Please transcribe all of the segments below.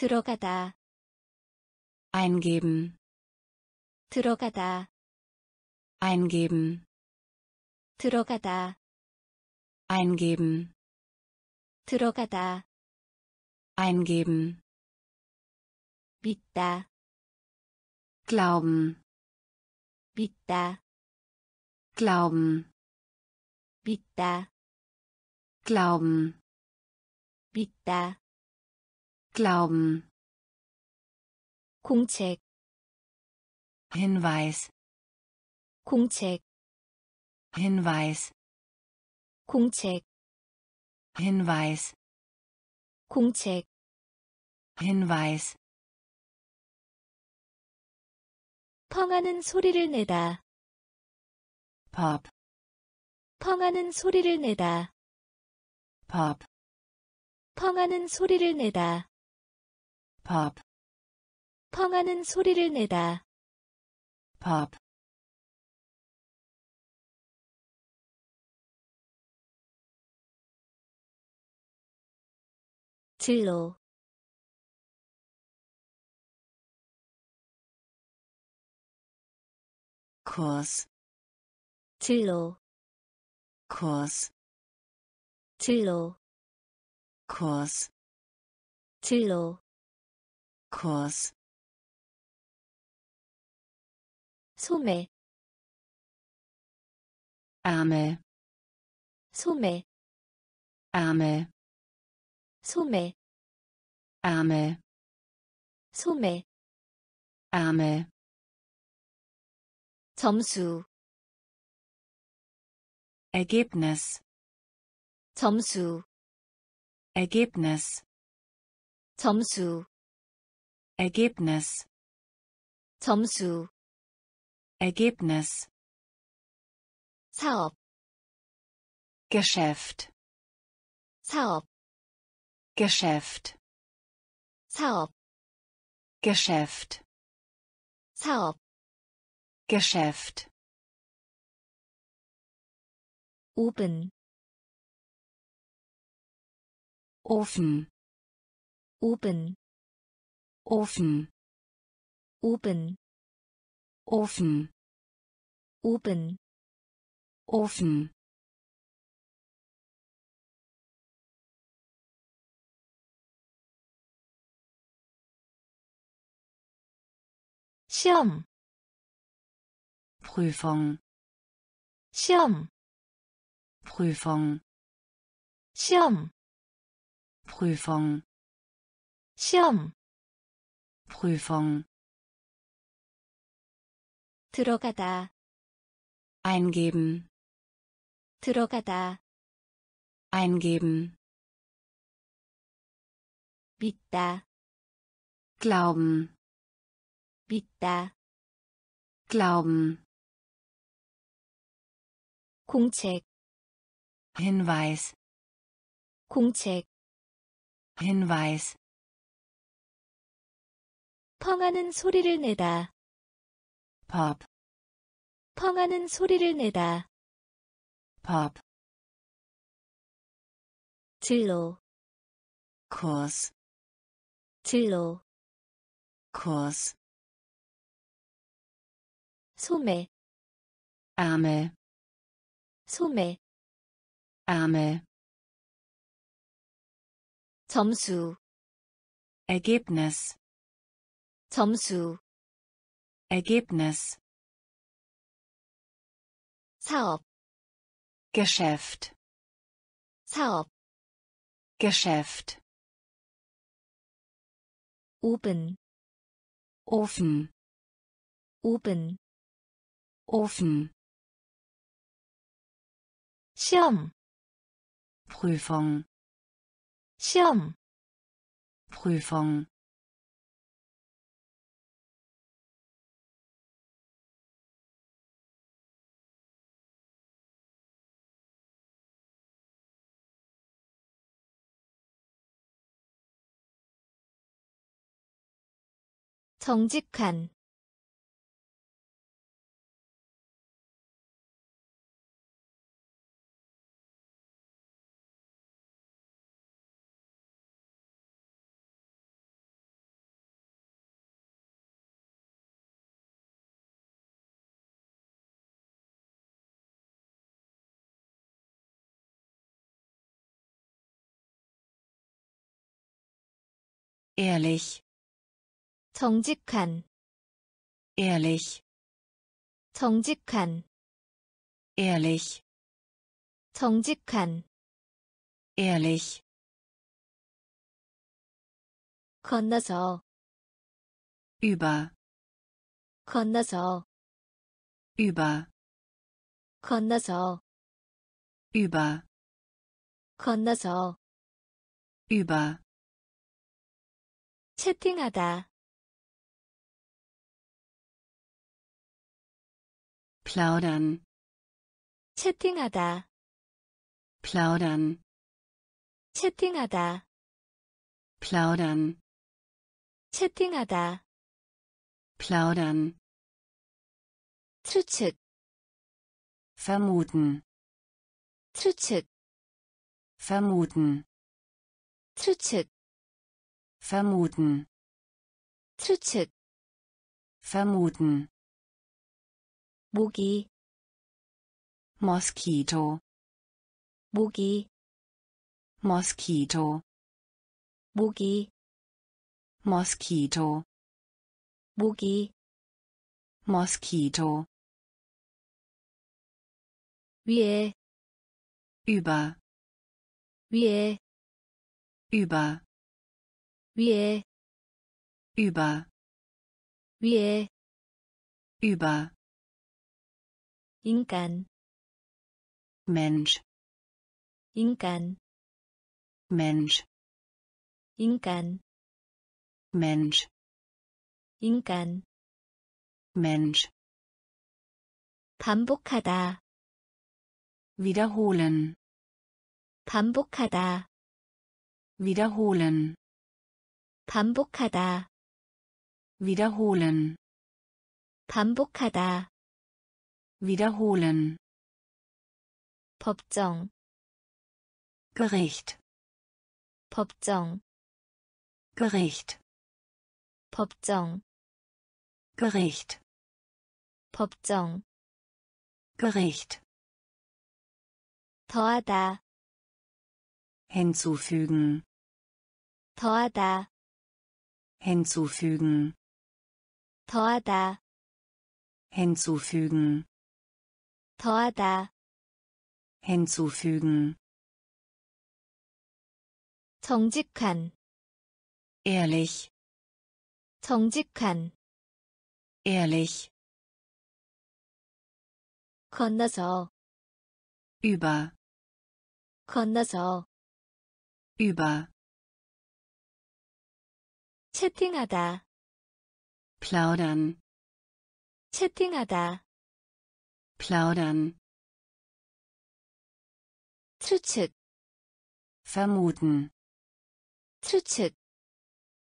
들어가다 eingeben 들어가다 eingeben 들어가다 eingeben 들어가다 eingeben 믿다 glauben 믿다 glauben 믿다 glauben 믿다 Glauben 공책 Hinweis 공책 Hinweis 공책 Hinweis 공책 Hinweis 펑하는 소리를 내다 Pop 펑하는 소리를 내다 Pop 펑하는 소리를 내다 Pop 펑하는 소리를 내다 Pop 진로 Kurs 진로 Kurs 진로 Kurs 진로 Kurs 소매 Ärmel 소매 Ärmel 소매 Ärmel 소매 Ärmel 점수 Ergebnis 점수 Ergebnis 점수 Ergebnis 점수 Ergebnis 사업 Geschäft 사업 Geschäft 사업 Geschäft 사업 Geschäft 5분 Ofen 5 Ofen. Oben. Ofen. Oben. Ofen. Schirm. Prüfung. Schirm. Prüfung. Schirm. Prüfung. chum Prüfung 들어가다 eingeben 들어가다 eingeben 믿다 glauben 믿다 glauben 공책 Hinweis 공책 Hinweis 펑하는 소리를 내다 Pop 펑하는 소리를 내다 Pop 진로 Kurs 진로 Kurs 소매 Ärmel 소매 Ärmel 점수 Ergebnis 점수 Ergebnis 사업 Geschäft 사업 Geschäft 5분 Ofen 5분 Ofen 시험 Prüfung 시험 Prüfung 정직한 ehrlich 정직한, ehrlich, 정직한, ehrlich, 정직한, ehrlich, 건너서, über, 건너서, über, 건너서, über, 건너서, über, 채팅하다, plaudern, 채팅하다, plaudern, 채팅하다, plaudern, 채팅하다, plaudern, 추측, vermuten, 추측, vermuten, 추측, vermuten, 추측, vermuten, 모기, Moskito, 모기, Moskito, 모기, Moskito, 모기, Moskito, 위에, über, 위에, über, 위에, über, 위에, über, 인간, Mensch, 인간, Mensch, 인간, Mensch, 인간, Mensch, 반복하다, wiederholen, 반복하다, wiederholen, 반복하다, wiederholen, 반복하다, wiederholen, 법정, Gericht, 법정, Gericht, 법정, Gericht, 법정, Gericht, 더하다, hinzufügen, 더하다, hinzufügen, 더하다, hinzufügen, 더하다, hinzufügen, 정직한, ehrlich, 정직한, ehrlich, 건너서, über, 건너서, über, 채팅하다, plaudern, 채팅하다, plaudern, 추측, vermuten, 추측,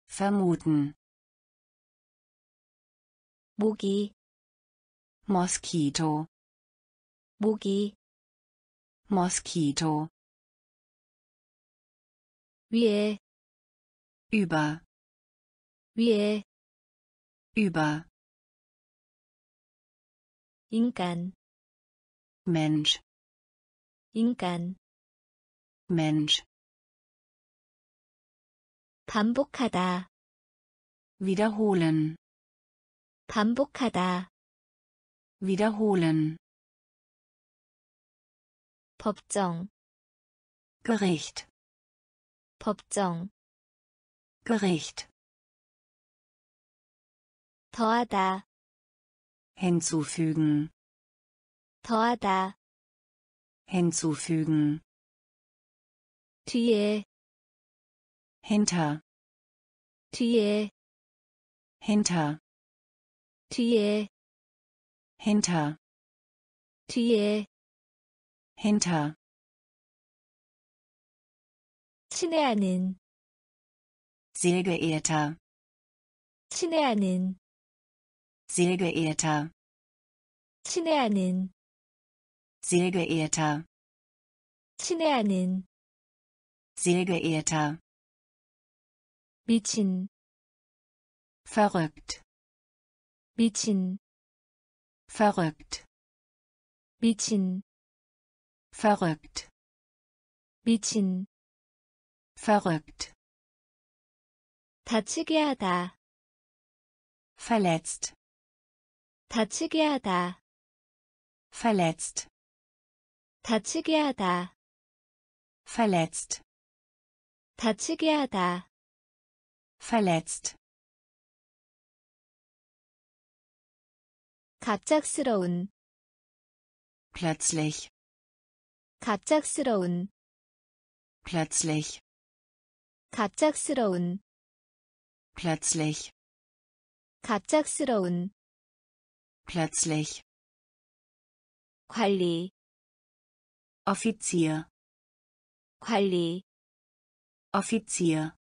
vermuten, 모기, Moskito, 모기, Moskito, 위에, über, 위에, über, 인간, Mensch, 인간, Mensch, 반복하다, wiederholen, 반복하다, wiederholen, 법정, Gericht, 법정, Gericht, 더하다, hinzufügen, 더하다, hinzufügen, 뒤에, hinter, 뒤에, hinter, 뒤에, hinter, 뒤에, hinter, 친애하는, sehr geehrter, 친애하는, sehr geehrter, 친애하는, sehr geehrter, 친애하는, sehr geehrter, 미친, verrückt, 미친, verrückt, 미친, verrückt, 미친, verrückt, 다치게 하다, verletzt, 다치게 하다, verletzt, 다치게 하다, verletzt, 다치게 하다. verletzt, 갑작스러운, plötzlich, 갑작스러운, plötzlich, 갑작스러운, plötzlich, 갑작스러운, plötzlich, 관리, Offizier, 관리, Offizier,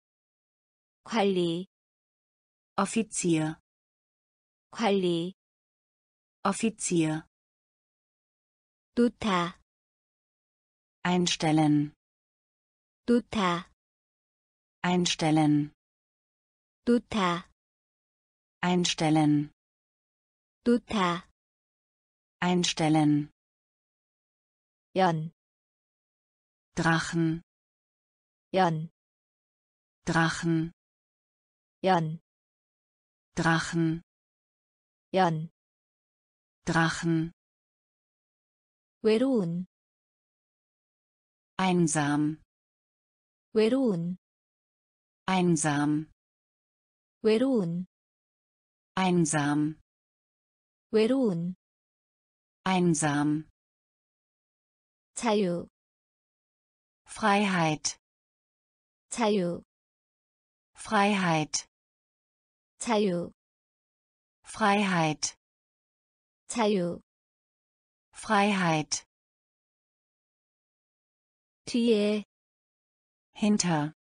관리, Offizier, 관리, Offizier, 놓다, einstellen, 놓다, einstellen, 놓다, einstellen, 놓다, einstellen, 연, Drachen, 연, Drachen, 연, Drachen, 연, Drachen, 외로운, einsam, 외로운, einsam, 외로운, einsam, 외로운, einsam, 자유, Freiheit, 자유, Freiheit, 자유, Freiheit, 자유, Freiheit, 뒤에, hinter,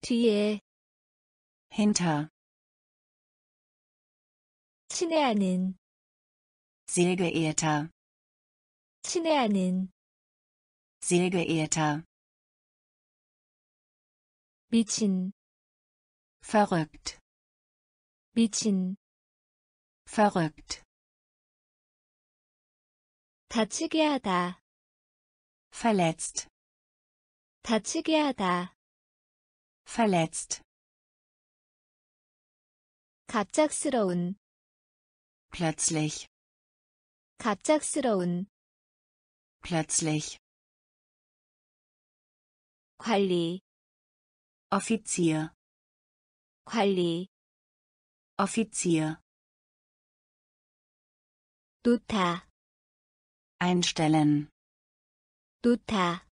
뒤에, hinter, 친애하는, sehr geehrter, 친애하는, sehr geehrter, 미친, verrückt, 미친, verrückt, 다치게 하다, verletzt, 다치게 하다, verletzt, 갑작스러운, plötzlich, 갑작스러운, plötzlich, 관리, Offizier, 관리, Offizier, 놓다, einstellen, 놓다,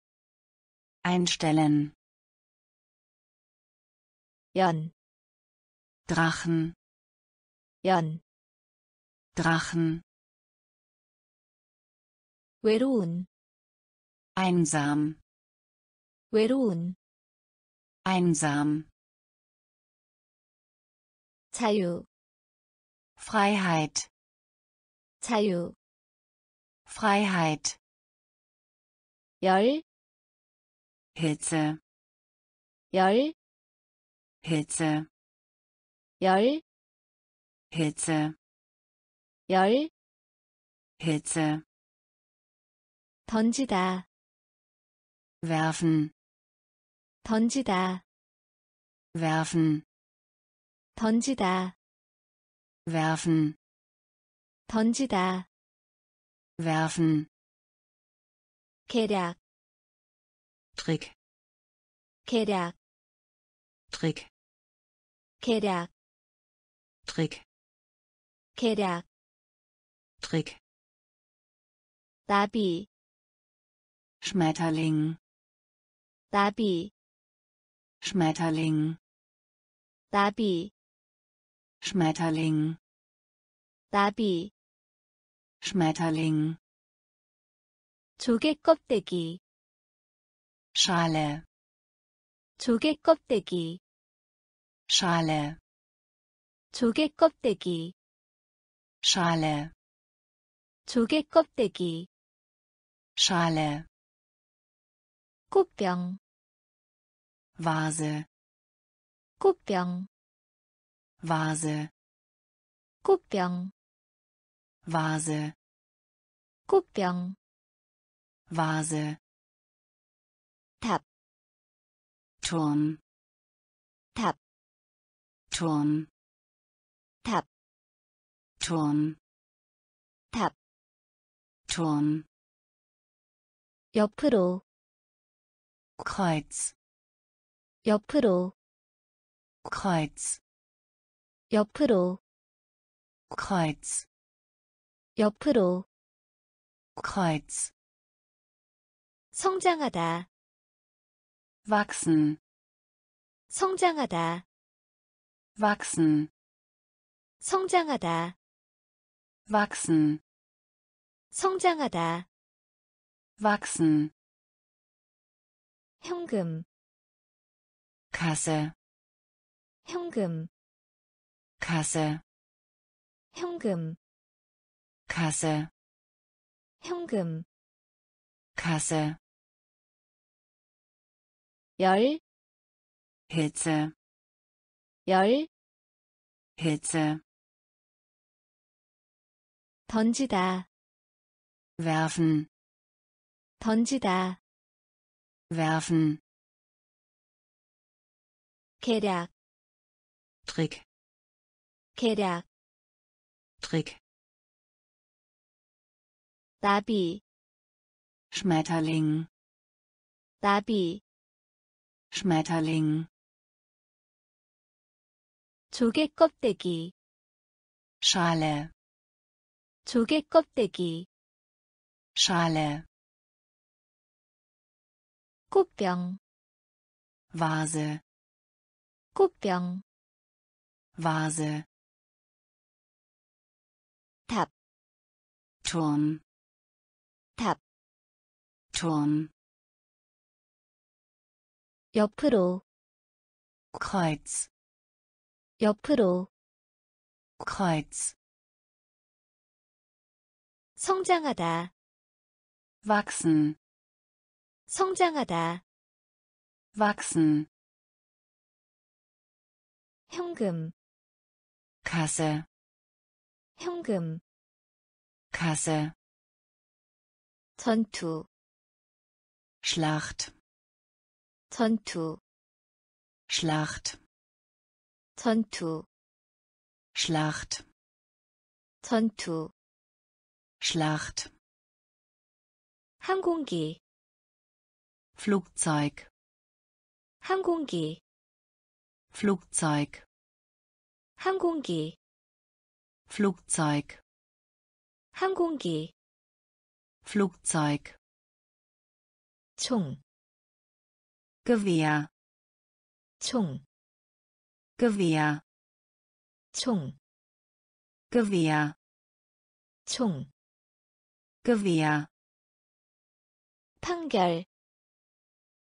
einstellen, 연, Drachen, 연, Drachen, 외로운, einsam, 외로운, einsam, 자유, Freiheit, 자유, Freiheit, 열, Hitze, 열, Hitze, 열, Hitze, 열, Hitze, 던지다, werfen, 던지다, werfen, 던지다, werfen, 던지다, werfen, 계략, Trick, 계략, Trick, 계략, Trick, 계략, Trick, 나비, Schmetterling, 나비, Schmetterling, 나비, Schmetterling, 나비, Schmetterling, 조개 껍데기, Schale, 조개 껍데기, Schale, 조개 껍데기, Schale, 조개 껍데기, Schale, 꽃병, Vase, 꽃병, Vase, 꽃병, Vase, 꽃병, Vase, 탑, Turm, 탑, Turm 답, Turm 답, Turm 옆으로, Kreuz 옆으로, Kreuz 옆으로, Kreuz 옆으로, Kreuz 성장하다, wachsen 성장하다, wachsen 성장하다, wachsen 성장하다, wachsen 현금, Kasse 현금, Kasse 현금, Kasse 현금, Kasse 열, Hitze 열, Hitze 던지다, werfen 던지다, werfen 계략, Trick 계략, Trick 나비, Schmetterling 나비, Schmetterling 조개 껍데기, Schale 조개 껍데기, Schale 꽃병, Vase 꽃병, Vase 답, Turm 답, Turm 옆으로, Kreuz 옆으로, Kreuz 성장하다, wachsen 성장하다, wachsen 현금, Kasse 현금, Kasse 전투, Schlacht 전투, Schlacht 전투, Schlacht 전투, Schlacht 항공기, Flugzeug 항공기, Flugzeug 항공기, Flugzeug 항공기, Flugzeug 총, Gewehr 총, Gewehr 총, Gewehr 총, Gewehr 판결,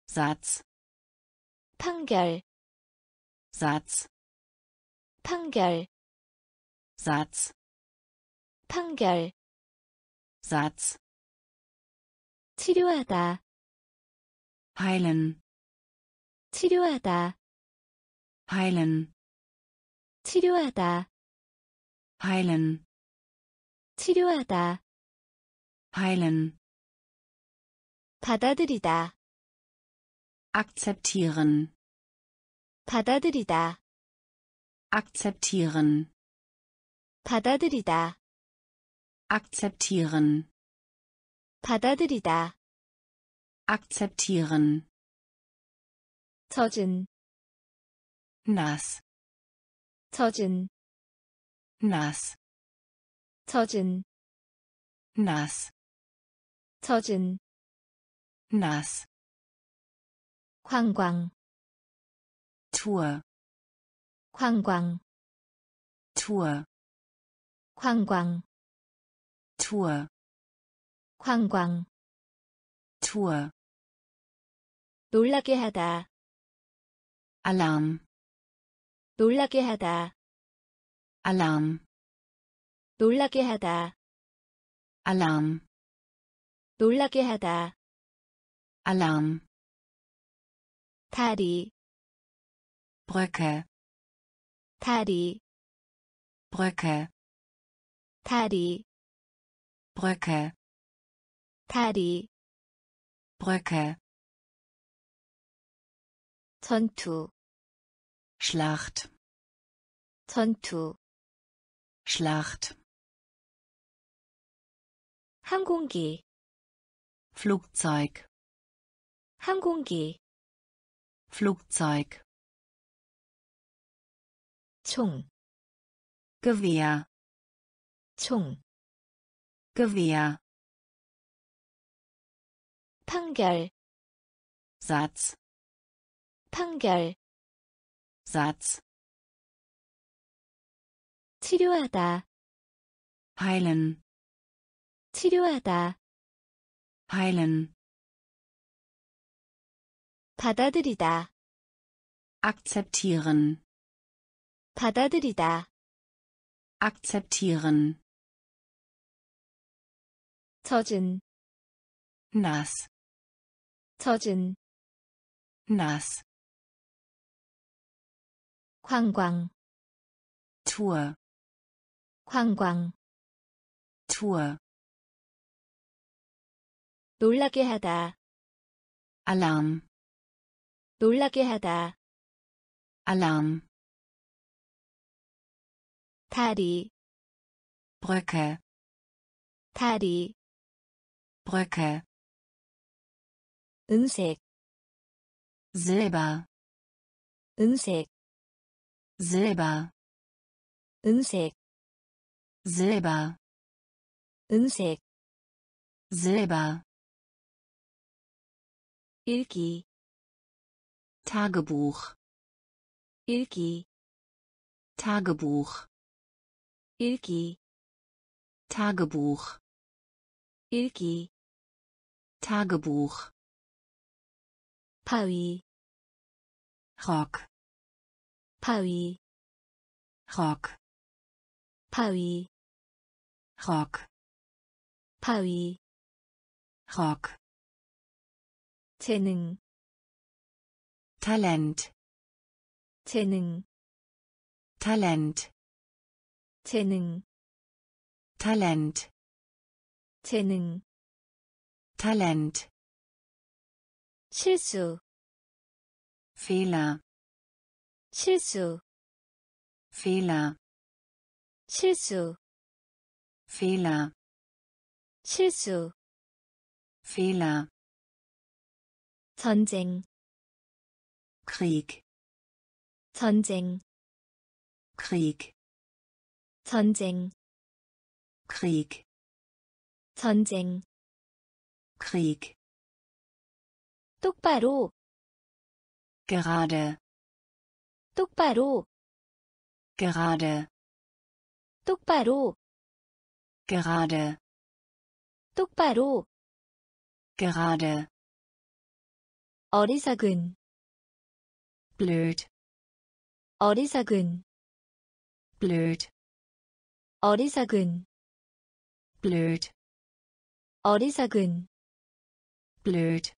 Satz 판결, Satz 판결, Satz 판결, Satz 치료하다, heilen 치료하다, heilen 치료하다, heilen 치료하다, heilen 받아들이다, akzeptieren 받아들이다, akzeptieren 받아들이다, akzeptieren 받아들이다, akzeptieren 젖은, nass 젖은, nass 젖은, nass 젖은, nass 관광, Tour 관광, Tour 관광, Tour 관광, Tour 놀라게 하다, Alarm 놀라게 하다, Alarm 놀라게 하다, Alarm 놀라게 하다, Alarm 다리, Brücke 다리, Brücke 다리, Brücke 다리, Brücke 전투, Schlacht 전투 Schlacht. 항공기 Flugzeug. 항공기 Flugzeug. 총 Gewehr. 총, Gewehr. 판결, Satz. 판결, Satz. 치료하다, Heilen. 치료하다, Heilen. 받아들이다, Akzeptieren. 받아들이다, Akzeptieren. 젖은, Nass. 젖은, Nass. 관광, Tour. 관광, Tour. 놀라게 하다, Alarm. 놀라게 하다, Alarm. 다리, Brücke. 다리, Brücke. 은색, Silber. 은색, Silber. 은색, Silber. 은색, Silber. 일기, Tagebuch. 일기, Tagebuch. 일기, Tagebuch. 일기, Tagebuch. 바위, Rock. 바위, Rock. 바위, Rock. 바위, Rock. 재능, Talent. 재능, Talent. 재능, Talent. 재능, Talent. 실수, Fehler. 실수, Fehler. 실수, Fehler. 실수, Fehler. 전쟁, Krieg. 전쟁, Krieg. 전쟁, Krieg. 전쟁, Krieg. 똑바로, Gerade. 똑바로, Gerade. 똑바로, Gerade. 똑바로, Gerade. 어리석은, Blöd. 어리석은, Blöd. 어리석은, Blöd. 어리석은, Blöd.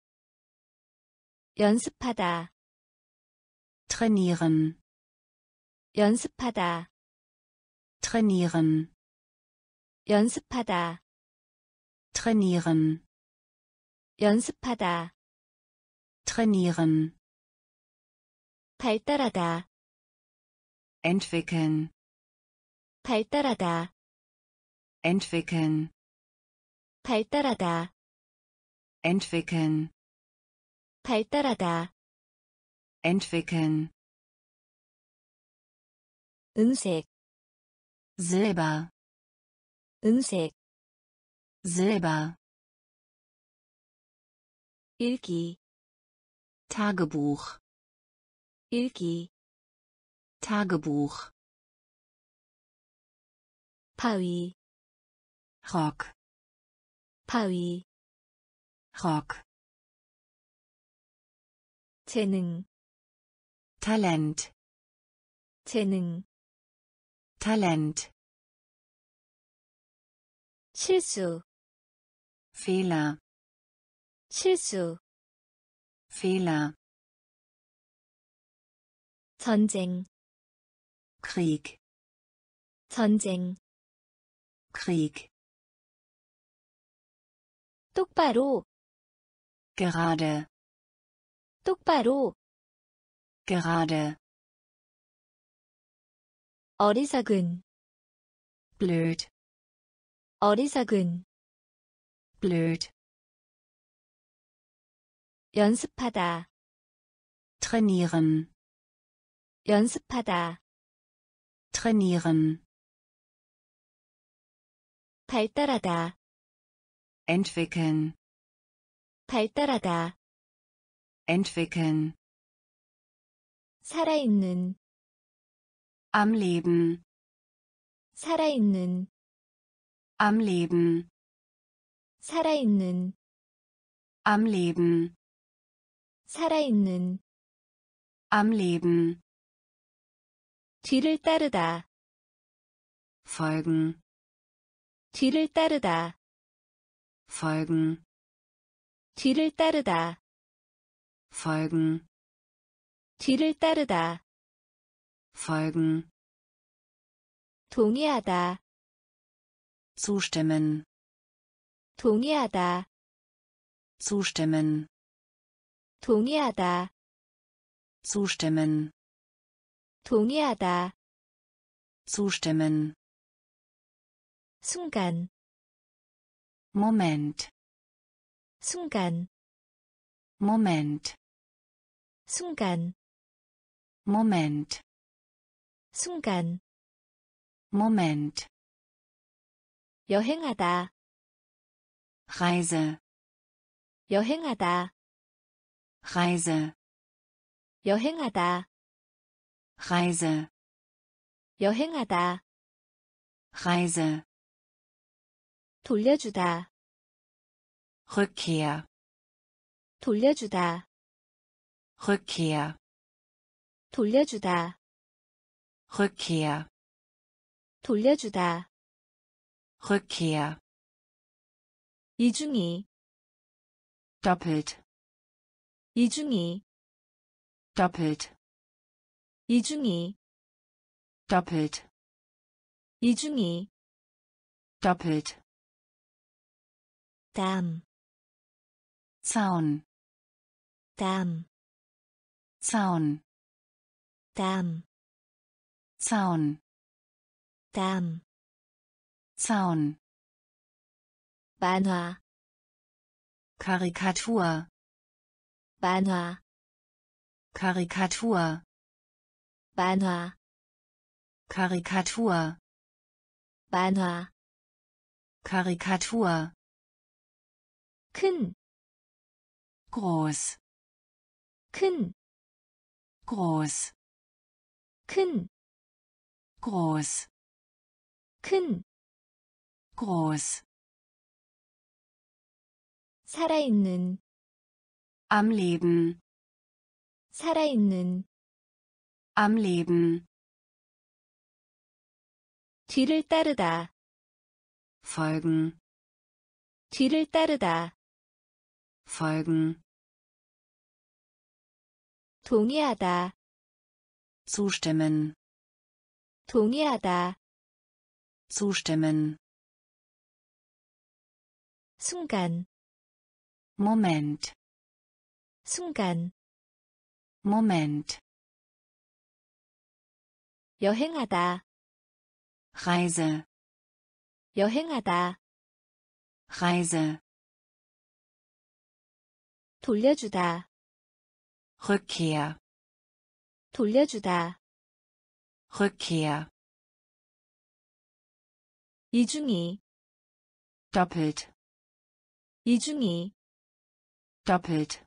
연습하다, Trainieren. 연습하다, Trainieren. 연습하다, Trainieren. 연습하다, Trainieren. 발달하다, Entwickeln. 발달하다, Entwickeln. 발달하다, Entwickeln. 발달하다, Entwickeln. 은색, Silber. 은색, Silber. 일기, Tagebuch. 일기, Tagebuch. 바위, Rock. 바위, Rock. 재능, Talent. 재능, Talent. 실수, Fehler. 실수, Fehler. 전쟁, Krieg. 전쟁, Krieg. 똑바로, Gerade. 똑바로, Gerade. 어리석은, blöd, 어리석은, blöd, 연습하다, trainieren, 연습하다, trainieren, 발달하다, entwickeln, 발달하다, entwickeln, 살아있는, am Leben, 살아있는, am Leben, 살아있는, am Leben, 살아있는, am Leben, 뒤를 따르다, folgen, 뒤를 따르다, folgen, 뒤를 따르다, folgen, 뒤를 따르다, folgen, 동의하다, zustimmen, 동의하다, zustimmen, 동의하다, zustimmen, 동의하다, zustimmen, 순간, Moment, 순간, Moment, 순간, Moment, 순간, Moment, 여행하다, Reise, 여행하다, Reise, 여행하다, Reise, 여행하다, Reise, 돌려주다, Rückkehr, 돌려주다, Rückkehr, 돌려주다, Rückkehr, 돌려주다, Rückkehr, 이중이, doppelt, 이중이, doppelt, 이중이, doppelt, 이중이, doppelt, 담, Zaun, 담, Zaun, 담, Zaun, 담, Zaun, 만화, Karikatur, 만화, Karikatur, 만화, Karikatur, 만화, Karikatur, 큰, groß, 큰, groß, 큰, groß, 큰, groß, 살아있는, am Leben, 살아있는, am Leben, 뒤를 따르다, folgen, 뒤를 따르다, folgen, 동의하다, zustimmen, 동의하다, zustimmen, 순간, Moment, 순간, Moment, 여행하다, Reise, 여행하다, Reise, 돌려주다, Rückkehr, 돌려주다, Rückkehr, 이중이, doppelt, 이중이, doppelt,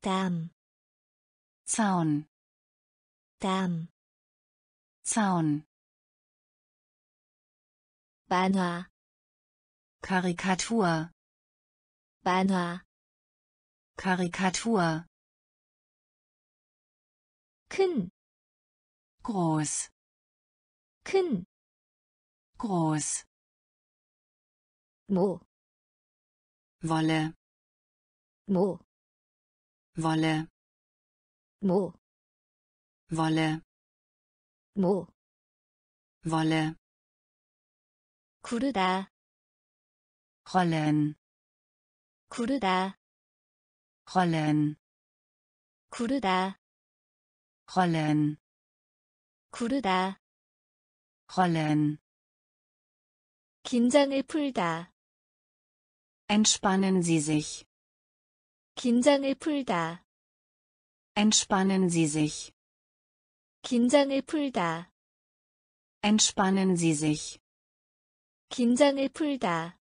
담, Zaun, Damm. Zaun. Banner. Karikatur. Banner. Karikatur. Kinn. Groß. Kinn. Groß. Mo. Wolle. Mo. Wolle. Mo. Wolle, 모, Wolle, 구르다, rollen, 구르다, rollen, 구르다, rollen, 구르다 rollen, 긴장을 풀다 entspannen Sie sich, 긴장을 풀다 entspannen Sie sich, 긴장을 풀다 entspannen Sie sich, 긴장을 풀다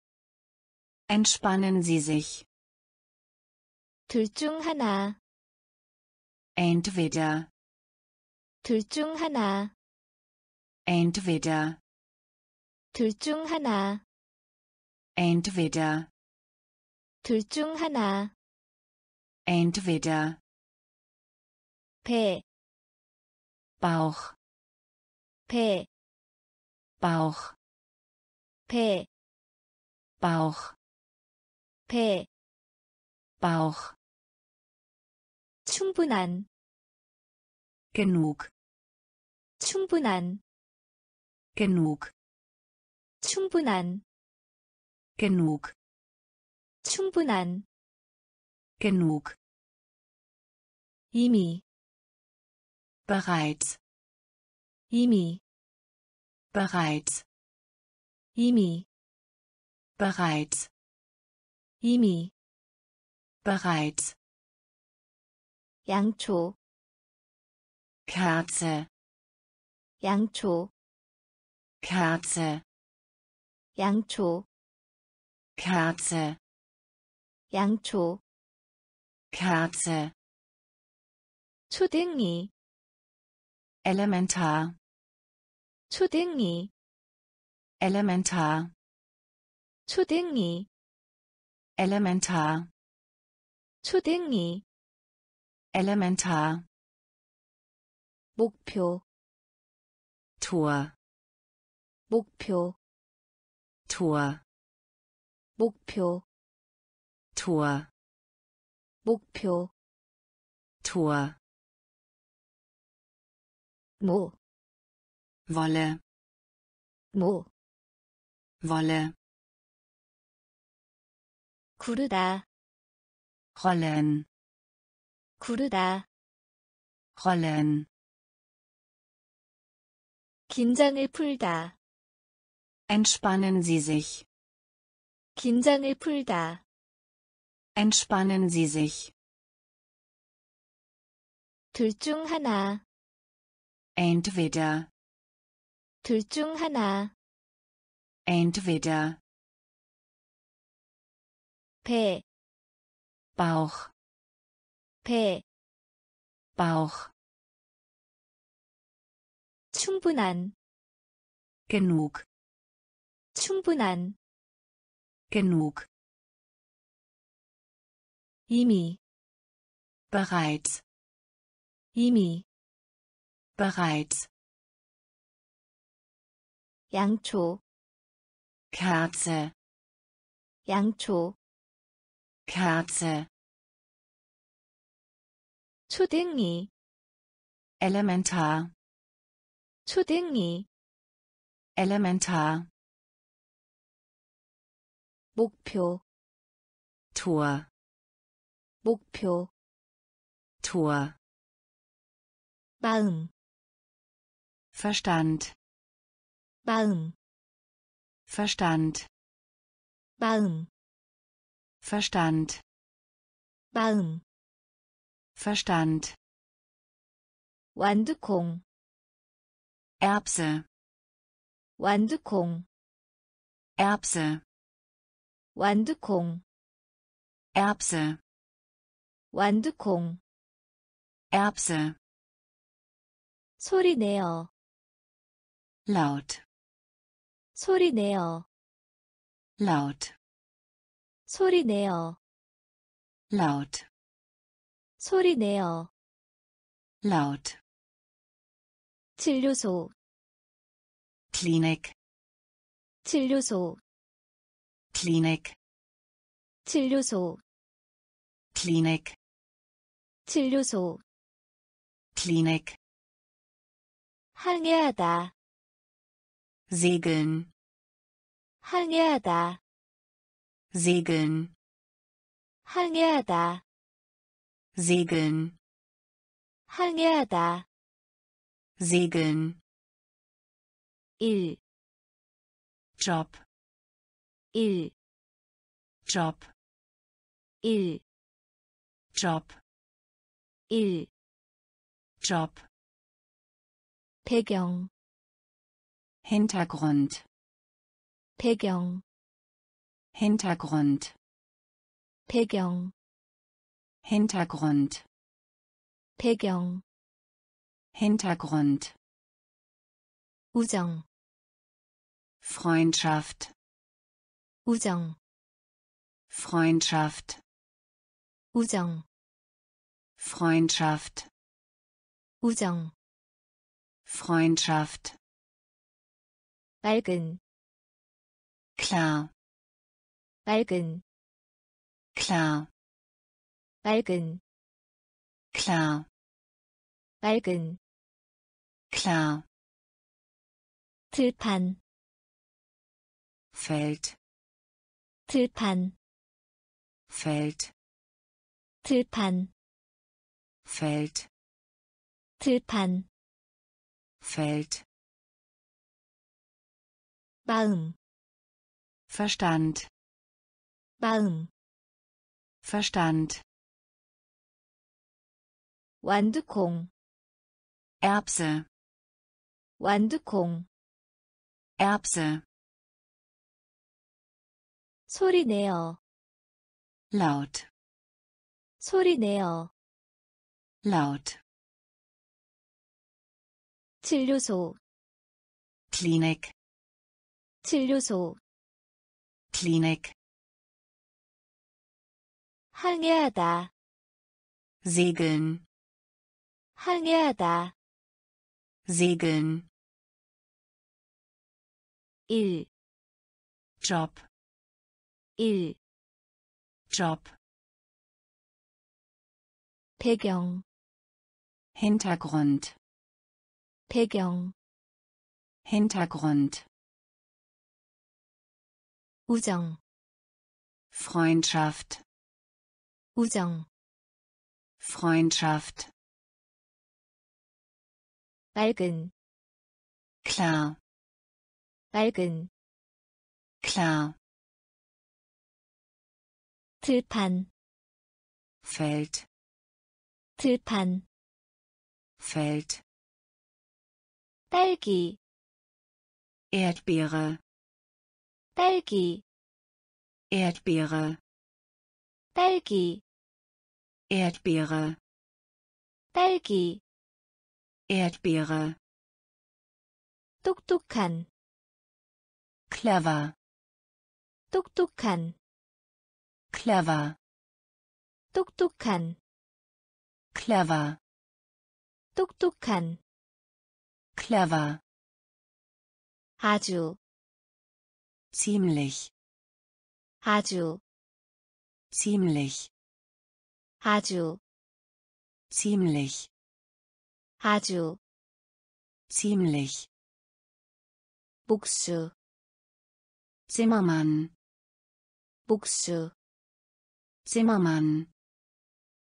entspannen Sie sich, 둘 중 하나 entweder, 둘 중 하나 entweder, 둘 중 하나 entweder, 둘 중 하나 entweder, 배, Bauch, 배, Bauch, 배, Bauch, 배, Bauch, 충분한, genug, 충분한, genug, 충분한, genug, 충분한, genug, 이미, bereits, 이미, bereits, 이미, bereits, 이미, bereits, 양초, Kerze, 양초, Kerze, 양초, Kerze, 양초, Kerze, 초등이, elementar, 초등이, elementar, 초등이, elementar, 초등이, elementar, 목표, Tor, 목표, Tor, 목표, Tor, 목표, Tor, 모, Wolle, 모, Wolle, 구르다, rollen, 구르다, rollen, 긴장을 풀다, entspannen Sie sich, 긴장을 풀다, entspannen Sie sich, 둘 중 하나, entweder, 둘 중 하나, entweder, 배, Bauch, 배, Bauch, 충분한, genug, 충분한, genug, 이미, bereits, 이미, bereits, 양초, Kerze, 양초, Kerze, 초등이, elementar, 초등이, elementar, 목표, Tor, 목표, Tor, 마음, Verstand, 마음, Verstand, 마음, Verstand, 마음, Verstand, 완두콩, Erbse, 완두콩, Erbse, 완두콩, Erbse, 완두콩, Erbse, 소리 내어, Laut, 소리 내어, laut, 소리 내어, laut, 소리 내어, laut, 진료소, Klinik, 진료소, Klinik, 진료소, Klinik, 진료소, Klinik, 항해하다, segeln, 항해하다, segeln, 항해하다, segeln, 항해하다, Segeln. 1, Job. 1, Job. 1, Job. 1. Job. 배경, Hintergrund. 배경, Hintergrund. 배경, Hintergrund. 배경, Hintergrund. 우정, Freundschaft. 우정, Freundschaft. 우정, Freundschaft. 우정, Freundschaft. 맑은, Klar. 맑은, Klar. 맑은, Klar. 맑은, Klar. 들판, Feld. 들판, Feld. 들판, Feld. 들판, Feld. 마음, Verstand. 마음, Verstand. 완두콩, Erbse. 완두콩, Erbse. 소리 내어, Laut. 소리 내어, Laut. 진료소, Klinik. 진료소, Klinik. 항해하다, Segeln. 항해하다, Segeln. 1, Job. 1, Job. 배경, Hintergrund. 배경, Hintergrund. 우정, Freundschaft. 우정, Freundschaft. 맑은, Klar. 맑은, Klar. 들판, Feld. 들판, Feld. 딸기, Erdbeere. 딸기, Erdbeere. 딸기, Erdbeere. 딸기, Erdbeere. 똑똑한, Clever. 똑똑한, Clever. 똑똑한, Clever. 똑똑한, Clever. 아주, Ziemlich. 아주, Ziemlich. 아주, Ziemlich. 아주, Ziemlich. 목수, Zimmermann. 목수, Zimmermann.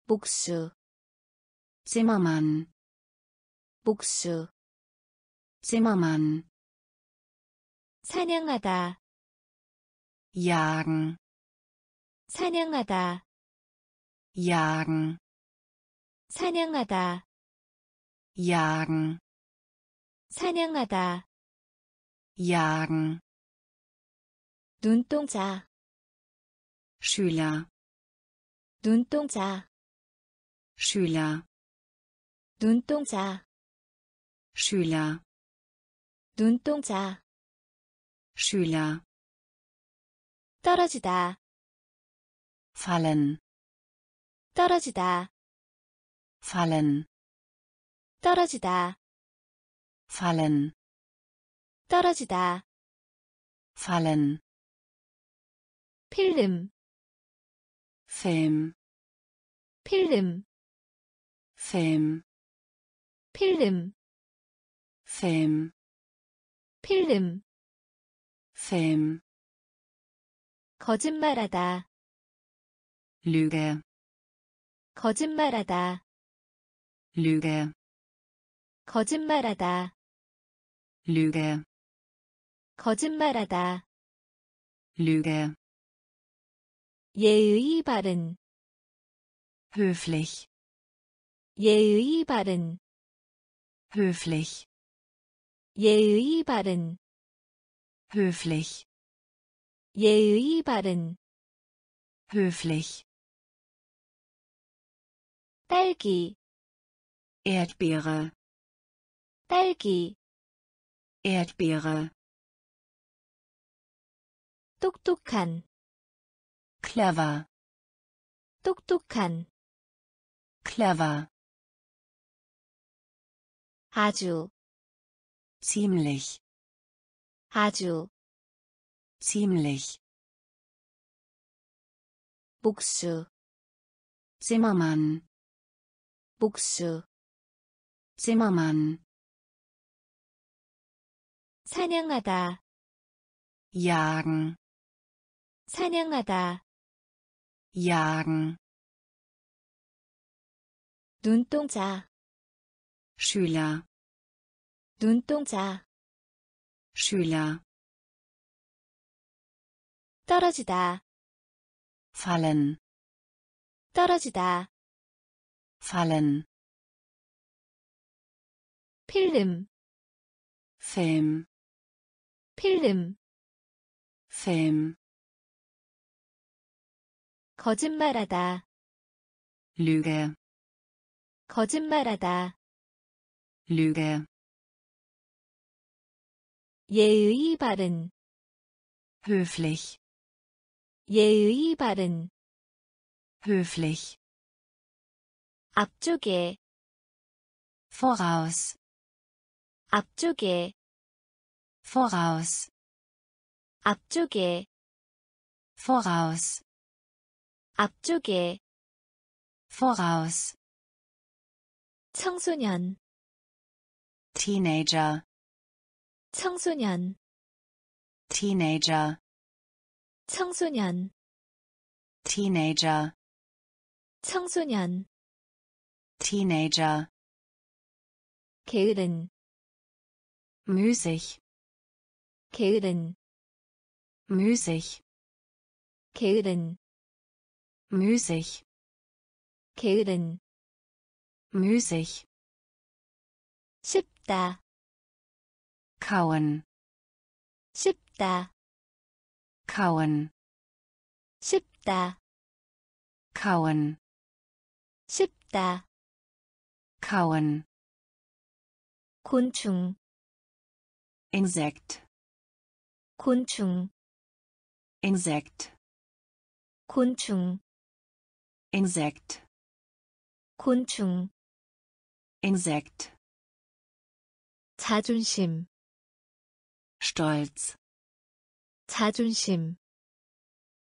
목수, Zimmermann. 목수, Zimmermann. 사냥하다, Jagen. 사냥하다, Jagen. 사냥하다, Jagen. 사냥하다, Jagen. 눈동자, Schüler. 눈동자, Schüler. 눈동자, Schüler. 눈동자, Schüler. 떨어지다, Fallen. 떨어지다, Fallen. 떨어지다, Fallen. 떨어지다, Fallen. 필름, Film. 필름, Film. 필름, Film. 필름, Film. 거짓말하다, Lüge. 거짓말하다, Lüge. 거짓말하다, Lüge, 거짓말하다. Lüge. 예의 바른, Höflich, 예의 바른, höflich, 예의 바른, höflich, 예의 바른. höflich. 딸기, Erdbeere, 딸기. Erdbeere. 똑똑한, Clever, 똑똑한. clever. 아주, Ziemlich, 아주. ziemlich. 목수, Zimmermann, 목수. Zimmermann. 사냥하다, Jagen, 사냥하다. jagen. 눈동자, Schüler, 눈동자. Schüler. 떨어지다, Fallen, 떨어지다. fallen. 필름, Film, 필름. Film. 거짓말하다, Lüge, 거짓말하다. Lüge. 예의 바른, Höflich, 예의 바른. höflich. 앞쪽에, Voraus, 앞쪽에, voraus, 앞쪽에, voraus, 앞쪽에. voraus. 청소년, Teenager, 청소년, Teenager, 청소년, Teenager, 청소년. Teenager. 게으른, Müßig, 게으른, müßig, 게으른, müßig, 게으른. müßig. 쉽다, Kauen, 쉽다, kauen, 쉽다, kauen, 쉽다. kauen. 곤충, Insekt, 곤충, Insekt, 곤충, Insekt, 곤충. Insekt. 자존심, Stolz, 자존심,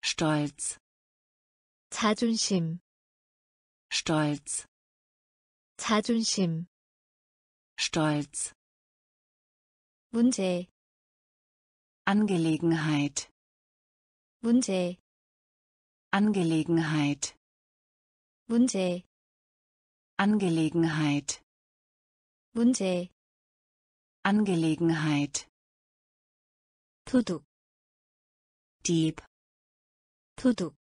stolz, 자존심, stolz, 자존심. stolz. 문제, Angelegenheit, 문제, Angelegenheit, 문제, Angelegenheit, 문제. Angelegenheit. 도둑, Dieb, 도둑,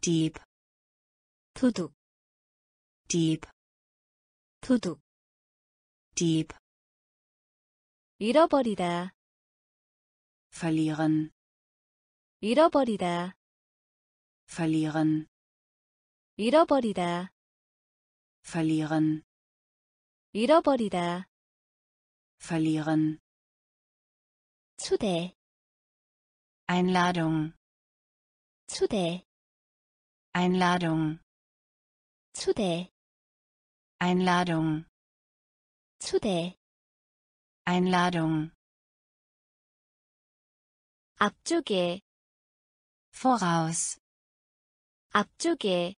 Dieb, 도둑, Dieb, 도둑. Dieb. 잃어버리다, Verlieren, 잃어버리다, verlieren, 잃어버리다, verlieren, 잃어버리다. verlieren. 초대, Einladung, 초대, Einladung, 초대, Einladung, 초대. Einladung. 앞쪽에, Voraus, 앞쪽에.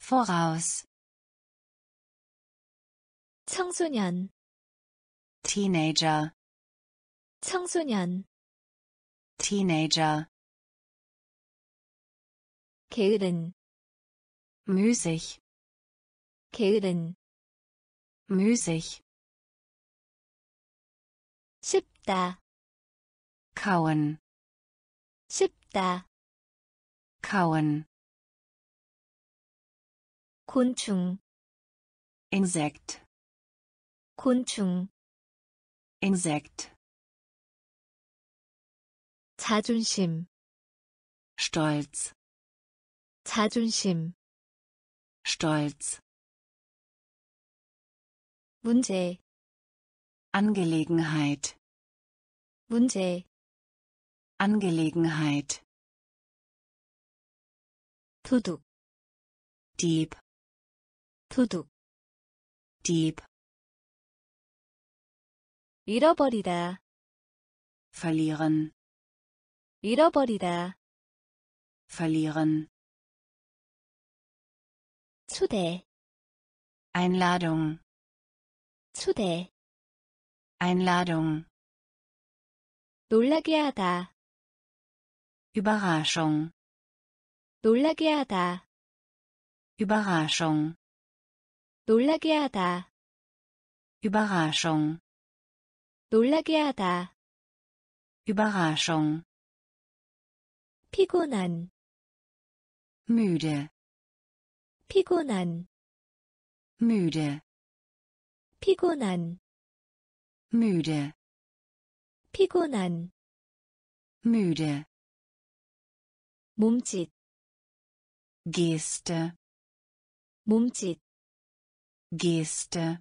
voraus. 청소년, Teenager, 청소년. Teenager. 게으른, Müßig, 게으른. müßig, 쉽다, kauen, 쉽다, kauen, 곤충, Insekt, 곤충, Insekt, 자존심, Stolz, 자존심, Stolz, 문제, Angelegenheit, 문제, Angelegenheit, 도둑, Dieb, 도둑, Dieb, 잃어버리다, verlieren, 잃어버리다, verlieren, 초대, Einladung, 초대, Einladung, 놀라게 하다, Überraschung, 놀라게 하다, Überraschung, 놀라게 하다, Überraschung, 놀라게 하다, Überraschung, 피곤한, müde, 피곤한, müde, 피곤한, müde, 피곤한, müde, 몸짓, Geste, 몸짓, Geste,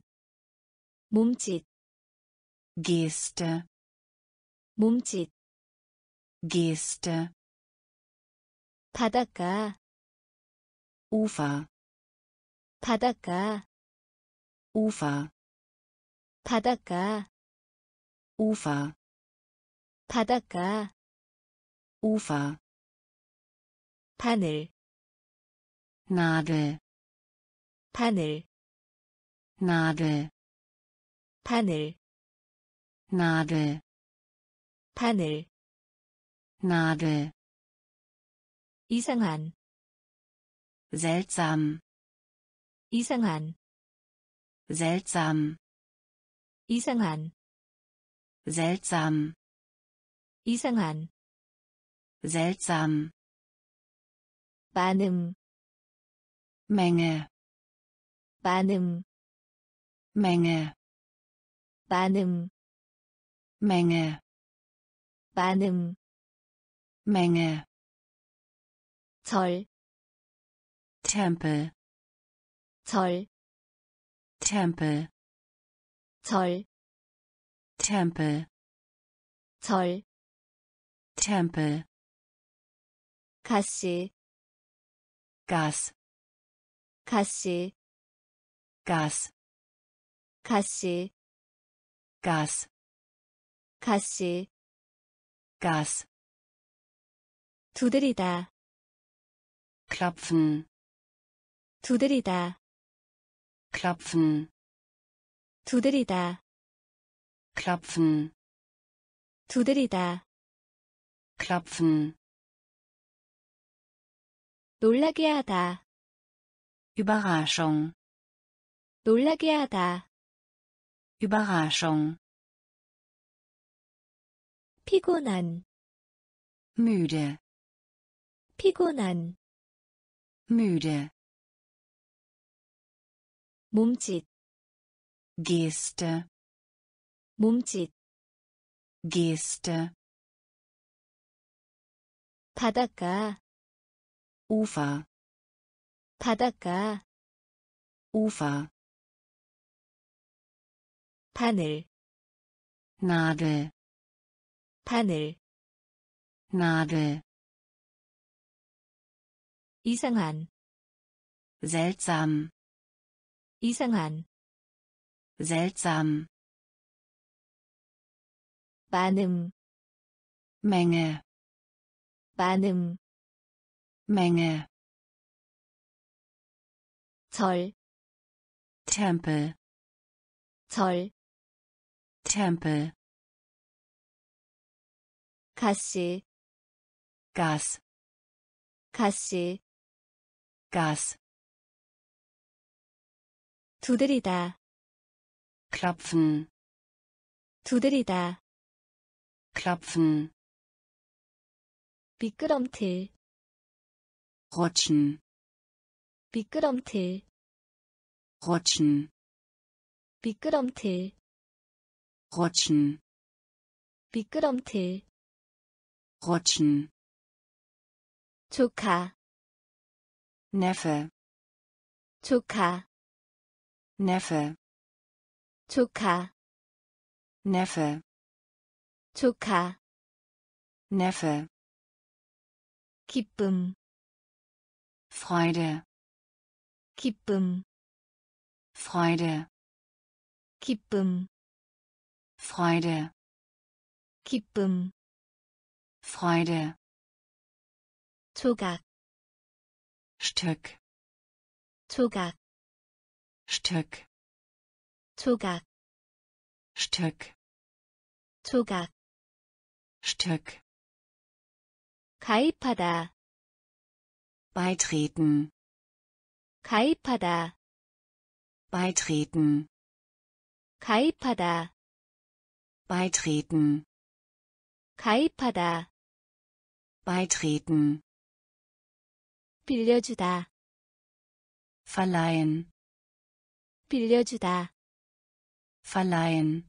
몸짓, Geste, 몸짓, Geste, 바닷가, Ufer, 바닷가, Ufer, 바닷가, Ufer, 바닷가, Ufer, 바늘, Nadel, 바늘, Nadel, 바늘, Nadel, 바늘, Nadel, 이상한, seltsam, 이상한, seltsam, 이상한, seltsam, 이상한, seltsam, 많음, Menge, 많음, Menge, 많음, Menge, 많음, Menge, 절, Tempel, 절, Tempel, 절, Tempel, 절, Tempel, 가시, Gas, 가시, Gas, 가시, Gas, 가시, Gas, 두드리다, klopfen, 두드리다, klopfen, 두드리다, klopfen, 두드리다, klopfen, 놀라게 하다, Überraschung, 놀라게 하다, Überraschung, 피곤한, müde, 피곤한, müde, 몸짓, Geste, 몸짓, Geste, 바닷가, Ufer, 바닷가, Ufer, 바늘, Nadel, 바늘, Nadel, 이상한, seltsam, 이상한, seltsam, 많음, Menge, 많음, Menge, 절, Tempel, 절, Tempel, 가시, Gas, 가시, Gas, 두드리다, klopfen 두드리다 klopfen 미끄럼틀 rutschen 미끄럼틀 rutschen 미끄럼틀 rutschen 미끄럼틀 rutschen 조카 Neffe 조카 Neffe 조카 Neffe 조카 Neffe 기쁨 Freude 기쁨 Freude 기쁨 Freude 기쁨 Freude 조각 Stück 조각 Stück 조각 Stück 조각 Stück 가입하다 beitreten 가입하다 beitreten 가입하다 beitreten 가입하다 beitreten 빌려주다 verleihen 빌려주다 verleihen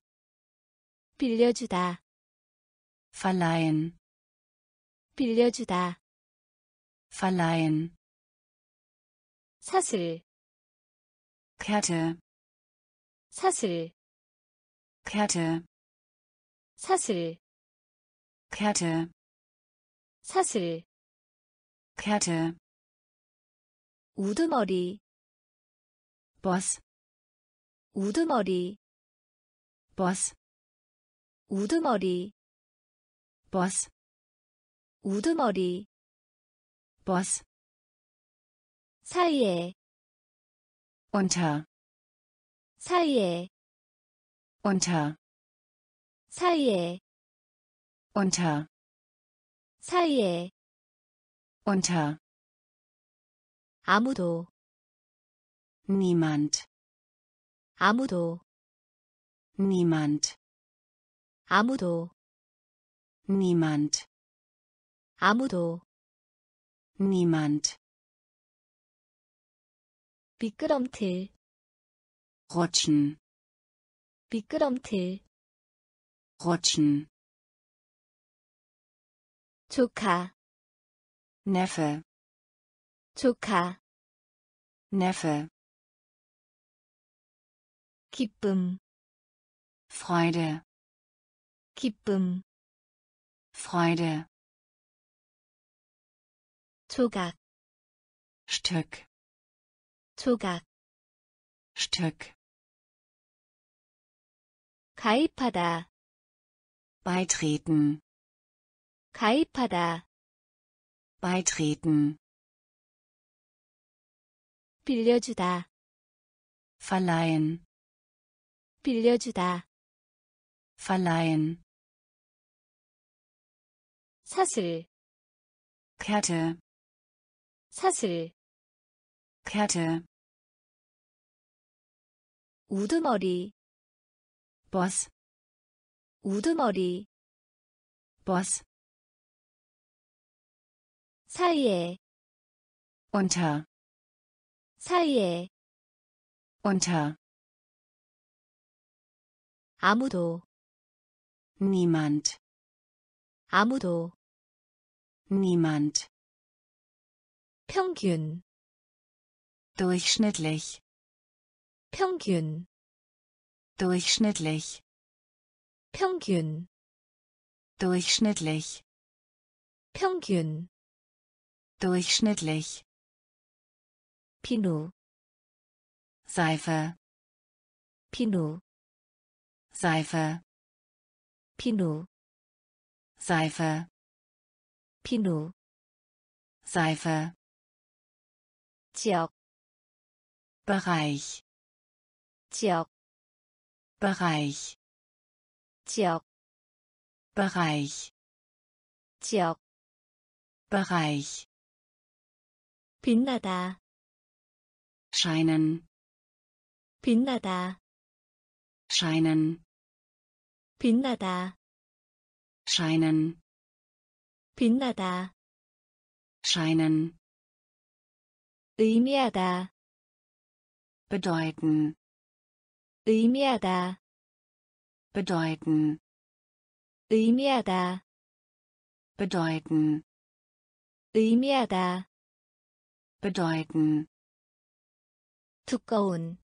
빌려주다 verleihen 빌려주다 verleihen 사슬 Kette 사슬 Kette 사슬 Kette 사슬 Kette 우두머리 Boss 우두머리 Boss 우두머리 Boss 우두머리 Boss 사이에 unter 사이에 unter 사이에 unter 사이에 unter 아무도 niemand 아무도 niemand 아무도 niemand 아무도 niemand 미끄럼틀 rutschen 미끄럼틀 rutschen 조카 Neffe 조카 Neffe 기쁨 Freude 기쁨 Freude 조각 Stück 조각 Stück 가입하다 beitreten 가입하다 beitreten 빌려주다 verleihen 빌려주다 verleihen 사슬 Kette 사슬 Kette 우두머리 Boss 우두머리 Boss 사이에 unter 사이에 unter 아무도 niemand 아무도 niemand 평균 durchschnittlich 평균 durchschnittlich 평균 durchschnittlich 평균 durchschnittlich 비누 Seife 비누 Seife 비누 Seife 비누 Seife 지역 Bereich 지역 Bereich 지역 Bereich 지역 Bereich 빛나다 scheinen 빛나다 scheinen 빛나다 scheinen 빛나다 scheinen 의미하다 bedeuten 의미하다 bedeuten 의미하다 bedeuten 의미하다 bedeuten 두꺼운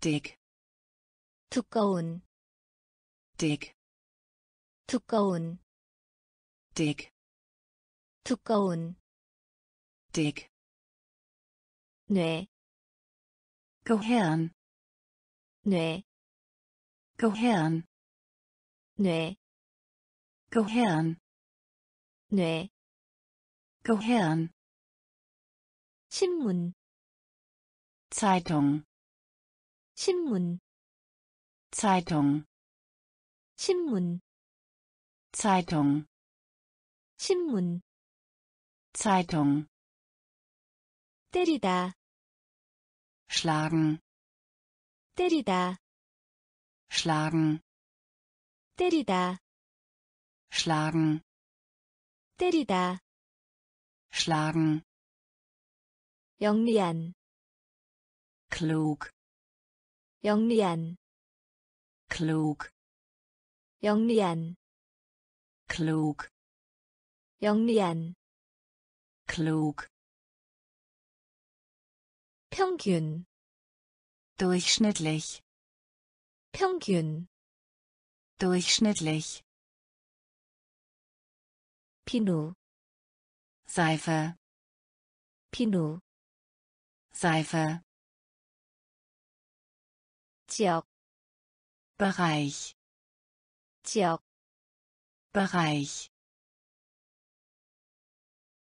dick 두꺼운 dick 두꺼운 dick 두꺼운 dick 뇌, Gehirn 뇌, Gehirn 뇌, Gehirn 뇌, Gehirn 신문, Zeitung 신문, Zeitung 신문, Zeitung 신문, Zeitung 때리다, schlagen 때리다, schlagen 때리다, schlagen 때리다, schlagen 영리한, klug 영리한, klug 영리한, klug 영리한, klug 평균, durchschnittlich 평균, durchschnittlich 비누, Seife 비누, Seife 지역, Bereich 지역, Bereich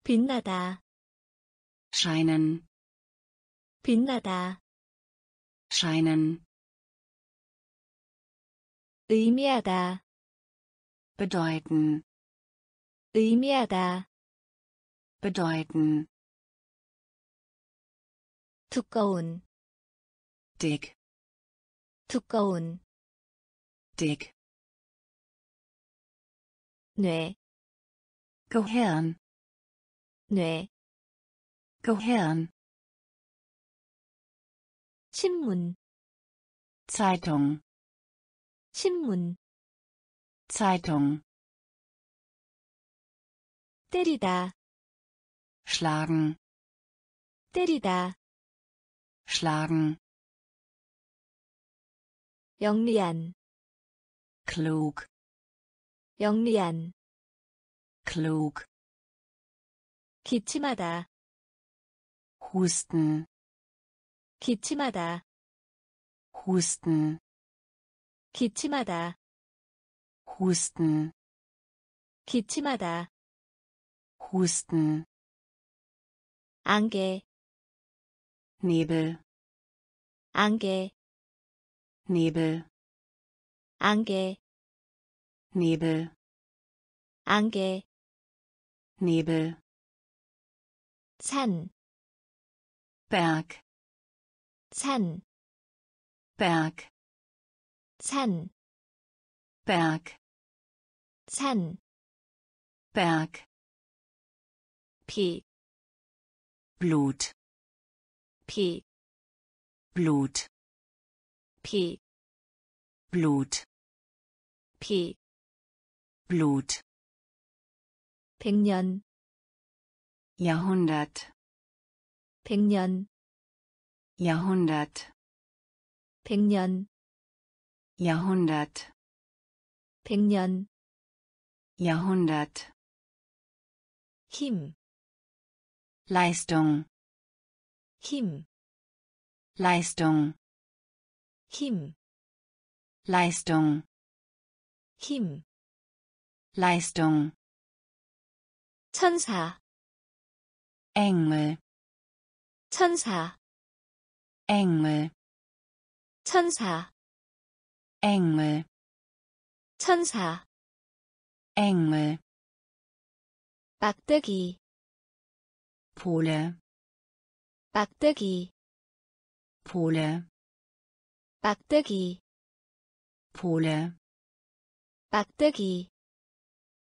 빛나다, scheinen 빛나다, scheinen 의미하다, bedeuten 의미하다, bedeuten 두꺼운, dick 두꺼운, dick 뇌, Gehirn 뇌, Gehirn 신문, Zeitung 신문, Zeitung 때리다, schlagen 때리다, schlagen 영리한, klug 영리한, klug 기침하다, husten 기침하다, husten 기침하다, husten 기침하다, husten 안개, Nebel 안개, Nebel 안개, Nebel 안개, Nebel 산, Berg 산, Berg 산, Berg 산, Berg 피, Blut 피, Blut 피, Blut 피, Blut 백년, Jahrhundert 백년, Jahrhundert 백년, Jahrhundert 백년, Jahrhundert 힘, Leistung 힘, Leistung 힘, Leistung 힘, Leistung 천사, Engel 천사, Engel 천사, Engel 천사, Engel 막대기, Pole 막대기, Pole 막대기, Pole, 막대기,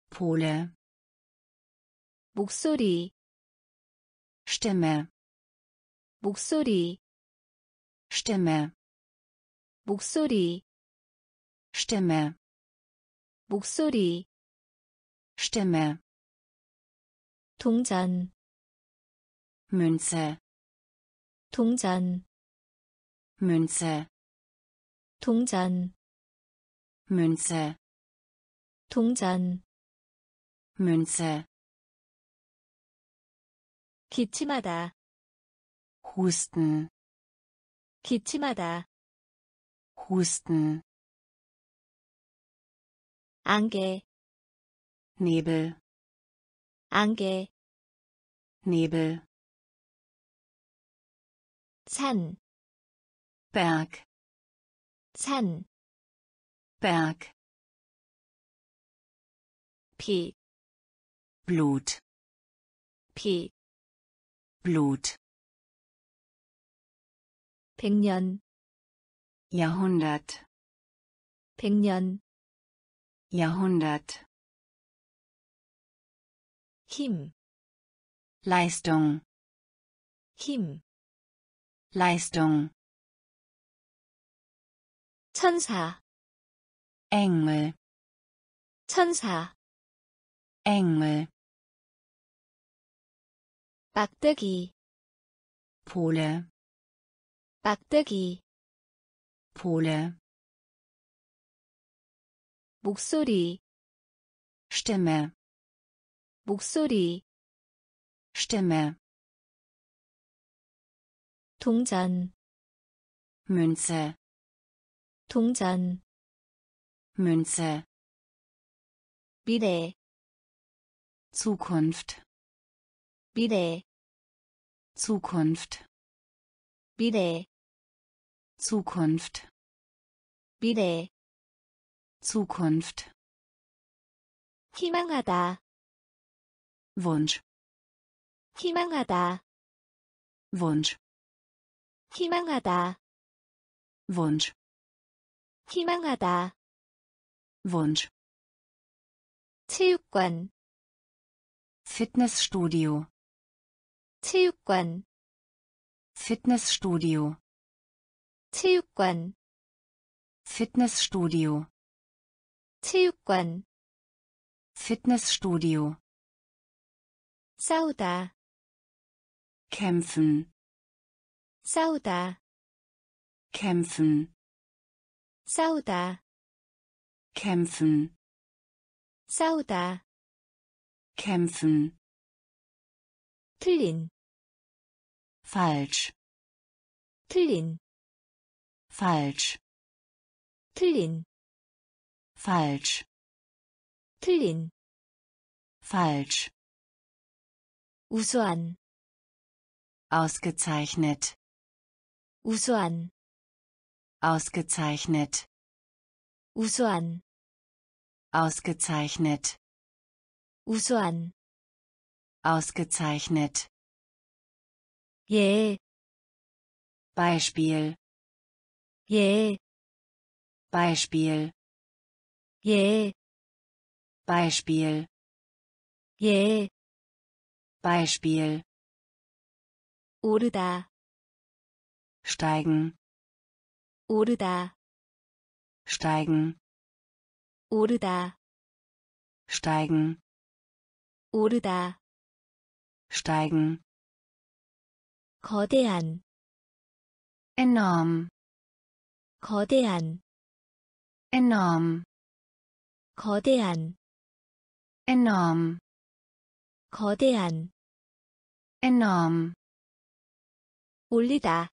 Pole, 목소리, Stimme, 목소리, Stimme, 목소리, Stimme, 목소리, Stimme, 동전, Münze, 동전, Münze, 동전, Münze, 동전, Münze, 기침하다, Husten, 기침하다, Husten, 안개, Nebel, 안개, Nebel, 산, Berg, 산, Berg, 피, Blut, 피, Blut, 백년, Jahrhundert, 백년, Jahrhundert, 힘, Leistung, 힘, Leistung, 천사, Engel, 천사, Engel, 막대기, Pole, 막대기, Pole, 목소리, Stimme, 목소리, Stimme, 동전, Münze, 동전, Münze, 미래, Zukunft, 미래, Zukunft, 미래, Zukunft, 미래, Zukunft, 희망하다, Wunsch, 희망하다, Wunsch, 희망하다, Wunsch, 희망하다, Wunsch, 체육관, Fitnessstudio, 체육관, Fitnessstudio, 체육관, Fitnessstudio, 체육관, Fitnessstudio, 싸우다, kämpfen, 싸우다, kämpfen, 싸우다, kämpfen, 싸우다, kämpfen, 틀린, falsch, 틀린, falsch, 틀린, falsch, 틀린, falsch, 우수한, ausgezeichnet, 우수한, ausgezeichnet, 우수한, ausgezeichnet, 우수한, ausgezeichnet, 예, Beispiel, 예, Beispiel, 예, Beispiel, 예, Beispiel, 오르다, steigen, 오르다, steigen, 오르다, steigen, 오르다, steigen, 거대한, enorm, 거대한, enorm, 거대한, enorm, 거대한, enorm, 올리다,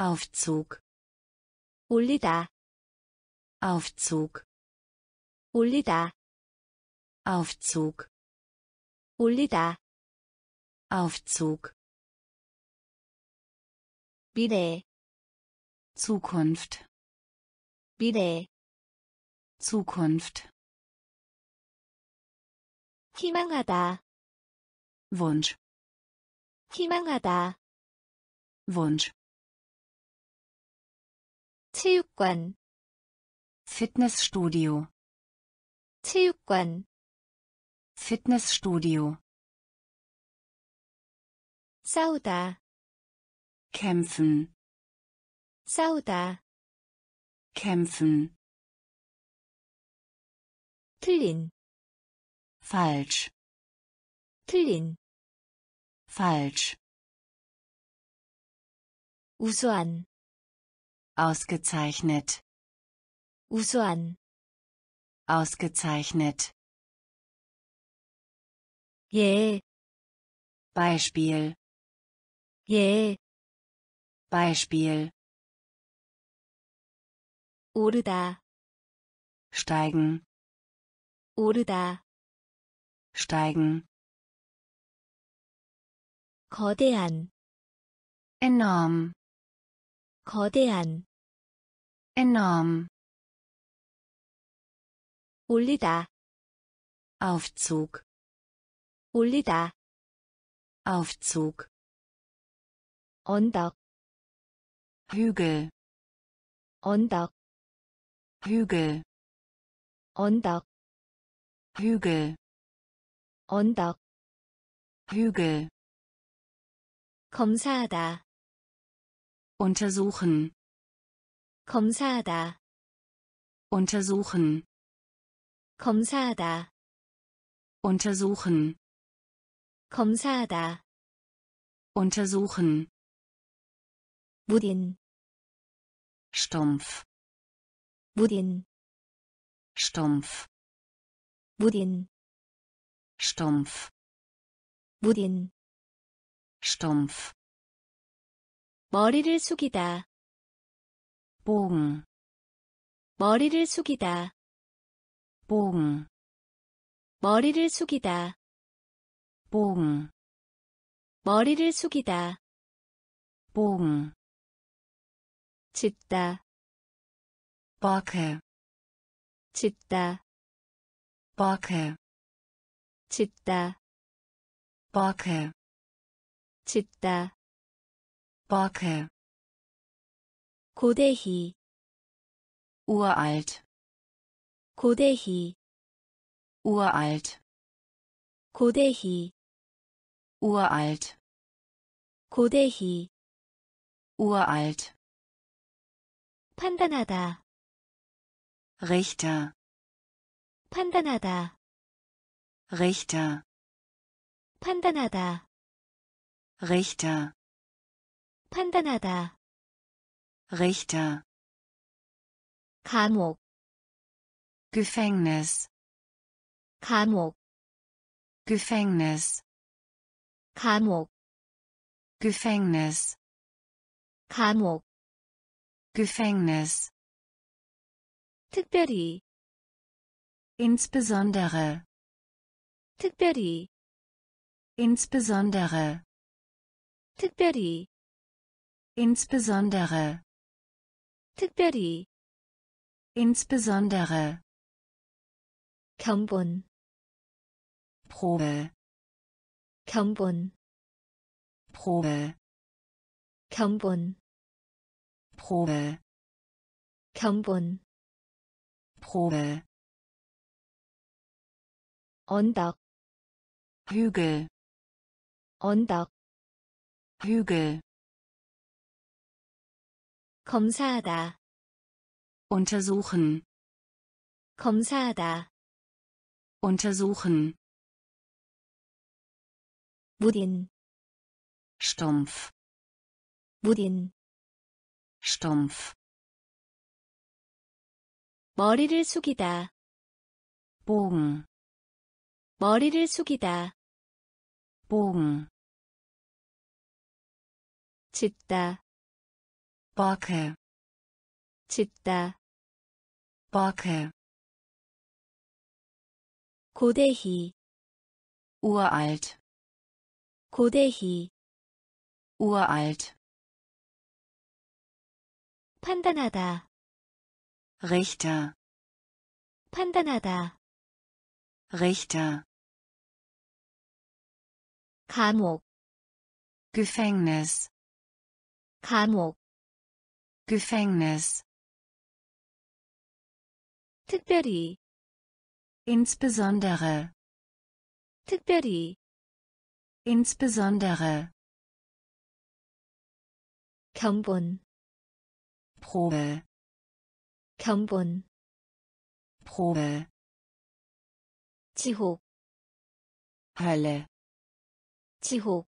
Aufzug, 올리다, Aufzug, 올리다, Aufzug, 올리다, Aufzug, 미래, Zukunft, 미래, Zukunft, 희망하다, Wunsch, 희망하다, Wunsch, 체육관, Fitnessstudio. 체육관, Fitnessstudio. 싸우다, Kämpfen. 싸우다, Kämpfen. 틀린, Falsch. 틀린, Falsch. 우수한, Ausgezeichnet. 우수한, Ausgezeichnet. 예, Beispiel. 예, Beispiel. 오르다, Steigen. 오르다, Steigen. 거대한, Enorm. 거대한, Enorm. 올리다, Aufzug. 올리다, Aufzug. 언덕, Hügel. 언덕, Hügel. 언덕, Hügel. 언덕, Hügel. 검사하다, Untersuchen. 검사하다, Untersuchen. 검사하다, Untersuchen. 검사하다, Untersuchen. 무딘, Stumpf. 무딘, Stumpf. 무딘, Stumpf. 무딘, Stumpf. 머리를 숙이다, Bogen. 머리를 숙이다, Bogen. 머리를 숙이다, Bogen. 머리를 숙이다, Bogen. 짓다, Borke. 짓다, Borke. 짓다, Borke. 짓다, Borke. 고대희, Uralt. 고대희, Uralt. 고대희, Uralt. 고대희, Uralt. 판단하다, Richter. 판단하다, Richter. 판단하다, Richter. 판단하다, Richter. 감옥, Gefängnis. 감옥, Gefängnis. 감옥, Gefängnis. 감옥, Gefängnis. 특별히, Insbesondere. 특별히, Insbesondere. 특별히, Insbesondere. 특별히, Insbesondere. 견본, Probe. 견본, Probe. 견본, Probe. 견본, Probe. 언덕, Hügel. 언덕, Hügel. 검사하다, Untersuchen. 검사하다, Untersuchen. 무딘, Stumpf. 무딘, Stumpf. 머리를 숙이다, Bogen. 머리를 숙이다, Bogen. 짓다, Borke. 짓다, Borke. 고대희, Uralt. 고대희, Uralt. 판단하다, Richter. 판단하다, Richter. 감옥, Gefängnis. 감옥, Gefängnis. 특별히 insbesondere 특별히 insbesondere 견본 Probe 견본 Probe 지옥 Hölle 지옥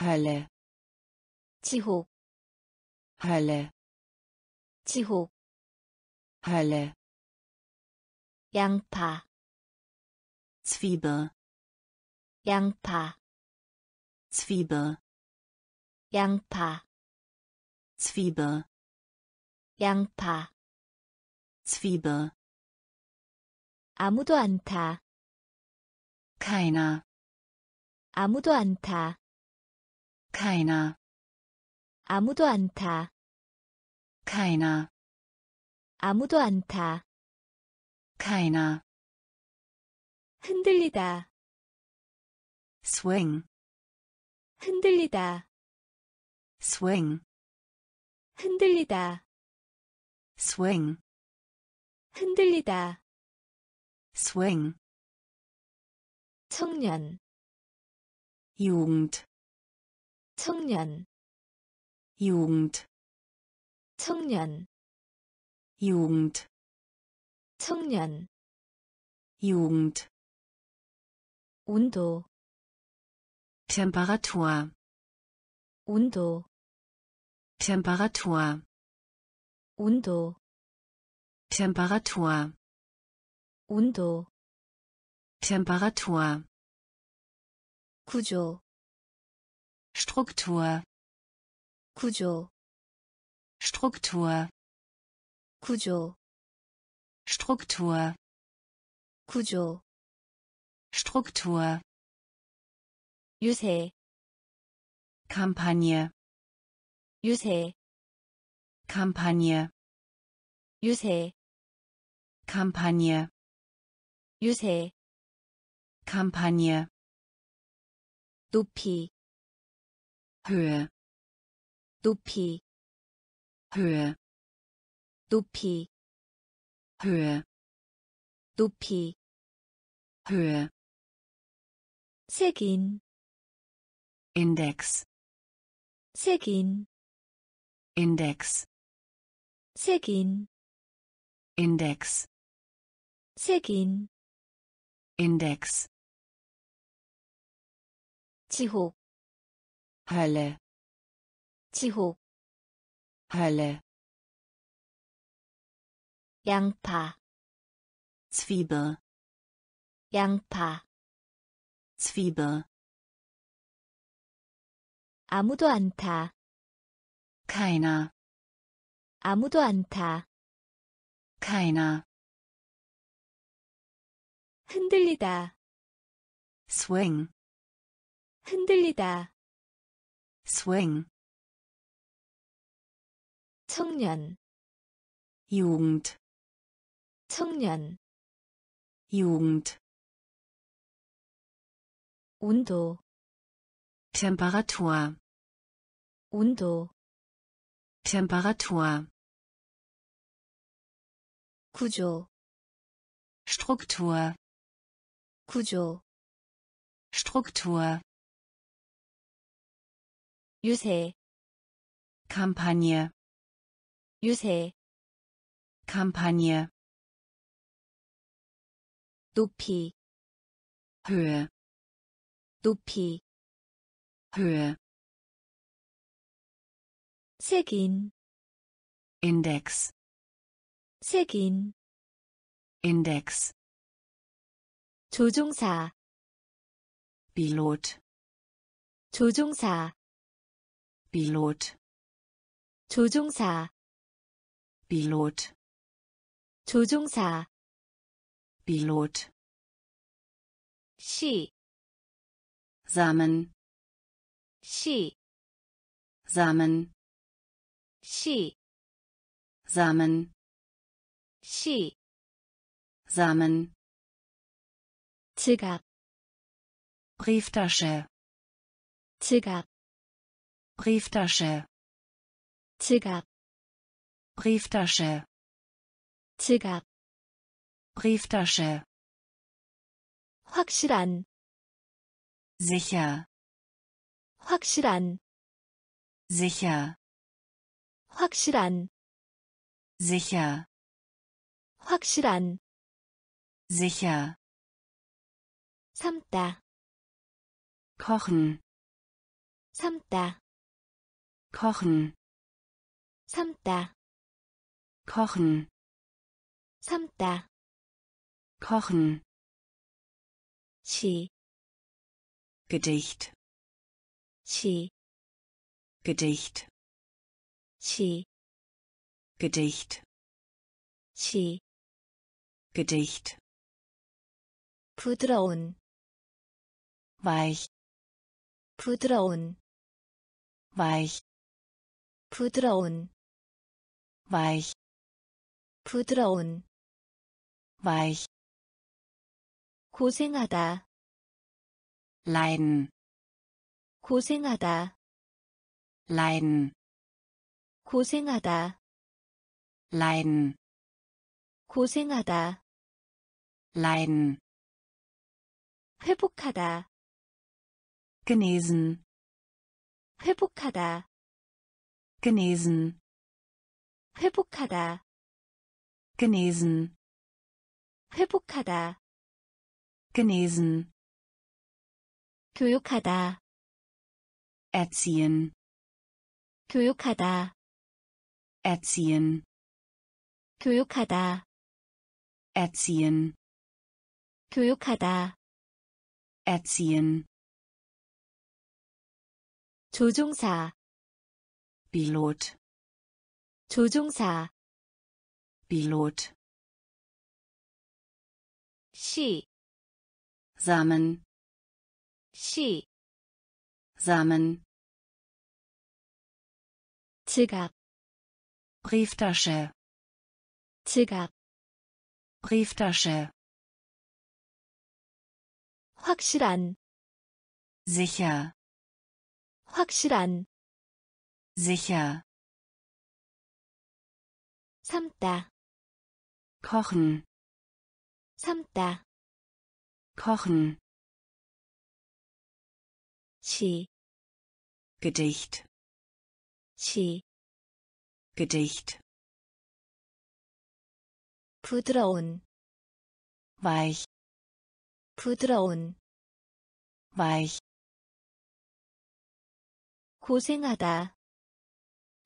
Hölle 지옥 Hölle 지옥 Hölle 양파 Zwiebel 양파 Zwiebel 양파 Zwiebel 양파 Zwiebel 아무도 안 타 keiner 아무도 안 타 keiner 아무도 안타 keiner 아무도 안타 keiner 흔들리다 swing 흔들리다 swing 흔들리다 swing 흔들리다 swing 청년 Jugend 청년 Jugend 청년 Jugend 청년 Jugend 온도 Temperatur 온도 Temperatur 온도 Temperatur 온도 Temperatur 구조 Struktur 구조 Struktur 구조 Struktur 구조 Struktur 유세 Kampagne 유세 Kampagne 유세 Kampagne 유세 Kampagne 높이 Höhe 높이 Höhe 높이 Höhe 높이 Höhe 색인 Index 색인 Index 색인 Index 색인 Index 지옥 Hölle 지옥 Hölle 양파 Zwiebel 양파 Zwiebel 아무도 안 타 keiner 아무도 안 타 keiner 흔들리다 swing 흔들리다 swing 청년 Jugend 청년 Jugend 온도 Temperatur 온도 Temperatur 구조 Struktur 구조 Struktur 유세 Kampagne 유세 Kampagne 높이 Höhe 높이 Höhe 색인 Index 색인 Index 조종사 Pilot 조종사 Pilot 조종사 Pilot 조종사 Pilot 씨, Samen 씨, Samen 씨, Samen 씨, Samen 지갑, Brieftasche 지갑, Brieftasche 지갑, Brieftasche 지갑, Brieftasche. 확실한 Sicher. 확실한 Sicher. 확실한 Sicher. 확실한 Sicher. 삶다 Kochen. 삶다 Kochen. 삶다 Kochen. 삶다 Kochen. 시, Gedicht. 시, Gedicht. 시, Gedicht. 시, Gedicht. 부드러운, Weich. 부드러운, Weich. 부드러운, Weich. 부드러운, Weich. 고생하다, Leiden. 고생하다, Leiden. 고생하다, Leiden. 고생하다, Leiden. 회복하다, Genesen. 회복하다, Genesen. 회복하다, Genesen. 회복하다, Genesen. 교육하다, Erziehen. 교육하다, Erziehen. 교육하다, Erziehen. 교육하다, Erziehen. 조종사, Pilot. 조종사, Pilot. 시, Samen. 시, Samen. 지갑, Brieftasche. 지갑, Brieftasche. 확실한, Sicher. 확실한, Sicher. 삶다, Kochen. 삶다, Kochen. 시, Gedicht. 시, Gedicht. 부드러운, Weich. 부드러운, Weich. 고생하다,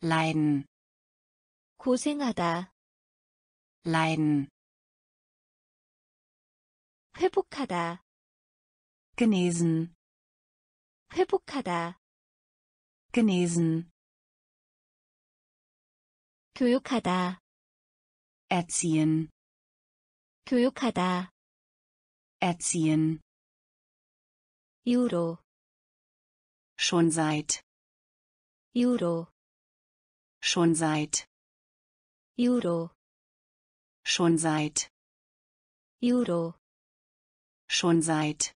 Leiden. 고생하다, Leiden. 회복하다, Genesen. 회복하다, Genesen. 교육하다, Erziehen. 교육하다, Erziehen. 이후로, Schon seit. 이후로, Schon seit. 이후로, Schon seit. 이후로, Schon seit.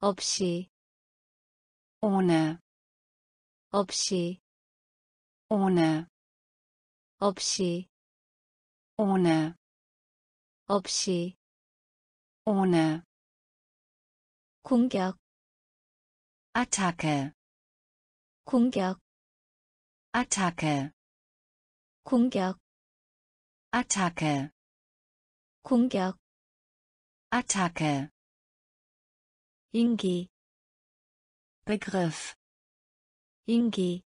없이, Ohne. 없이, Ohne. 없이, Ohne. 없이, Ohne. 공격, Attacke. 공격, Attacke. 공격, Attacke. 공격, Attacke. 인기, Begriff. 인기,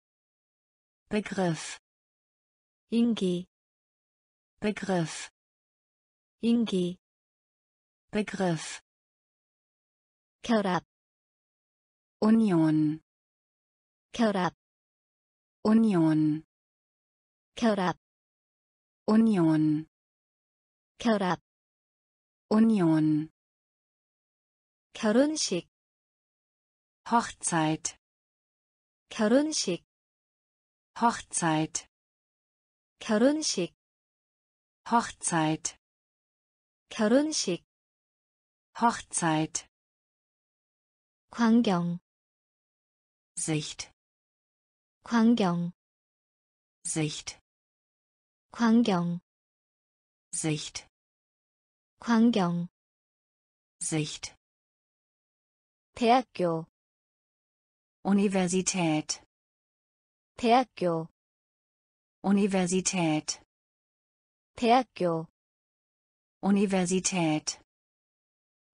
Begriff. 인기, Begriff. 인기, Begriff. 결합, Union. 결합, Union. 결합, Union. 결합, Union. 결혼식, Hochzeit. 결혼식, Hochzeit. 결혼식, Hochzeit. 결혼식, Hochzeit. 광경, Sicht. 광경, Sicht. 광경, Sicht. 광경 Sicht, 대학교 Universität, 대학교 Universität, 대학교 Universität,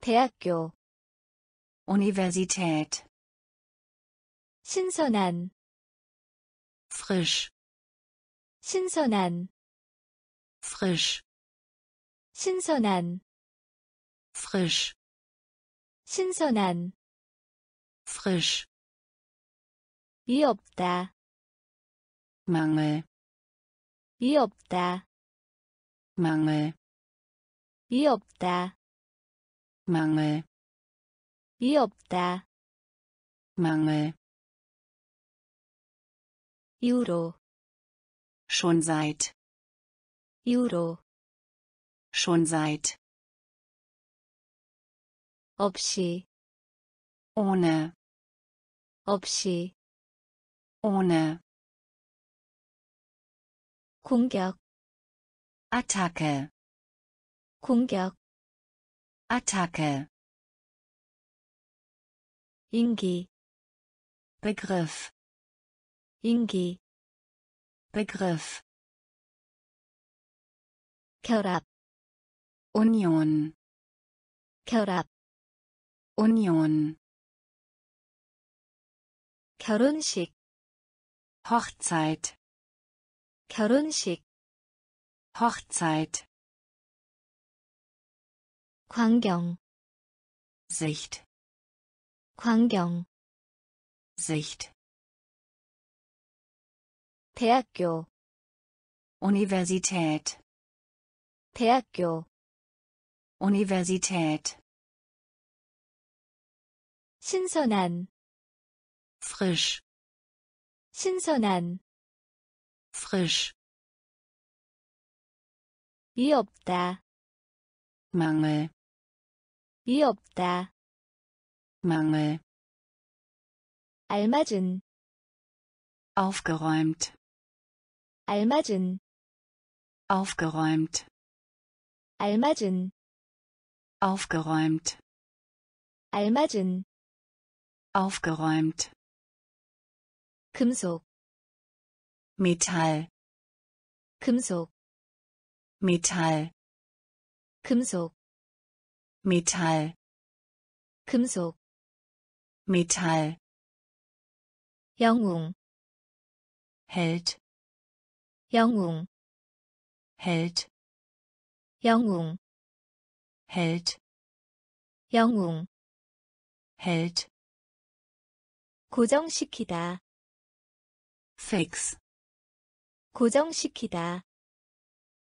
대학교 Universität, 신선한 frisch, 신선한 frisch, 신선한 frisch, 신선한 frisch, 이 없다 Mangel, 이 없다 Mangel, 이 없다 Mangel, 이 없다 Mangel, 이후로 schon seit, 이후로 schon seit, 없이 ohne, 없이 ohne, 공격 Attacke, 공격 Attacke, 인기 Begriff, 인기 Begriff, 결합 Union, 결합 Union, 결혼식 Hochzeit, 결혼식 Hochzeit, 광경 Sicht, 광경 Sicht, 대학교 Universität, 대학교 Universität, 신선한 frisch, 신선한 frisch, 이 없다 Mangel, 이 없다 Mangel, 알맞은 aufgeräumt, 알맞은 aufgeräumt, 알맞은 aufgeräumt, 알맞은 aufgeräumt, 금속 Metall, 금속 Metall, 금속 Metall, 금속 Metall, 영웅 Held, 영웅 Held, 영웅. Held, 영웅. Held, 고정시키다. fix, 고정시키다.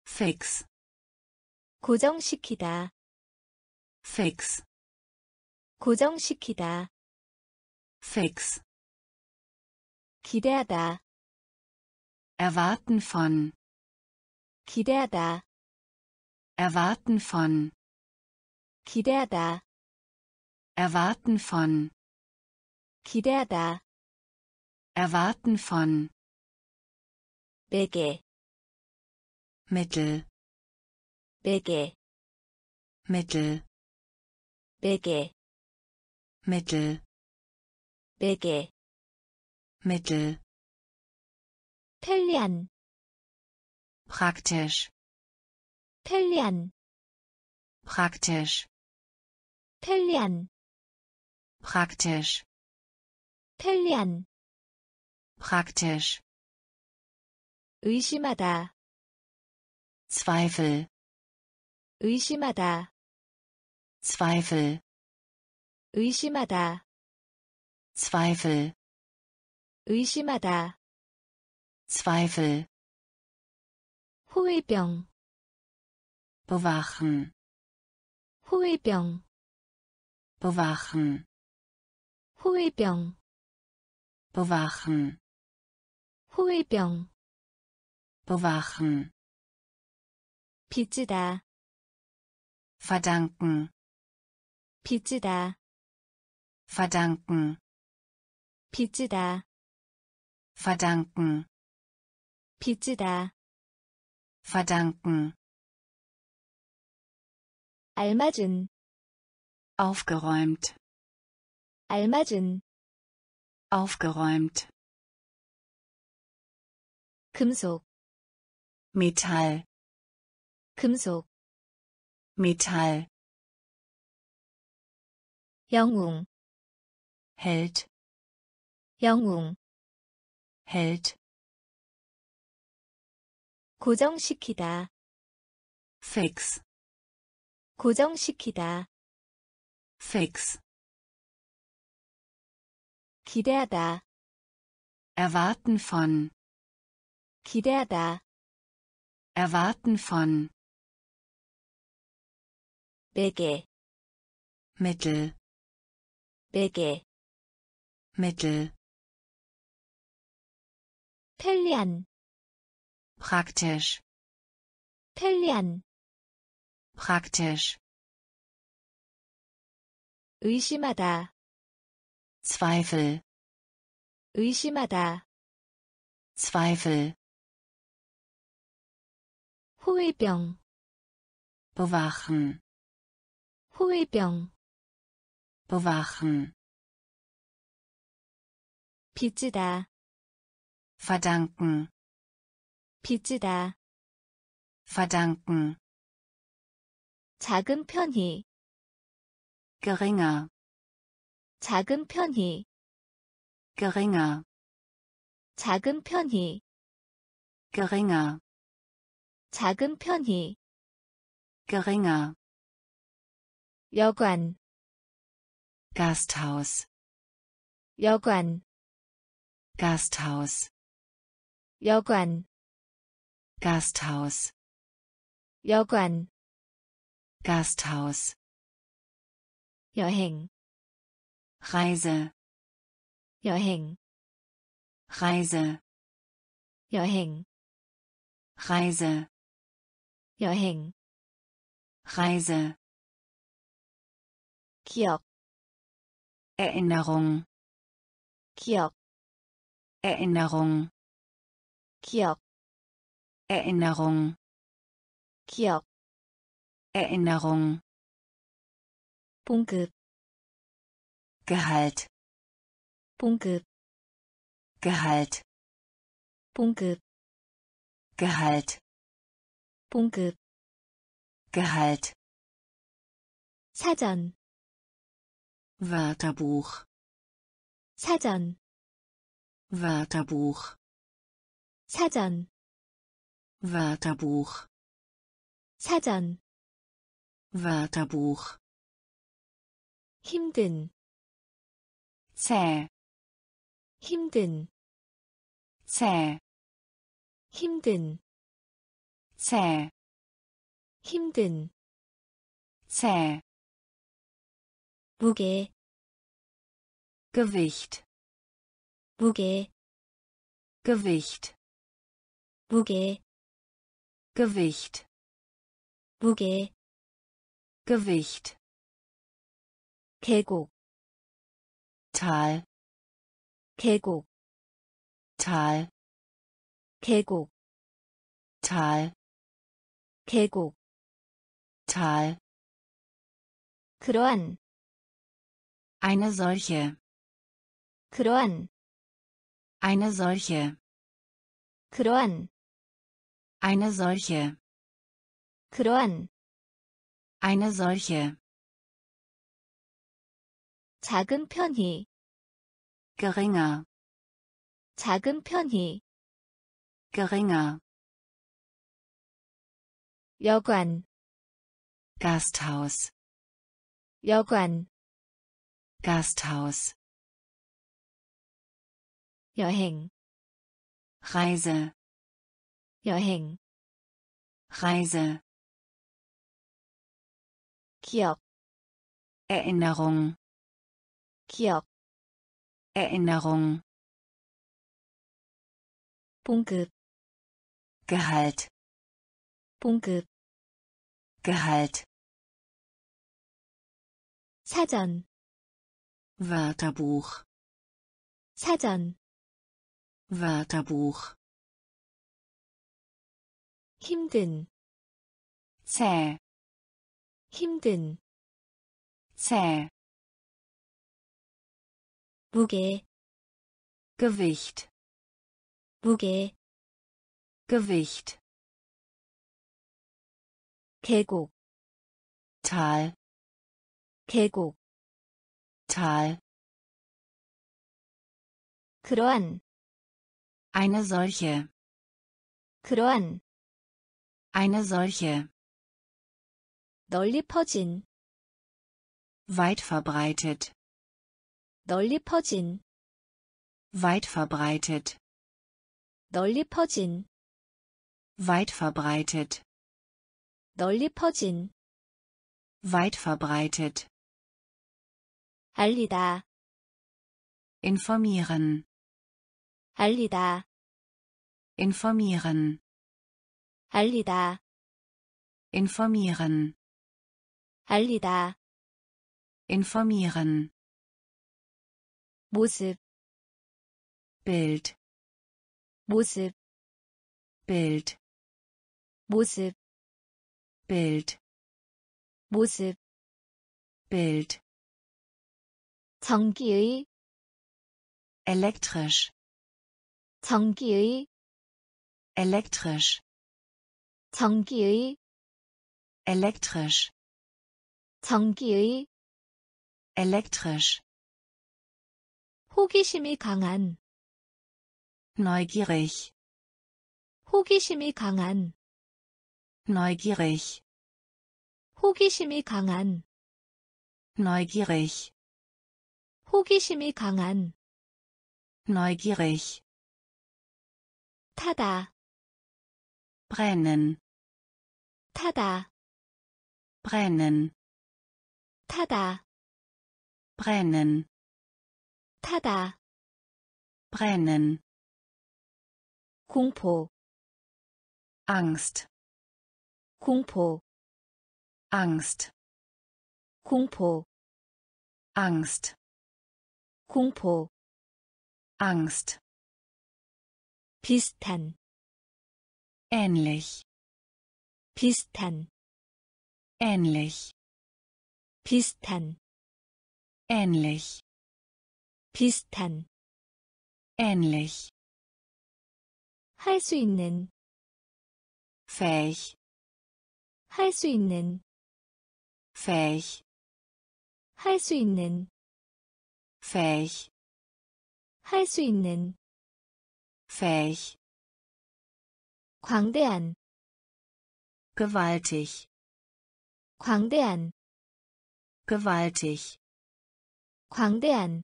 fix, 고정시키다. fix, 고정시키다. fix, 기대하다. Erwarten von, 기대하다 erwarten von, 기대하다 erwarten von, 기대하다 erwarten von, 매개 Mittel, 매개 Mittel, 매개 Mittel, 매개 Mittel, 편리한 praktisch, 편리한 praktisch, 편리한 praktisch, 편리한 praktisch, 의심하다 Zweifel, 의심하다 Zweifel, 의심하다 Zweifel, 의심하다 Zweifel, 호위병 bewachen, 호위병 bewachen, 호위병 bewachen, 호위병 bewachen, 빚지다 verdanken, 빚지다 verdanken, 빚지다 verdanken, 빚지다 verdanken, 알맞은 aufgeräumt, 알맞은 aufgeräumt, 금속 Metall, 금속 Metall, 영웅 Held, 영웅 Held, 고정시키다 fix, 고정시키다 fix, 기대하다 erwarten von, 기대하다 erwarten von, 매개 Mittel, 매개 Mittel, 편리한 praktisch, 편리한 praktisch, 의심하다 Zweifel, 의심하다 Zweifel, 호위병 bewachen, 호위병 bewachen, 빚지다 verdanken, 빚지다 verdanken, 작은 편히 geringer, 작은 편히 geringer, 작은 편히 geringer, 작은 편히 geringer, 여관 Gasthaus, 여관 Gasthaus, 여관 Gasthaus, 여관 Gasthaus, 여행 Reise, 여행 Reise, 여행 Reise, 여행 Reise, 기억 Erinnerung, 기억 Erinnerung, 기억 Erinnerung, 기억 Erinnerung, 봉급 Gehalt, 봉급 Gehalt, 봉급 Gehalt, 봉급 Gehalt, 사전 Wörterbuch, 사전 Wörterbuch, 사전 Wörterbuch, 사전 Wörterbuch, 힘든 zäh, 힘든 zäh, 힘든 zäh, 힘든 zäh, 무게 Gewicht, 무게 Gewicht, 무게 Gewicht, 무게 Gewicht, 계곡 Tal, 계곡 Tal, 계곡 Tal, 계곡 Tal, 그러한 eine solche, 그러한 eine solche, 그러한 eine solche, 그러한 eine solche, 작은 편히 geringer, 작은 편히 geringer, 여관 Gasthaus, 여관 Gasthaus, 여행 Reise, 여행 Reise, 기억 Erinnerung, 기억 Erinnerung, 봉급 Gehalt, 봉급 Gehalt, 사전 Wörterbuch, 사전 Wörterbuch, 힘든 zäh, 힘든 zäh, 무게 Gewicht, 무게 Gewicht, 계곡 Tal, 계곡 Tal, 그러한 eine solche, 그러한 eine solche, 널리 퍼진 weit verbreitet, 널리 퍼진 weit verbreitet, 널리 퍼진 weit verbreitet, 널리 퍼진 weit verbreitet, 알리다 informieren, 알리다 informieren, 알리다 informieren, 알리다 informieren, 모습 Bild, 모습 Bild, 모습 Bild, 모습 Bild, 전기의 elektrisch, 전기의 elektrisch, 전기의 elektrisch, 전기의 elektrisch, 호기심이 강한 neugierig, 호기심이 강한 neugierig, 호기심이 강한 neugierig, 호기심이 강한 neugierig, 타다 brennen, 타다 brennen, 타다 brennen, 타다 brennen, 공포 Angst, 공포 Angst, 공포 Angst, 공포 Angst, 비슷한 ähnlich, 비슷한 ähnlich, 비슷한 ähnlich, 비슷한 ähnlich, 할 수 있는 fähig, 할 수 있는 fähig, 할 수 있는 fähig, 할 수 있는 fähig, 광대한 gewaltig, 광대한 gewaltig, 광대한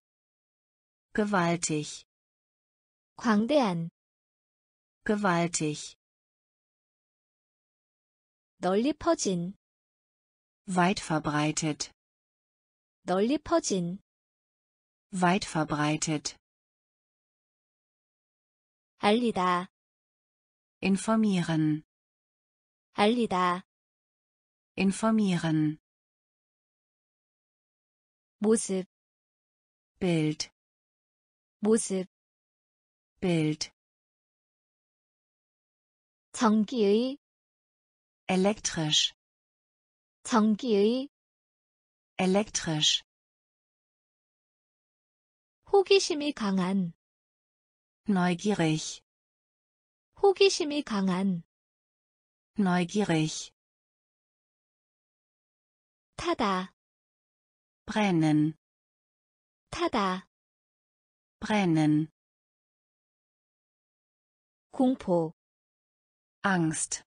gewaltig, 광대한 gewaltig, 널리 퍼진 weit verbreitet, 널리 퍼진 weit verbreitet, 알리다 informieren, 알리다 informieren, 모습 Bild, 모습 Bild, 전기의 elektrisch, 전기의 elektrisch, 호기심이 강한 neugierig, 호기심이 강한 neugierig, 타다 brennen, 타다 brennen, 공포 Angst,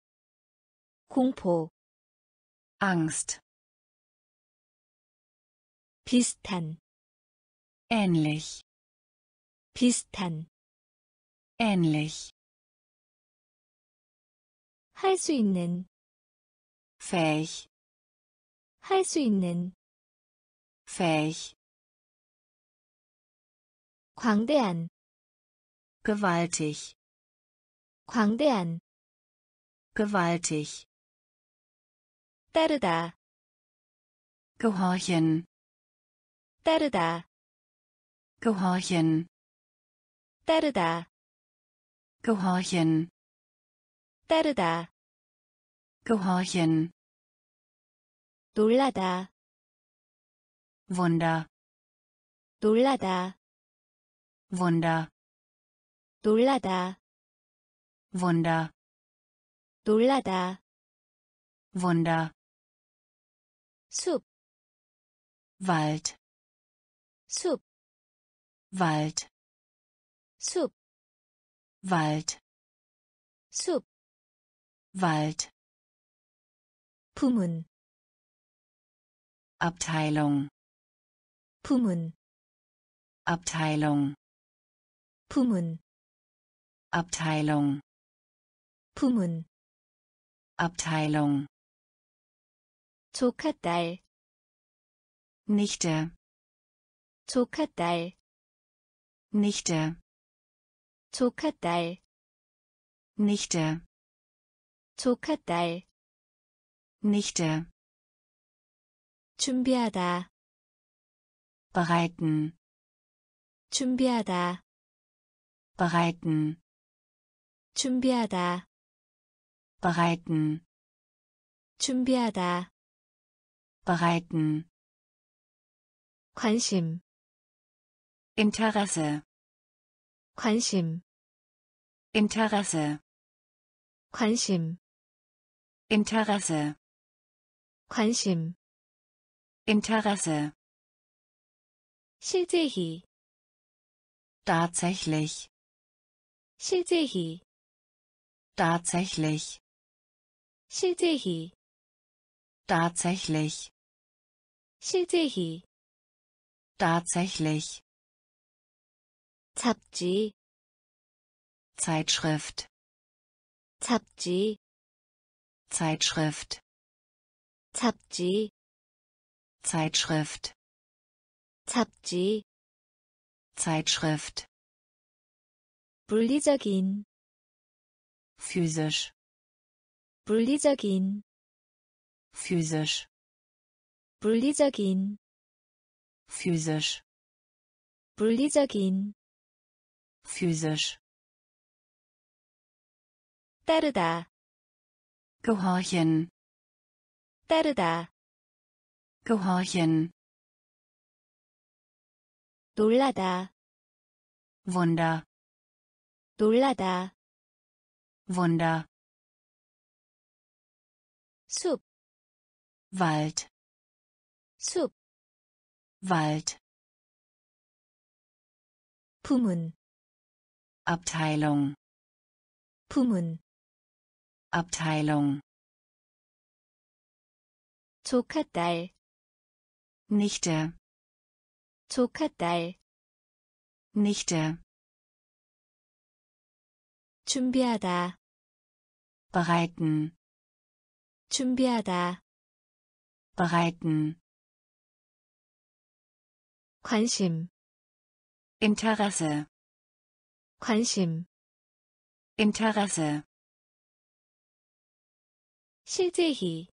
공포 Angst, 비슷한 ähnlich, 비슷한 ähnlich, 할 수 있는 fähig, 할 수 있는 fähig, 광대한 gewaltig, 광대한 gewaltig, 따르다 gehorchen, 따르다 gehorchen, 따르다 gehorchen, 따르다 gehorchen, 놀라다, Wunder, 놀라다, Wunder, 놀라다, Wunder, 놀라다, Wunder, 숲, Wald, 숲, Wald, 숲, Wald, 숲, Wald, 부문, Abteilung, 부문, Abteilung, 부문, Abteilung, 부문, Abteilung, 조카딸, Nichte, 조카딸, Nichte, 조카딸, Nichte, 조카딸, Nichte, 준비하다, Bereiten, 준비하다, bereiten, 준비하다, bereiten, 준비하다, bereiten, 관심, Interesse, 관심, Interesse, 관심, Interesse, 관심, Interesse, 실제히, tatsächlich, 실제히, tatsächlich, 실제히, tatsächlich, 실제히, tatsächlich, 잡지, Zeitschrift, 잡지, Zeitschrift, 잡지, Zeitschrift, 잡지, Zeitschrift, 물리적인, physisch, 물리적인, physisch, 물리적인, physisch, 물리적인, physisch, 따르다, gehorchen, 따르다, gehorchen, 놀라다, Wunder, 놀라다, Wunder, 숲, Wald, 숲, Wald, 부문, Abteilung, 부문, Abteilung, 조카딸, Nichte, 조카딸, Nichte, 준비하다, bereiten, 준비하다, bereiten, 관심, Interesse, 관심, Interesse, 실제히,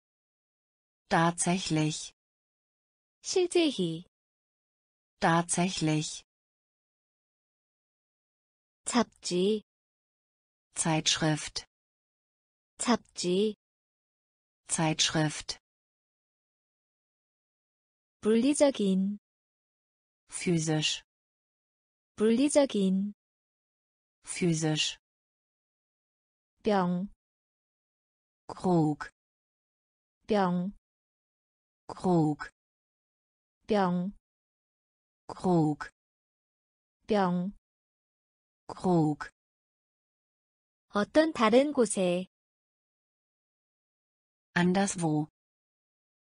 tatsächlich, 실제히, tatsächlich, 잡지, Zeitschrift, 잡지, Zeitschrift, 물리적인, physisch, 물리적인, physisch, 병, Krug, 병, Krug, 병, Krug, 병, Krug, 어떤 다른 곳에, anderswo,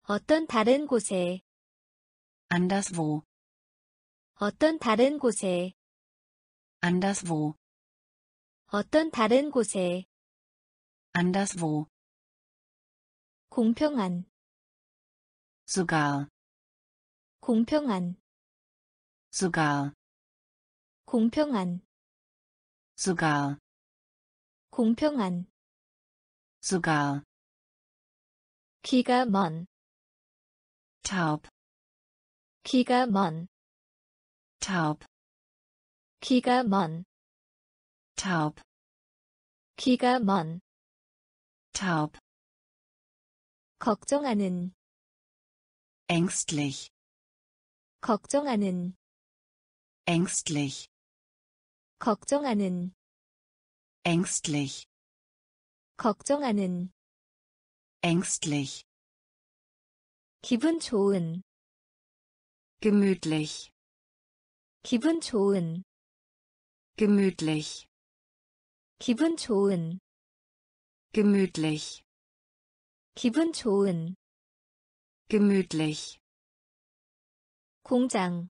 어떤 다른 곳에, anderswo, 어떤 다른 곳에, anderswo, 어떤 다른 곳에, anderswo, 공평한, sogar, 공평한, sogar, 공평한, sogar, 공평한, sogar, 귀가 먼, taub, 귀가 먼, taub, 귀가 먼, taub, 귀가 먼, taub, 걱정하는, ängstlich, 걱정하는 ängstlich, 걱정하는 ängstlich, 걱정하는 ängstlich, 기분 좋은 gemütlich, 기분 좋은 gemütlich, 기분 좋은 gemütlich, 기분 좋은 gemütlich, 공장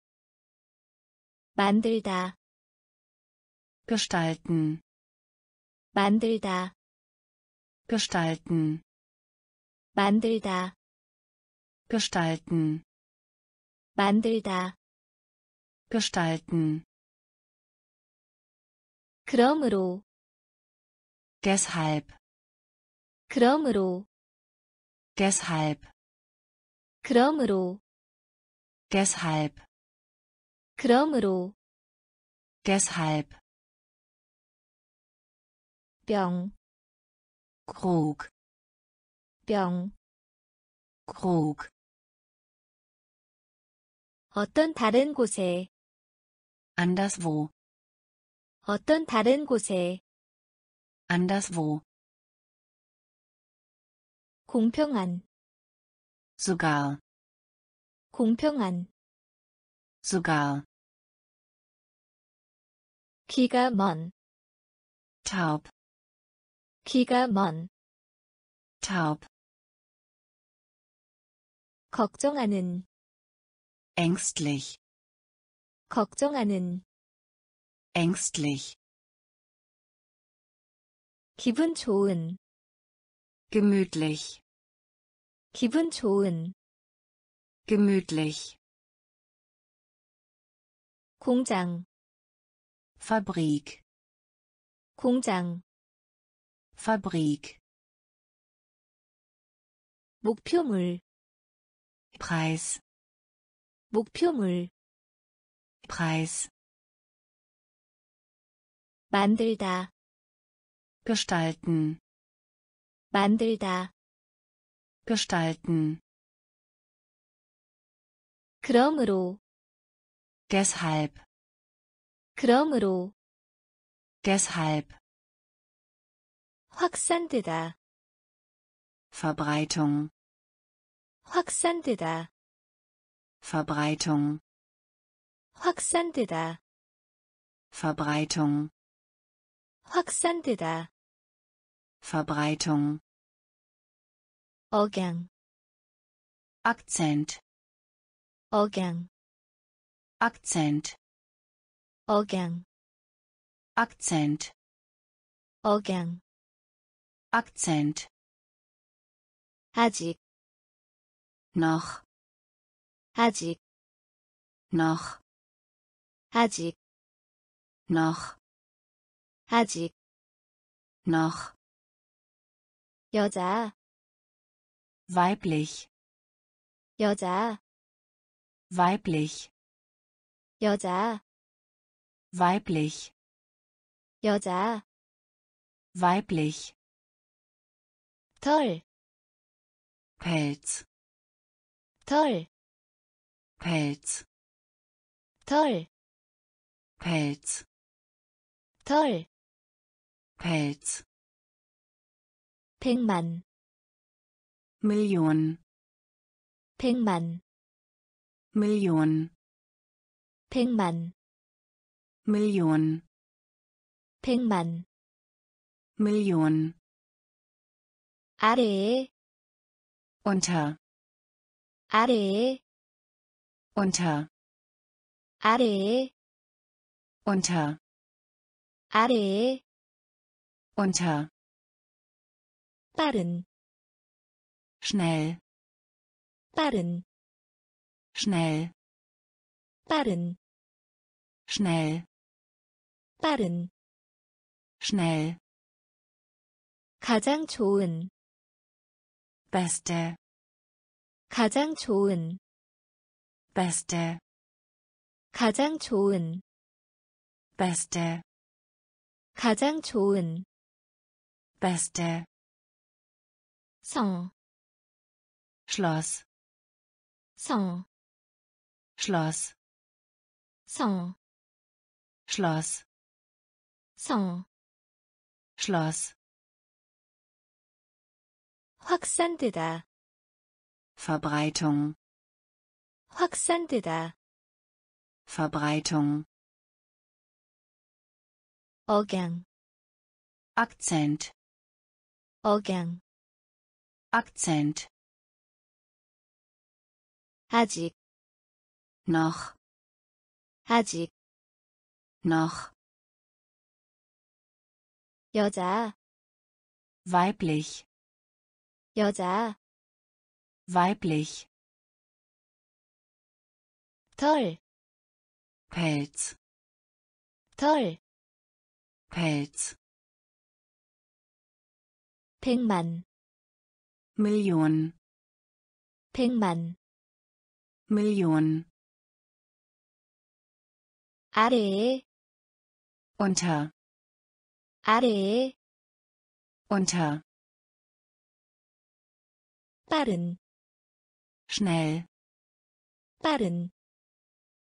만들다 gestalten, 만들다 gestalten, 만들다 gestalten, 만들다 gestalten, 그러므로 deshalb, 그러므로 deshalb, 그러므로 deshalb, 그러므로 deshalb, 병, Krug, 병, Krug, 어떤 다른 곳에, anderswo, 어떤 다른 곳에, anderswo, 공평한, sogar, 공평한, sogar, 귀가 먼, taub, 귀가 먼, taub, 걱정하는, ängstlich, 걱정하는, ängstlich, 기분 좋은, gemütlich, 기분 좋은, gemütlich, 공장, Fabrik, 공장, Fabrik, 목표물, Preis, 목표물, Preis, 만들다, gestalten, 만들다, gestalten, 그러므로, deshalb, 그러므로, deshalb, 확산되다, Verbreitung, 확산되다, Verbreitung, 확산되다, Verbreitung, 확산되다, Verbreitung, 억양, Akzent, 억양, Akzent, 억양, Akzent, 억양, Akzent, 아직, noch, 아직, noch, 아직, noch, 아직, noch, 여자, weiblich, 여자, weiblich, 여자, weiblich, 여자, weiblich, 털, Pelz, 털, Pelz, 털, Pelz, 털, Pelz, 백만, Million, 백만, Million, 백만, Million, 백만, Million, 아래에, unter, 아래에, unter, 아래에, unter, 아래에, unter, 빠른, schnell, 빠른, schnell 빠른 schnell 빠른 schnell 가장 좋은 beste 가장 좋은 beste 가장 좋은 beste 가장 좋은 beste 성, Schloss 성, Schloss 성, Schloss 성, Schloss 확산되다, Verbreitung 확산되다, Verbreitung 억양, Akzent 억양, Akzent 아직, noch 아직, noch 여자, weiblich 여자, weiblich 털, Pelz 털, Pelz 백만, Million 백만, Million 아래에, unter 아래에, unter 빠른, schnell 빠른,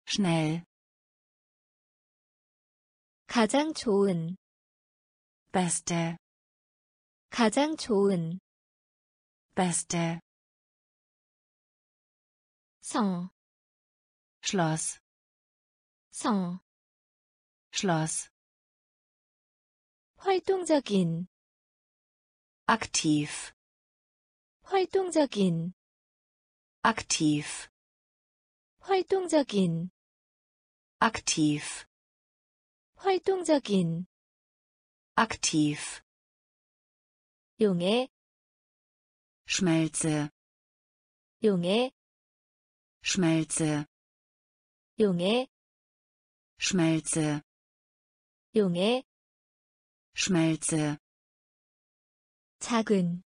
schnell 가장 좋은, beste 가장 좋은, beste 성, Schloss 성, Schloss 활동적인, aktiv 활동적인, aktiv 활동적인, aktiv 활동적인, aktiv 용해, schmelze 용해, schmelze 용해, schmelze 용해, schmelze 작은,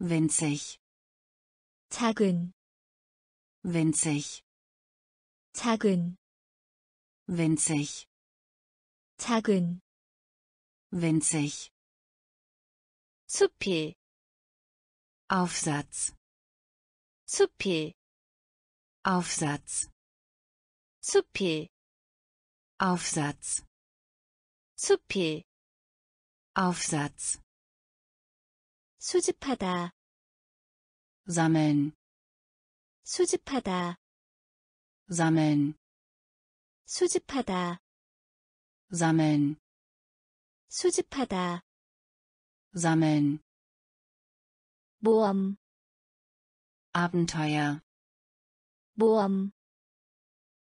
winzig 작은, winzig 작은, winzig 작은, winzig 수필, Aufsatz 수필, Aufsatz 수필, Aufsatz 수필, Aufsatz 수집하다, sammeln 수집하다, sammeln 수집하다, sammeln 수집하다, sammeln 모험, Abenteuer 모험,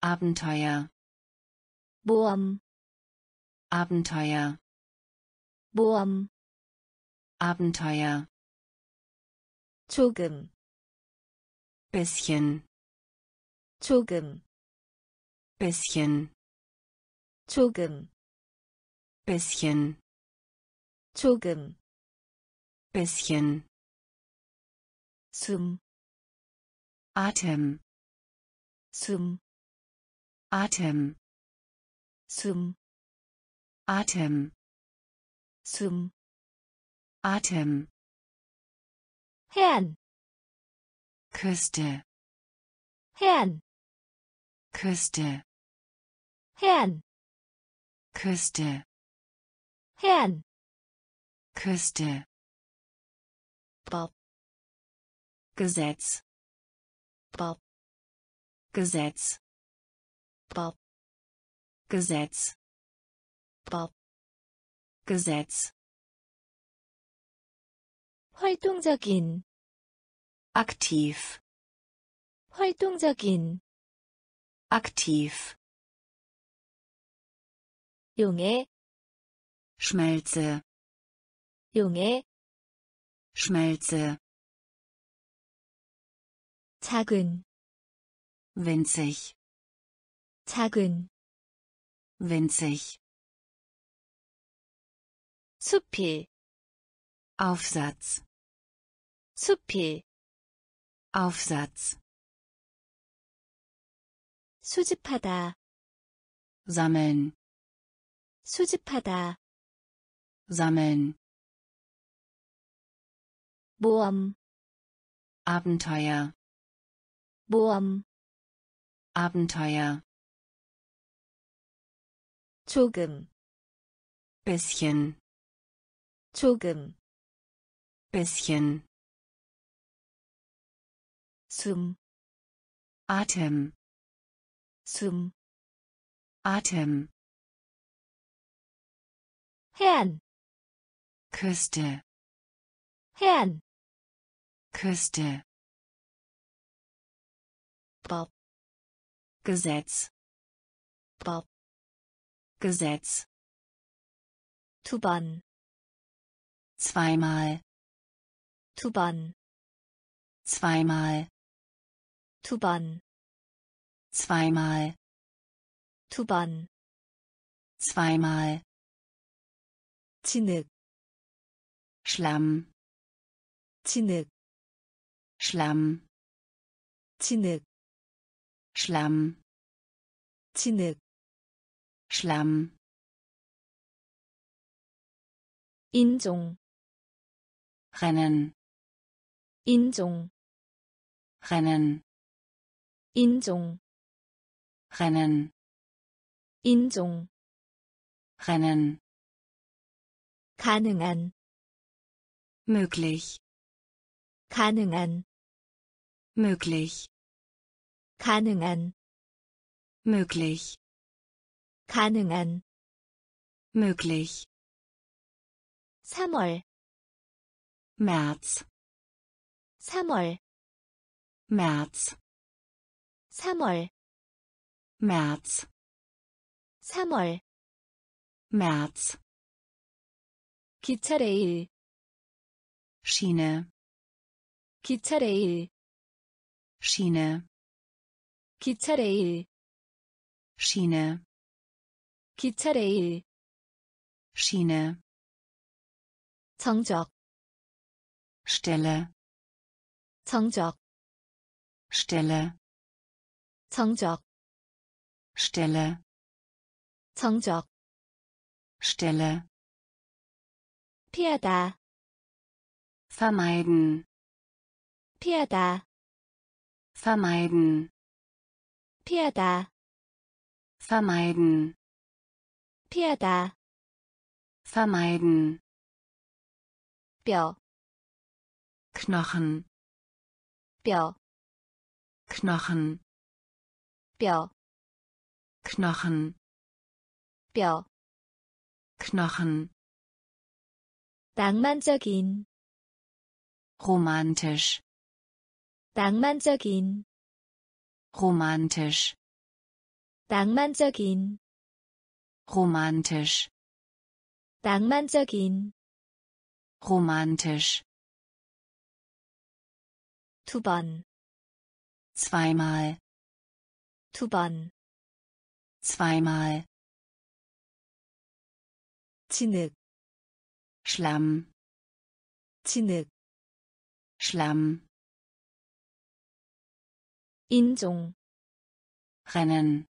Abenteuer 모험, Abenteuer 모험, Abenteuer 조금, bisschen 조금, bisschen 조금, bisschen 조금, bisschen 숨, Atem 숨, Atem 숨, Atem zum Atem. Herrn. Küste. Herrn. Küste. Herrn. Küste. Herrn. Küste. Bob. Gesetz. Bob. Gesetz. Bob. Gesetz. Bob. Gesetz 활동적인, aktiv 활동적인, aktiv 용해, schmelze 용해, schmelze 작은, winzig, 작은, winzig, 수필, Aufsatz, 수필, Aufsatz, 수집하다, sammeln, 수집하다, sammeln, 모험, Abenteuer, 모험, Abenteuer, 조금, bisschen, 조금, bisschen, 숨, Atem, 숨, Atem, 해안, Küste, 해안, Küste, 법, Gesetz, 법, Gesetz, 두 번, zweimal, 두 번, zweimal, 두 번, zweimal, 두 번, zweimal, 진흙, Schlamm, 진흙, Schlamm, 진흙, Schlamm, 진흙, Schlamm, 인종, Rennen, 인종, Rennen, 인종, Rennen, 인종, Rennen, 가능한, möglich, 가능한, möglich, 가능한, möglich, 가능한, möglich, 3월, März, 3월, März, 3월, März, 3월, März, 기차 레일, Schiene, 기차 레일, Schiene, 기차 레일, Schiene, 기차 레일, Schiene, 정적, Stelle, 정적, Stelle, 정적, Stelle, 정적, Stelle, 피하다, vermeiden, 피하다, vermeiden, 피하다, vermeiden, 피하다, vermeiden, 뼈, Knochen, 뼈, Knochen, 뼈, Knochen, 뼈, Knochen, 낭만적인, romantisch, 낭만적인, romantisch, 낭만적인, romantisch, 낭만적인, romantisch, 두 번, zweimal, 두 번, zweimal, 진흙, Schlamm, 진흙, Schlamm, 인종, Rennen,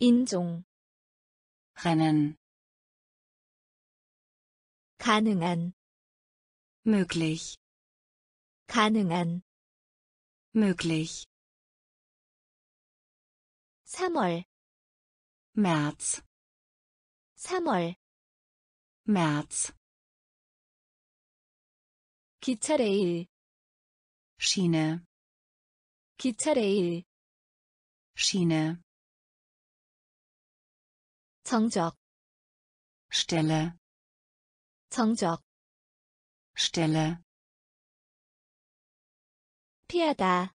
인종, Rennen, 가능한, möglich, 가능한, möglich, 3월, März, 3월, März, 기차 레일, Schiene, 기차 레일, Schiene, 정적, Stelle, 정적, Stelle, 피하다,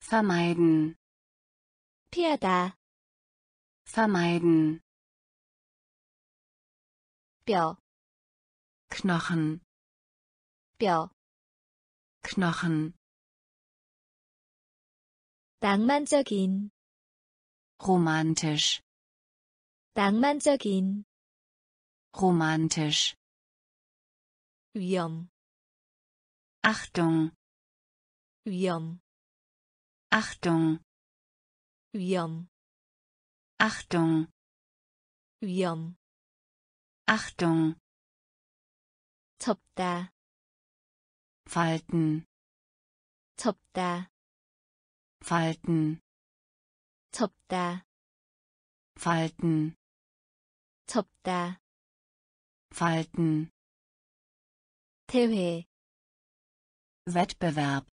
vermeiden, 피하다, vermeiden, 뼈, Knochen, 뼈, Knochen, 낭만적인 romantisch 낭만적인 romantisch 위험 Achtung 위험 Achtung 위험 Achtung 위험 Achtung 접다 falten 접다 falten 접다 falten 접다 falten 대회 Wettbewerb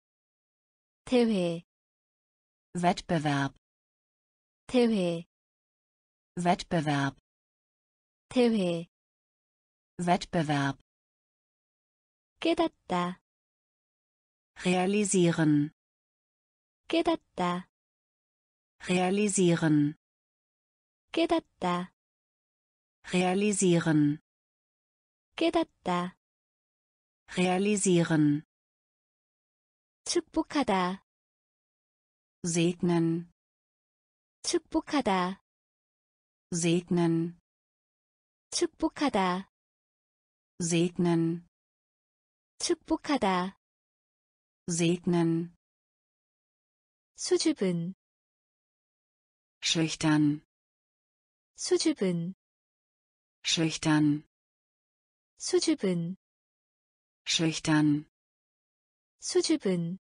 대회 Wettbewerb 대회 Wettbewerb 대회 Wettbewerb 깨닫다 realisieren 깨닫다 realisieren 깨닫다 realisieren 깨닫다 realisieren 축복하다 segnen 축복하다 segnen 축복하다 segnen 축복하다 segnen 수줍은 schüchtern 수줍은 schüchtern 수줍은 schüchtern 수줍은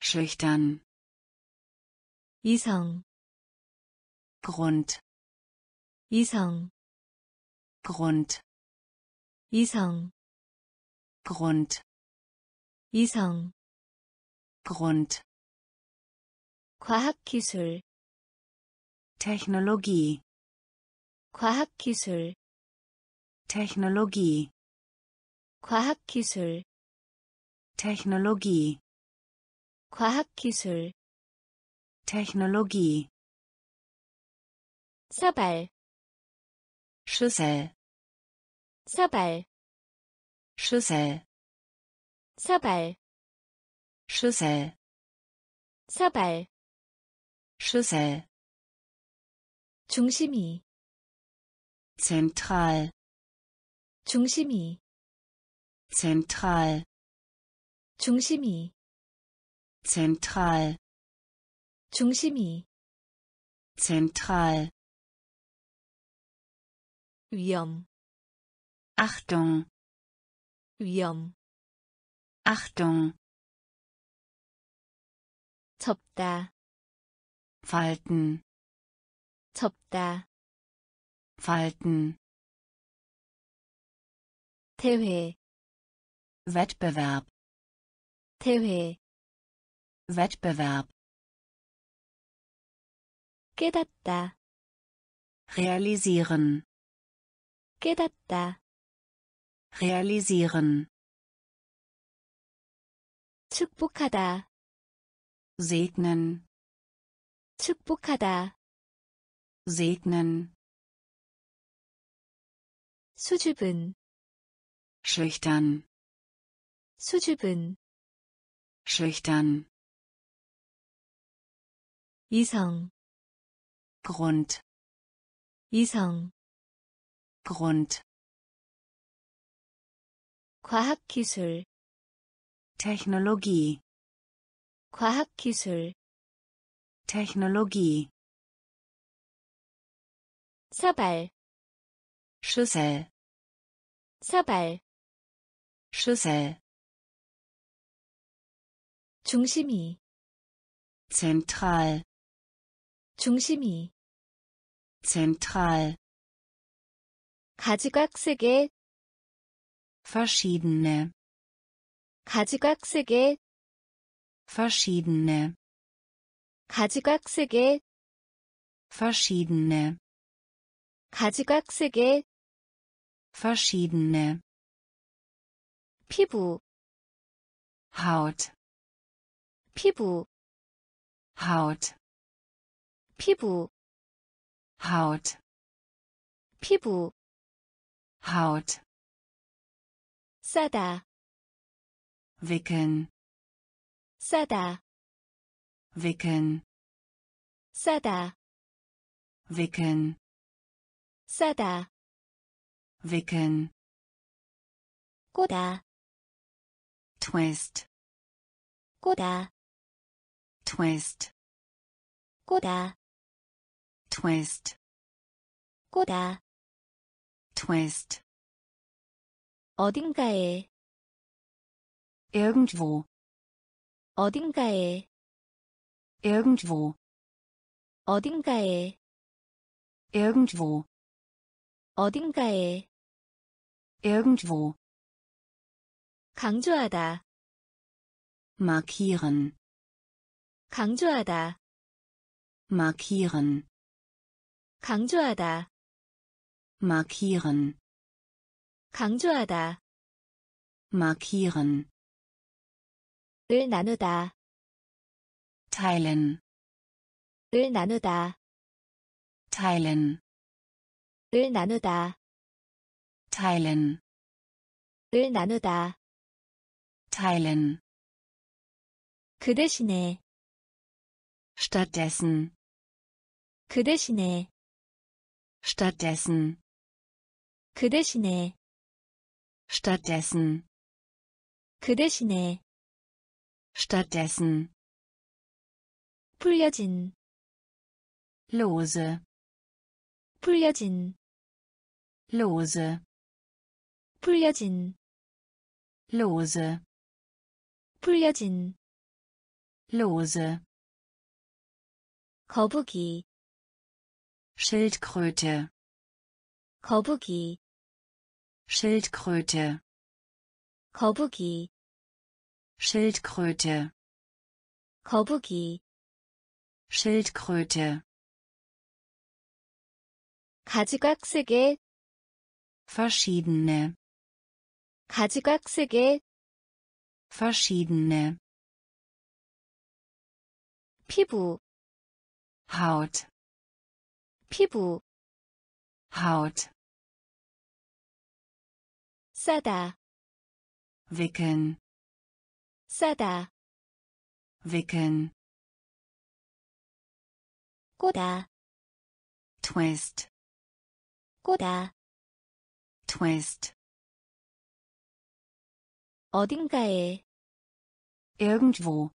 schüchtern 이성 Grund 이성 Grund 이성 Grund 이성 Grund 과학기술 Technologie 과학기술 Technologie 과학기술 Technologie 과학기술 Technologie 사발 Schüssel 사발 Schüssel 사발 Schüssel 사발 Schüssel 중심이 Zentral 중심이 Zentral 중심이 Zentral 중심이 Zentral 위험 Achtung 위험 Achtung 접다 falten 접다 falten 대회 Wettbewerb 대회 Wettbewerb 깨닫다 realisieren 깨닫다 realisieren 축복하다 segnen 축복하다 segnen 수줍은 schüchtern 수줍은 schüchtern 이성 Grund 이성 Grund 과학기술 Technologie 과학기술 Technologie 사발 Schüssel 사발 Schüssel 중심이 Zentral 중심이 Zentral 가지각색의 verschiedene 가지각색의 verschiedene 가지각색의 verschiedene 가지각색의 verschiedene 피부 Haut 피부 Haut 피부 Haut 피부 Haut 싸다 wickeln 싸다 wickeln 싸다 wickeln 싸다 wickeln 꼬다 twist 꼬다 twist 꼬다 twist 꼬다 twist 어딘가에 irgendwo 어딘가에 irgendwo 어딘가에 irgendwo 어딘가에 irgendwo 강조하다 markieren 강조하다 markieren 강조하다 markieren 강조하다 markieren 을 나누다 teilen 을 나누다 teilen 을 나누다 teilen 을 나누다 teilen 그 대신에 stattdessen 그 대신에 stattdessen 그 대신에 stattdessen 그 대신에 stattdessen 풀려진 lose 풀려진 lose 풀려진 lose 풀려진 lose 거북이 Schildkröte 거북이 Schildkröte 거북이 Schildkröte 거북이 Schildkröte 가지각색의 verschiedene 가지각색의 verschiedene 피부 Haut 피부 Haut 싸다 wickeln 싸다 wickeln 꼬다 twist 꼬다 twist 어딘가에 irgendwo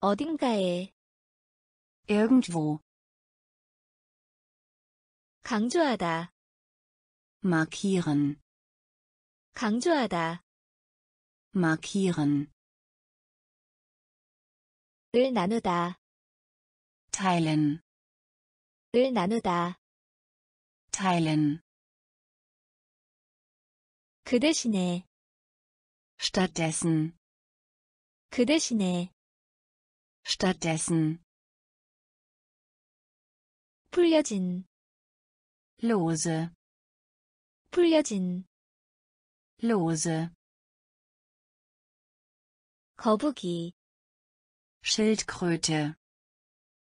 어딘가에 irgendwo 강조하다 markieren 강조하다 markieren 을 나누다 teilen 을 나누다 teilen 그 대신에 stattdessen 그 대신에 stattdessen 풀려진 lose 풀려진 lose 거북이 Schildkröte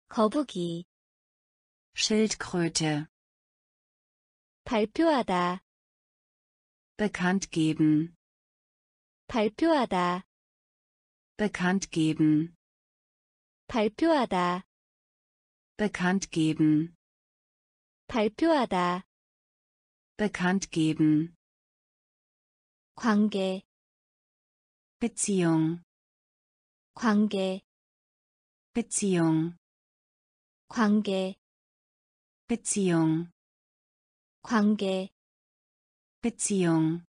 거북이 Schildkröte 발표하다 bekannt geben 발표하다 bekannt geben 발표하다 bekannt geben 발표하다 bekannt geben 관계 Beziehung 관계 Beziehung 관계 Beziehung 관계 Beziehung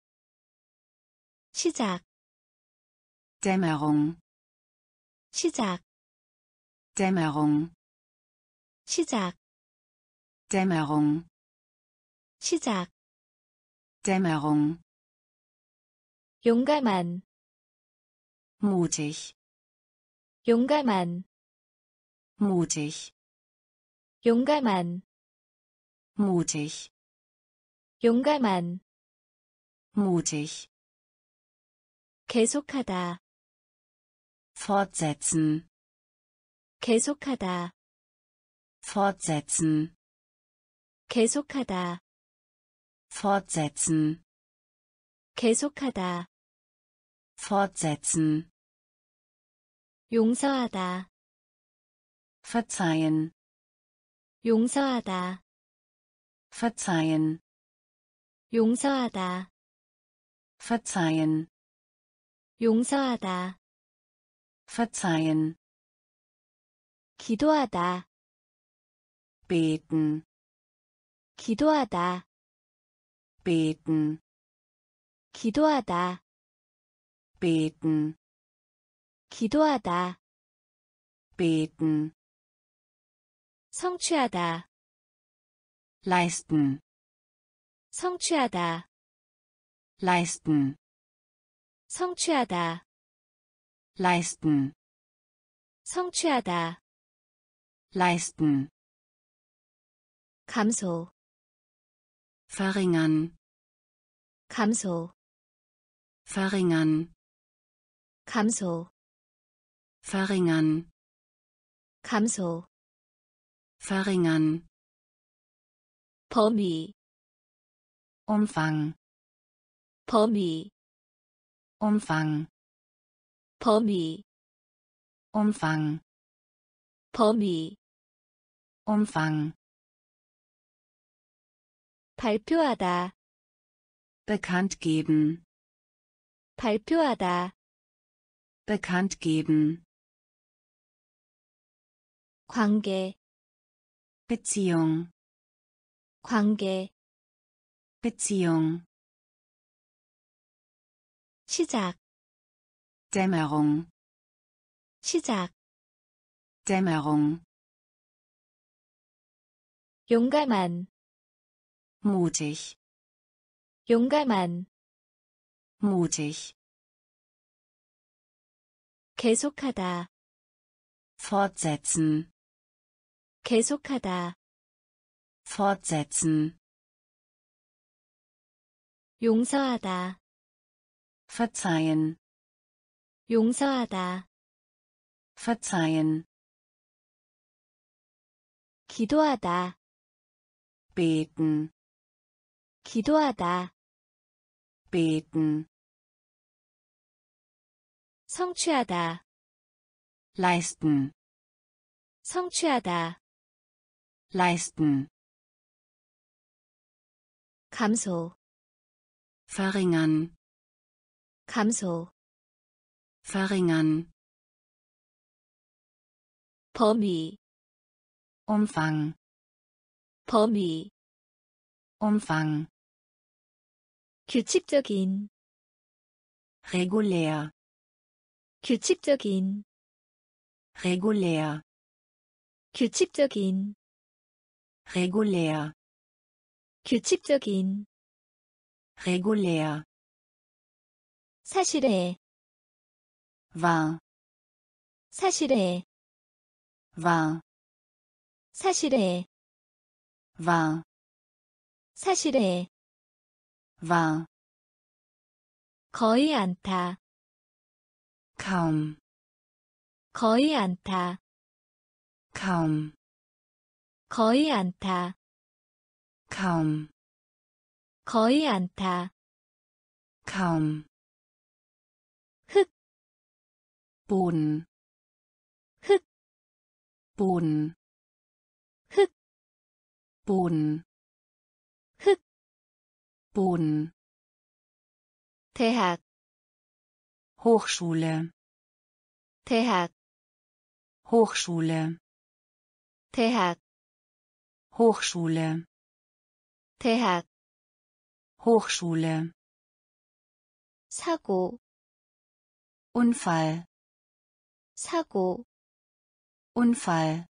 시작 Dämmerung 시작 Dämmerung 시작 Dämmerung 시작 Dämmerung 용감한 mutig 용감한 mutig 용감한 mutig 용감한 mutig 계속하다 fortsetzen 계속하다 fortsetzen 계속하다 fortsetzen 계속하다 fortsetzen 용서하다 verzeihen, 용서하다, verzeihen, 용서하다, verzeihen, 용서하다, verzeihen, 기도하다, Beten, 기도하다, beten, 기도하다, beten, 기도하다, beten, 성취하다, leisten, 성취하다, leisten, 성취하다, leisten, 성취하다, leisten, 감소, verringern, 감소, verringern, 감소, verringern, 감소, verringern, 범위, Umfang, 범위, Umfang, 범위, Umfang, 범위, Umfang, 발표하다, bekannt geben, 발표하다, bekannt geben, 관계, Beziehung, 관계, Beziehung, 시작, Dämmerung, 시작, Dämmerung, 용감한, mutig, 용감한, mutig, 계속하다, fortsetzen, 계속하다, fortsetzen, 용서하다, verzeihen, 용서하다, verzeihen, 기도하다, beten, 기도하다, beten, 성취하다, leisten, 성취하다, leisten, 감소, verringern, 감소, verringern, 범위, Umfang, 범위, Umfang, 규칙적인, regulär, 규칙적인, regulär, 규칙적인, regulär, 규칙적인, regulär, 사실에, wahr, 사실에, wahr, 사실에, wahr, 사실에, wahr, 거의 않다, kaum, 거의 않다, kaum, 거의 않다, kaum, 거의 않다, kaum, 흙, Boden, 흙, Boden, 흙, Boden, 흙, Boden, 대학, Hochschule, 대학, Hochschule, 대학, Hochschule, 대학, Hochschule, 사고, Unfall, 사고, Unfall,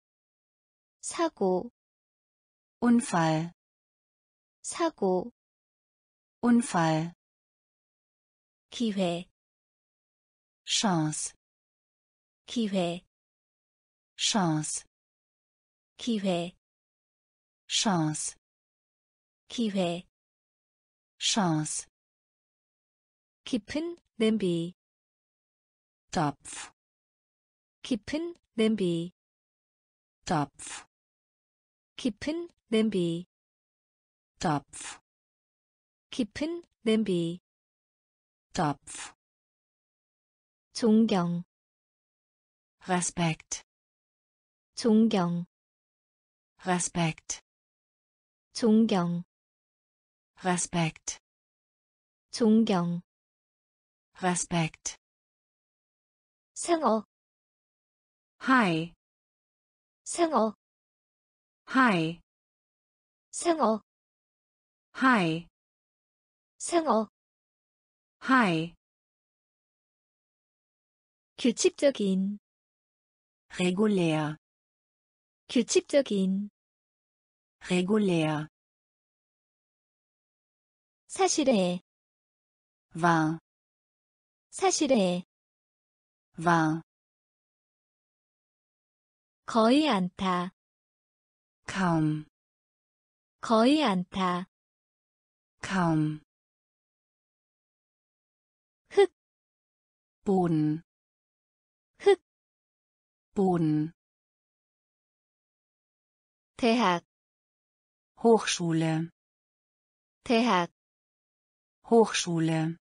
사고, Unfall, 사고, Unfall, 기회, Chance, 기회, Chance, 기회, Chance, 기회, Chance, 깊은 냄비, Topf, 깊은 냄비, Topf, 깊은 냄비, Topf, 깊은 냄비, Topf, 존경, Respekt, 존경 Respekt, 존경 Respekt, 존경 Respekt. 상어 Hi, 상어 hi, 상어 hi, 상어 hi. 규칙적인 Regulär, 규칙적인 regulär. 사실에 Wahr, 사실에 wahr. 거의 않다 Kaum, 거의 않다 kaum. Boden, 흙 Boden. 대학 Hochschule, 대학 Hochschule.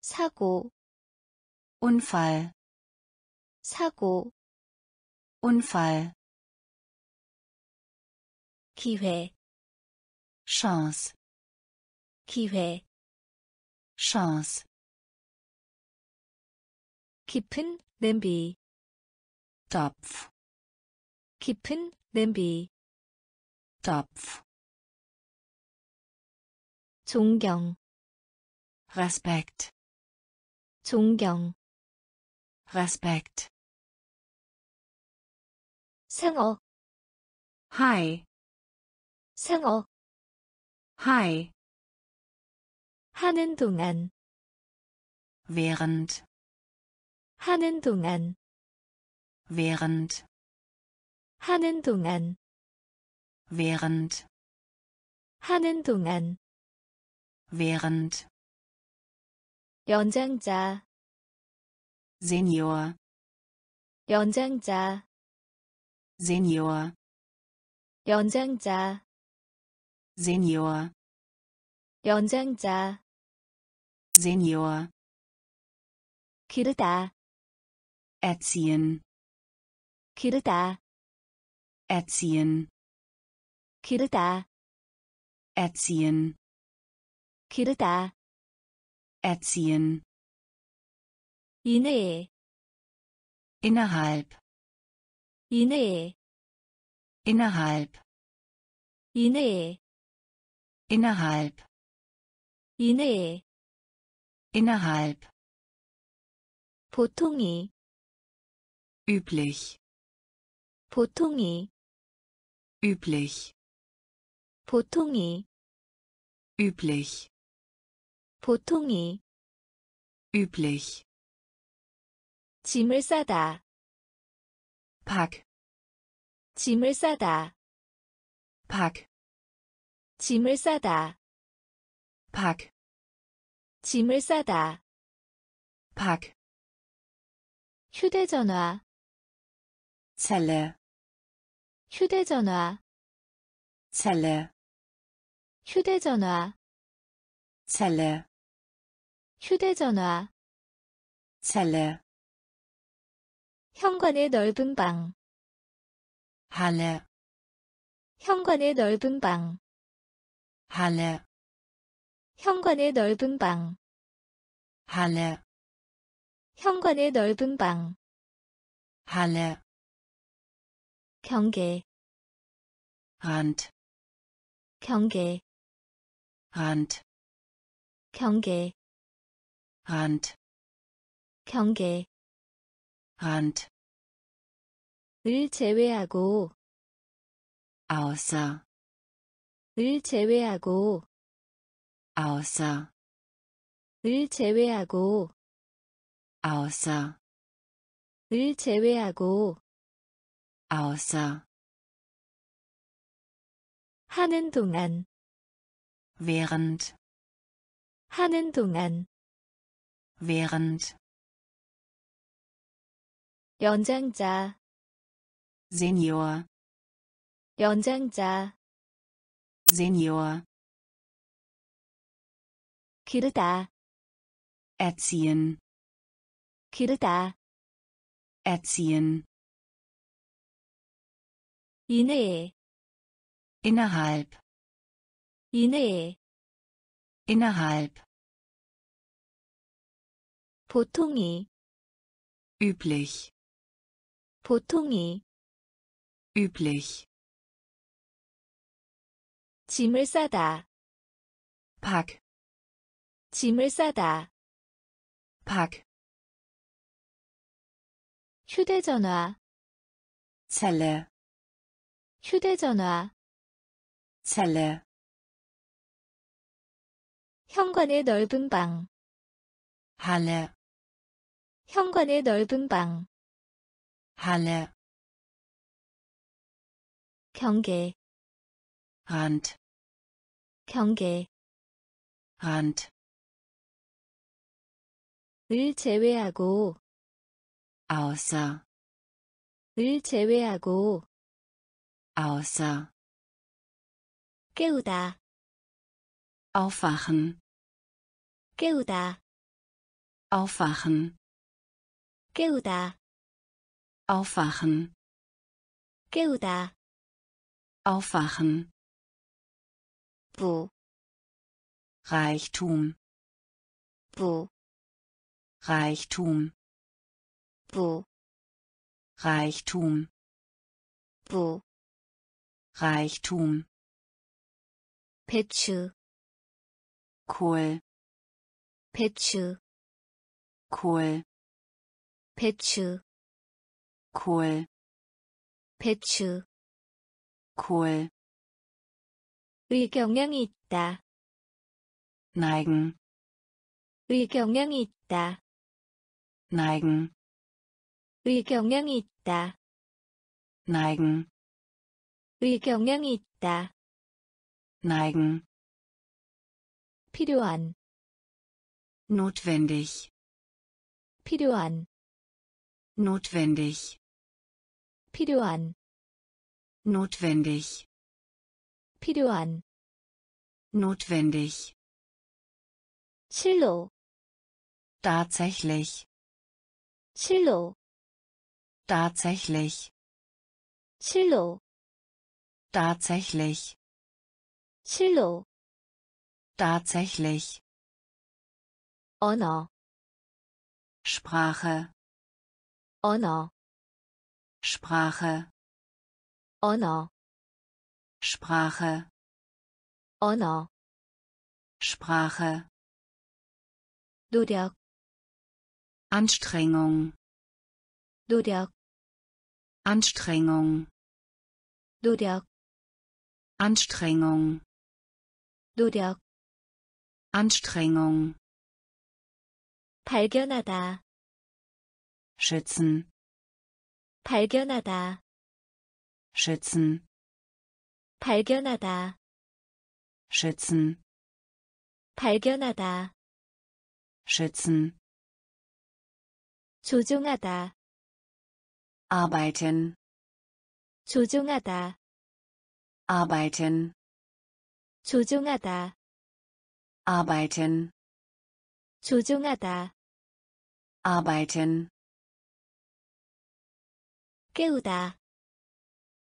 사고 Unfall, 사고 Unfall. 기회 Chance, 기회 Chance. 깊은 냄비 Topf, 깊은 냄비 Topf. 존경 Respekt, 존경 Respekt. 상어 Hi, 상어 hi. 하는 동안 Während, 하는 동안 während, 하는 동안 während, 하는 동안 während. 연장자 Senior, 연장자 Senior, 연장자 Senior, 연장자 Senior. 기르다 Erziehen, 기르다 erziehen, 기르다 erziehen, 기르다 erziehen. 이내에 Innerhalb, 이내에 innerhalb, 이내에 innerhalb, 이내에 innerhalb. 보통이 Üblich, 보통이 üblich, 보통이 üblich, 보통이 üblich. 짐을 싸다 Pack, 짐을 싸다 pack, 짐을 싸다 pack, 짐을 싸다 pack. 휴대전화 Zelle, 휴대전화 Zelle, 휴대전화 Zelle, 휴대전화 Zelle. 현관의 넓은 방 Halle, 현관의 넓은 방 Halle, 현관의 넓은 방 Halle, 현관의 넓은 방 Halle, 경계 Rand, 경계 Rand, 경계 Rand, 경계 Rand, 을 제외하고 außer, 을 제외하고 außer, 을 제외하고 außer, 을 제외하고 außer, 하는 동안 während, 하는 동안 während, 연장자 Senior, 연장자 Senior, 기르다 erziehen, 기르다 erziehen, 이내에, innerhalb, 이내에, innerhalb, 보통이, üblich, 보통이, üblich, 짐을 싸다, pack, 짐을 싸다, pack, 휴대전화, Zelle, 휴대전화, Zelle, 현관의 넓은 방, Halle, 현관의 넓은 방, Halle, 경계, Rand, 경계, Rand, 을 제외하고, außer, 을 제외하고, außer, 깨우다, aufwachen, 깨우다, aufwachen, 깨우다, aufwachen, 깨우다, aufwachen, 부, Reichtum, 부, Reichtum, 부, Reichtum, 부, Reichtum, 배추, Kohl, 배추, Kohl, 배추, Kohl, 배추, Kohl, 의경량이 있다, neigen, 의경량이 있다, neigen, 의경량이 있다, neigen, 의경량이 있다, neigen, 필요한, notwendig, 필요한, notwendig, 필요한, notwendig, 필요한, notwendig, 실로, tatsächlich, 실로, tatsächlich, 실로, tatsächlich, 실로, tatsächlich, 언어, Sprache, 언어, Sprache, 언어, Sprache, 언어, Sprache, 노력, Anstrengung, 노력, Anstrengung, 노력, Anstrengung, 노력, Anstrengung, 발견하다, schützen, 발견하다, schützen, 발견하다, schützen, 발견하다, schützen, 조종하다, arbeiten, 조종하다, arbeiten, 조종하다, arbeiten, 조종하다, arbeiten, 깨우다,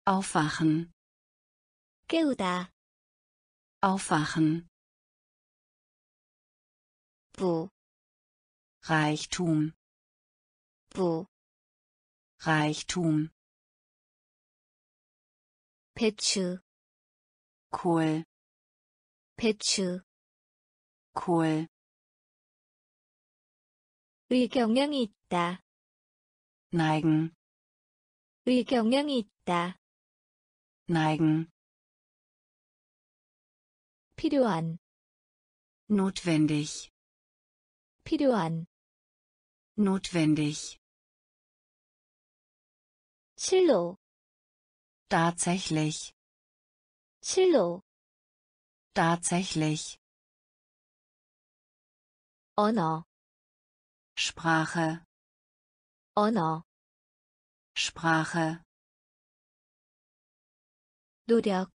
aufwachen, 깨우다, aufwachen, 부, Reichtum, 부, Reichtum, 배추, Kohl, 배추, Kohl, 의경량이 있다, neigen, 의경량이 있다, neigen, 필요한, notwendig, 필요한, notwendig, 실로, tatsächlich, 실로, tatsächlich, 언어, Sprache, 언어, Sprache, 노력,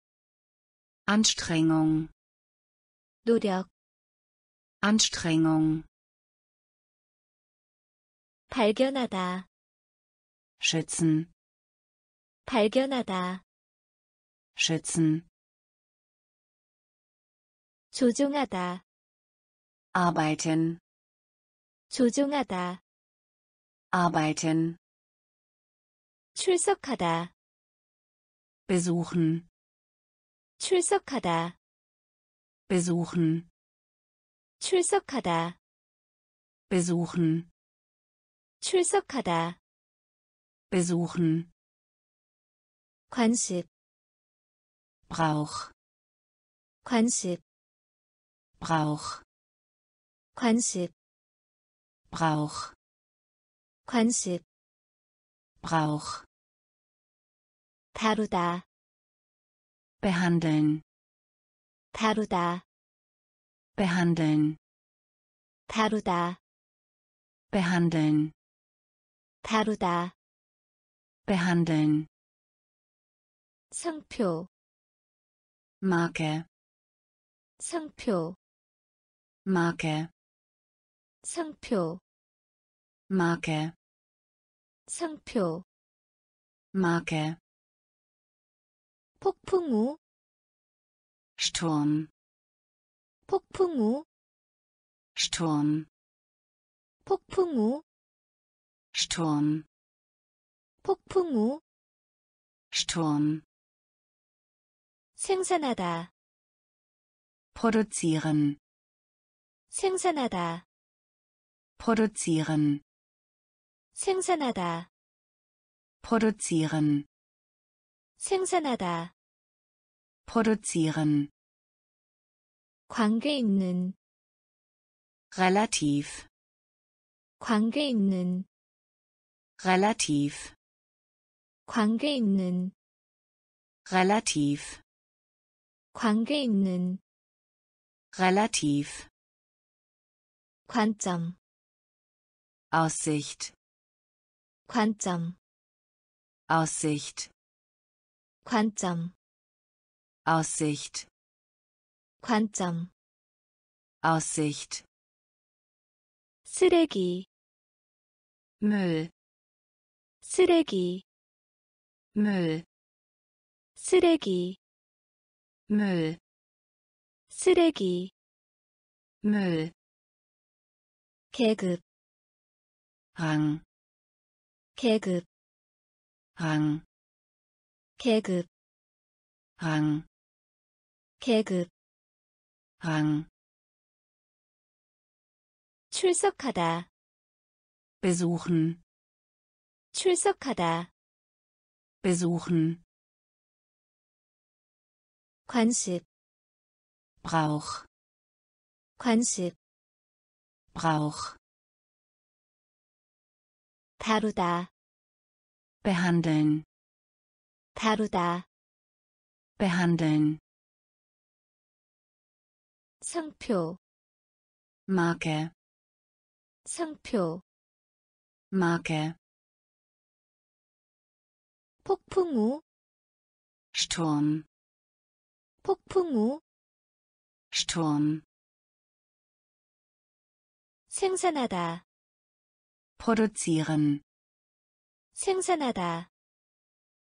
Anstrengung, 노력, Anstrengung, 발견하다, schützen, 발견하다, schützen 조종하다 arbeiten 조종하다 arbeiten 출석하다 besuchen 출석하다 besuchen 출석하다 besuchen 출석하다 besuchen 관습 Brauch 관습 Brauch 관습 Brauch 관습 Brauch 다루다 behandeln 다루다 behandeln 다루다 behandeln 다루다 behandeln 성표 Marke 성표 Marke 성표 Marke 성표 Marke 폭풍우 Sturm 폭풍우 Sturm 폭풍우 Sturm 폭풍우 Sturm 생산하다 produzieren 생산하다 produzieren 생산하다 produzieren 생산하다 produzieren 관계 있는 relativ 관계 있는 relativ 관계 있는 relativ 관계 있는 relativ 관점 Aussicht 관점 Aussicht 관점 Aussicht 관점 Aussicht 쓰레기 Müll 쓰레기 Müll 쓰레기 Müll 쓰레기 Müll 계급 Rang 계급 Rang 계급 Rang 계급 Rang 출석하다 besuchen 출석하다 besuchen 관습 Brauch 관습 Brauch 다루다 behandeln 다루다 behandeln 성표 Marke 성표 Marke 폭풍우 Sturm 폭풍우 Sturm 생산하다 produzieren 생산하다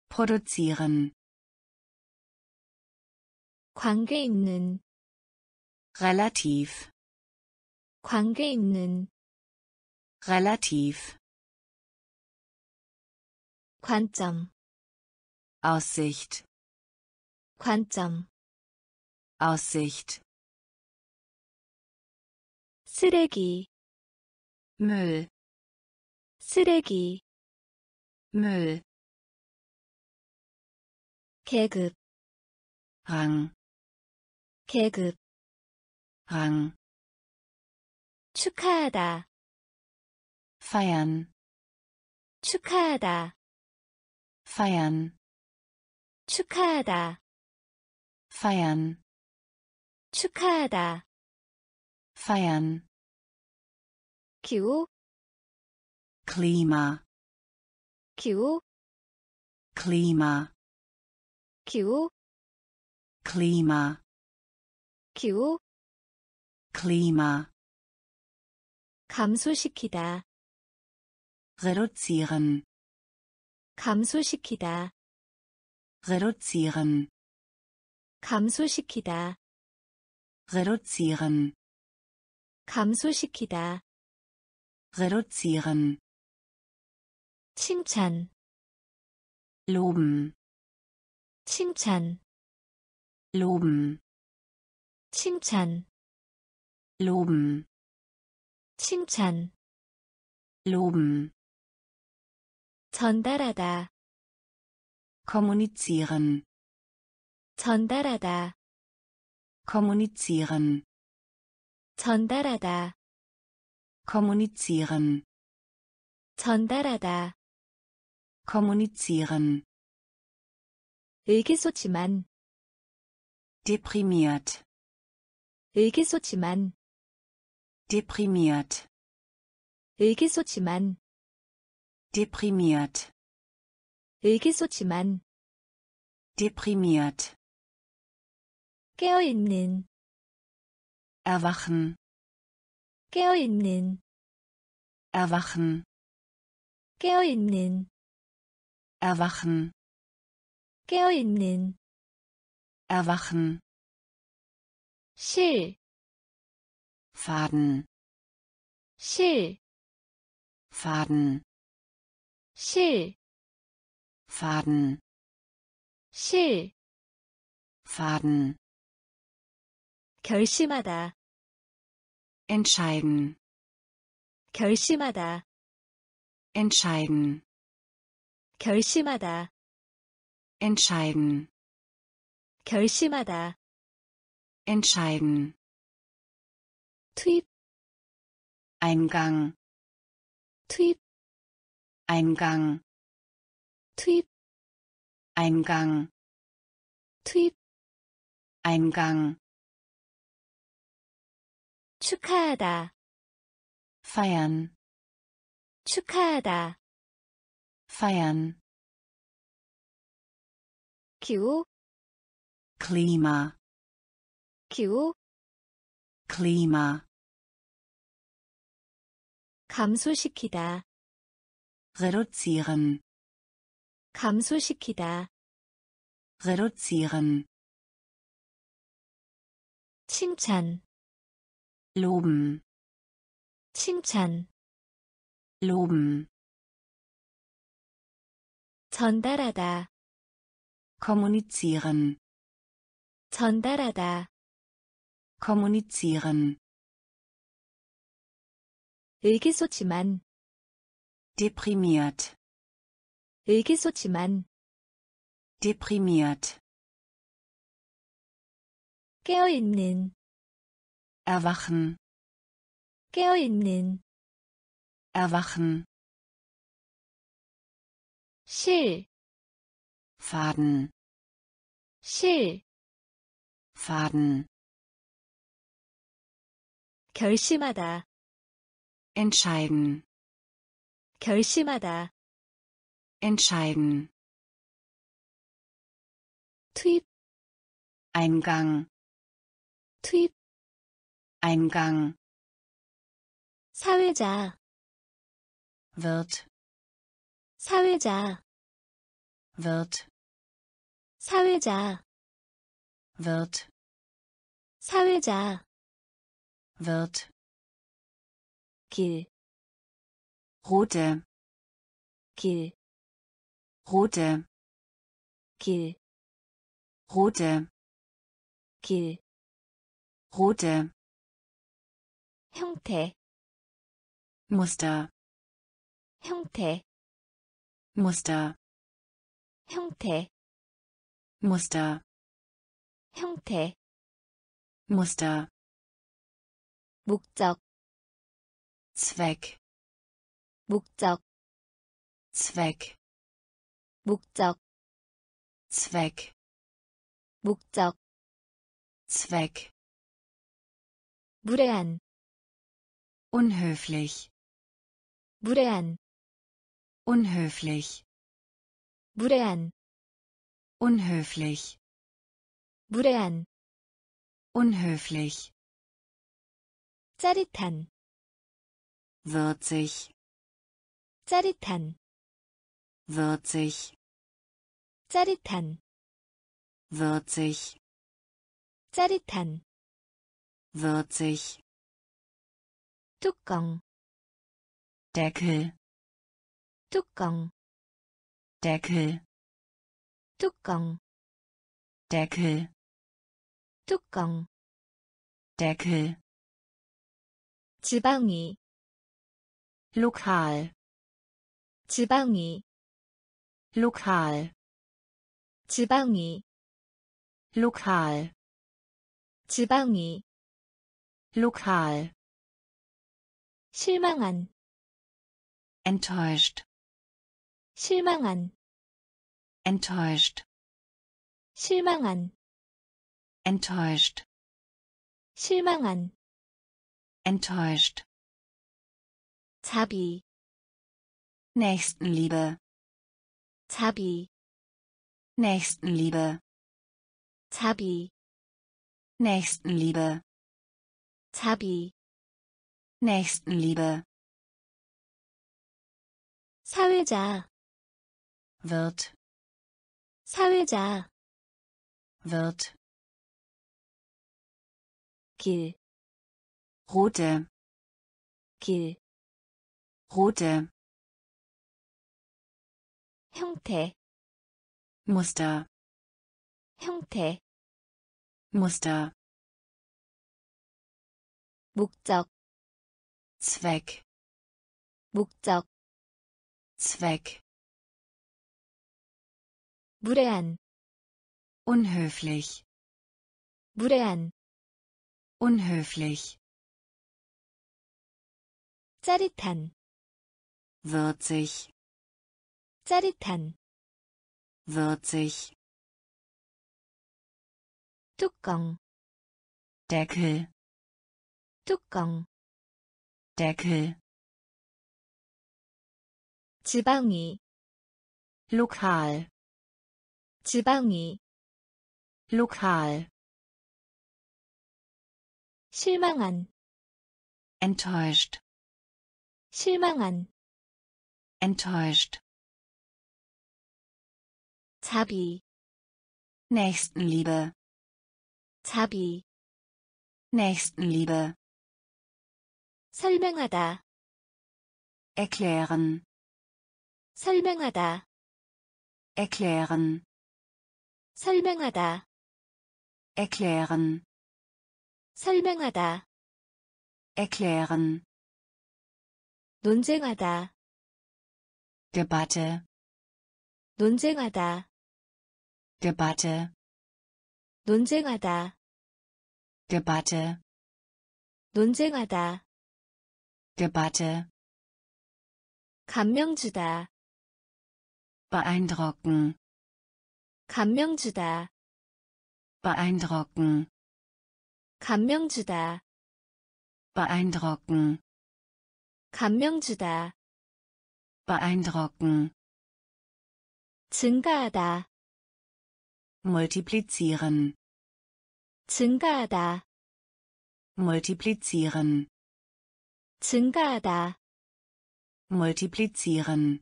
produzieren 관계 있는 relativ 관계 있는 relativ 관점 Aussicht 관점 Aussicht 쓰레기 Müll 쓰레기 Müll 계급 Rang 계급 Rang 축하하다 feiern 축하하다 feiern 축하하다 feiern 축하하다 feiern 기후 Klima 기후 Klima 기후 Klima 기후 Klima 감소시키다 reduzieren 감소시키다 reduzieren 감소시키다, reduzieren, 감소시키다, reduzieren, 칭찬, loben, 칭찬, loben, 칭찬, loben, 칭찬, loben, 전달하다, kommunizieren, 전달하다, kommunizieren, 전달하다, kommunizieren, 전달하다, kommunizieren, 의기소침한, deprimiert, 의기소침한, deprimiert, 의기소침한, deprimiert, 의기소침한, deprimiert, 깨어있는, erwachen, 깨어있는, erwachen, 깨어있는, erwachen, 깨어있는, erwachen, 실, Faden, 실, Faden, 실, Faden, 실, Faden, 결심하다, entscheiden, 결심하다, entscheiden, 결심하다, entscheiden, 결심하다, entscheiden, 투입, Eingang, 투입, Eingang, 투입, Eingang, 투입, Eingang, 축하하다, feiern, 축하하다, feiern, 기후, Klima, 기후, Klima, 감소시키다, reduzieren, 감소시키다, reduzieren, 칭찬, loben, 칭찬, loben, 전달하다, kommunizieren, 전달하다, kommunizieren, 의기소침한, deprimiert, 의기소침한, deprimiert, 깨어있는, erwachen, 깨어있는, erwachen, 실, Faden, 실, Faden, 결심하다, entscheiden, 결심하다, entscheiden, 투입, Eingang, 투입, Eingang, 사회자, wird, 사회자, wird, 사회자, wird, 사회자, wird, 길, rote, 길, rote, 길, rote, 길, rote, 형태, Muster, 형태, Muster, 형태, Muster, 형태, Muster, 목적, Zweck, 목적, Zweck, 목적, Zweck, 목적, Zweck, 무례한, unhöflich, 무례한, unhöflich, 무례한, unhöflich, 무례한, unhöflich, 짜릿한, würzig, 짜릿한, würzig, 짜릿한, würzig, 짜릿한 würzig, 뚜껑 Deckel, 뚜껑 Deckel, 뚜껑 Deckel, 뚜껑 Deckel, 지방이 lokal, 지방이 lokal, 지방이 lokal, 지방이 lokal, 실망한 enttäuscht, 실망한 enttäuscht, 실망한 enttäuscht, 실망한 enttäuscht, 자비 Nächstenliebe, 자비 Nächstenliebe, 자비 Nächstenliebe, 자비 Nächstenliebe, 사회자 wird, 사회자 wird, 길, rote, 길, rote, 형태, Muster, 형태, Muster, 목적, Zweck, 목적, Zweck, 무례한, unhöflich, 무례한, unhöflich, 짜릿한, würzig, 짜릿한, würzig, 뚜껑, Deckel, 뚜껑, Deckel, 지방이, lokal, 지방이, lokal, 실망한, enttäuscht, 실망한, enttäuscht, 자비, Nächstenliebe, 자비, Nächstenliebe, 설명하다, erklären, 설명하다, erklären, 설명하다, erklären, 설명하다, erklären, 논쟁하다, Debatte, 논쟁하다, Debatte, 논쟁하다, Debatte, 논쟁하다, Debatte, 감명 주다, beeindrucken, 감명 주다, beeindrucken, 감명 주다, beeindrucken, 감명 주다, beeindrucken, 증가하다, multiplizieren, 증가하다, multiplizieren, 증가하다, multiplizieren,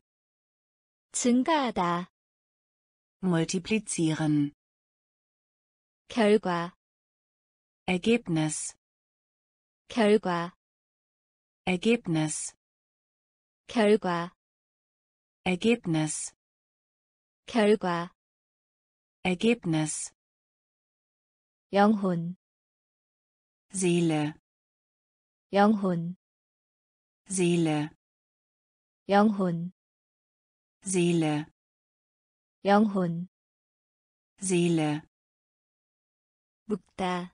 증가하다, multiplizieren, 결과, Ergebnis, 결과, Ergebnis, 결과, Ergebnis, 결과, Ergebnis, 영혼, Seele, 영혼, Seele, 영혼, Seele, 영혼, Seele, 묵다,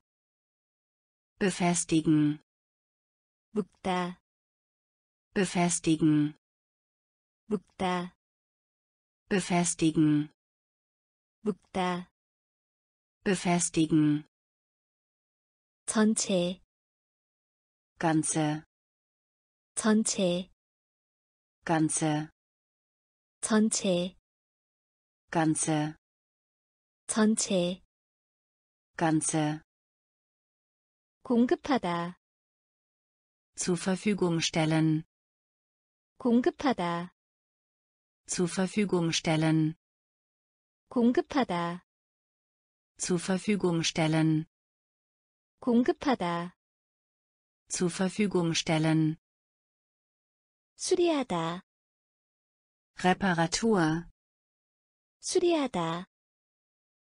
befestigen, 묵다, befestigen, 묵다, befestigen, 묵다, befestigen, 전체, ganze, 전체, ganze, 전체, ganze, 전체, ganze, 공급하다, zur Verfügung stellen, 공급하다, zur Verfügung stellen, 공급하다, zur Verfügung stellen, 공급하다, zur Verfügung stellen, 수리하다, Reparatur, 수리하다,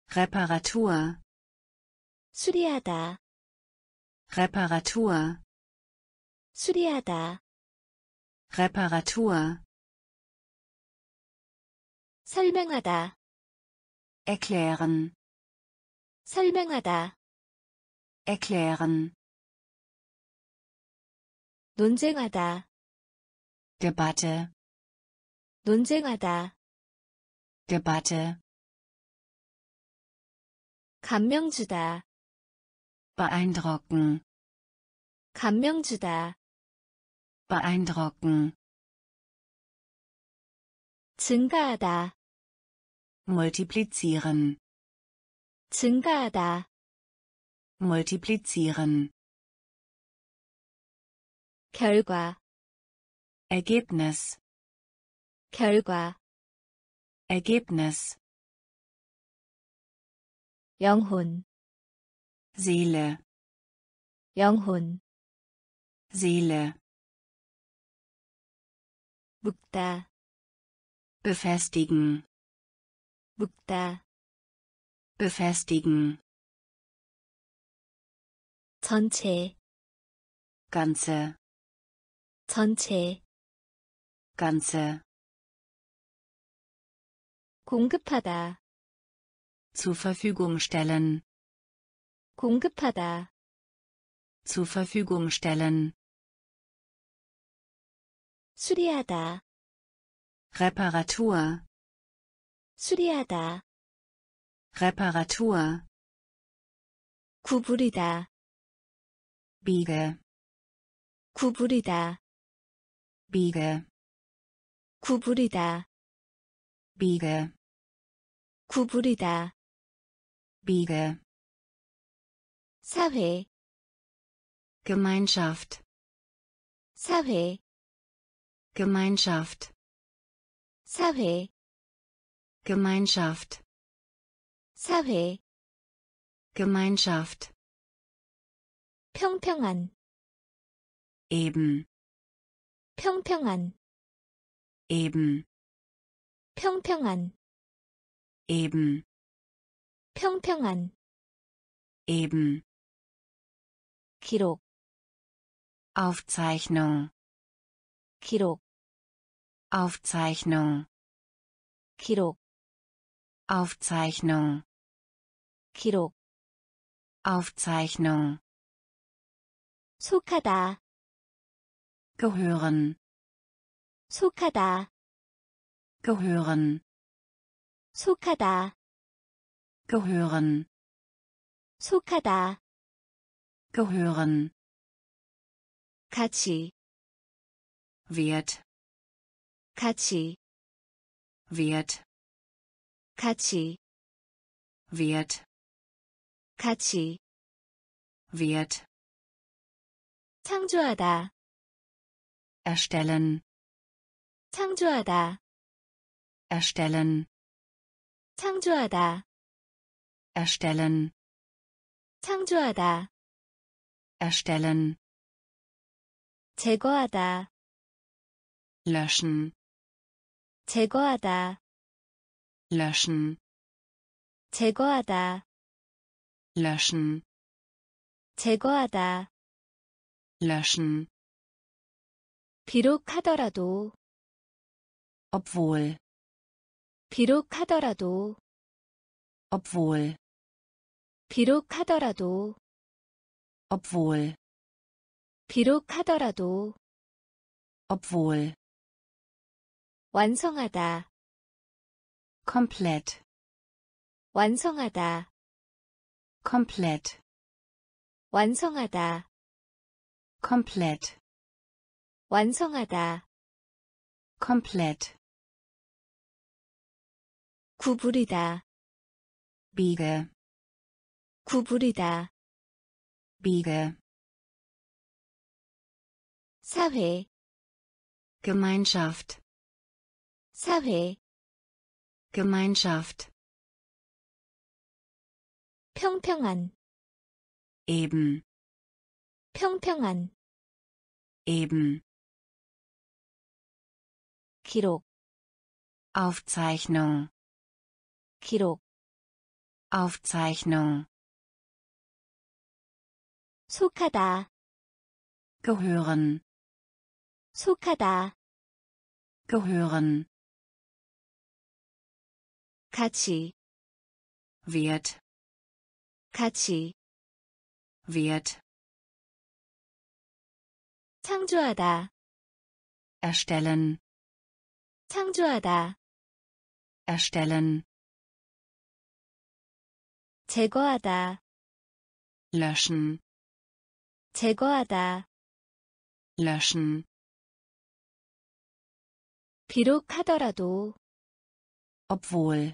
Reparatur, 수리하다, Reparatur, 수리하다, Reparatur, 설명하다, erklären, 설명하다, erklären, 논쟁하다, Debatte, 논쟁하다, Debatte, 감명 주다, beeindrucken, 감명 주다, beeindrucken, 증가하다, multiplizieren, 증가하다, multiplizieren, 결과, Ergebnis, 결과, Ergebnis, 영혼, Seele, 영혼, Seele, 묵다, befestigen, 묵다, befestigen, 전체, ganze, 전체, ganze, 공급하다, zur Verfügung stellen, 공급하다, zur Verfügung stellen, 수리하다, Reparatur, 수리하다, Reparatur, 구부리다, biege, 구부리다, biege, 구부리다, biege, 구부리다, biege, 사회, Gemeinschaft, 사회, Gemeinschaft, 사회, Gemeinschaft, 사회, Gemeinschaft, 평평한, eben, 평평한, eben, 평평한, eben, 평평한, eben, 기록, Aufzeichnung, 기록, Aufzeichnung, 기록, Aufzeichnung, 기록, Aufzeichnung, 속하다, gehören, 속하다, gehören, 속하다, gehören, 속하다, gehören, 가치, Wert, 가치, Wert, 가치, Wert, 가치, Wert, 창조하다, erstellen, 창조하다, erstellen, 창조하다, erstellen, 창조하다, erstellen, 제거하다, löschen, 제거하다, löschen, 제거하다, löschen, 제거하다, löschen, 비록 하더라도, obwohl, 비록 하더라도, obwohl, 비록 하더라도, obwohl, 비록 하더라도, obwohl, 완성하다, komplett, 완성하다, komplett, 완성하다, komplett, 완성하다, komplett, 구부리다, biege, 구부리다, biege, 사회, Gemeinschaft, 사회, Gemeinschaft, 평평한, eben, 평평한, eben, 기록, Aufzeichnung, 기록, Aufzeichnung, 속하다, gehören, 속하다, gehören, 가치, wird, 가치, wird, 창조하다, erstellen, 창조하다, erstellen, 제거하다, löschen, 제거하다, löschen, 비록 하더라도, obwohl,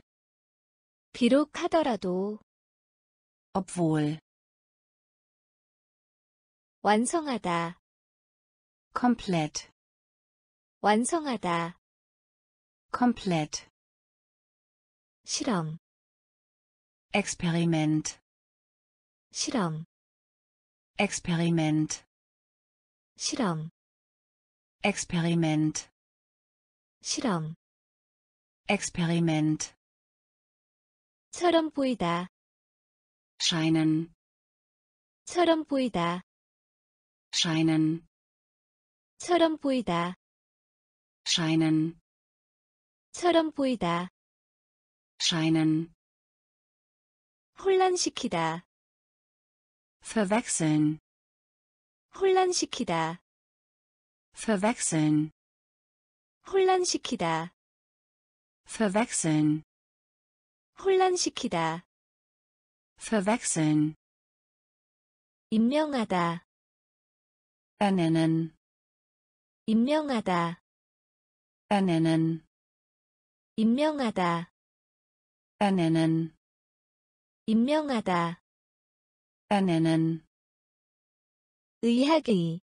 비록 하더라도, obwohl, 완성하다, komplett, 완성하다, komplett, 실험, Experiment, 실험, Experiment, 실험, Experiment, 실험, Experiment, 처럼 보이다, scheinen, 처럼 보이다, scheinen, 처럼 보이다, scheinen, 처럼 보이다, scheinen, 혼란시키다, verwechseln, 혼란시키다, verwechseln, 혼란시키다, verwechseln, 혼란시키다, verwechseln, 임명하다, ernennen, 임명하다, ernennen, 임명하다, ernennen, 임명하다, ernennen, 의학의,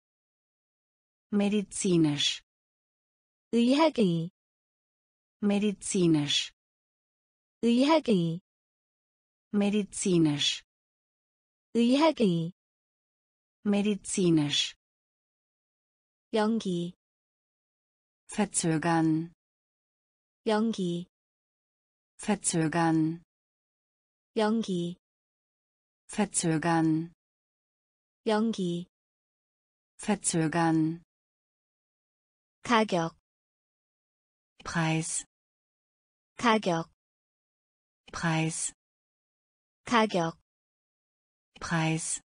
medizinisch, 의학의, medizinisch, 의학의, medizinisch, 의학의, medizinisch, 연기, verzögern, 연기, verzögern, 연기, verzögern, 연기, verzögern, 가격, Preis, 가격, Preis, 가격, Preis,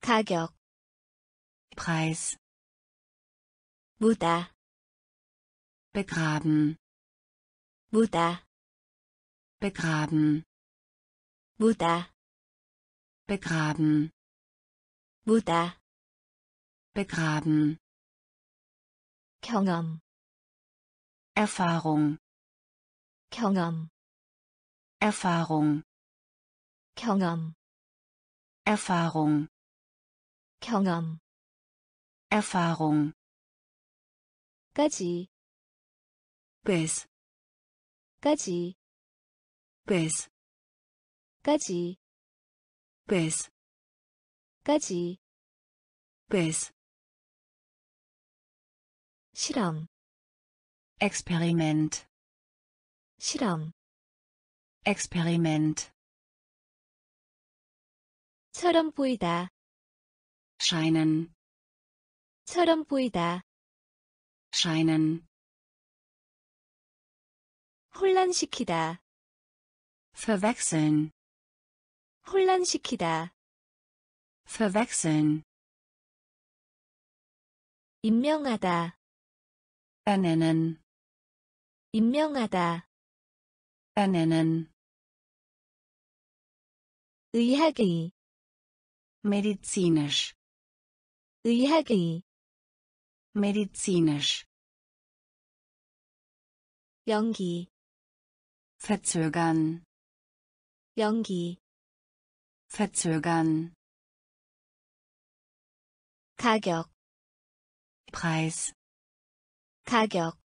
가격, Preis, 무다, begraben, 무다, begraben, 무다, begraben, 무다, begraben, 경험, Erfahrung, 경험, Erfahrung, 경험, Erfahrung, 경험, Erfahrung, 까지, bis, 까지, bis, 까지, bis, 까지, bis, 실험, Experiment, 실험, Experiment, 처럼 보이다, scheinen, 처럼 보이다, scheinen, 혼란시키다, verwechseln, 혼란시키다, verwechseln, 임명하다, ernennen, 임명하다, ernennen, 의학의, medizinisch, 의학의, medizinisch, 연기, verzögern, 연기, verzögern, 가격, Preis, 가격,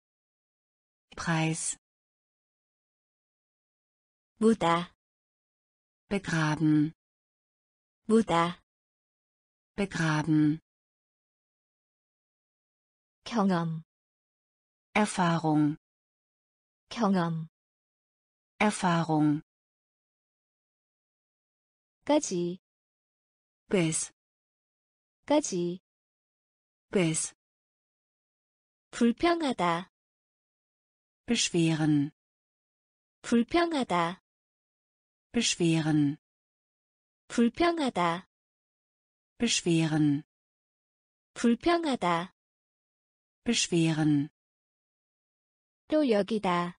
Preis, 무다, begraben, 무다, begraben 경험 Erfahrung 경험 Erfahrung 까지 bis 까지 bis 불평하다 beschweren 불평하다 beschweren 불평하다 beschweren 불평하다 beschweren 또 여기다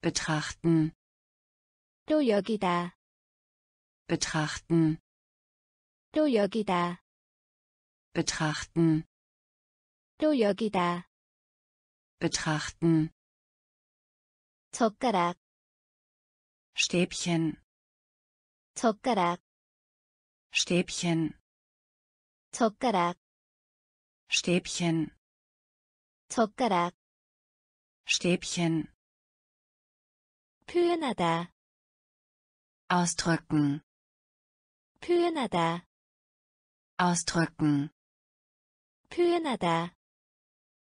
betrachten 또 여기다 betrachten 또 여기다 betrachten 또 여기다 betrachten 젓가락 Stäbchen 젓가락 Stäbchen 젓가락 Stäbchen 젓가락 Stäbchen 표현하다 ausdrücken 표현하다 ausdrücken 표현하다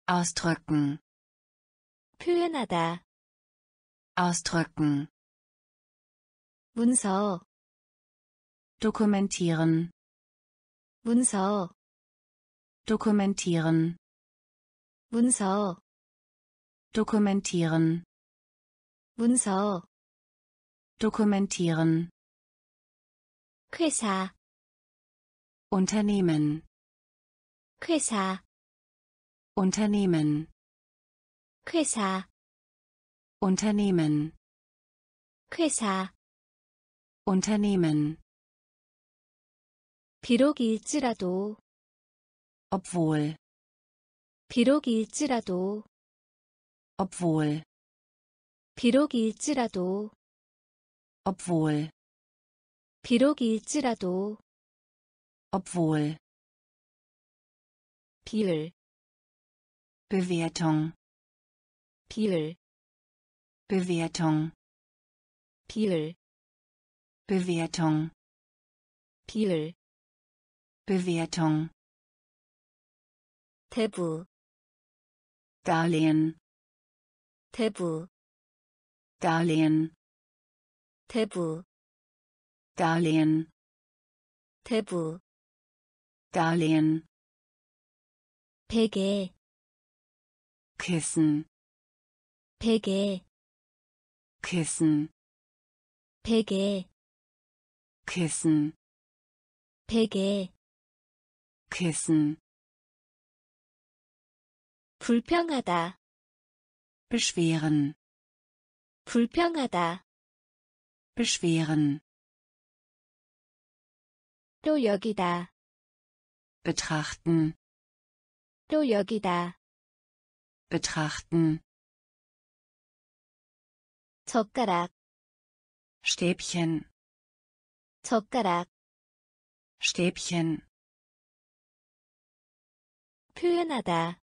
ausdrücken 표현하다 ausdrücken 문서 dokumentieren 문서 dokumentieren 문서 dokumentieren 문서 dokumentieren 회사 Unternehmen 회사 Unternehmen 회사 Unternehmen 회사 Unternehmen 비록일지라도 obwohl 비록일지라도 obwohl 비록일지라도 obwohl 비록일지라도 obwohl 비율 Bewertung 비율 Bewertung 비율 Bewertung 비율 Bewertung 대부 Darlehen 대부 Darlehen 대부 Darlehen 대부 Darlehen 베개 Kissen 베개 Kissen 베개 Kissen 베개 Kissen 불평하다 beschweren 불평하다 beschweren 또 여기다 betrachten 또 여기다 betrachten 젓가락 Stäbchen 젓가락 Stäbchen 표현하다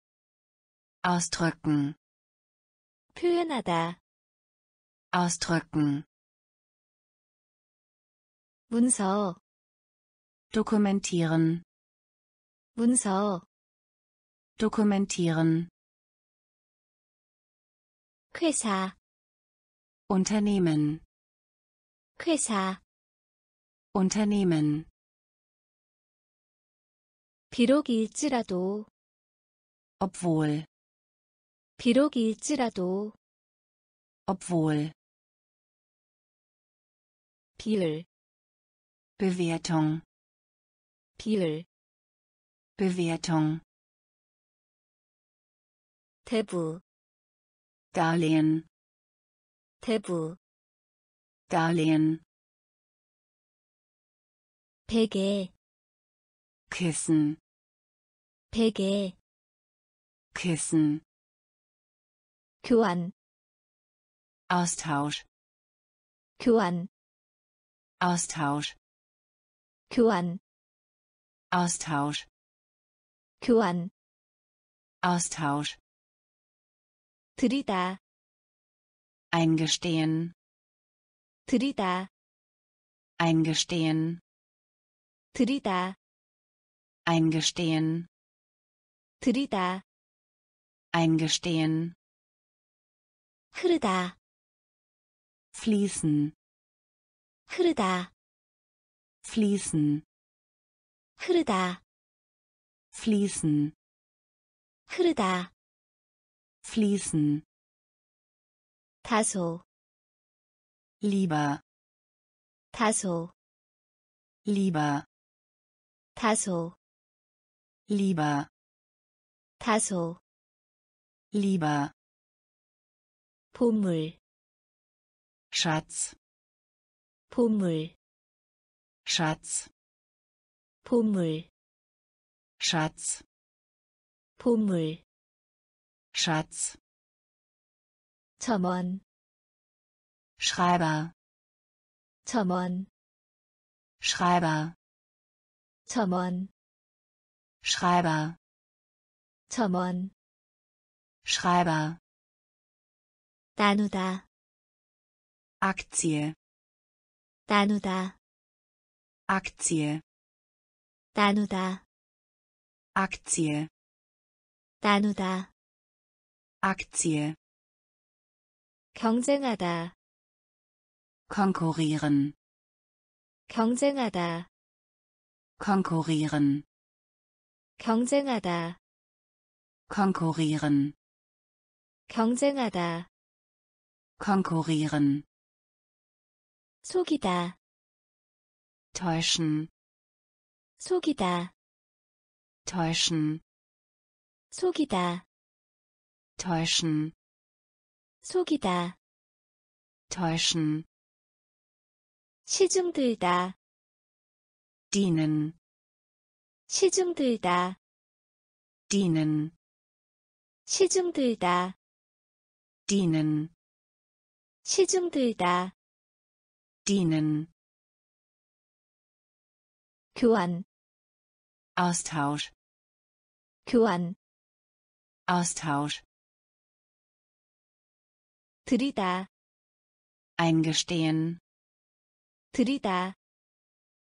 ausdrücken 표현하다 ausdrücken 문서 dokumentieren 문서 dokumentieren 회사 Unternehmen 회사 Unternehmen 비록일지라도 obwohl 비록일지라도 obwohl 비율 Bewertung 비율 Bewertung 대부 Darlehen 대부 Darlehen 베개 Kissen 베개 Kissen 교환 Austausch 교환 Austausch 교환 Austausch 교환 Austausch 들이다 eingestehen 들이다 eingestehen 들이다 eingestehen 들이다 eingestehen 흐르다 fließen 흐르다 fließen 흐르다 fließen 흐르다 fließen 다소 lieber 다소 lieber 다소 lieber 다소 lieber 보물 Schatz 보물 Schatz 보물 Schatz 보물 Schatz 점원 Schreiber 점원 Schreiber 점원 Schreiber 점원 Schreiber 나누다 Aktie 나누다 Aktie 나누다 Aktie 나누다 Aktie 경쟁하다 konkurrieren 경쟁하다 konkurrieren 경쟁하다 konkurrieren 경쟁하다 konkurrieren 속이다 täuschen 속이다 täuschen 속이다 täuschen 속이다 täuschen 시중 들다 dienen 시중 들다 dienen 시중 들다 dienen 시중 들다 dienen 교환 Austausch 교환 Austausch 들이다 eingestehen 들이다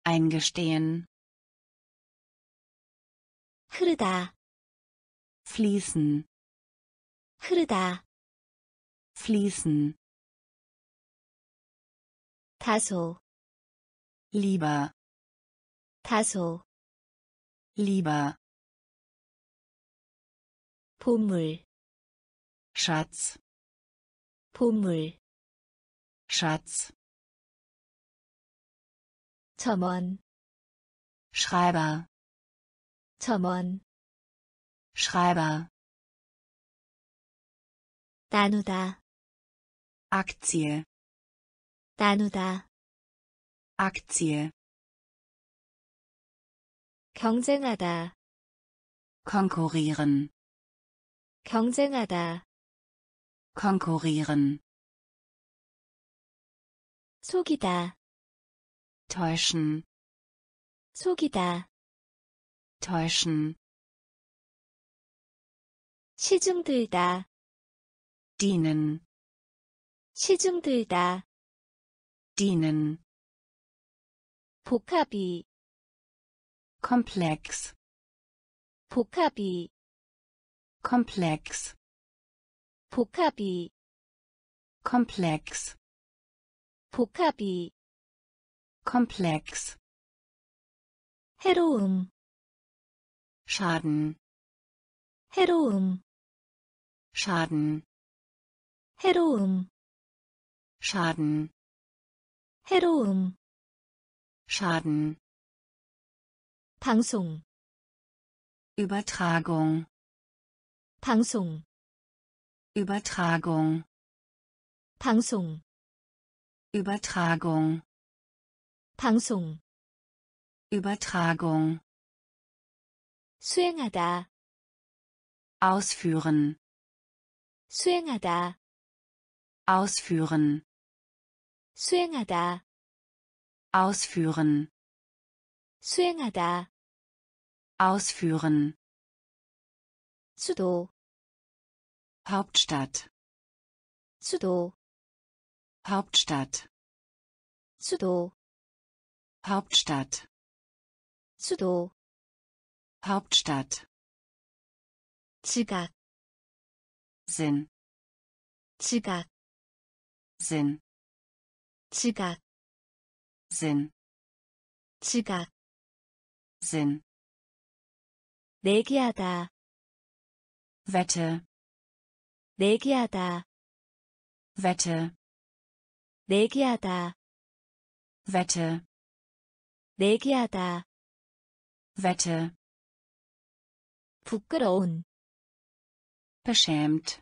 eingestehen 흐르다 fließen 흐르다 fließen 다소 lieber 다소 lieber 보물 Schatz 보물 Schatz 점원 Schreiber 점원 Schreiber 나누다 Aktie 나누다 Aktie 경쟁하다 konkurrieren 경쟁하다 konkurrieren 속이다 täuschen 속이다 täuschen 시중 들다 dienen 시중 들다 dienen 복합이 komplex 복합이 komplex 복합이 komplex 복합이 komplex 해로움 Schaden 해로움 Schaden 해로움 Schaden 해로움 Schaden 방송 Übertragung 방송 Übertragung 방송 Übertragung 방송 Übertragung 수행하다 ausführen 수행하다 ausführen 수행하다 ausführen 수행하다 ausführen 수도 Hauptstadt 수도 Hauptstadt 수도 Hauptstadt 수도 Hauptstadt. 지각 Sinn. 지각 Sinn. 지각 Sinn. 지각 Sinn. 내기하다 Wette. 내기하다 Wette. 내기하다 Wette. 내기하다 Wette. 부끄러운 Beschämt.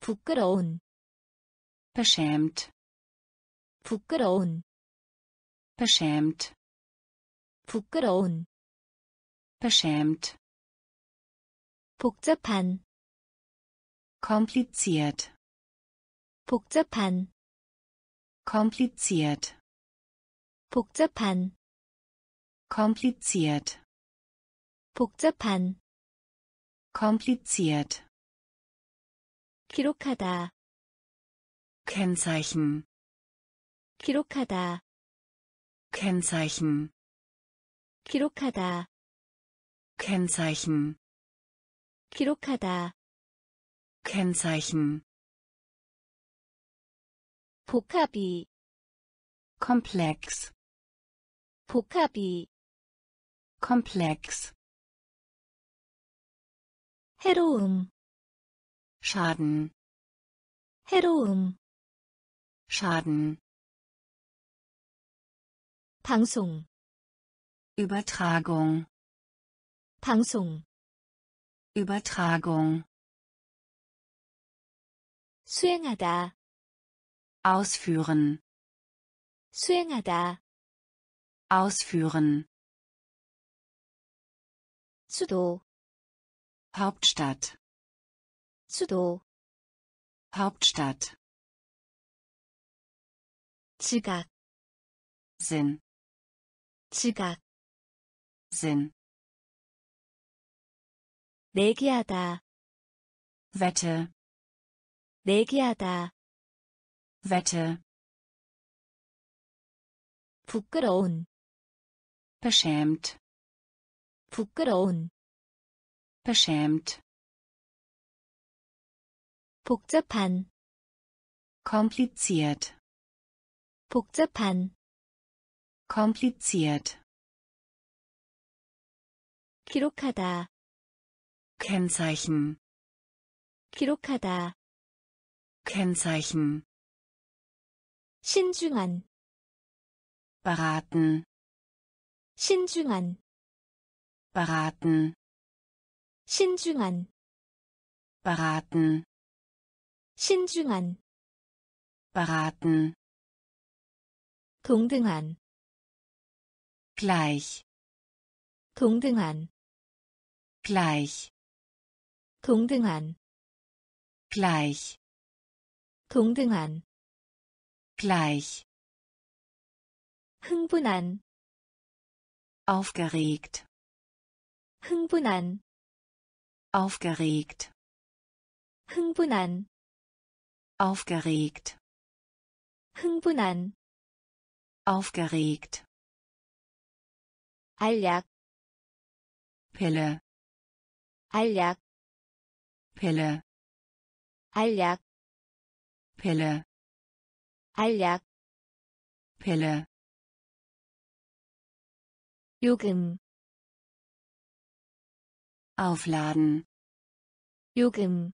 부끄러운 Beschämt. 부끄러운 Beschämt. 부끄러운 Beschämt. 복잡한 Kompliziert. 복잡한 Kompliziert. 복잡한 Kompliziert. 복잡한 Kompliziert. 기록하다 Kennzeichen. 기록하다 Kennzeichen. 기록하다 Kennzeichen. 기록하다 Kennzeichen. 복합이 Komplex. 복합이 Komplex. 해로움 Schaden. 해로움 Schaden. 방송 Übertragung. 방송 Übertragung. 수행하다 Ausführen. 수행하다 Ausführen. 수도 Hauptstadt. 수도 Hauptstadt. 지각 Sinn. 지각 Sinn. 내기하다 Wette. 내기하다 Wette. 부끄러운 Beschämt. 부끄러운 Beschämt. 복잡한 Kompliziert. 복잡한 Kompliziert. 기록하다 Kennzeichen. 기록하다 Kennzeichen. 신중한 Beraten. 신중한 Beraten. 신중한 Beraten. 신중한 Beraten. 동등한 Gleich. 동등한 Gleich. 동등한 Gleich. 동등한 Gleich. 흥분한 Aufgeregt. 흥분한 Aufgeregt. 흥분한 Aufgeregt. 흥분한 Aufgeregt. 알약 Pille. 알 약 Pille. 알약 Pille. 알약 Pille. 요금 Aufladen. 요금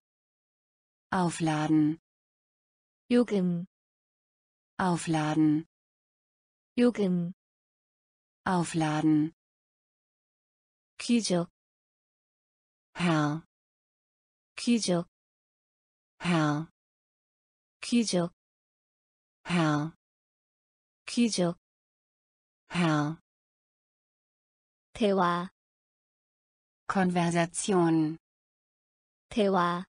Aufladen. 요금 Aufladen. 요금 Aufladen. 귀족 Herr. 귀족 Herr. 귀족 Herr. 귀족 Herr. 대화 Konversation. 대화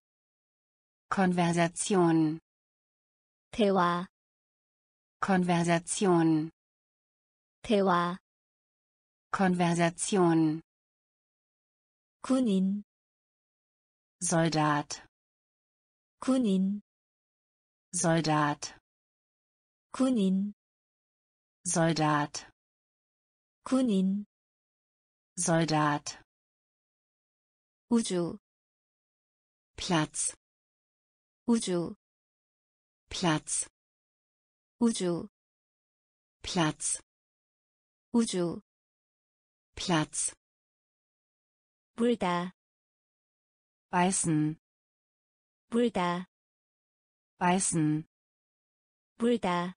Konversation. 대화 Konversation. 대화 Konversation. 군인 Soldat. 군인 Soldat. 군인 Soldat. 군인 Soldat. 우주 Platz, 우주 Platz, 우주 Platz, 우주 Platz. 물다 Beißen, 물다 beißen, 물다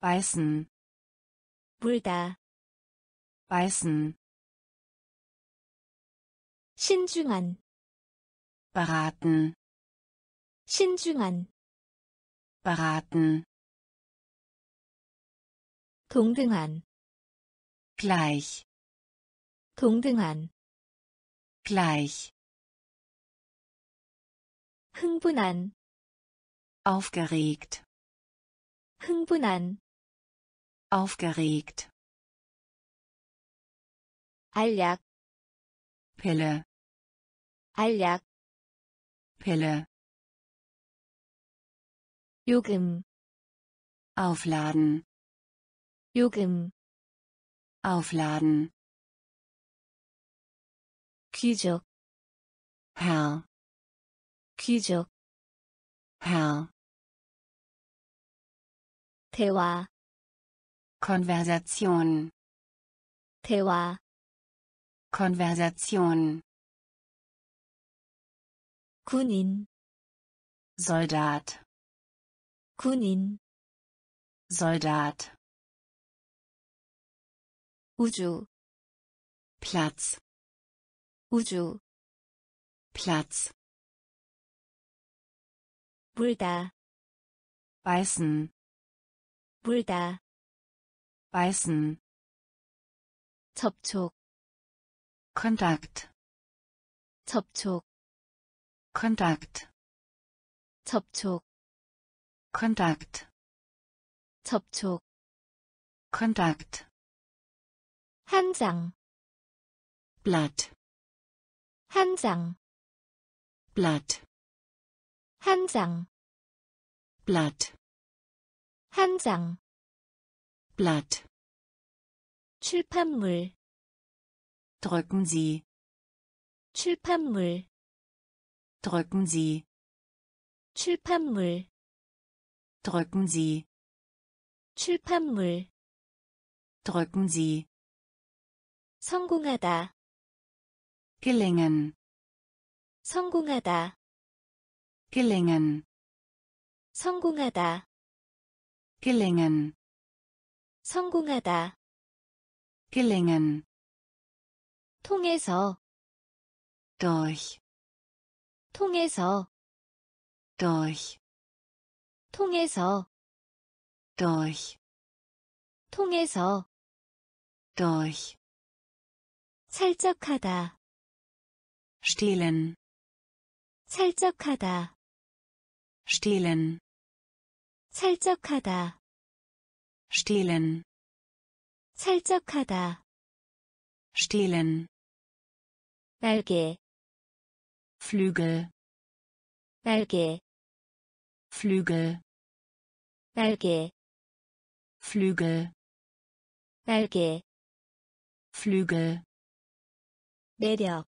beißen, 물다 beißen. 신중한 Beraten, 신중한 beraten. 동등한 Gleich, 동등한 gleich. 흥분한 Aufgeregt, 흥분한 aufgeregt. 알약 Pille, 알약 Pille. 요금 Aufladen, 요금 aufladen. 귀족 Herr, 귀족 Herr. 대화 Konversation, 대화 Konversation. 군인 Soldat, 군인 Soldat. 우주 Platz, 우주 Platz. 물다 Beißen, 물다 beißen. 접촉 Kontakt, 접촉 Kontakt, 접촉 Kontakt, 접촉 Kontakt. 한 장, Blatt, 한 장, Blatt, 한 장, Blatt, 한 장, Blatt. 출판물, Drücken Sie, 출판물, drücken Sie, 출판물, drücken Sie, 출판물, drücken Sie. 성공하다, Gelingen, 성공하다, gelingen, 성공하다, gelingen, 성공하다, gelingen. 통해서, Durch, 통해서, durch, 통해서, durch, 통해서, durch. 살적하다, Stehlen, 살적하다, stehlen, 살적하다, stehlen, 살적하다, stehlen. 날개, Flügel, 날개, Flügel, 날개, Flügel, 날개, Flügel. 매력,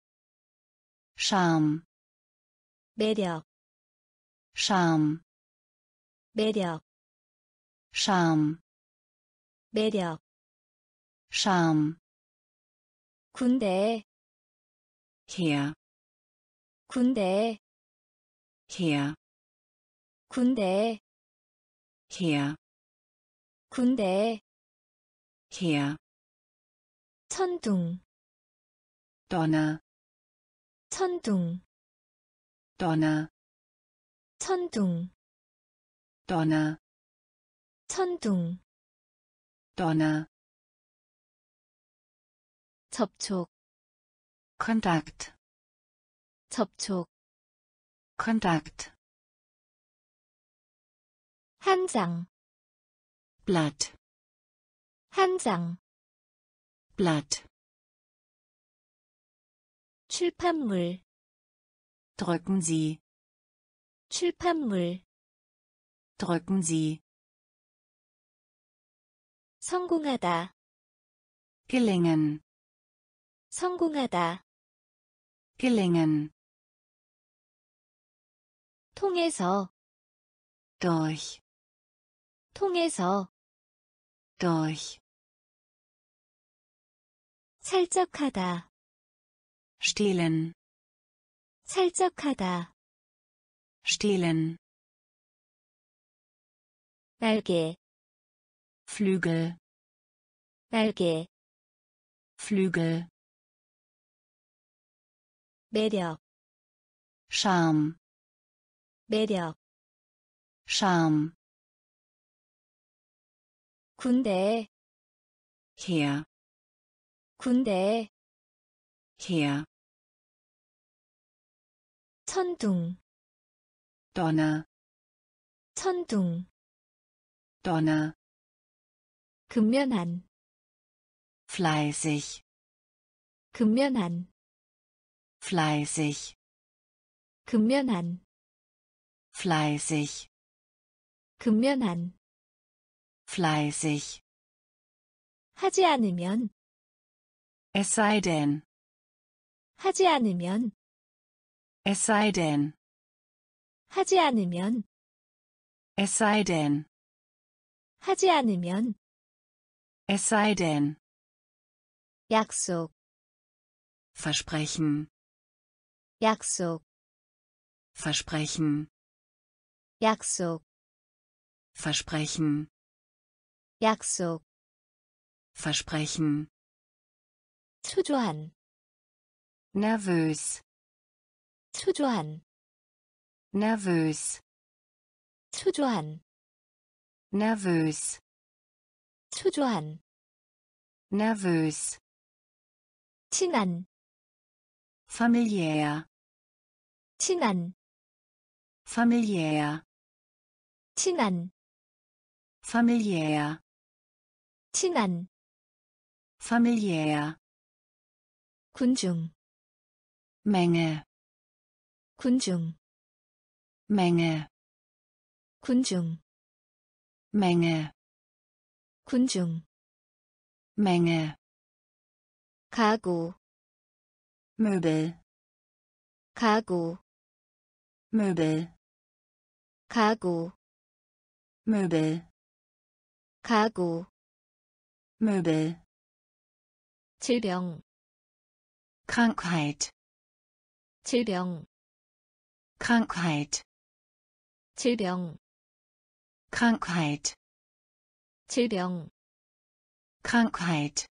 Charme, 매력, 샴 매력. 샴 매력. 샴 군대. Here. 군대. Here. 군대. Here. 군대. Here. 천둥. 떠나 천둥. 떠나 천둥, Donner, 천둥, Donner. 접촉, Kontakt, 접촉, Kontakt. 한 장, Blatt, 한 장, Blatt. 출판물, Drücken Sie, 출판물, drücken Sie. 성공하다, Gelingen, 성공하다, gelingen 통해서 durch 통해서 durch 살짝하다 stehlen 살짝하다 stehlen 날개 Flügel 날개 Flügel 매력 Charme 매력 Charme 군대 Heer 군대 Heer 천둥 Donner 천둥 Donner 근면한 fleißig 근면한 fleißig 근면한 fleißig 근면한 fleißig 하지 않으면 es sei denn 하지 않으면 es sei denn 하지 않으면 es sei denn 하지 않으면 es sei denn 약속 versprechen 약속 versprechen 약속 versprechen 약속 versprechen 초조한 nervös 초조한 Nervös 초조한 nervös 초조한 nervös 친한 familiär 친한 familiär 친한 familiär 친한 familiär 군중 Menge 군중 Menge 군중 Menge 군중 Menge 가구 Möbel 가구 Möbel 가구 Möbel 가구 Möbel 질병 Krankheit 질병 Krankheit 질병 Krankheit 질병 Krankheit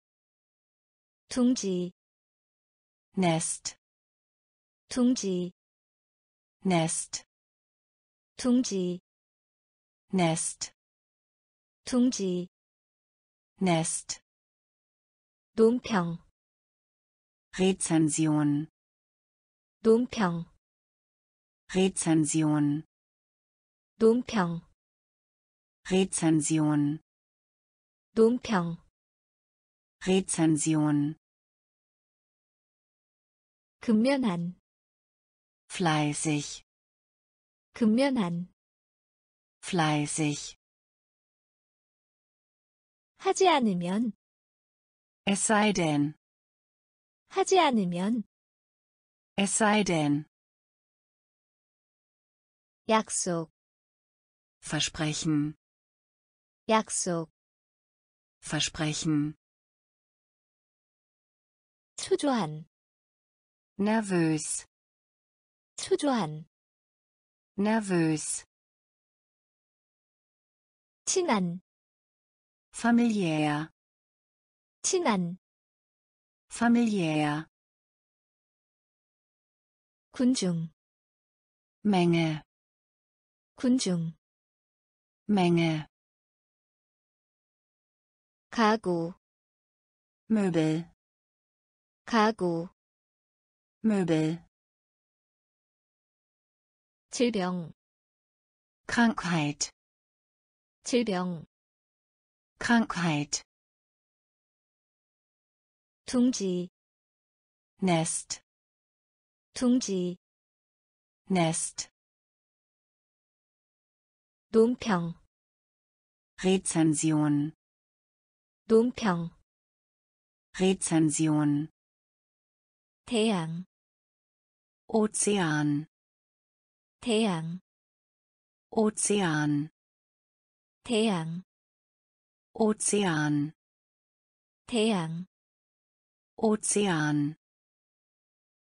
둥지 Nest 둥지 Nest 둥지 Nest 둥지 Nest 논평 Rezension 논평 Rezension 논평 Rezension 논평 Rezension 근면한 fleißig 근면한 fleißig 하지 않으면 es sei denn 하지 않으면 es sei denn 약속 versprechen 약속 versprechen 초조한 nervös 초조한 nervös 친한 familiär 친한 familiär 군중 Menge 군중 Menge 가구 Möbel 가구 Möbel 질병 Krankheit 질병 Krankheit 둥지 Nest 둥지 Nest 논평 Rezension 논평 Rezension 태양 Ozean, 태양, Ozean, 태양, Ozean, 태양, Ozean,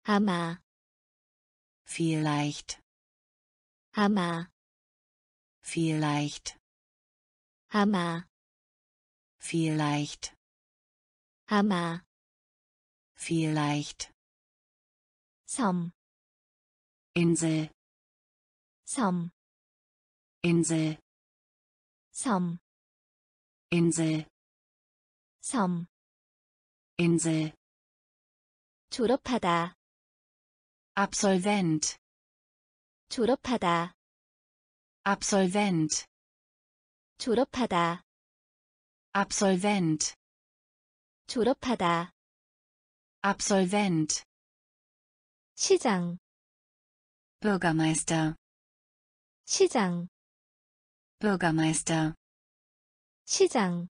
아마, vielleicht, 아마, vielleicht, 아마, vielleicht, 아마, vielleicht, 섬, Insel, 섬, Insel, 섬, Insel, 섬, Insel, 졸업하다, Absolvent, 졸업하다, Absolvent, 졸업하다, Absolvent, 졸업하다, Absolvent, 시장, Bürgermeister, 시장, Bürgermeister, 시장,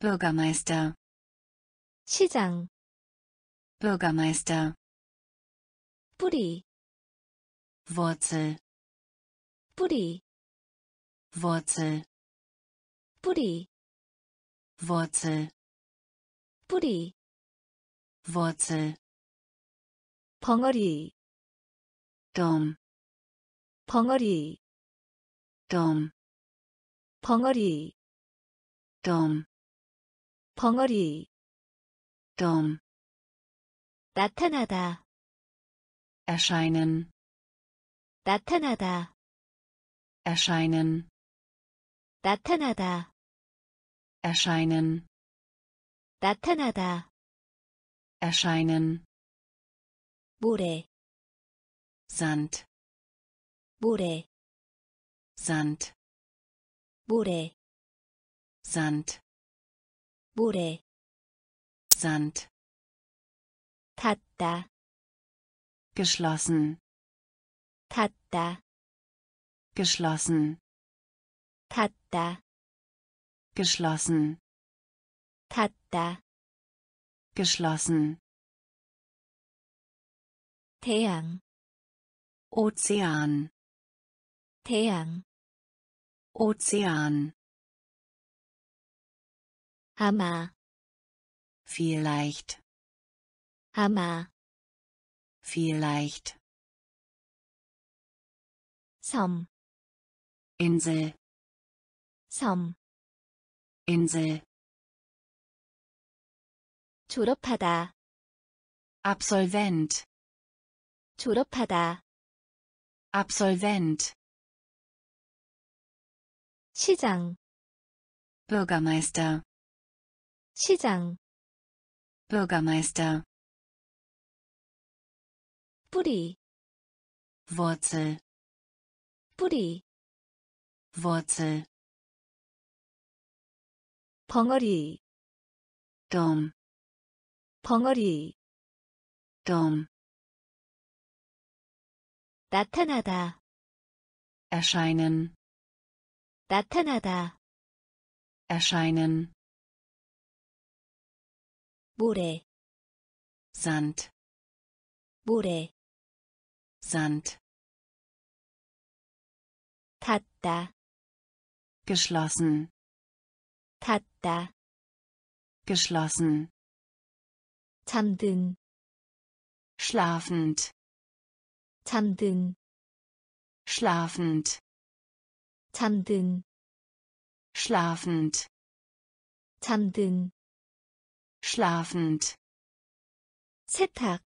Bürgermeister, 시장, Bürgermeister, 뿌리, Wurzel, 뿌리, Wurzel, 뿌리, Wurzel, 뿌리, Wurzel, 벙어리, Dom, 벙어리, Dom, 벙어리, Dom, 벙어리, Dom, 나타나다, erscheinen, 나타나다, erscheinen, 나타나다, erscheinen, 나타나다, erscheinen, 모래, Sand, 모래, Sand, 모래, Sand, 모래, Sand, 닫다, geschlossen, 닫다, geschlossen, 닫다, geschlossen, 닫다, geschlossen, 태양, Ozean, 태양, Ozean, 아마, vielleicht, 아마, vielleicht, 섬, Insel, 섬, Insel, 졸업하다, Absolvent, 졸업하다, Absolvent, 시장, Bürgermeister, 시장, Bürgermeister, 뿌리, Wurzel, 뿌리, Wurzel, 벙어리, Dom, 벙어리, Dom, 나타나다, erscheinen, 나타나다, erscheinen, 모래, Sand, 모래, Sand, 닫다, geschlossen, 닫다, geschlossen, 잠든, schlafend, 잠든, schlafend, 잠든, schlafend, 잠든, schlafend, 세탁,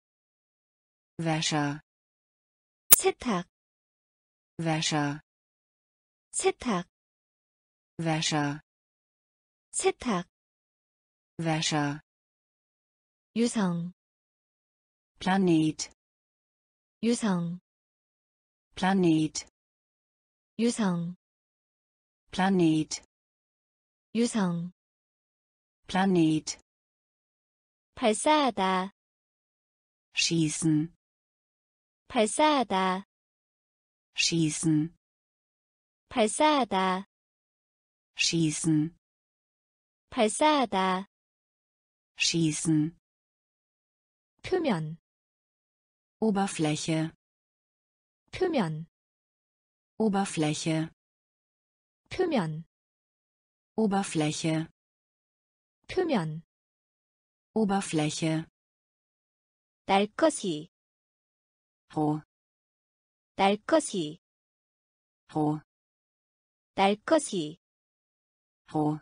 Wäscher, 세탁, Wäscher, 세탁, Wäscher, 세탁, Wäscher, 유성, Planet, 유성, Planet, 유성, Planet, 유성, Planet, 발사하다, schießen, 발사하다, schießen, 발사하다, Schießen, 발사하다, schießen, 표면, Oberfläche, 표면, Oberfläche, 표면, Oberfläche, 표면, Oberfläche, 날 것이, roh, 날 것이, roh, 날 것이, roh,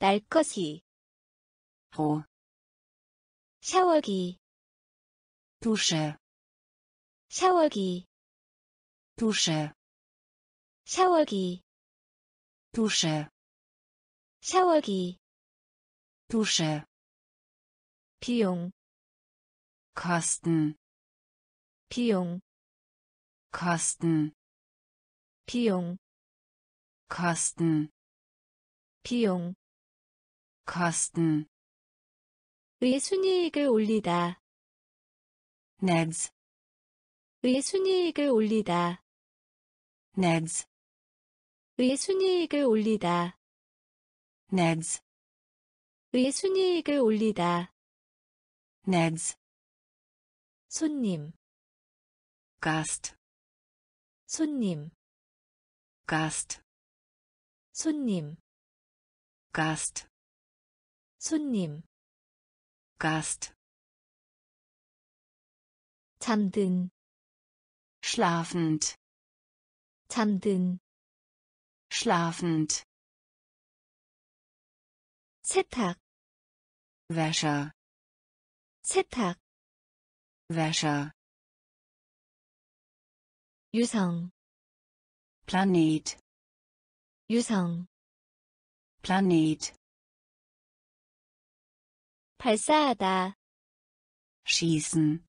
날 것이, roh, 샤워기, Dusche, 샤워기, Dusche, 샤워기, Dusche, 샤워기, Dusche, 비용, Kosten, 비용, Kosten, 비용, Kosten, 비용, Kosten, 의 순이익을 올리다, Netz, 의 순이익을 올리다, Netz, 의 순이익을 올리다, Netz, 의 순이익을 올리다, Netz, 손님, Gast, 손님, Gast, 손님, Gast, 손님, Gast, 잠든, schlafend, 잠든, schlafend, 세탁, Wäscher, 세탁, Wäscher, 유성, Planet, 유성, Planet, 발사하다, schießen,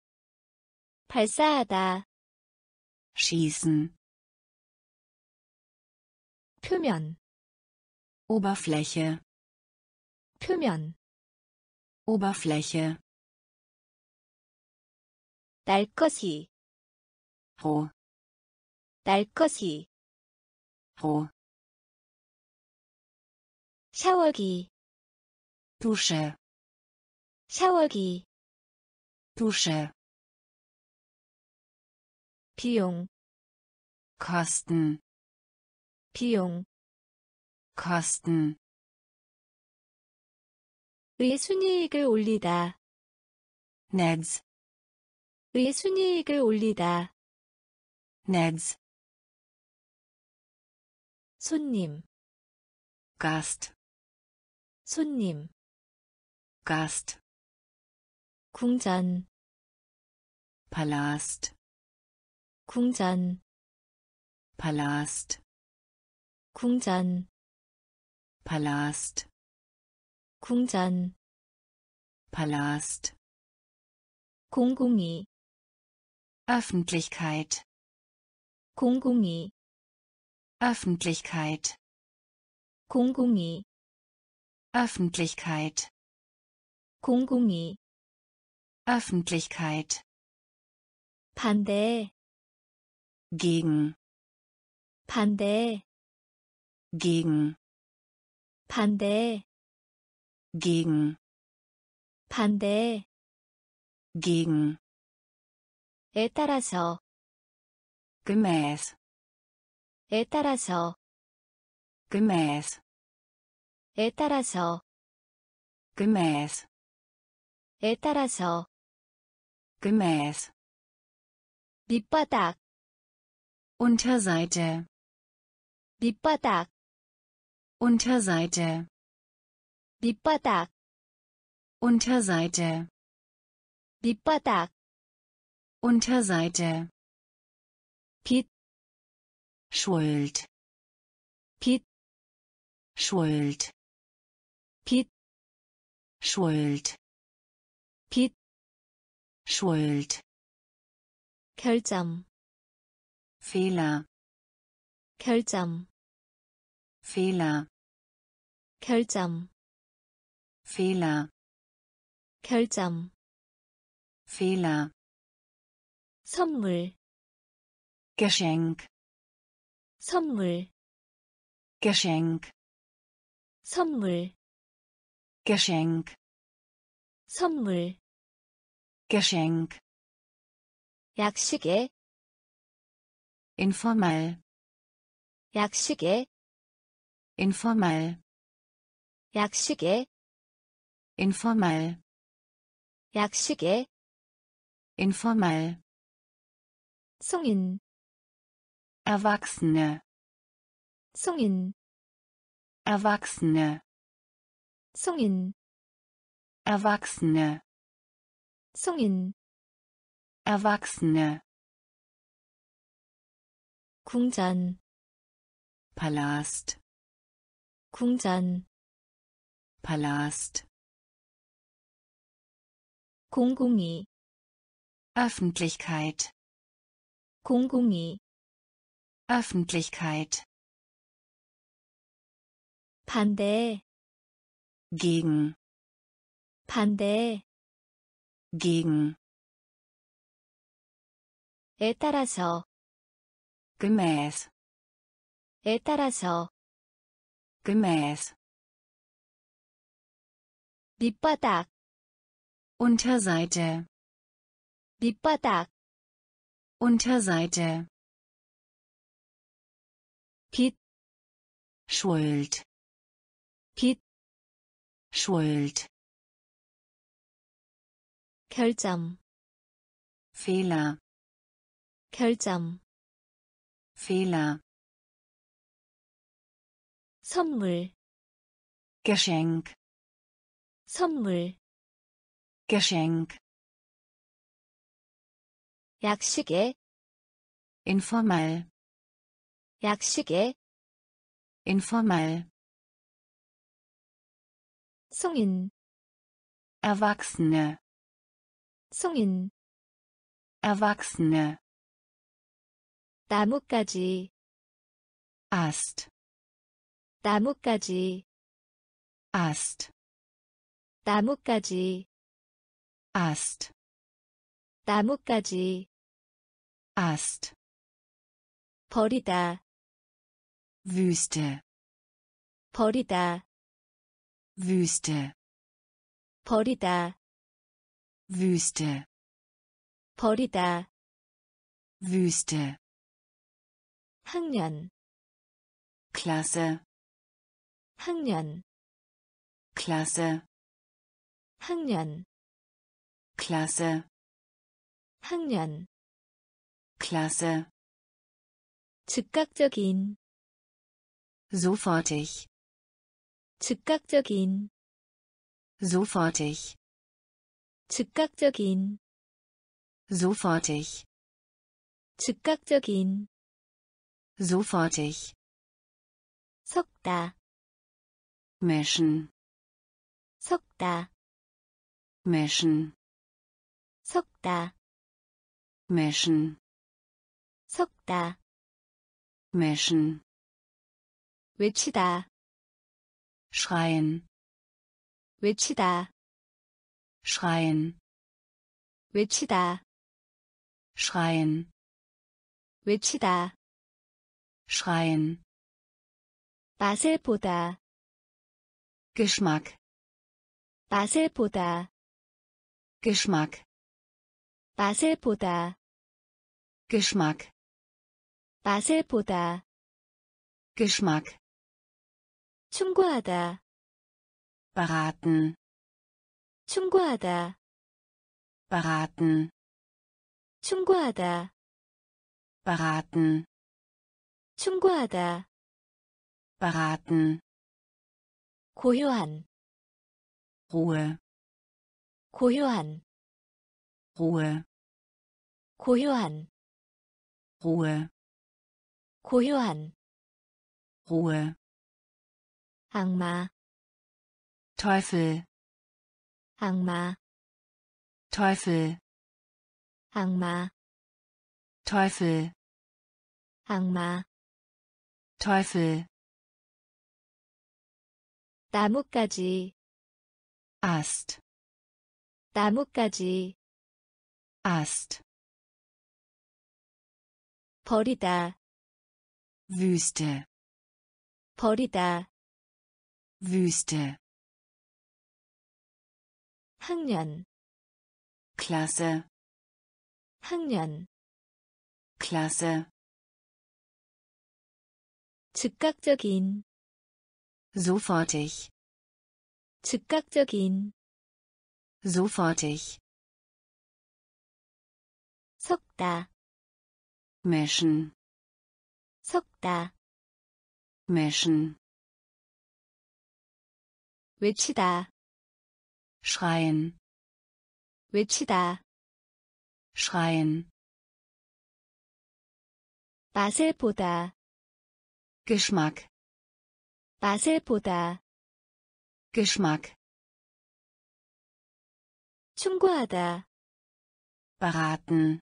발사하다, schießen, 표면, Oberfläche, 표면, Oberfläche, 날 것이, roh, 날 것이, roh, 샤워기, Dusche, 샤워기, Dusche, 비용, Kosten, 비용, Kosten, 의 순이익을 올리다, Netz, 의 순이익을 올리다, Netz, 손님, Gast, 손님, Gast, 궁전, Palast, 궁전, Palast, 궁전, Palast, 궁전, Palast, 공공이, Öffentlichkeit, 공공이, Öffentlichkeit, 공공이, Öffentlichkeit, 공공이, Öffentlichkeit, 반대, gegen, 반대, gegen, 반대, gegen, 반대, gegen, 에 따라서, gemäß, 에 따라서, gemäß, 에 따라서, gemäß, 에 따라서, gemäß, 밑바닥, Unterseite, 밑바닥, Unterseite, 밑바닥, Unterseite, 밑바닥, Unterseite, 빚, Schuld, 빚, Schuld, 빚, Schuld, 빚, Schuld, 결점, Fehler, 결점, Fehler, 결점, Fehler, 결점, Fehler, 선물, Geschenk, 선물, Geschenk, 선물, Geschenk, 선물, Geschenk, 약식에 informell 약식에 informell 약식에 informell 약식에 informell 성인 Erwachsene 성인 Erwachsene 성인 Erwachsene 성인 Erwachsene 궁전 Palast 궁전 Palast 공공이 Öffentlichkeit 공공이 Öffentlichkeit 반대 gegen 반대 gegen 에 따라서 gemäß 에 따라서 gemäß 밑바닥 Unterseite 밑바닥 Unterseite 빚 Schuld 빚 Schuld 결점 Fehler 결점 Fehler 선물 Geschenk 선물 Geschenk 약식에 informell 약식에 informell 성인 Erwachsene 성인 Erwachsene 나뭇가지 Ast 나뭇가지 Ast 나뭇가지 Ast 나뭇가지 Ast 버리다 Wüste 버리다 Wüste 버리다 Wüste 버리다 Wüste 학년 Klasse 학년 Klasse 학년 Klasse 학년 Klasse 즉각적인 sofortig 즉각적인 sofortig 즉각적인 sofortig 즉각적인 sofortig 섞다 mischen 섞다 mischen 섞다 mischen 섞다 mischen 외치다 schreien 외치다 schreien 외치다 schreien 외치다 schreien 맛을 보다 Geschmack 맛을 보다 Geschmack 맛을 보다 Geschmack 맛을 보다 Geschmack 충고하다 beraten 충고하다 beraten 충고하다 beraten 충고하다 beraten 고요한 Ruhe 고요한 Ruhe 고요한 Ruhe 고요한 Ruhe 악마 Teufel 악마 Teufel 악마 Teufel 악마 Teufel 나뭇가지 Ast 나뭇가지 Ast 버리다 Wüste 버리다 Wüste 학년 Klasse 학년 Klasse, 즉각적인 sofortig, 즉각적인 sofortig, 섞다 mischen, 섞다 mischen, 외치다 schreien, 외치다 schreien, 맛을 보다 Geschmack, 맛을 보다 Geschmack, 충고하다 beraten,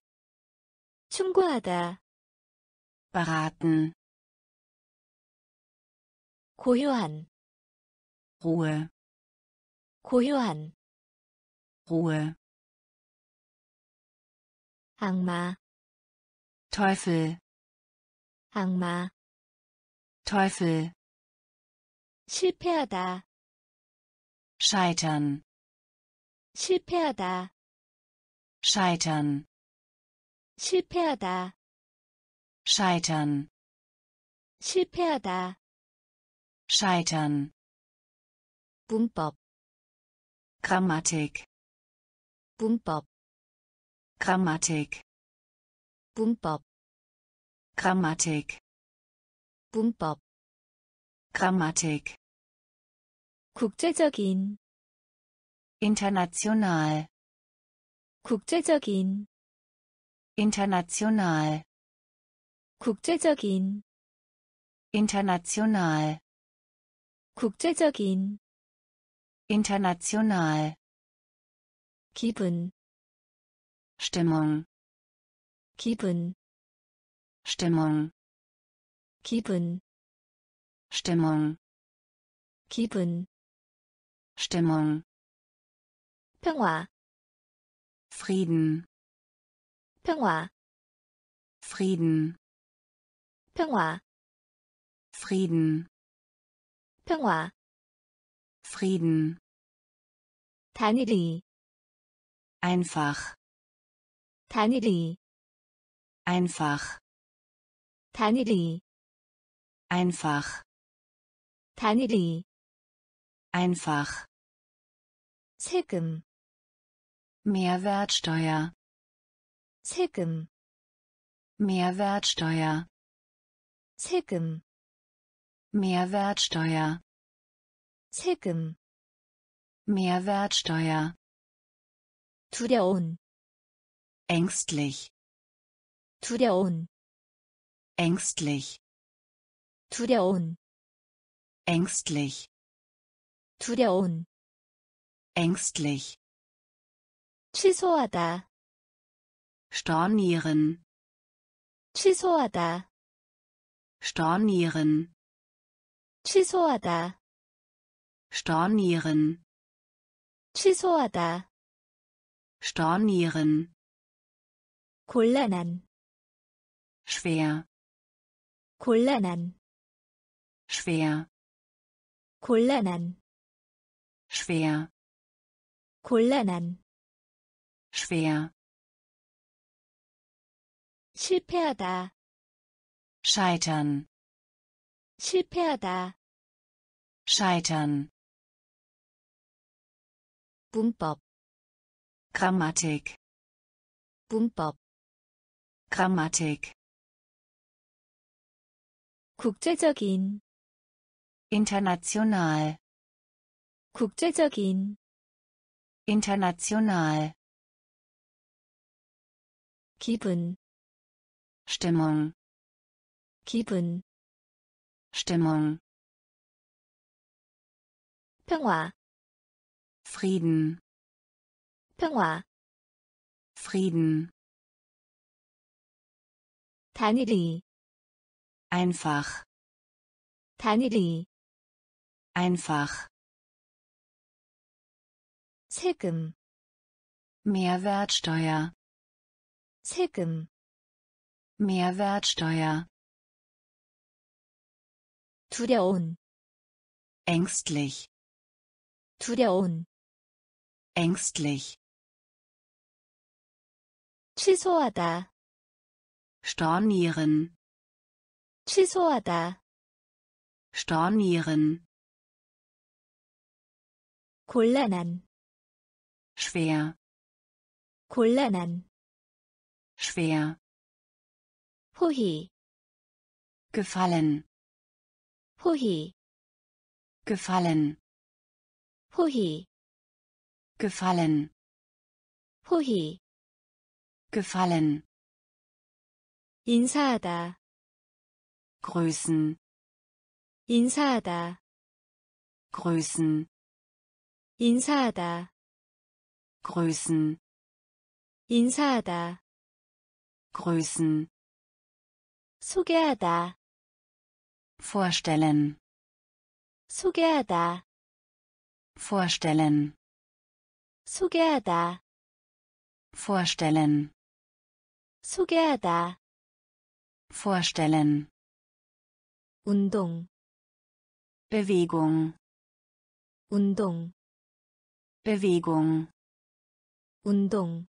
충고하다 beraten, 고요한 Ruhe, 고요한 Ruhe, 악마 Teufel, 악마 Teufel, 실패하다 scheitern, 실패하다 scheitern, 실패하다 scheitern, 실패하다 scheitern, 문법 Grammatik, 문법 Grammatik, 문법 Grammatik, 문법 Grammatik, 국제적인 international, 국제적인 international, 국제적인 international, 국제적인 international, 기분 Stimmung, 기분 Stimmung, 기분 Stimmung, 기분 Stimmung, 평화 Frieden, 평화 Frieden, 평화 Frieden, 평화 Frieden, 단일이 einfach, 단일이 einfach, 단일이 einfach, 단일이 einfach, 세금 Mehrwertsteuer, 세금 Mehrwertsteuer, 세금 Mehrwertsteuer, 세금 Mehrwertsteuer, 두려운 ängstlich, 두려운 ängstlich, 두려운 ängstlich, 두려운 ängstlich, 취소하다 stornieren, 취소하다 stornieren, 취소하다 stornieren, 취소하다 stornieren, 곤란한 schwer, 곤란한 schwer, 곤란한 schwer, 곤란한 schwer, 실패하다 scheitern, 실패하다 scheitern, 문법 Grammatik, 문법 Grammatik, 국제적인 international, 국제적인 international, 기분 Stimmung, 기분 Stimmung, 평화 Frieden, 평화 Frieden, 단일이 einfach, 단일이 einfach, 세금 Mehrwertsteuer, 세금 Mehrwertsteuer, 두려운 ängstlich, 두려운 ängstlich, 취소하다, stornieren, 취소하다, stornieren, 곤란한, schwer, 곤란한, schwer, 호희, gefallen, 호희, gefallen, 호희, gefallen, 호희, gefallen, 인사하다, grüßen, 인사하다, grüßen, 인사하다, grüßen, 인사하다, grüßen, 소개하다, vorstellen, 소개하다, vorstellen, 소개하다, vorstellen, 소개하다, vorstellen, 운동, Bewegung, 운동, Bewegung, 운동,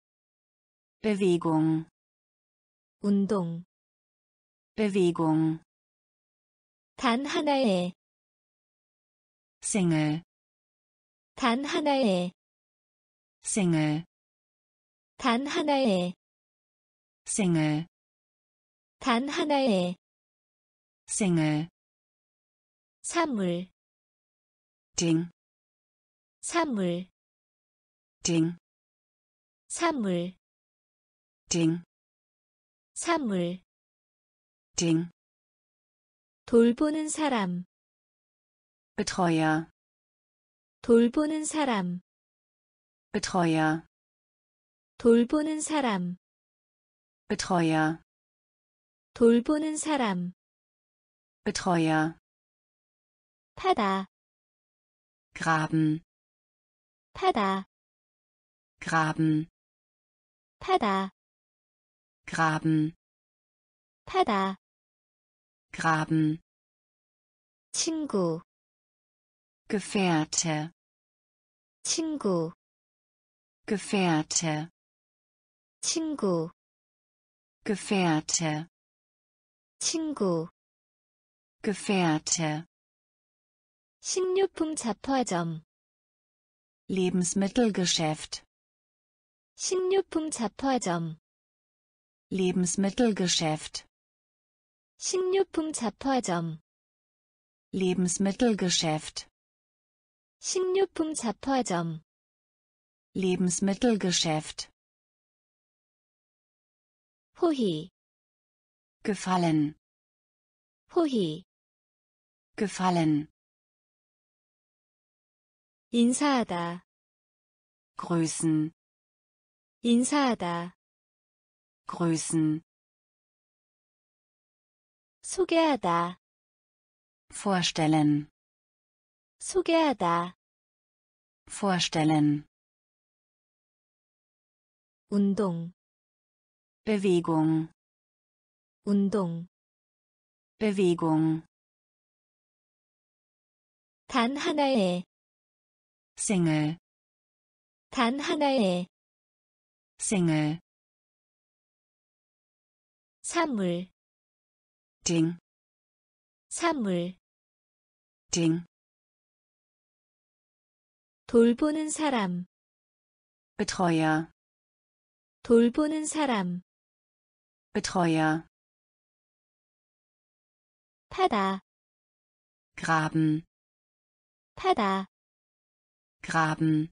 Bewegung, 운동. Bewegung, 단 하나의, Single, 단 하나의, Single, 단 하나의, Single, 단 하나의, Single, 사물, Ding, 사물, Ding, 사물, Ding, 사물. Ding, 돌보는 사람, Betreuer, 돌보는 사람, Betreuer, 돌보는 사람, Betreuer, 돌보는 사람, Betreuer, 파다, graben, 파다, graben, 파다, graben, 파다. graben, 친구, Gefährte, 친구, Gefährte, 친구, Gefährte, 친구. Gefährte, 식료품 잡화점, Lebensmittelgeschäft, 식료품 잡화점, Lebensmittelgeschäft, 식료품 잡화점, Lebensmittelgeschäft, 식료품 잡화점. Lebensmittelgeschäft, 호희, gefallen, 호희. gefallen, 인사하다, grüßen, 인사하다. grüßen, 소개하다, vorstellen, 소개하다. vorstellen, 운동, Bewegung, 운동. Bewegung, 단 하나의, Single, 단 하나의, Single, 사물, Ding, 사물. Ding, 돌보는 사람, Betreuer, 돌보는 사람. Betreuer, 파다, graben, 파다. graben,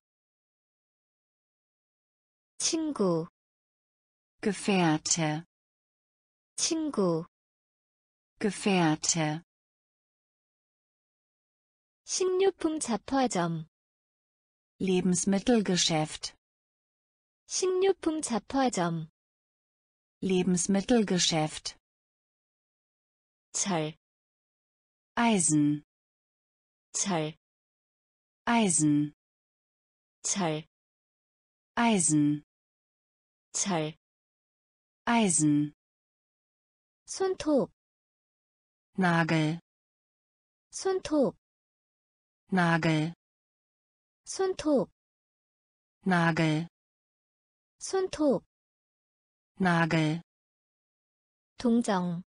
친구, Gefährte, 친구. Gefährte, 식료품 잡화점, Lebensmittelgeschäft, 식료품 잡화점. Lebensmittelgeschäft, 철, Eisen, 철, Eisen, 철, Eisen, 철. Eisen, 손톱, Nagel, 손톱, Nagel, 손톱, Nagel, 손톱. Nagel, 동정,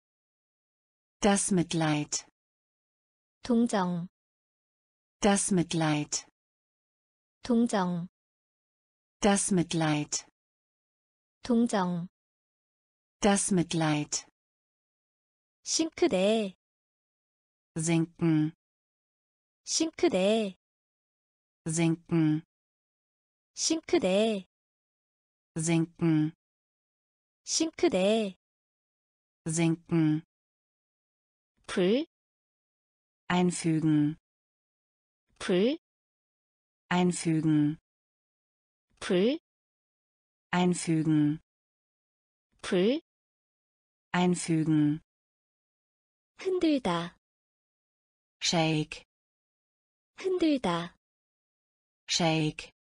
das Mitleid, 동정, das Mitleid, 동정, das Mitleid, 동정, das Mitleid, 싱크대, sinken, 싱크대, sinken, 싱크대, sinken, 싱크대, sinken, 불, einfügen, 불, einfügen, 불, einfügen, 불, einfügen, 흔들다, shake, 흔들다, shake,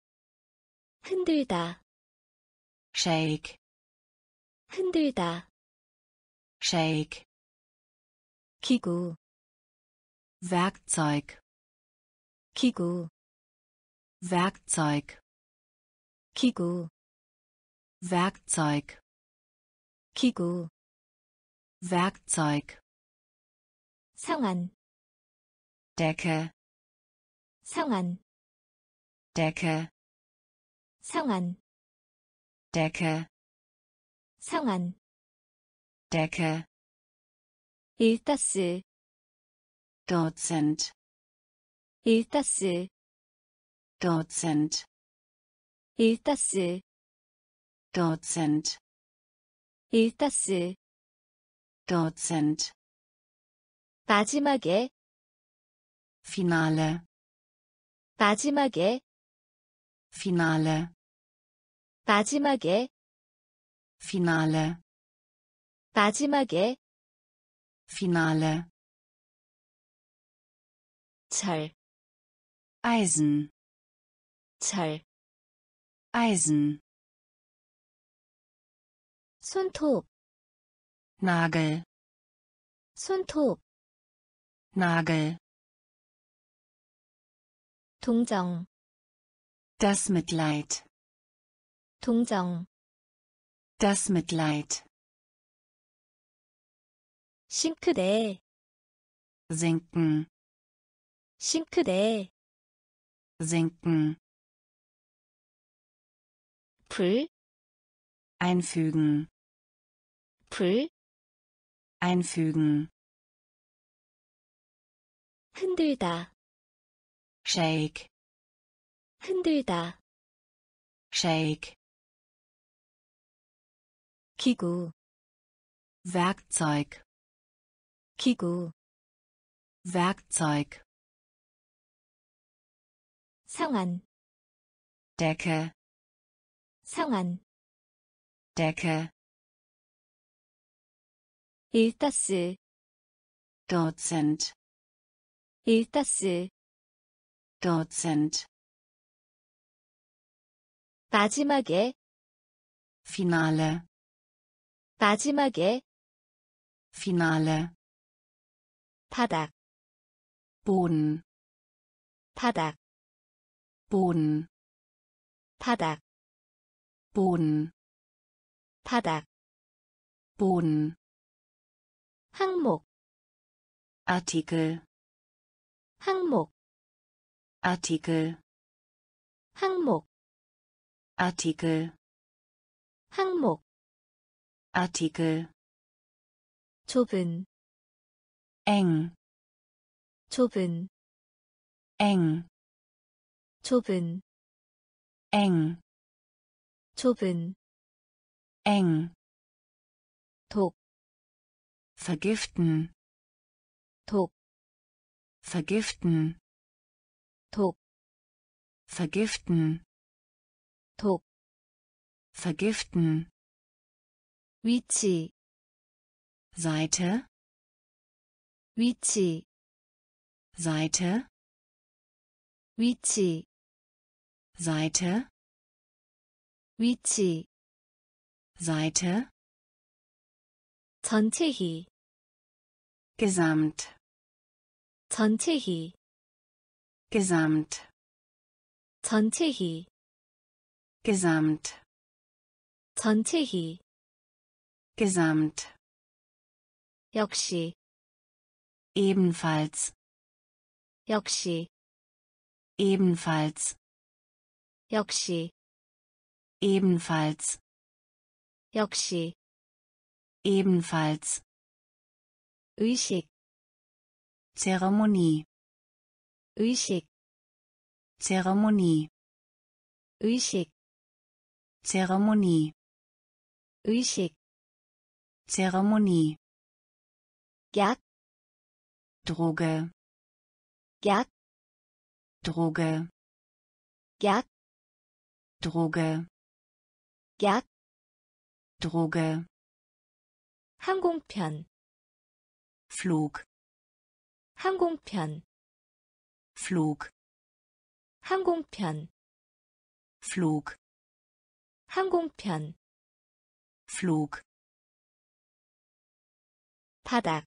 흔들다, Shake, 흔들다, shake, 기구, Werkzeug, 기구, Werkzeug, 기구, Werkzeug, 기구, Werkzeug, 상한, Decke, 상한, Decke, 상한, Decke, 상한, Decke, 일타스, Dozent, 일타스, Dozent, 일타스, Dozent, 일타스, Dozent, 마지막에, Finale, 마지막에, Finale, 마지막에, Finale, 마지막에, Finale, 철, Eisen, 철, Eisen, 손톱, Nagel, 손톱, Nagel, 동정, das Mitleid, 동정, das Mitleid, 싱크대, sinken, 싱크대, sinken, 불, einfügen, 불, einfügen, 흔들다, shake, 흔들다, shake, 기구, Werkzeug, 기구, Werkzeug, 상한, Decke, 상한, Decke, 일타스, Dozent, 일타스, Dozent, 마지막에, Finale, 마지막에, Finale, 바닥, Boden, 바닥, Boden, 바닥, Boden, 바닥, Boden, 항목, Artikel, 항목, Artikel, 항목, Artikel, 항목, Artikel, 좁은, eng, 좁은, eng, 좁은, eng, 좁은, eng, 독, vergiften, 독, vergiften, 독, vergiften, 독, vergiften, 위치, Seite, 위치, Seite, 위치, Seite, 위치, Seite, 전체히, Gesamt, 전체히, Gesamt, 전체히, Gesamt, 전체히, gesamt, 역시, ebenfalls, 역시, ebenfalls, 역시, ebenfalls, 역시, ebenfalls, 의식, Zeremonie, 의식, Zeremonie, 의식, Zeremonie, 의식, Zeremonie, 약, Droge, 약, Droge, 약, Droge, 약, Droge, 항공편, Flug, 항공편, Flug, 항공편, Flug, 항공편, Flug, 바닥,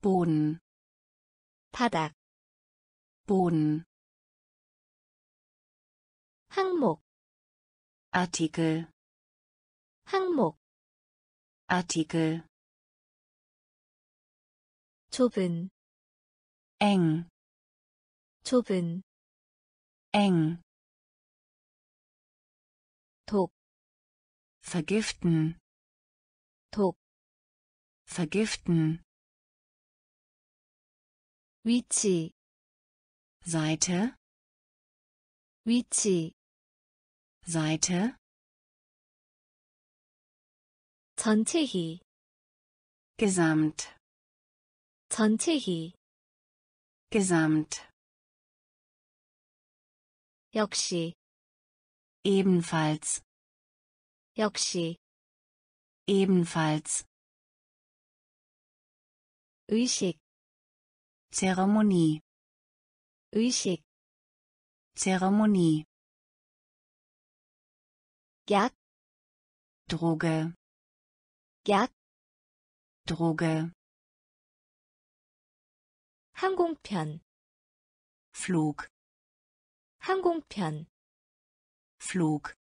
Boden, 바닥, Boden, 항목, Artikel, 항목, Artikel, 좁은, eng, 좁은, eng, 독, vergiften, 독, vergiften, 위치, Seite, 위치, Seite, 전체히, gesamt, 전체히, gesamt, 역시, ebenfalls, 역시, ebenfalls, 의식, Zeremonie, 의식, Zeremonie, 약, Droge, 약, Droge, 항공편, Flug, 항공편, Flug,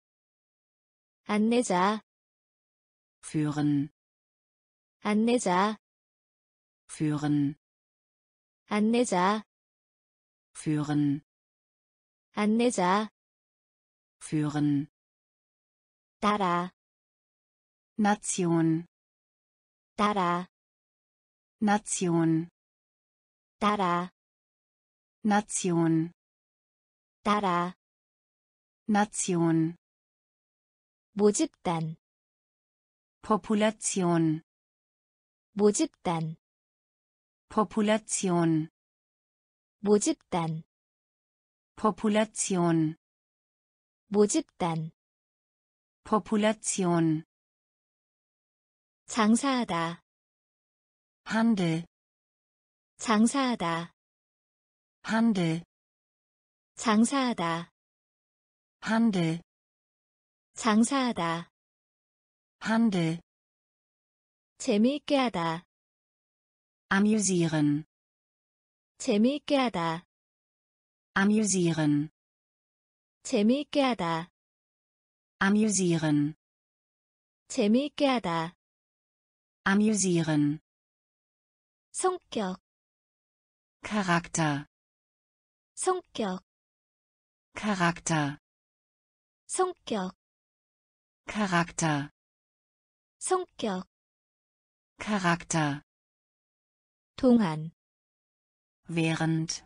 안내자, führen, 안내자, führen, 안내자, führen, 안내자, führen, 따라, Nation, 따라, Nation, 따라, Nation, 따라, Nation, 모집단, Population, 모집단, Population, 모집단, Population, 모집단, Population, 장사하다, Handel, 장사하다, Handel, 장사하다, Handel, 장사하다, Handel, 재미있게 하다, amüsieren, 재미있게 하다, amüsieren, 재미있게 하다, amüsieren, 재미있게 하다, amüsieren, 성격, Charakter, 성격, Charakter, 성격, Charakter, 성격, Charakter, 동안, während,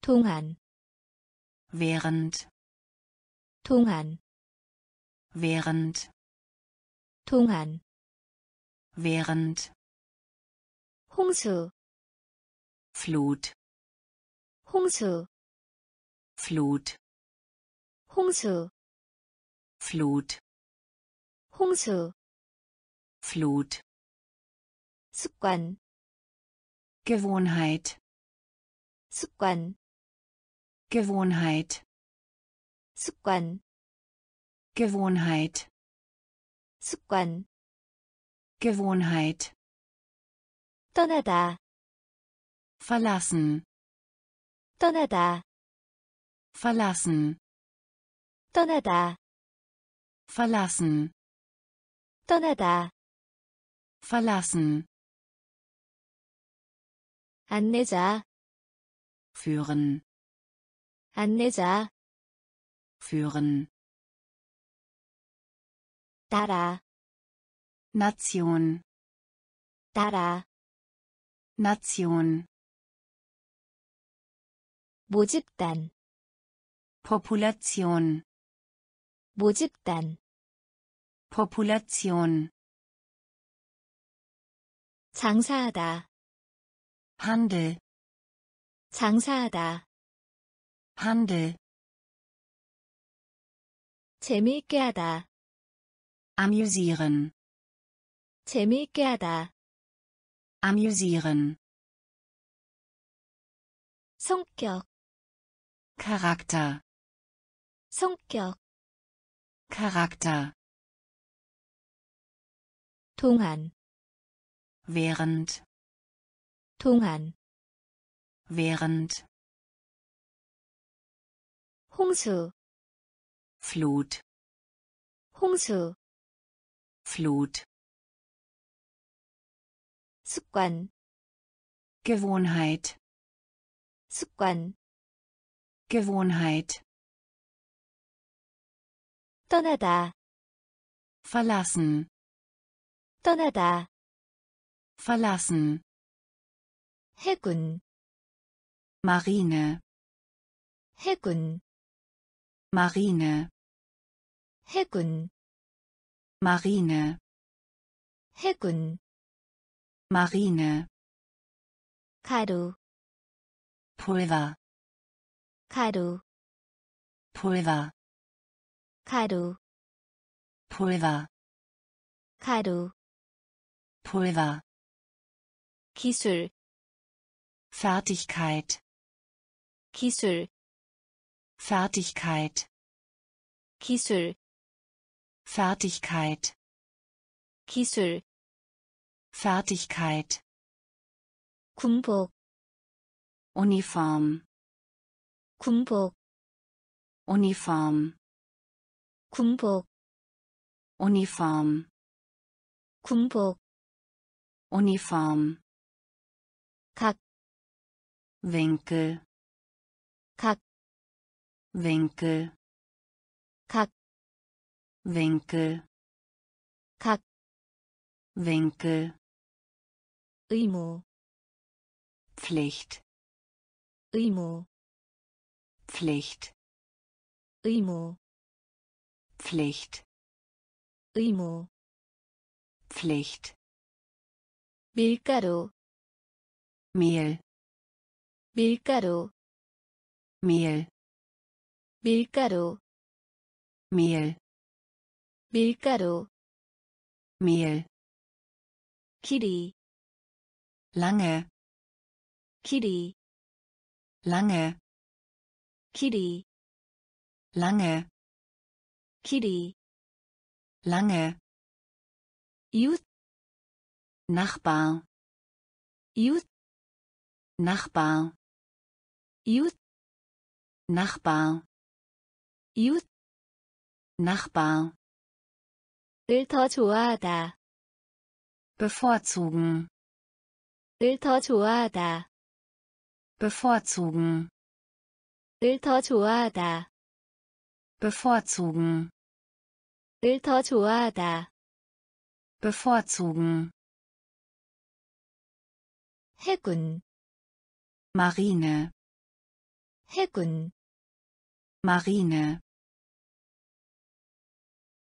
동안, während, 동안, während, 동안, während, 홍수, Flut, 홍수, Flut, 홍수, Flut, 홍수, Flut, 습관, Gewohnheit, 습관, Gewohnheit, 습관, Gewohnheit, 습관, Gewohnheit, 떠나다, verlassen, 떠나다, verlassen, 떠나다, verlassen, 떠나다 verlassen, 안내자 führen, 안내자 führen, 따라 Nation, 따라 Nation, 모집단 Population, 모집단 Population, 장사하다 Handel, 장사하다 Handel, 재미있게 하다 amüsieren, 재미있게 하다 amüsieren, 성격 Charakter, 성격 Charakter, 동안 während, 동안 während, 홍수 Flut, 홍수 Flut, 습관 Gewohnheit, 습관 Gewohnheit, 떠나다 verlassen, 떠나다 verlassen, 해군 Marine, 해군 Marine, 해군 Marine, 해군 Marine, 가루 Pulver, 가루 Pulver, 가루 Pulver, 가루 Pulver, 기술 Fertigkeit, 기술 Fertigkeit, 기술 Fertigkeit, 기술 Fertigkeit, 군복 Uniform, 군복 Uniform, 군복 Uniform, 군복 Uniform, 각 Winkel. Kack. Winkel. Kack. Winkel. Kack. Winkel. Imo. Pflicht. Imo. Pflicht. Imo. Pflicht. Imo. Pflicht. Milkaro. Mehl. 밀가루 Mehl, 밀가루 Mehl, 밀가루 Mehl, 길이 lange, 길이 lange, 길이 lange, 길이 lange, 이웃 Nachbar, 이웃 Nachbar, 이웃 Nachbar, 이웃 Nachbar, 을 더 좋아하다 bevorzugen, 을 더 좋아하다 bevorzugen, 을 더 좋아하다 bevorzugen, 을 더 좋아하다 bevorzugen, 해군 Marine, 해군 Marine,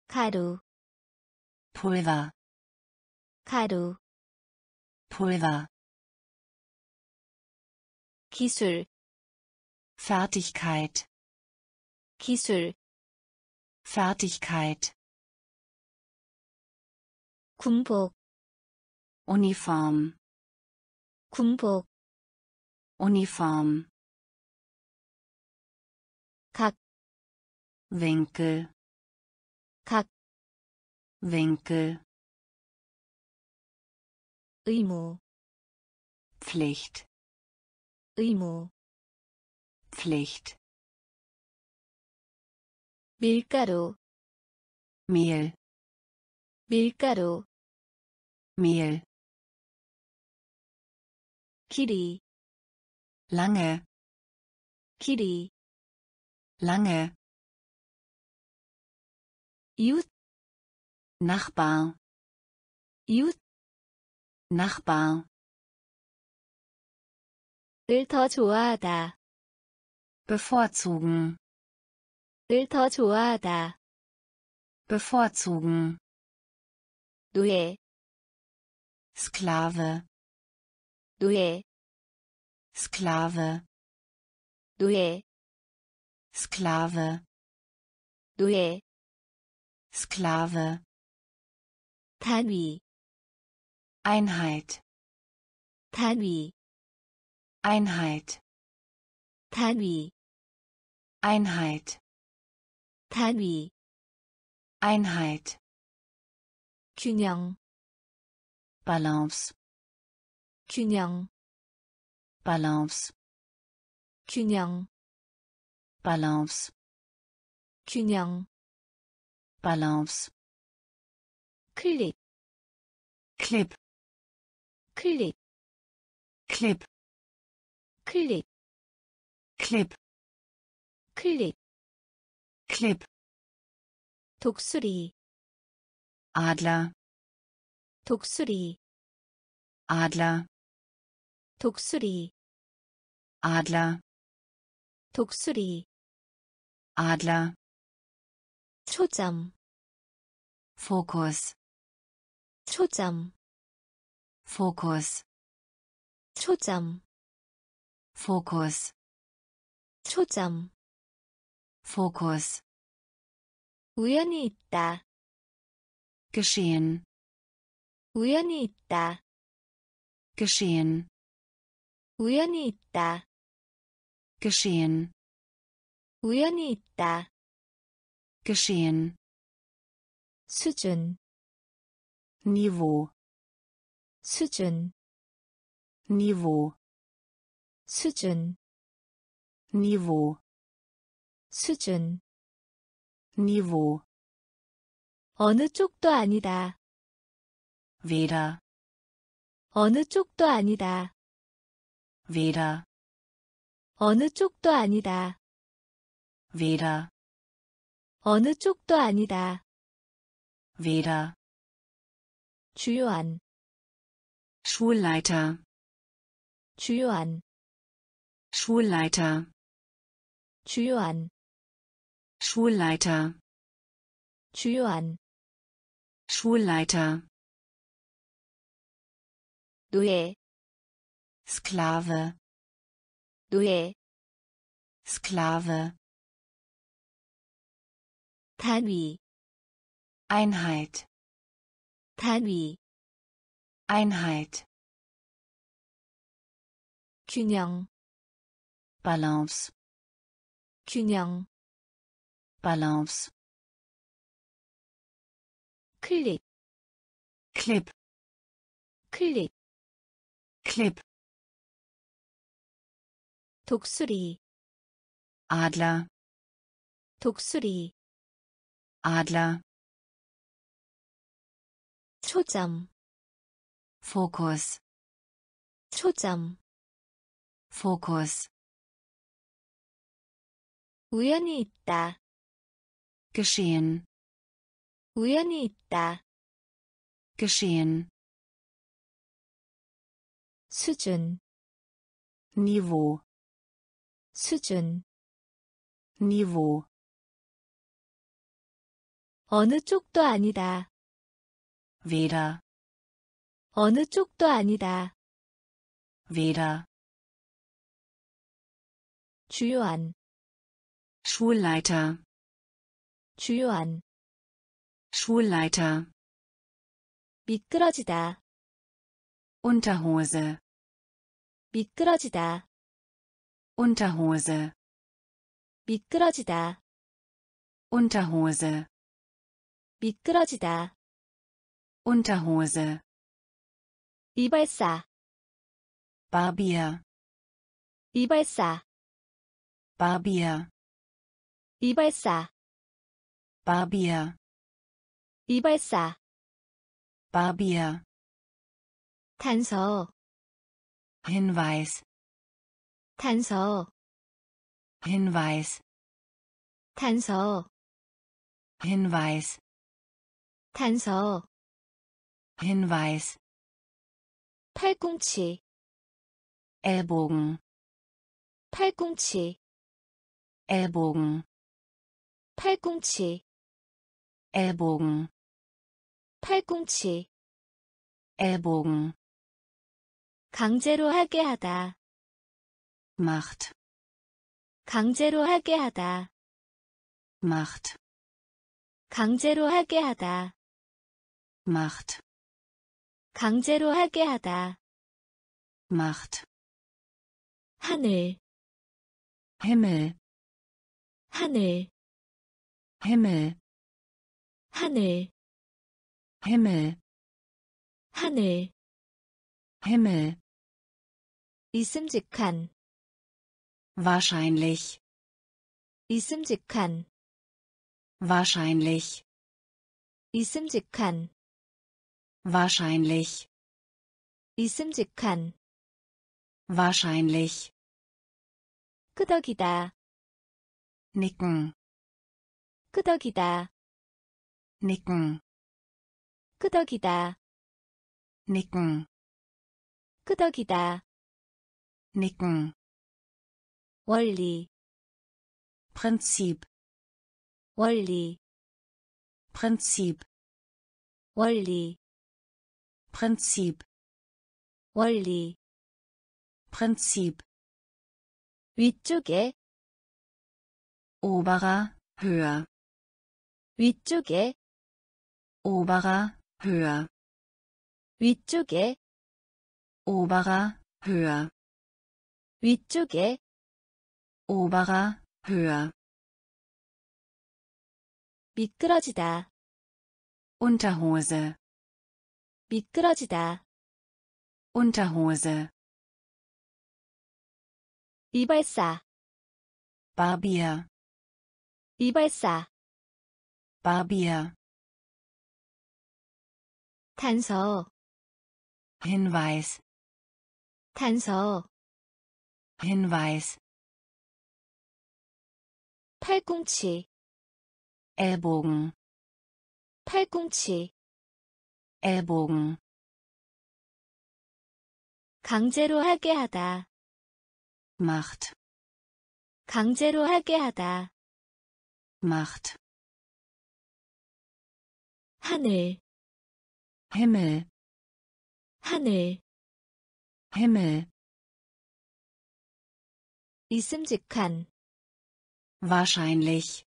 가루 Pulver, 가루 Pulver, 기술 Fertigkeit, 기술 Fertigkeit, 군복 Uniform, 군복 Uniform, Winkel, 각 Winkel, 의무 Pflicht, 의무 Pflicht, 밀가루 Mehl, 밀가루 Mehl, 길이 lange, 길이 lange, 이웃 Nachbar, 이웃 Nachbar, 을 더 좋아하다 bevorzugen, 을 더 좋아하다 bevorzugen, 노예 Sklave, 노예 Sklave, 노예 Sklave, 노예 Sklave, 단위 Einheit, 단위 Einheit, 단위 Einheit, 단위 Einheit, 균형 Balance, 균형 Balance, 균형 Balance, 균형 Balance, 클립 Clip, 클립 Clip, 클립 Clip, 클립 Clip, 독수리 Adler, 독수리 Adler, 독수리 Adler, 독수리 Adler, 초점 Fokus, 초점 Fokus, 초점 Fokus, 초점 Fokus, 우연히 있다 geschehen, 우연히 있다 geschehen, 우연히 있다 geschehen, 우연히 있다 geschehen, 수준 Niveau, 수준 Niveau, 수준 Niveau, 수준 Niveau, 어느 쪽도 아니다 weder, 어느 쪽도 아니다 weder, 어느 쪽도 아니다 weder, 어느 쪽도 아니다 weder, 주요한 Schulleiter, 주요한 Schulleiter, 주요한 Schulleiter, 주요한 Schulleiter, 노예 Sklave, 노예 Sklave, 단위 Einheit, 단위 Einheit, 균형 Balance, 균형 Balance, 클립 Clip, 클립 Clip, 독수리 Adler, 독수리 Adler, 초점 Fokus, 초점 Fokus, 우연히 있다 geschehen, 우연히 있다 geschehen, 수준 Niveau, 수준 Niveau, 어느 쪽도 아니다 weder, 어느 쪽도 아니다 weder, 주요한 Schulleiter, 주요한 Schulleiter, 미끄러지다 Unterhose, 미끄러지다 Unterhose, 미끄러지다 Unterhose, 미끄러지다 Unterhose, 이발사 Barbier, 이발사 Barbier, 이발사 Barbier, 이발사 Barbier, 단서, Hinweis, 단서, Hinweis, 단서, Hinweis, 단서, Hinweis, 팔꿈치, Ellbogen, 팔꿈치, Ellbogen, 팔꿈치, Ellbogen, 팔꿈치. Ellbogen, 강제로 하게 하다. Macht, 강제로 하게 하다. Macht, 강제로 하게 하다. Macht, 강제로 하게 하다. Macht, 하늘, Himmel, 하늘, Himmel, 하늘, Himmel, 하늘. Himmel, 있음직한, wahrscheinlich, 있음직한, wahrscheinlich, 있음직한, wahrscheinlich, 있음직한. wahrscheinlich, 끄덕이다, nicken, 끄덕이다, nicken, 끄덕이다, nicken, 끄덕이다. nicken, 원리, Prinzip, 원리, Prinzip, 원리, Prinzip, 원리. Prinzip, 위쪽에, oberer, höher, 위쪽에, oberer, höher, 위쪽에, oberer, höher, 위쪽에. oberer, höher, 미끄러지다, Unterhose, 미끄러지다. Unterhose, 이발사, Barbier, 이발사. Barbier, 단서, Hinweis, 단서. Hinweis, 팔꿈치, Ellbogen, 팔꿈치. Ellbogen, 강제로 하게 하다, Macht, 강제로 하게 하다. Macht, 하늘, Himmel, 하늘. Himmel, 있음직한, wahrscheinlich,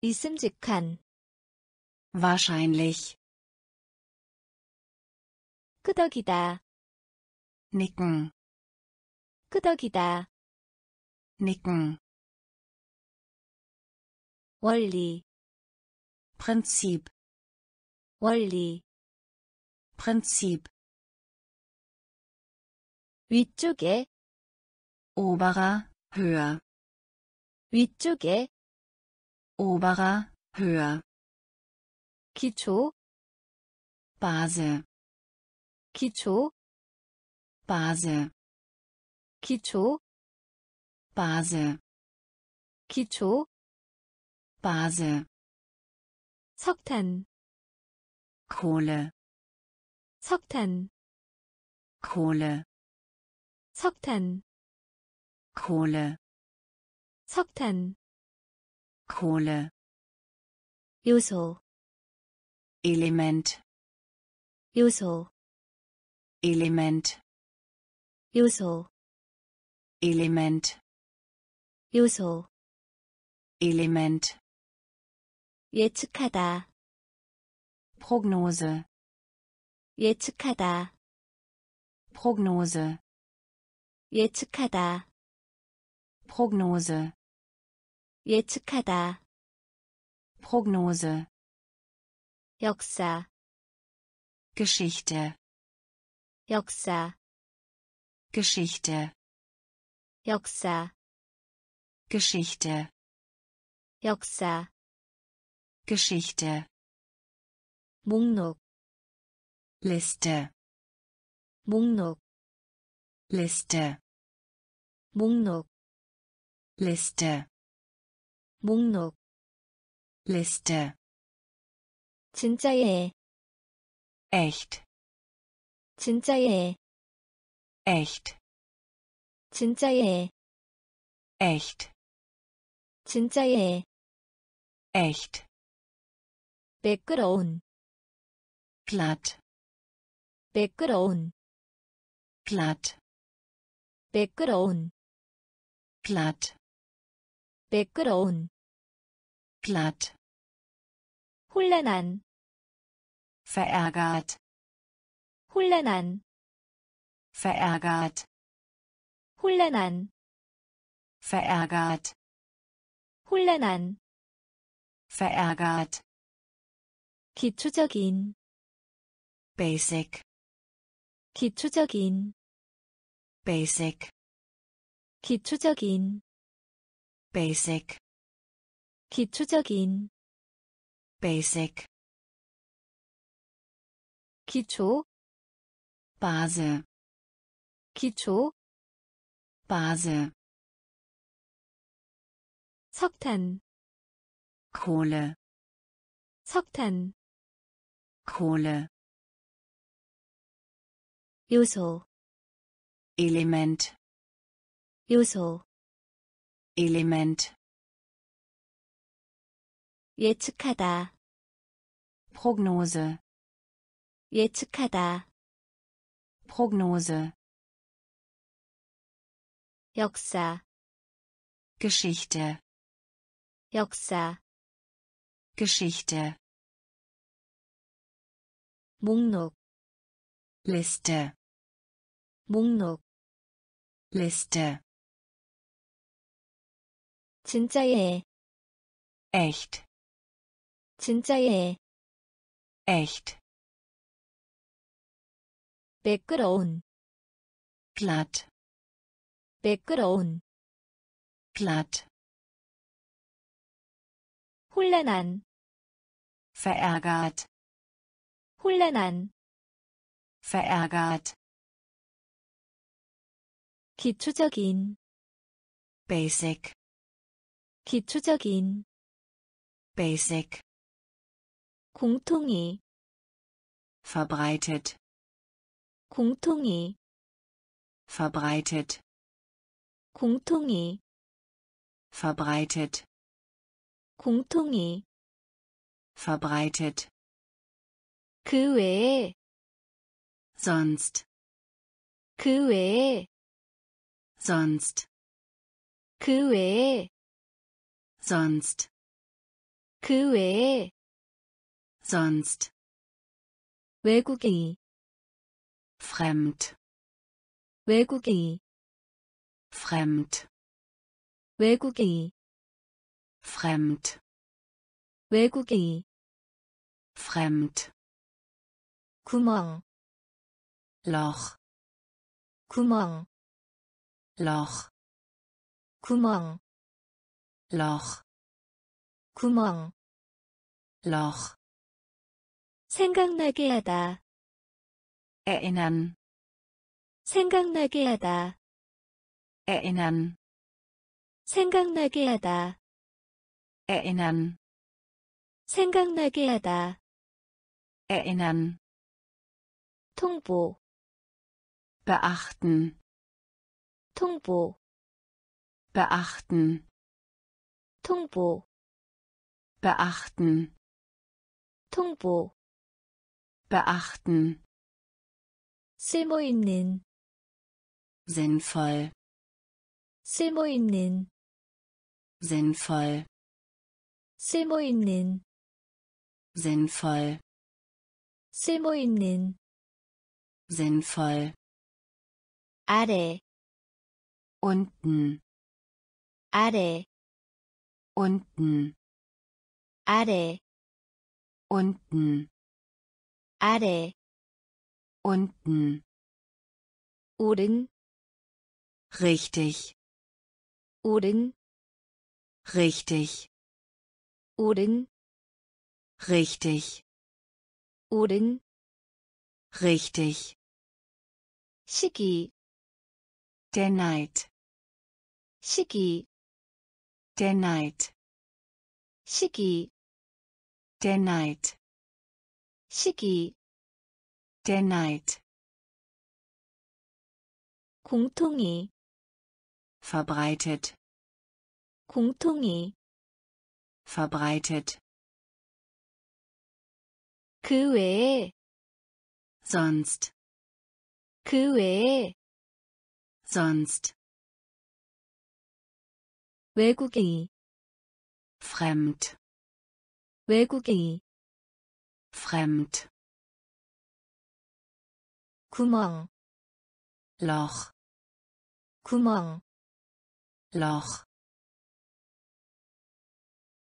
있음직한. wahrscheinlich, 끄덕이다, nicken, 끄덕이다. nicken, 원리, Prinzip, 원리. Prinzip, 위쪽에, oberer, höher, 위쪽에. oberer, höher, 기초, Base, 기초, Base, 기초, Base, 기초. Base, 석탄, Kohle, 석탄, Kohle, 석탄, Kohle, 석탄. Kohle, 요소, Element, 요소, Element, 요소, Element, 요소. Element, 예측하다, Prognose, 예측하다, Prognose, 예측하다, Prognose, 예측하다. Prognose, 역사, Geschichte, 역사, Geschichte, 역사, Geschichte, 역사. Geschichte, 목록, Liste, 목록 Liste, 목록 Liste, 목록 Liste, 진짜예 echt, 진짜예 echt, 진짜예 echt, 진짜예 echt, 매끄러운 glatt, 매끄러운 glatt, 매끄러운 glatt, 매끄러운 glatt, 혼란한 verärgert, 혼란한 verärgert, 혼란한 verärgert, 혼란한 verärgert, 기초적인 basic, 기초적인 basic, 기초적인 basic, 기초적인 basic, 기초 Base, 기초 Base, 석탄 Kohle, 석탄 Kohle, 요소 Element, 요소 Element, 예측하다 Prognose, 예측하다 Prognose, 역사 Geschichte, 역사 Geschichte, 목록 Liste, 목록 Liste, 진짜예 echt, 진짜예 echt, 매끄러운 glatt, 매끄러운 glatt, 혼란한 verärgert, 혼란한 verärgert, 기초적인 basic, 기초적인 basic, 공통이 verbreitet, 공통이 verbreitet, 공통이 verbreitet, 공통이 verbreitet, 그 외에 sonst, 그 외에 sonst, 그 외에 sonst, 그 외에 sonst, 외국의 fremd, 외국의 fremd, 외국의 fremd, 외국의 fremd, 구멍 Loch, 구멍 Loch, 구멍 Loch, 구멍 Loch, 생각나게 하다 erinnern, 생각나게 하다 erinnern, 생각나게 하다 erinnern, 생각나게 하다 erinnern, 통보 beachten, 통보 beachten, 통보 beachten, 통보 beachten, 쓸모있는 sinnvoll, 쓸모있는 sinnvoll, 쓸모있는 sinnvoll, 쓸모있는 sinnvoll, 아래 unten, 아래 unten, 아래 unten, 아래 unten oben richtig oben richtig oben richtig oben richtig Schicki. Der Neid. Schicki. Der Neid. Schicki. Der Neid. Schicki. der Neid, 공통이 verbreitet, 공통이 verbreitet, 그 외에 sonst, 그 외에 sonst, 외국인이 fremd, 외국인이 fremd, 구멍 Loch, 구멍 Loch,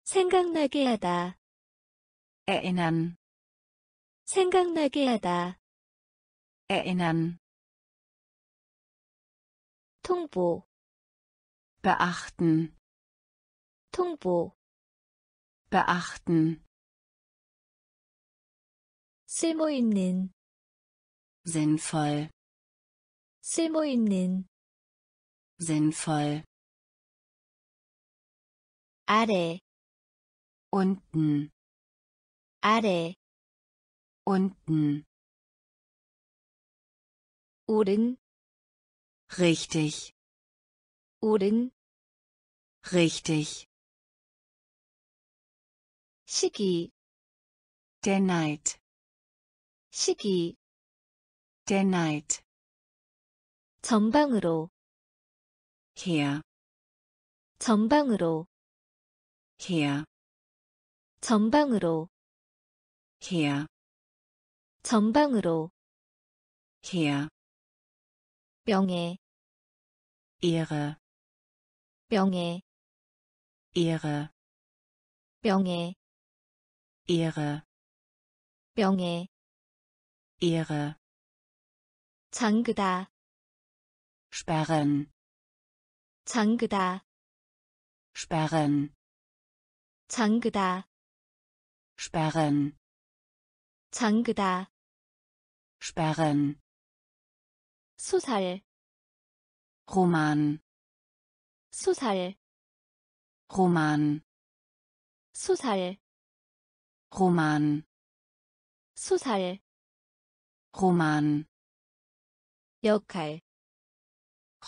생각나게 하다 erinnern, 생각나게 하다 erinnern, 통보 beachten, 통보 beachten, 쓸모 있는 sinnvoll, 쓸모있는 sinnvoll, 아래 unten, 아래 unten, 오른 richtig, 오른 richtig, 시기 der Neid, 시기 Der Neid, 전방으로 her, 전방으로 her, 전방으로 her, 전방으로 her, 명예 Ehre, 명예 Ehre, 명예 Ehre, 명예 Ehre, 잠그다 sperren, 잠그다 sperren, 잠그다 sperren, 잠그다 sperren, 소살 Roman, 소살 Roman, 소살 Roman, 소살 Roman, 역할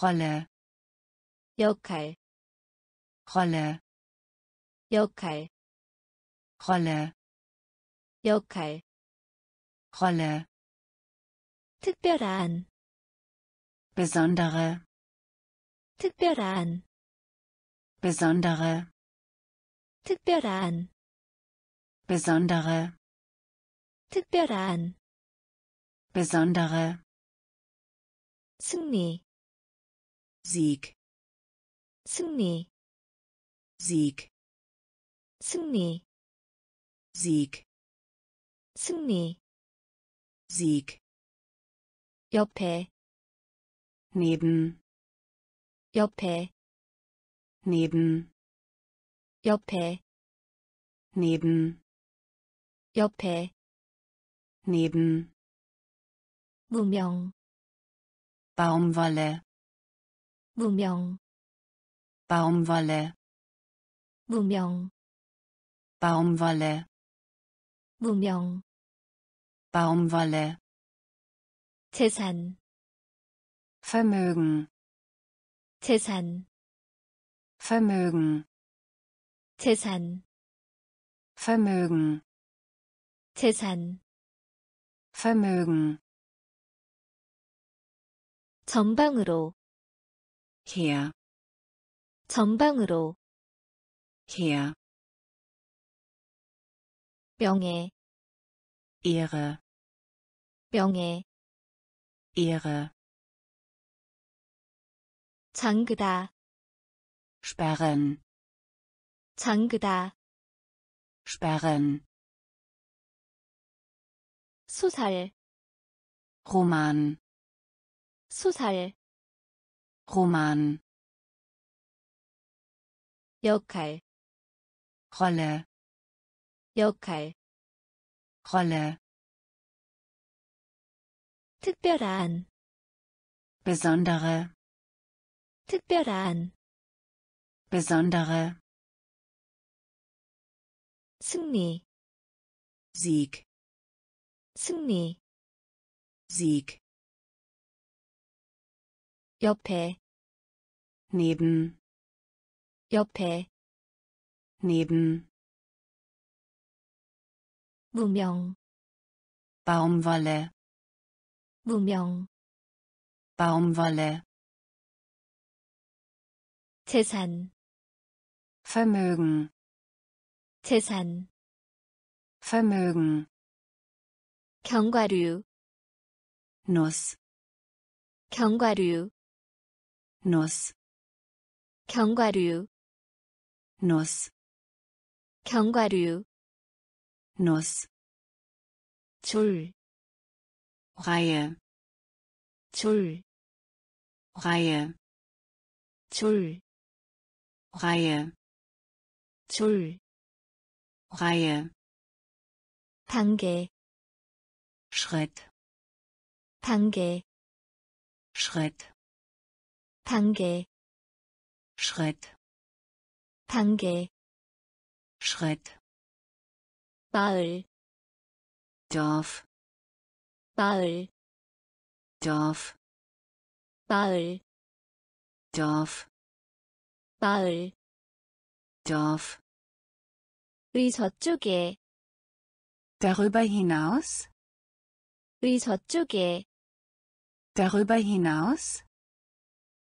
Rolle, 역할 Rolle, 역할 Rolle, 역할 Rolle, 특별한 besondere, 특별한 besondere, 특별한 besondere, 특별한 besondere, 승리 Sieg, 승리 Sieg, 승리 Sieg, 승리 Sieg, 옆에 neben, 옆에 neben, 옆에 neben, 옆에 neben, 무명 Baumwolle, 무명 Baumwolle, 무명 Baumwolle, 무명 Baumwolle, 재산 Vermögen, 재산 Vermögen, 재산 Vermögen, 재산 Vermögen, 전방으로 her, 전방으로 her, 명예 Ehre, 명예 Ehre, 잠그다 sperren, 잠그다 sperren, 소살 Roman, 소살 Roman, 역할 Rolle, 역할 Rolle, 특별한 besondere, 특별한 besondere, 승리 Sieg, 승리 Sieg, 옆에 neben, 옆에 neben, 무명 Baumwolle, 무명 Baumwolle, 재산 Vermögen, 재산 Vermögen, 견과류 Nuss, 견과류 Nuss, 견과류 Nuss, 견과류 Nuss, 줄, Reihe, 줄, Reihe, 줄, Reihe, 줄, Reihe, 단계, Schritt, 단계, Schritt, 단계, Schritt, 단계, Schritt, 마을, Dorf, 마을, Dorf, 마을, Dorf, 마을, Dorf. 의 저쪽에, Darüber hinaus, 의 저쪽에, darüber hinaus,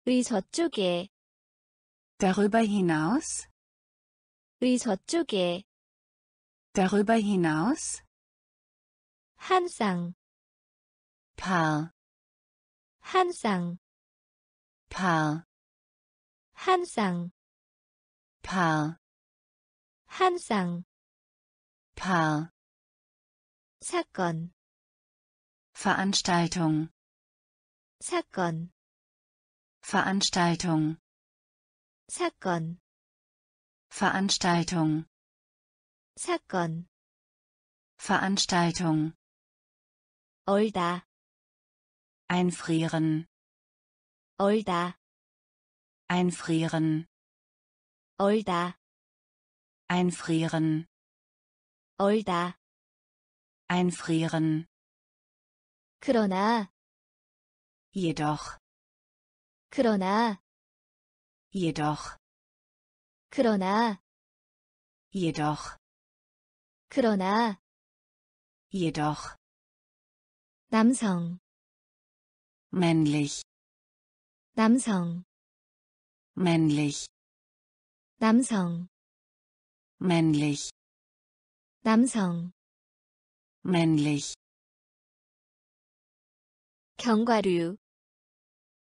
의 저쪽에, darüber hinaus, 의 저쪽에, darüber hinaus, 한 쌍, Paar, 한 쌍, Paar, 한 쌍, Paar, 한 쌍, Paar, 사건, Veranstaltung, 사건, Veranstaltung, 사건, Veranstaltung, 사건, Veranstaltung, 얼다, einfrieren, 얼다, einfrieren, 얼다, einfrieren, 얼다. einfrieren, 그러나, jedoch, 그러나, jedoch, 그러나, jedoch, 그러나, jedoch, 남성, männlich, 남성, männlich, 남성, männlich, 남성, männlich, 견과류,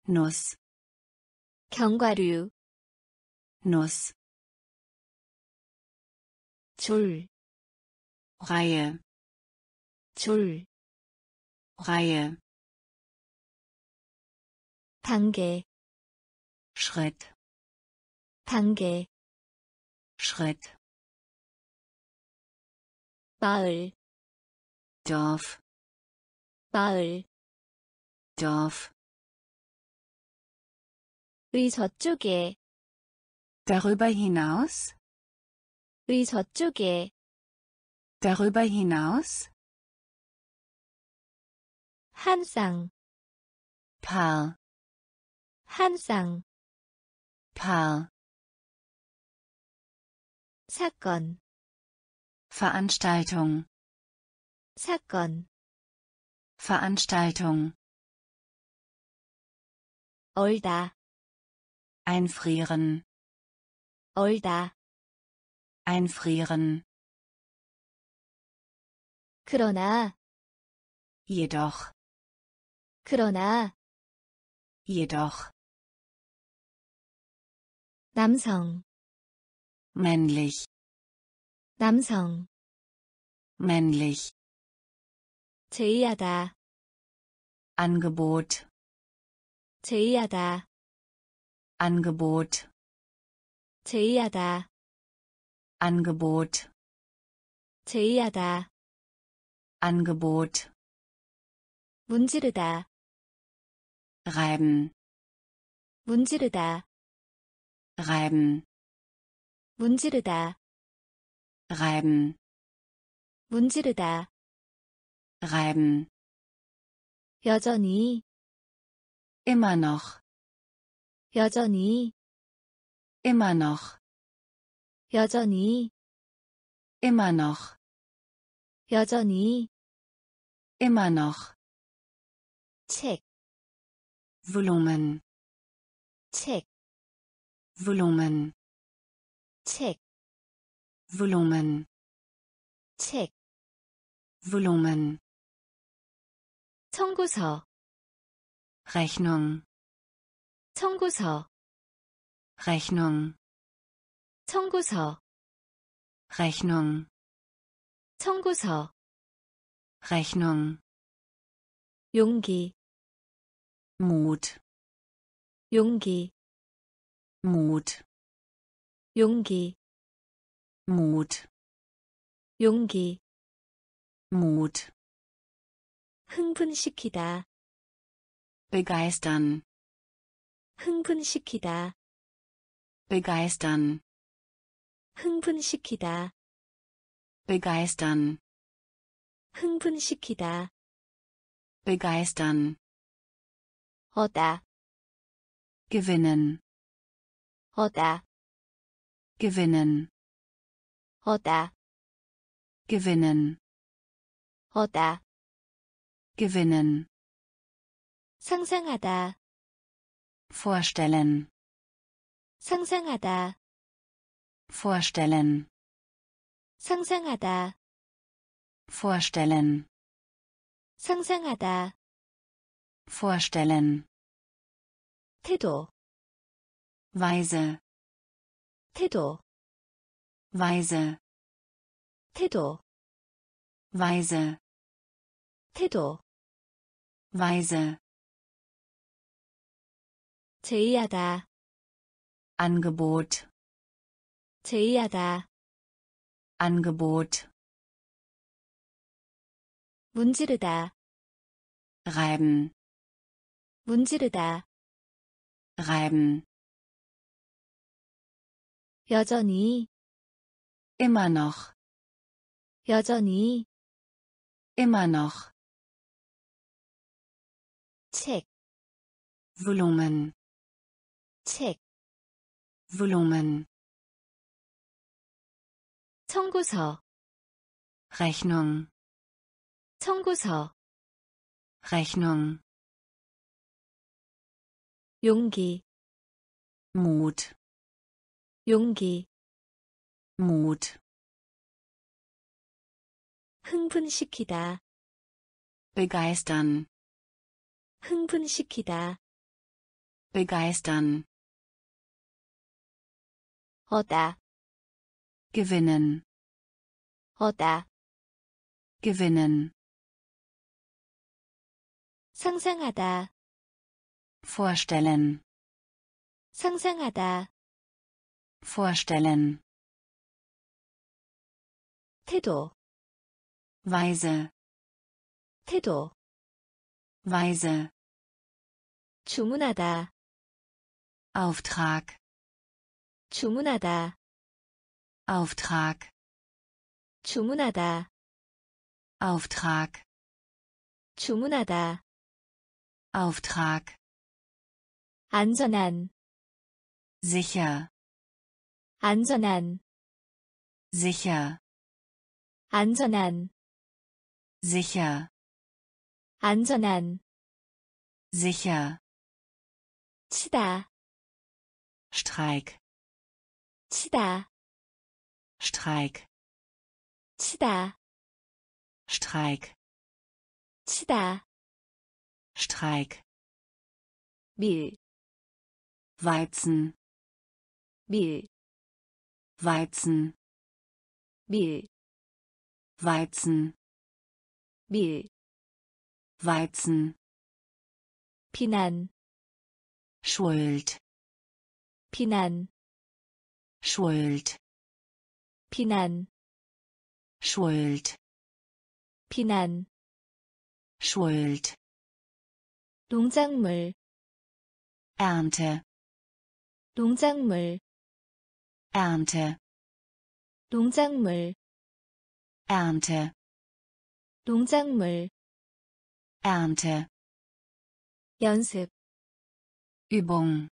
Nuss, 견과류, Nuss, 줄, Reihe, 줄, Reihe, 단계, Schritt, 단계, Schritt, 마을, Dorf, 마을, Dorf, 의 저쪽에, darüber hinaus, 의 저쪽에, darüber hinaus, 한 쌍, Paar, 한 쌍, Paar, 사건, Veranstaltung, 사건, Veranstaltung, 얼다, einfrieren, 얼다. einfrieren, 그러나, jedoch, 그러나, jedoch, 남성, männlich, 남성, männlich, 제의하다, Angebot, 제의하다, Angebot, 제의하다, Angebot, 제의하다, Angebot, 문지르다 reiben, 문지르다 reiben, 문지르다 reiben, 문지르다 reiben, 여전히 immer noch, 여전히 immer noch, 여전히 immer noch, 여전히 immer noch, 책, Volumen, 책, Volumen, 책, Volumen, 책, Volumen, 청구서, Rechnung, 청구서, Rechnung, 청구서, Rechnung, 청구서, Rechnung, 용기, Mut, 용기, Mut, 용기, Mut, 용기, Mut, 흥분시키다, begeistern, 흥분시키다, begeistern, 흥분시키다, begeistern, 흥분시키다, begeistern, 얻다, gewinnen, 얻다, gewinnen, 얻다, gewinnen, 얻다, gewinnen, 상상하다, vorstellen, 상상하다, vorstellen, 상상하다, vorstellen, 상상하다, vorstellen, 태도, weise, 태도, weise, 태도, weise, 태도, weise, 제의하다, Angebot, 제의하다, Angebot, 문지르다, reiben, 문지르다, reiben, 여전히, immer noch, 여전히, immer noch, 책, Volumen, 책, Volumen, 청구서, Rechnung, 청구서, Rechnung, 용기, Mut, 용기, Mut, 흥분시키다, begeistern, 흥분시키다, begeistern, 얻다, gewinnen, 얻다, gewinnen, 상상하다, vorstellen, 상상하다, vorstellen, 태도, weise, 태도, weise, 주문하다, Auftrag, 주문하다, Auftrag, 주문하다, Auftrag, 주문하다, Auftrag, 안전한, sicher, 안전한, sicher, 안전한, sicher, 안전한, sicher, 치다, Streik, 치다, Streik, 치다, Streik, 치다, Streik, 밀, Weizen, 밀, Weizen, 밀, Weizen, 밀, Weizen, 비난, Schuld, 비난, Schuld, 비난, Schuld, 비난, Schuld, 농작물 Ernte, 농작물 Ernte, 농작물 Ernte, 농작물 Ernte, 연습 Übung,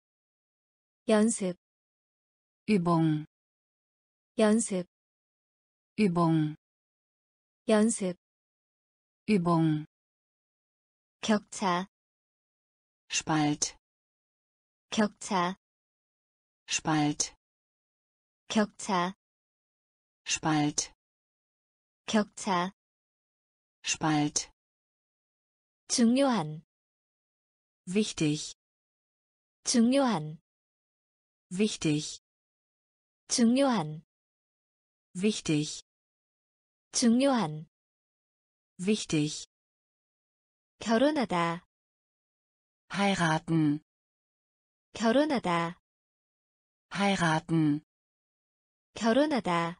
연습 Übung, 연습 Übung, 연습 Übung, 격차 Spalt, 격차 Spalt, 격차 Spalt, 격차 Spalt, 중요한 wichtig, 중요한 wichtig, 중요한 wichtig, 중요한 wichtig, 결혼하다 heiraten, 결혼하다 heiraten, 결혼하다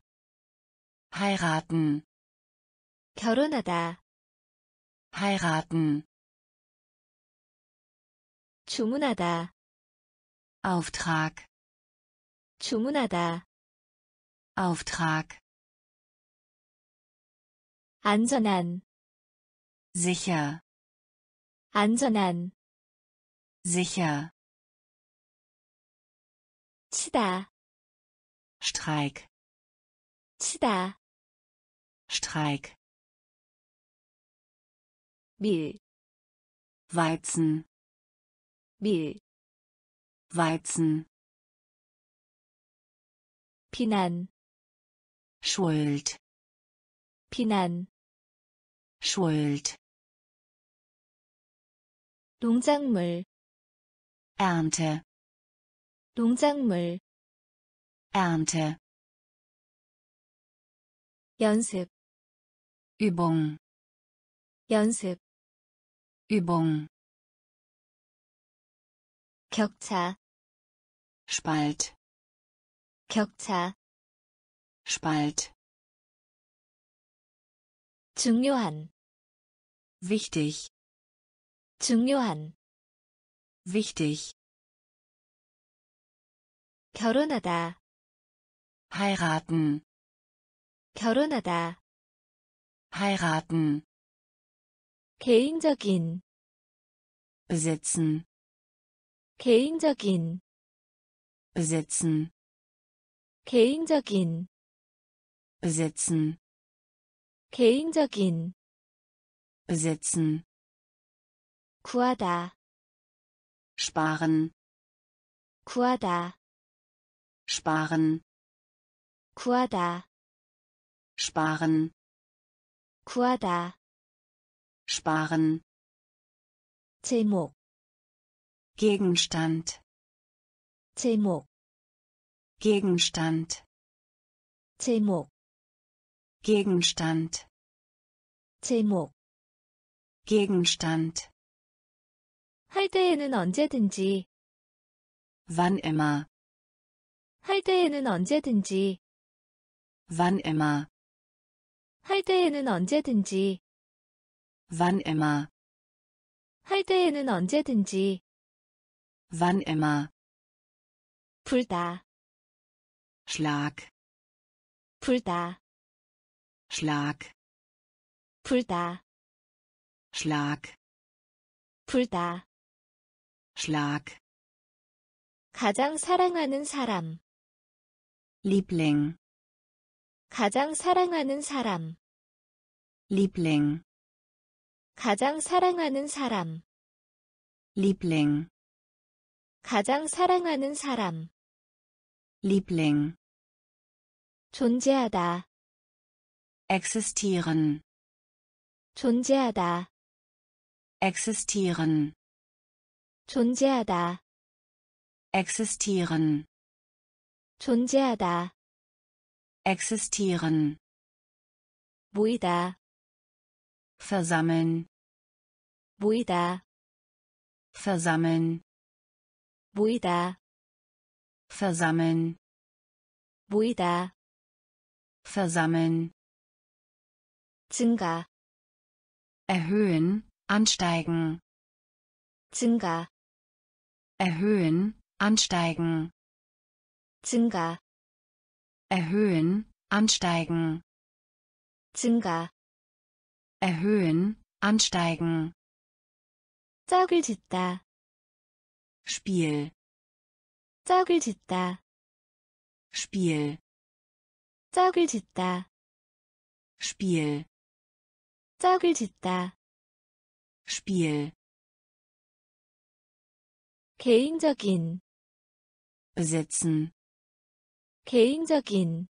heiraten, 결혼하다 heiraten, 주문하다 Auftrag, 주문하다 Auftrag, 안전한 sicher, 안전한 sicher, 치다 Streik, 치다 Streik, 밀 Weizen, 밀, Weizen, 비난, Schuld, 비난, Schuld, 농작물, Ernte, 농작물, Ernte, 연습, Übung, 연습, Übung, 격차, Spalt, 격차, Spalt, 중요한, wichtig, 중요한, wichtig, 결혼하다, heiraten, 결혼하다, heiraten, 개인적인, besitzen, 개인적인, besitzen, 개인적인, besitzen, 개인적인, besitzen, 구하다, sparen, 구하다, sparen, 구하다, sparen, 구하다, sparen, 제목, Gegenstand, 제목, Gegenstand, 제목, Gegenstand, 제목. Gegenstand, 할 때에는 언제든지, wann immer, 할 때에는 언제든지, wann immer, 할 때에는 언제든지, wann immer, 할 때에는 언제든지, wann immer, 불다, Schlag, 불다, Schlag, 불다, Schlag, 불다. Schlag, 가장 사랑하는 사람, Liebling, 가장 사랑하는 사람, Liebling, 가장 사랑하는 사람, Liebling, 가장 사랑하는 사람, Liebling, 존재하다, existieren, 존재하다, existieren, 존재하다, existieren, 존재하다, existieren, 모이다, versammeln, 모이다, versammeln, 모이다, versammeln, 모이다, versammeln, 증가, erhöhen, ansteigen, 증가 erhöhen, ansteigen, 증가 erhöhen, ansteigen, 증가 erhöhen, ansteigen, 짝을 짓다 Spiel, 짝을 짓다 Spiel, 짝을 짓다 Spiel, 짝을 짓다 Spiel, 개인적인 besitzen, 개인적인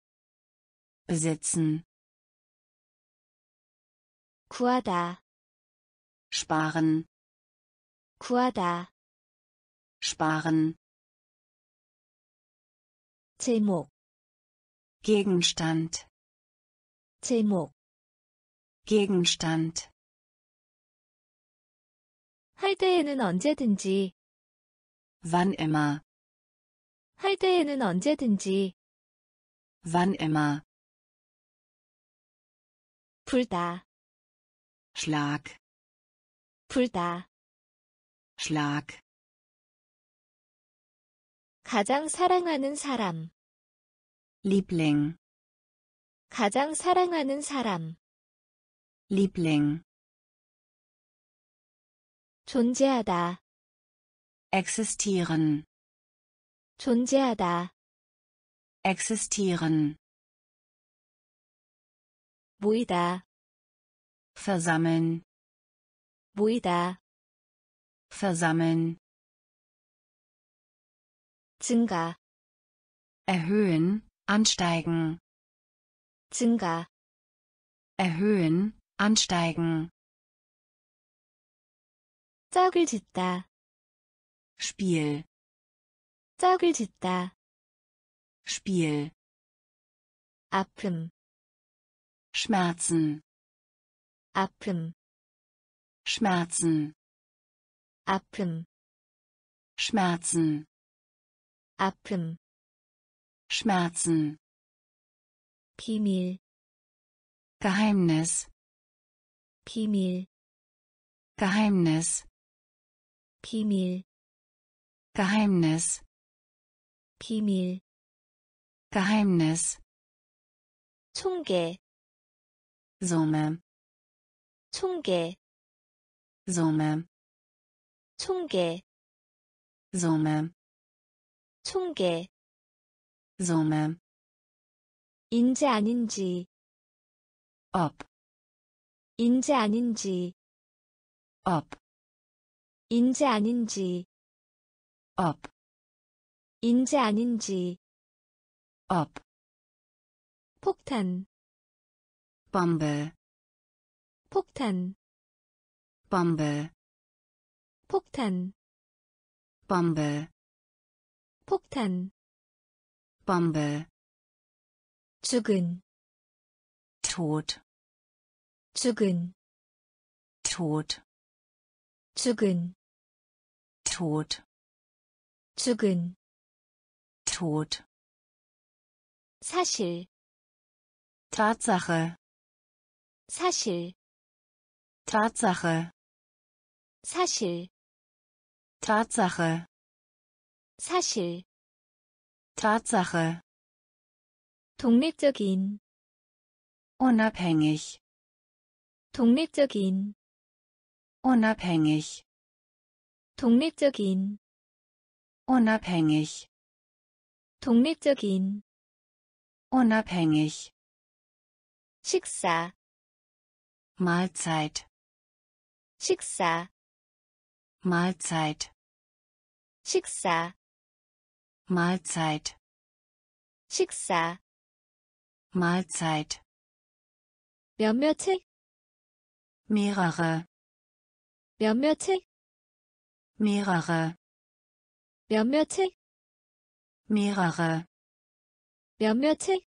besitzen, 구하다 sparen, 구하다 sparen, 제목 Gegenstand, 제목 Gegenstand, 할 때에는 언제든지 wann immer, 할 때에는 언제든지 wann immer, 불다 Schlag, 불다 Schlag, 가장 사랑하는 사람 Liebling, 가장 사랑하는 사람 Liebling, 존재하다 existieren, 존재하다 existieren, 모이다 versammeln, 모이다 versammeln, 증가 erhöhen, ansteigen, 증가 erhöhen, ansteigen, 짝을 짓다 Spiel, 짝을 짓다 Spiel, 아픔 Schmerzen, 아픔 Schmerzen, 아픔 Schmerzen, 아픔 Schmerzen, 비밀 Geheimnis, 비밀 Geheimnis, 비밀 Geheimnis, 비밀 Geheimnis, 총계 Summe, 총계 Summe, 총계 Summe, 총계 Summe, 인지 아닌지 ob, 인지 아닌지 ob, 인지 아닌지 ob, 인지 아닌지. Ob, 폭탄 Bombe, 폭탄 Bombe, 폭탄. Bombe, 폭탄 Bombe, 죽은 tot, 죽은 tot, 죽은 tot, 죽은 tot, 사실 Tatsache, 사실 Tatsache, 사실 Tatsache, 사실 Tatsache, 독립적인 unabhängig, 독립적인 unabhängig, 독립적인 unabhängig, 독립적인 unabhängig, 식사 Mahlzeit, 식사 Mahlzeit, 식사 Mahlzeit, 식사 Mahlzeit, 몇몇 책 mehrere, 몇몇 책 mehrere, 몇몇 책 mehrere, 몇몇 책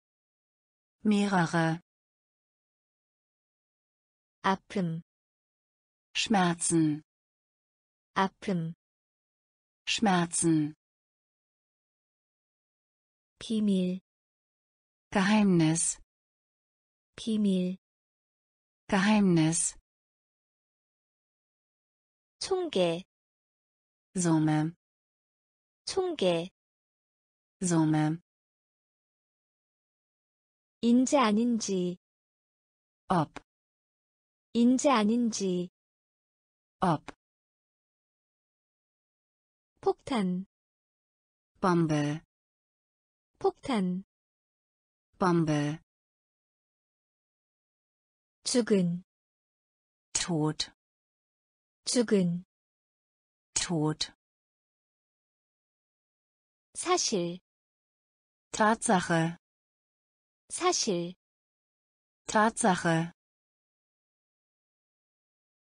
mehrere, 아픔 Schmerzen, 아픔 Schmerzen, 비밀 Geheimnis, 비밀 Geheimnis, 총계 Summe, 총계, Summe, 인지 아닌지, ob, 인지 아닌지, ob, 폭탄, Bombe, 폭탄, Bombe, 죽은, tot, 죽은, tot, 사실, Tatsache, 사실, Tatsache,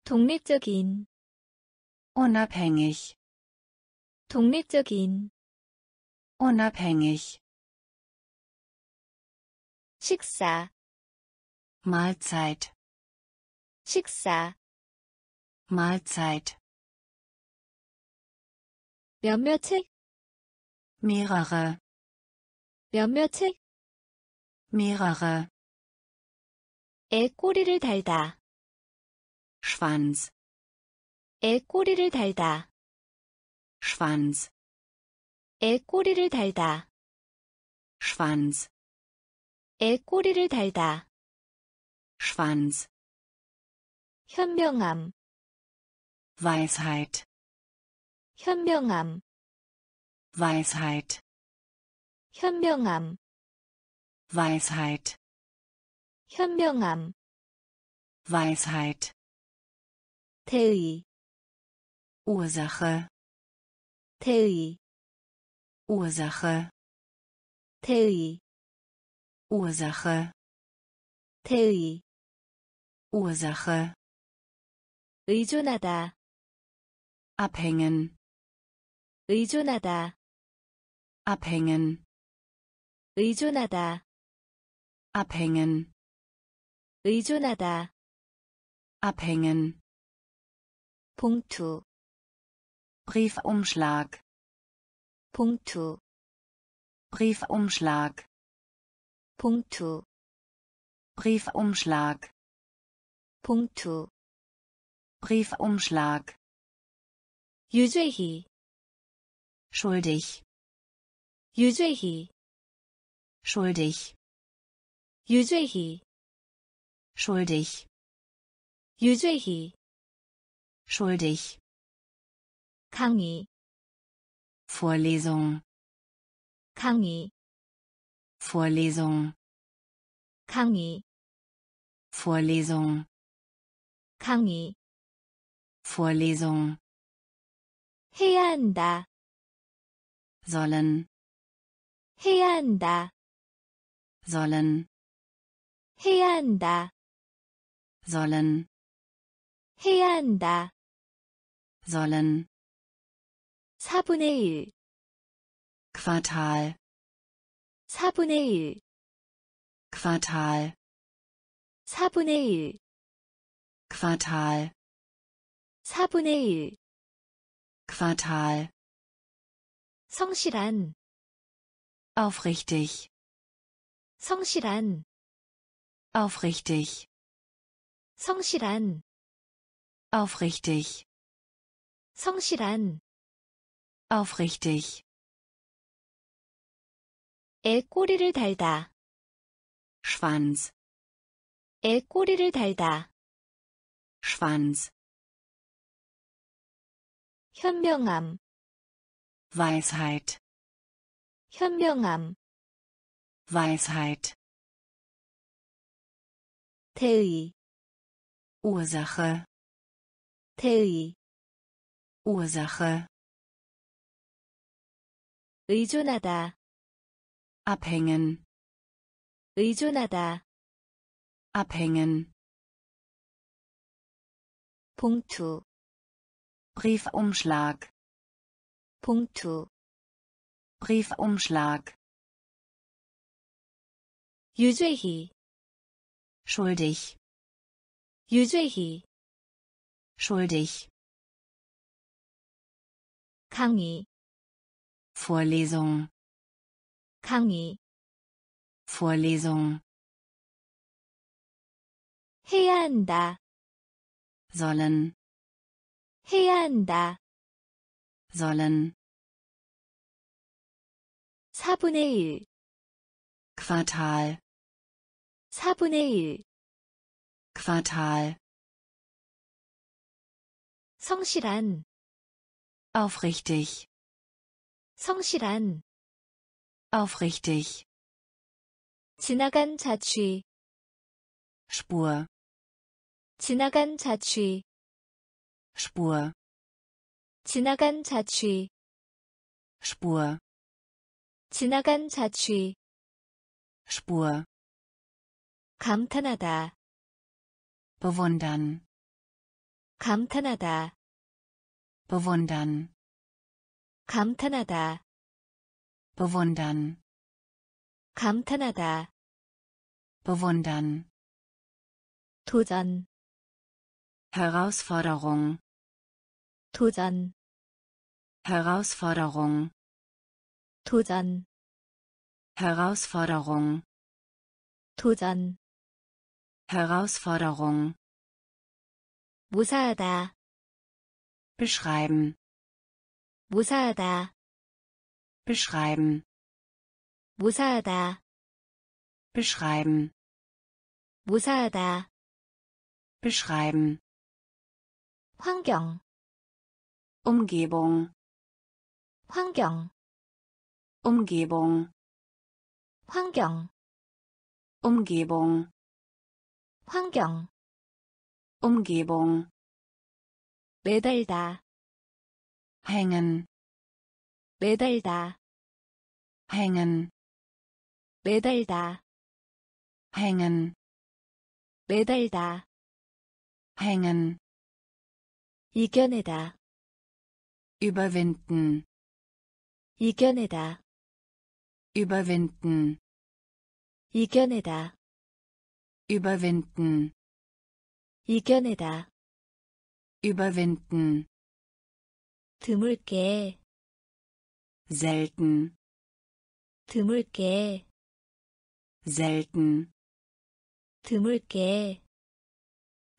독립적인, unabhängig, 독립적인, unabhängig, 식사, Mahlzeit, 식사, Mahlzeit, 몇몇 책, mehrere, 몇몇 책, mehrere, 애 꼬리를 달다, Schwanz, 애 꼬리를 달다, Schwanz, 애 꼬리를 달다, Schwanz, 애 꼬리를 달다, Schwanz, 현명함, Weisheit, 현명함, Weisheit, 현명함, Weisheit, 현명함, Weisheit, 대의, Ursache, 대의, Ursache, 대의, Ursache, 대의, Ursache, 의존하다, abhängen, 의존하다, abhängen, 의존하다, abhängen, 의존하다, abhängen, 봉투, Briefumschlag, 봉투, Briefumschlag, 봉투, Briefumschlag, 봉투, Briefumschlag, 유죄희, schuldig, 유죄희, schuldig, 유죄희, schuldig, 유죄희, schuldig, 강의, Vorlesung, 강의, Vorlesung, 강의, Vorlesung, 강의, Vorlesung, 해야 한다, sollen, 해야 한다, sollen, 해야 한다, sollen, 해야 한다, sollen, 4분의 1, Quartal, 4분의 1, Quartal, 4분의 1, Quartal, 4분의 1, Quartal, 성실한, aufrichtig, 성실한, aufrichtig, 성실한, aufrichtig, 성실한, aufrichtig, 애 꼬리를 달다, Schwanz, 애 꼬리를 달다, Schwanz, 현명함, Weisheit, 현명함, Weisheit, 대의, Ursache, 대의, Ursache, 의존하다, abhängen, 의존하다, abhängen, 봉투, Briefumschlag, 봉투, Briefumschlag, 유죄희, schuldig, 유죄희, schuldig, 강의, Vorlesung, 강의, Vorlesung, 해야 한다, sollen, 해야 한다, sollen, 4분의 1, Quartal, 4분의 1, Quartal, 성실한, aufrichtig, 성실한, aufrichtig, 지나간 자취, Spur, 지나간 자취, Spur, 지나간 자취, Spur, 지나간 자취, Spur, 감탄하다, bewundern, 감탄하다, bewundern, 감탄하다, bewundern, 감탄하다, bewundern, 도전, Herausforderung, 도전, Herausforderung, 도전, Herausforderung, 도전, Herausforderung, 무사하다, beschreiben, 무사하다, beschreiben, 무사하다, beschreiben, 무사하다, beschreiben, 환경, Umgebung, 환경, Umgebung, 환경, Umgebung, 환경, Umgebung, 매달다, hängen, 매달다, hängen, 매달다, hängen, 매달다, hängen, 이겨내다, überwinden, 이겨내다, überwinden, 이겨내다, überwinden, 이겨내다, überwinden, 드물게, selten, 드물게, selten, 드물게,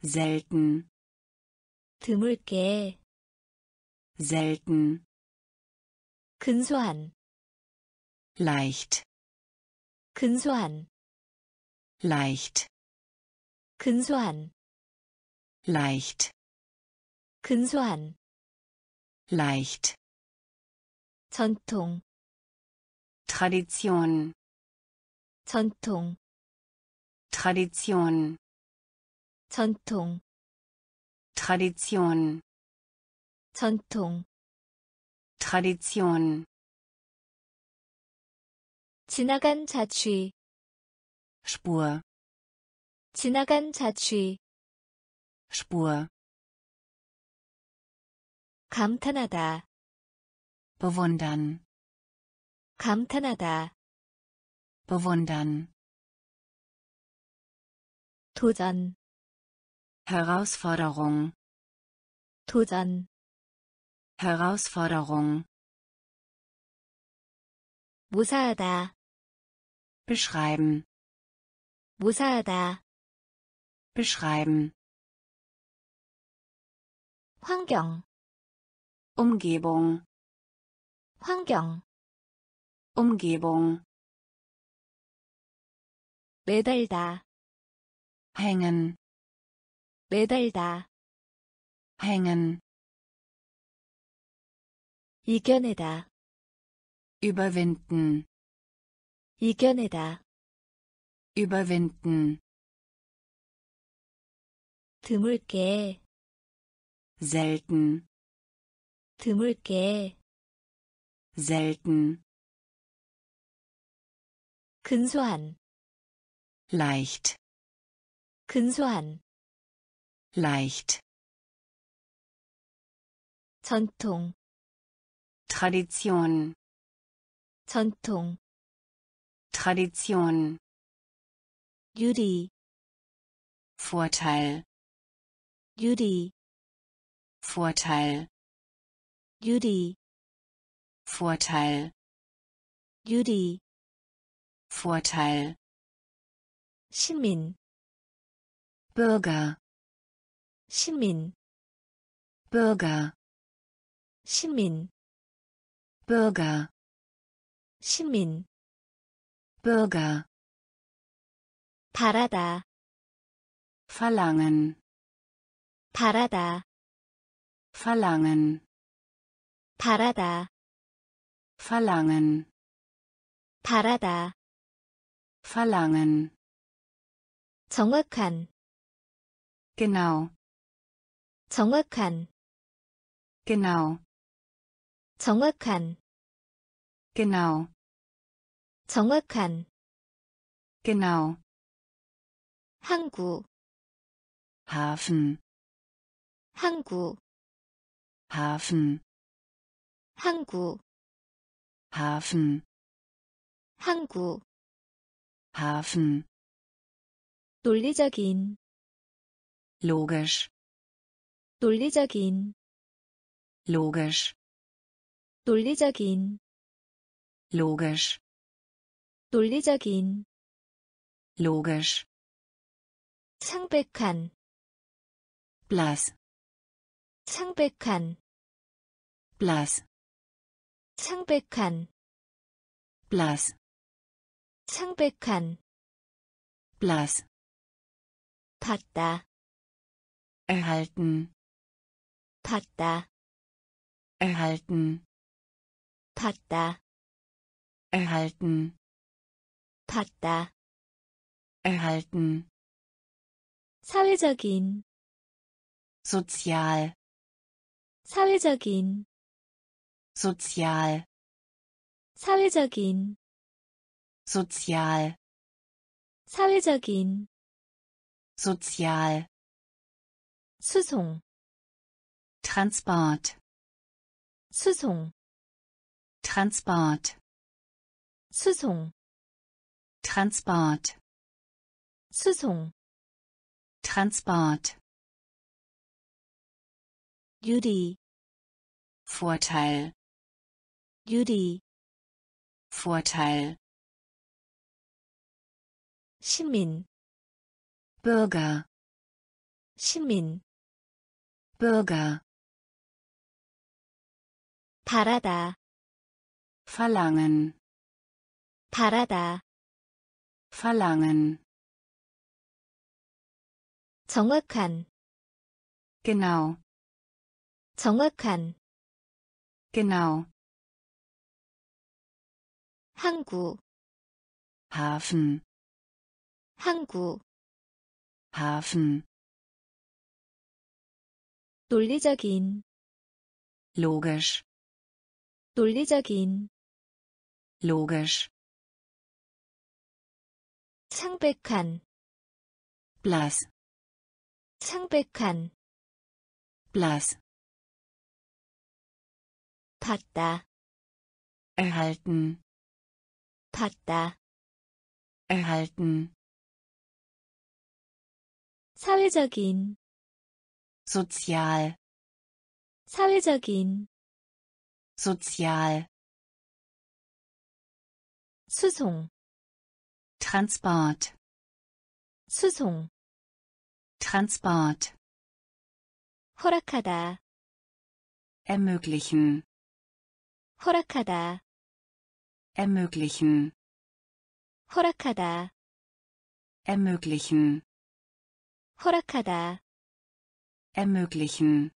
selten, 드물게, selten, 근소한, leicht, 근소한, leicht, 근소한, leicht, 근소한, leicht, 전통, Tradition, 전통, Tradition, 전통, Tradition, 전통, Tradition, 지나간 자취, Spur, 지나간 자취, Spur, 감탄하다, bewundern, 감탄하다, bewundern, 도전, Herausforderung, 도전, Herausforderung, 무사하다, beschreiben, 무사하다, beschreiben, 환경, Umgebung, 환경, Umgebung, 매달다, hängen, 매달다, hängen, 이겨내다, überwinden, 이겨내다, überwinden, 드물게, selten, 드물게, selten, 근소한, leicht, 근소한, leicht, 전통, Tradition, 전통, Tradition, 유리, Vorteil, 유리, Vorteil, 유리, Vorteil, 유리, Vorteil, 시민, Bürger, 시민, Bürger, 시민, Bürger, 시민 Bürger, 바라다 verlangen, 바라다 verlangen, 바라다 verlangen, 바라다 verlangen, 정확한 genau, 정확한 genau, 정확한 genau, 정확한 genau, 항구 Hafen, 항구 Hafen, 항구 Hafen, 항구 Hafen, 논리적인 logisch, 논리적인 logisch, 논리적인 logisch, 논리적인 logisch, 창백한 blass, 창백한 blass, 창백한 blass, 창백한 blass, 받다 erhalten, 받다 erhalten, 받다 erhalten, 받다 erhalten, 사회적인 sozial, 사회적인 sozial, 사회적인 sozial, 사회적인 sozial, 수송 Transport, 수송 Transport, 수송 Transport, 수송 Transport, 유리 Vorteil, 유리 Vorteil, 시민 Bürger, 시민 Bürger, 바라다 verlangen, 바라다 verlangen, 정확한 genau, 정확한 genau, 항구 Hafen, 항구 Hafen, 논리적인 logisch, 논리적인 logisch, 창백한 blass, 창백한 blass, 받다 erhalten, 받다 erhalten, 사회적인 sozial, 사회적인 sozial, 수송 Transport, 수송 Transport, 허락하다 ermöglichen, 허락하다 ermöglichen, 허락하다 ermöglichen, 허락하다 ermöglichen.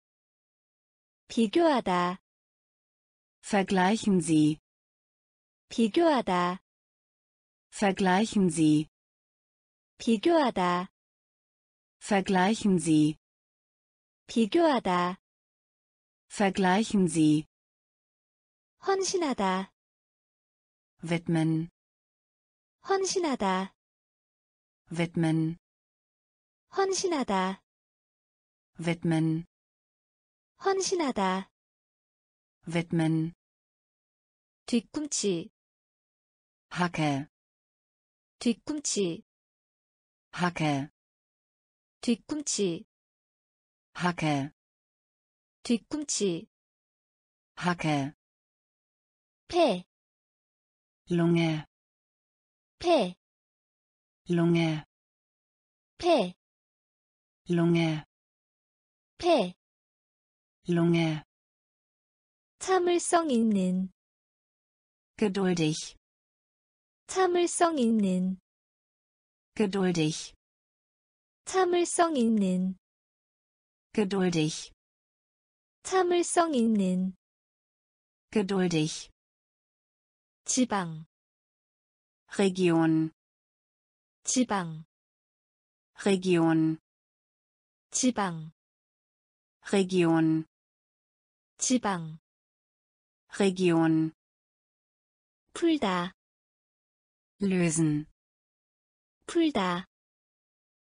비교하다 Vergleichen Sie, 비교하다 vergleichen Sie, 비교하다 vergleichen Sie, 비교하다 vergleichen Sie, 헌신하다 Widmen, 헌신하다 widmen, 헌신하다 widmen, 헌신하다 widmen, 뒤꿈치 Hacke, 뒤꿈치 Hacke, 뒤꿈치 Hacke, 뒤꿈치 Hacke, 폐, Lunge, 폐, Lunge, 폐, Lunge, 폐, Lunge, 참을성 있는 geduldig, 참을성 있는, geduldig, 참을성 있는, geduldig, 참을성 있는, geduldig, 지방, Region, 지방, Region, 지방, Region, 지방, Region, 풀다, lösen, 풀다,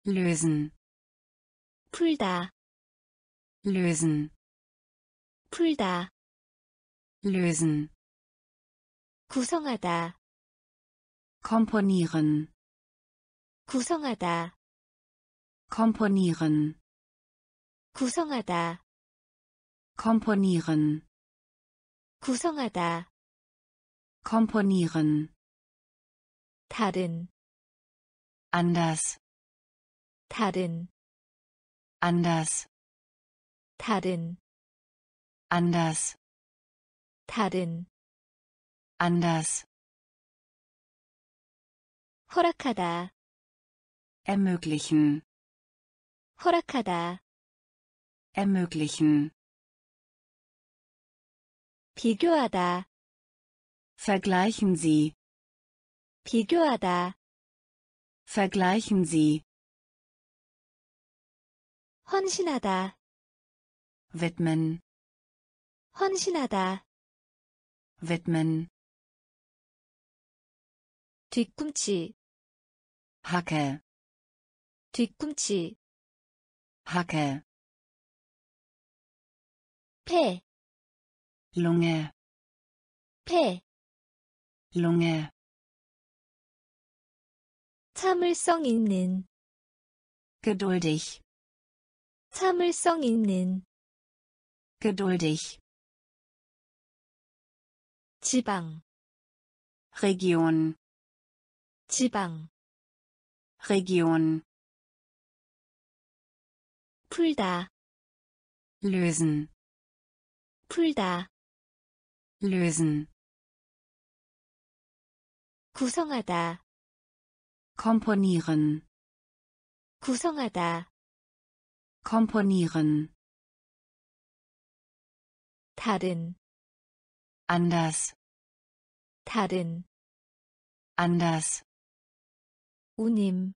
lösen, 풀다, lösen, 풀다, lösen, 구성하다, komponieren, 구성하다, komponieren, 구성하다, komponieren, 구성하다, komponieren, 다른, anders, 다른, anders, 다른, anders, 다른, anders, 허락하다, ermöglichen, 허락하다, ermöglichen, 비교하다, vergleichen Sie, 비교하다, vergleichen Sie, 헌신하다, widmen, 헌신하다, widmen, 뒤꿈치, Hacke, 뒤꿈치, Hacke, 폐, Lunge, 폐, Lunge, 참을성 있는, geduldig, 참을성 있는, geduldig, 지방, Region, 지방, Region, 풀다, lösen, 풀다, lösen, 구성하다, komponieren, 구성하다, komponieren, 다른, anders, 다른, anders, 운임,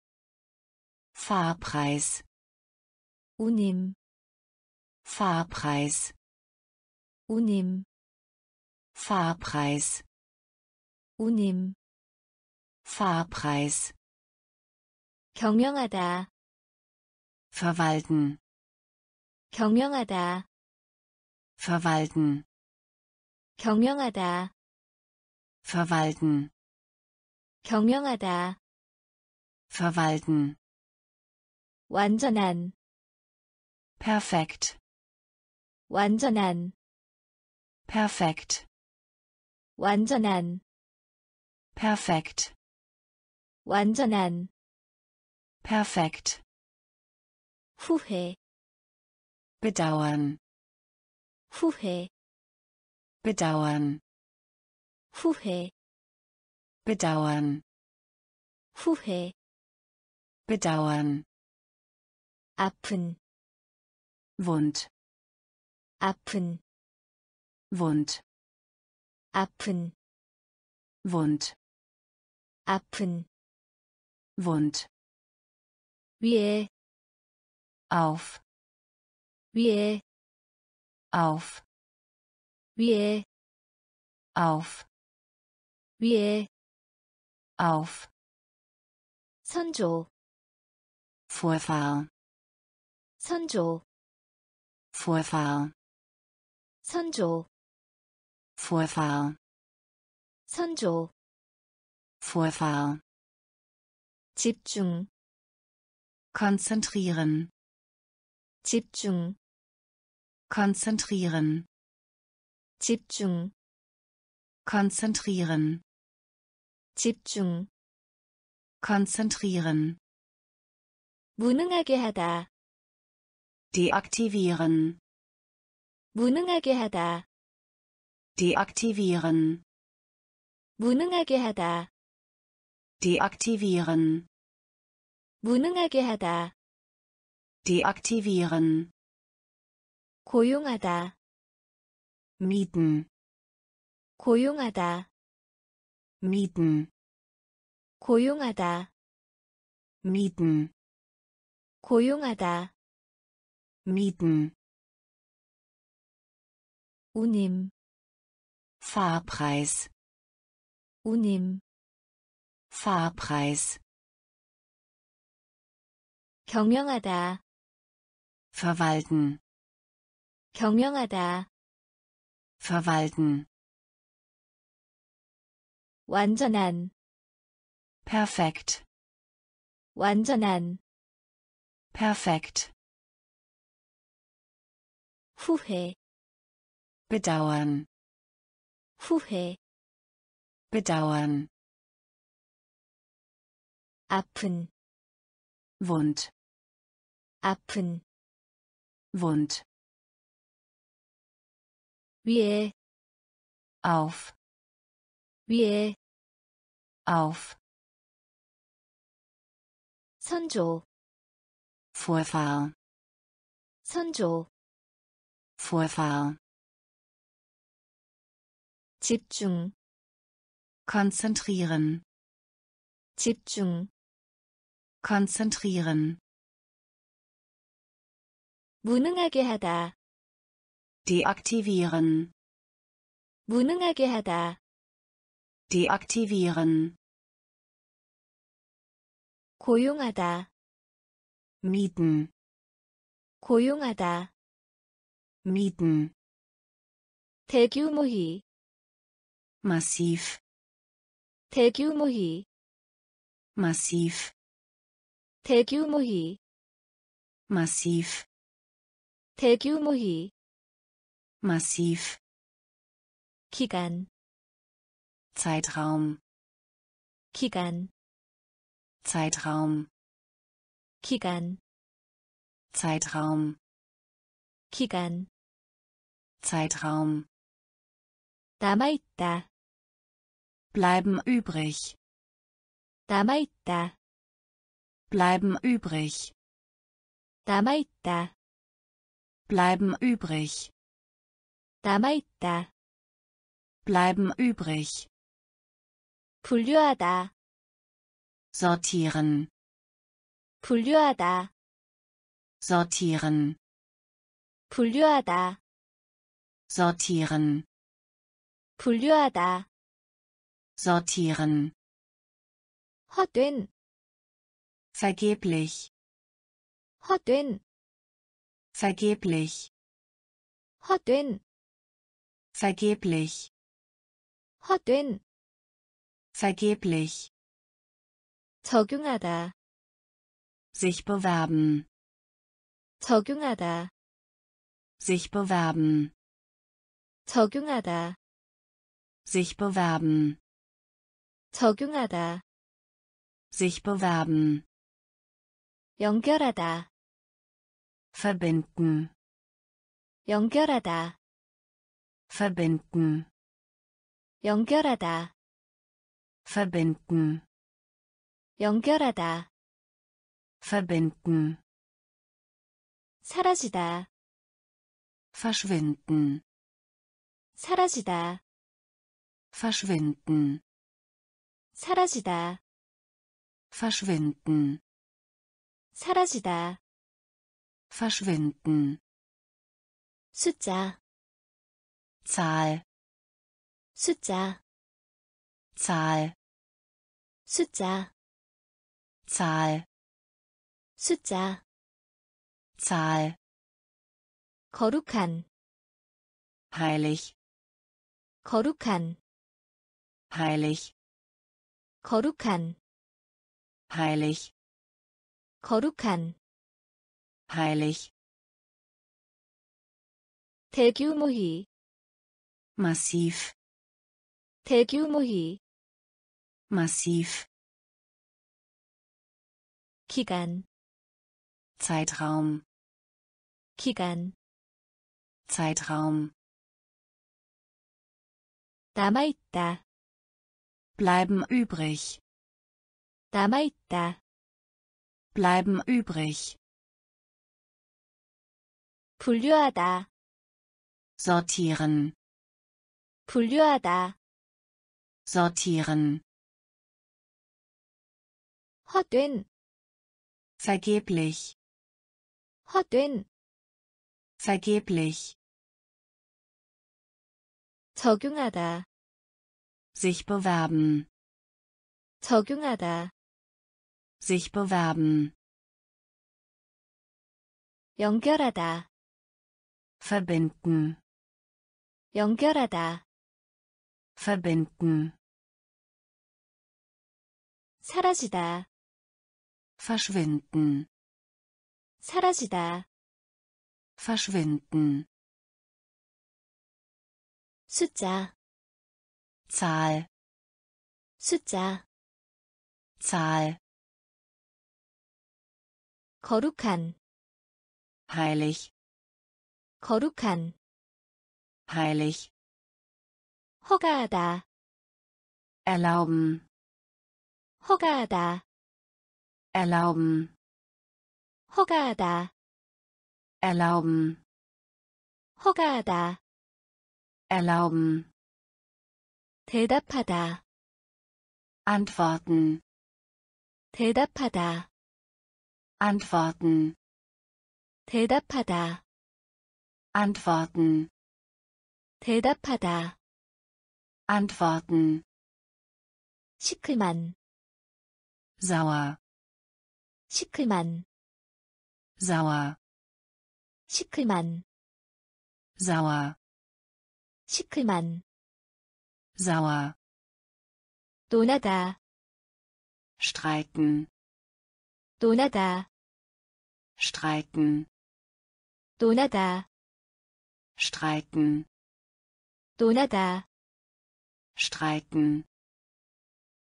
Fahrpreis, 운임, Fahrpreis, 운임, Fahrpreis, 운임, Fahrpreis, 경영하다, verwalten, 경영하다, verwalten, 경영하다, verwalten, 경영하다, verwalten, 완전한, perfekt, 완전한, perfekt, 완전한, perfekt, 완전한, perfekt, 후회, bedauern, 후회, bedauern, 후회, bedauern, 후회, bedauern, 아픈, wund, 아픈, wund, 아픈, wund, 아픈, wund, 위에, auf, 위에, auf, 위에, auf, 위에, auf, 선조, Vorfahr, 선조, Vorfahr, 선조, Vorfahr, 선조, Vorfahr, 집중, konzentrieren, 집중, konzentrieren, 집중, konzentrieren, 집중, konzentrieren, 무능하게 하다, deaktivieren, 무능하게 하다, deaktivieren, 무능하게 하다. deaktivieren, 무능하게 하다. deaktivieren, 고용하다. mieten, 고용하다. mieten, 고용하다. mieten, 고용하다. mieten, 운임, Fahrpreis, 운임. Fahrpreis, 경영하다. verwalten, 경영하다. verwalten, 완전한, perfekt, 완전한. perfekt, 후회, bedauern, 후회. bedauern, 아픈, wund, 아픈. wund, 위에, auf, 위에. auf, 선조, Vorfahr, 선조. Vorfahr, 집중, konzentrieren, 집중. konzentrieren, 무능하게 하다. deaktivieren, 무능하게 하다. deaktivieren, 고용하다. mieten, 고용하다. mieten, 대규모히, massiv, 대규모히, massiv, 대규모히, massiv, 대규모히. massiv, 기간, Zeitraum, 기간, Zeitraum, 기간, Zeitraum, 기간. Zeitraum, 남아있다. bleiben übrig, 남아있다. bleiben übrig, 남아있다. bleiben übrig, 남아있다. bleiben übrig, 분류하다. sortieren, 분류하다. sortieren, 분류하다. sortieren, 분류하다. sortieren, 헛된, vergeblich, 헛된, vergeblich, 헛된, vergeblich, 헛된. vergeblich, 적용하다. sich bewerben, 적용하다. sich bewerben, 적용하다. sich bewerben, 적용하다. sich bewerben, 연결하다. verbinden, 연결하다. verbinden, 연결하다. verbinden, 연결하다. verbinden, 사라지다. verschwinden, 사라지다. verschwinden, 사라지다. verschwinden, 사라지다. verschwinden, 숫자, Zahl, 숫자, Zahl, 숫자, Zahl, 숫자. Zahl, 거룩한, heilig, 거룩한, heilig, 거룩한, heilig, 거룩한. heilig, 대규모히, massiv, 대규모히. massiv, 기간, Zeitraum, 기간. Zeitraum, 남아있다. Bleiben übrig. 남아있다. Bleiben übrig. 분류하다. Sortieren. 분류하다. Sortieren. 헛된, Vergeblich. 헛된, Vergeblich. 적용하다. Sich bewerben. 적용하다. Sich bewerben. 연결하다. Verbinden. 연결하다. Verbinden. 사라지다. Verschwinden. 사라지다. Verschwinden. 숫자, Zahl. 숫자. Zahl. 거룩한, Heilig. 거룩한. Heilig. 허가하다. Erlauben. 허가하다. Erlauben. 허가하다. Erlauben. 허가하다. Erlauben. 대답하다. Antworten. 대답하다. Antworten. 대답하다. Antworten. 대답하다. Antworten. 시클만, Sauer. 시클만, Sauer. 시클만, Sauer. 시클만. Sauer. 논하다, Streiten. 논하다, Streiten. 논하다, Streiten. 논하다. Streiten.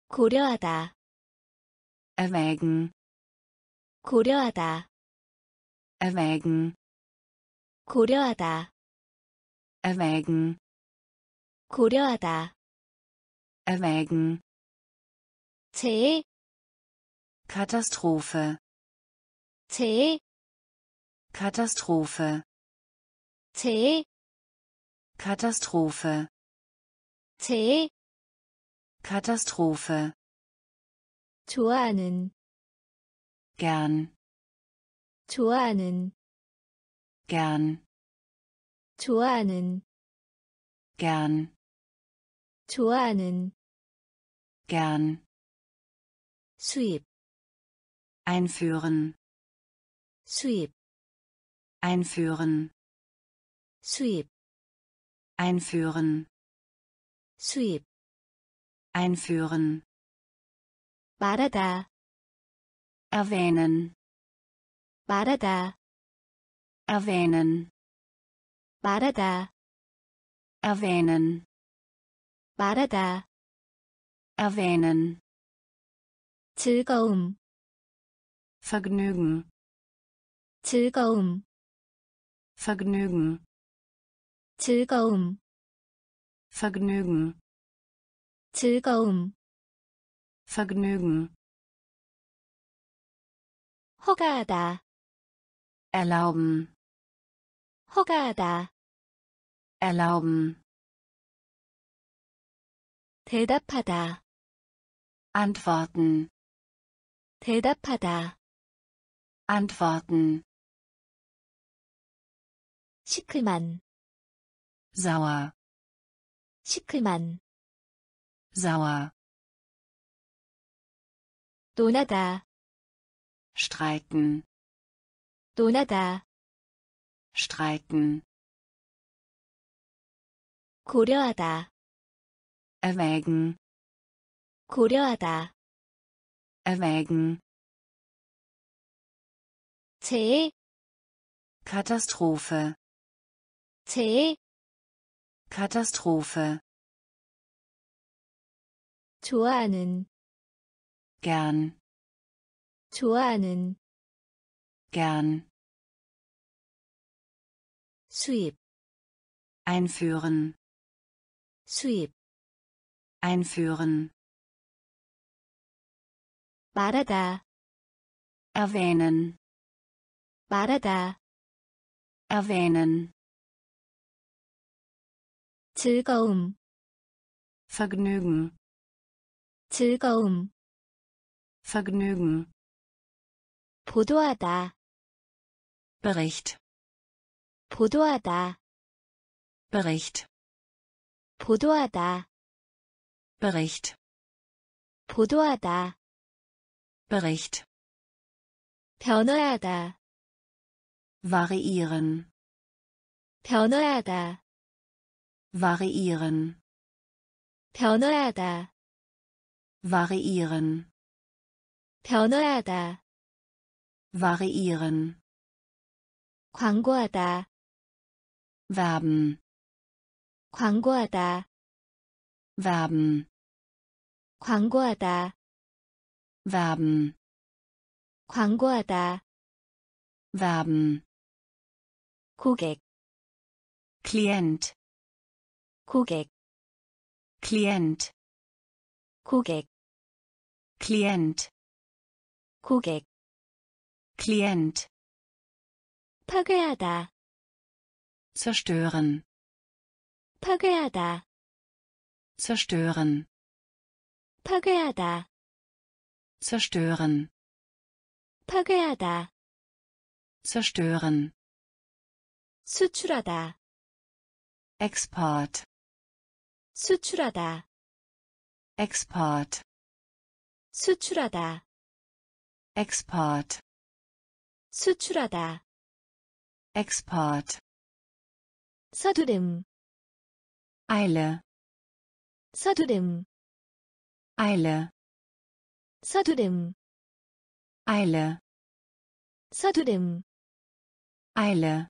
고려하다, Erwägen. 고려하다, Erwägen. 고려하다, Erwägen. 고려하다. Erwägen. 재해, Katastrophe. 재해, Katastrophe. 재해, Katastrophe. 재해. Katastrophe. 좋아하는, Gern. 좋아하는, Gern. 좋아하는, Gern. 좋아하는. Gern. 수입, Einführen. 수입, Einführen. 수입, Einführen. 수입. Einführen. 말하다, Erwähnen. 말하다, Erwähnen. 말하다, Erwähnen. 말하다. Erwähnen. 즐거움, Vergnügen. 즐거움, Vergnügen. 즐거움, Vergnügen. 즐거움. Vergnügen. 허가하다, Erlauben. 허가하다. Erlauben. 대답하다, Antworten. 대답하다. Antworten. 시클만, Sauer. 시클만. Sauer. 논하다, Streiten. 논하다. Streiten. 고려하다, Erwägen. 고려하다. Erwägen. 재해, Katastrophe. 재해. Katastrophe. 좋아하는, Gern. 좋아하는. Gern. 수입, Einführen. 수입. Einführen. 말하다 erwähnen, 말하다 erwähnen, 즐거움 Vergnügen, 즐거움 Vergnügen, 보도하다 Bericht, 보도하다 Bericht, 보도하다 Bericht, 보도하다 Bericht, 변화하다 variieren, 변화하다 variieren, 변화하다 variieren, 변화하다 variieren, 광고하다 werben, 광고하다 werben, 광고하다 werben, 광고하다 werben, 고객 Klient, 고객 Klient, 고객 Klient, 고객 Klient, 파괴하다 zerstören, 파괴하다 zerstören, 파괴하다 zerstören, 파괴하다 zerstören, 수출하다 Export, 수출하다 Export, 수출하다 Export, 수출하다 Export, 서두름 Eile, 서두름 Eile, 서두름 Eile, 서두름 Eile,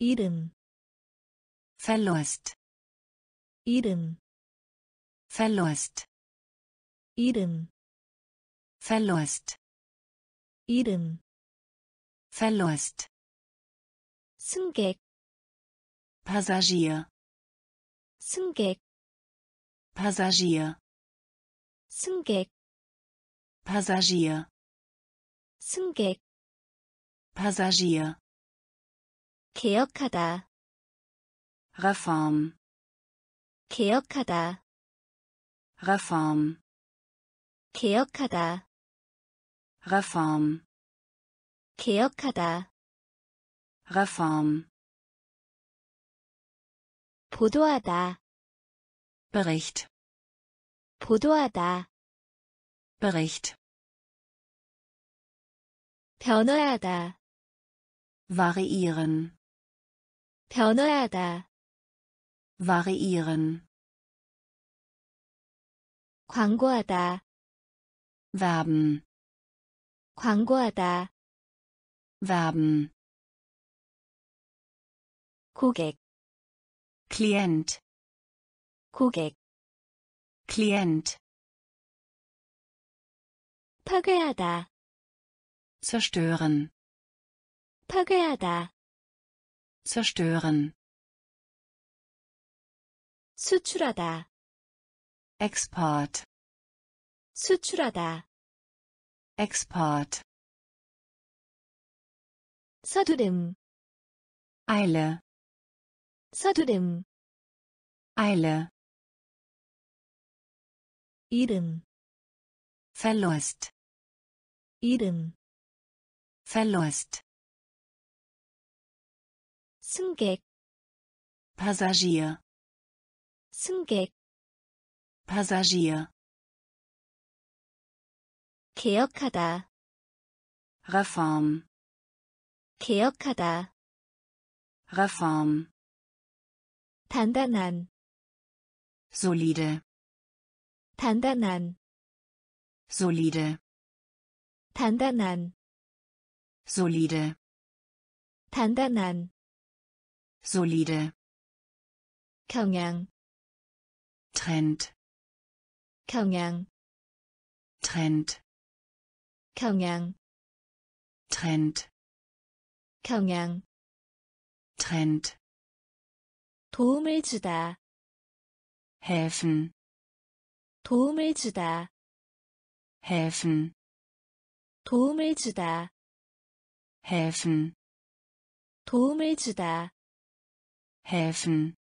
이름 Verlust, 이름 Verlust, 이름 Verlust, 이름 Verlust, 승객 Passagier, 승객 Passagier, 승객 Passagier, 승객 Passagier, 개혁하다 Reform, 개혁하다 Reform, 개혁하다 Reform, 개혁하다 Reform, 보도하다 Bericht, 보도하다 Bericht, 변화하다 variieren, 변화하다 variieren, 광고하다 werben, 광고하다 werben, 고객 Klient, 고객 Klient, 파괴하다 zerstören, 파괴하다 zerstören, 수출하다 Export, 수출하다 Export, 서두름 Eile, 서두름 Eile, 이름 Verlust, 이름 Verlust, 승객 Passagier, 승객 Passagier, 개혁하다 Reform, 개혁하다 Reform, 단단한 solide, 단단한 solide, 단단한 solide, 단단한 solide, 경향 Trend, 경향 Trend, 경향 Trend, 경향 Trend, 도움을 주다 helfen, 도움을 주다 helfen 도움을 주다, helfen 도움을 주다, helfen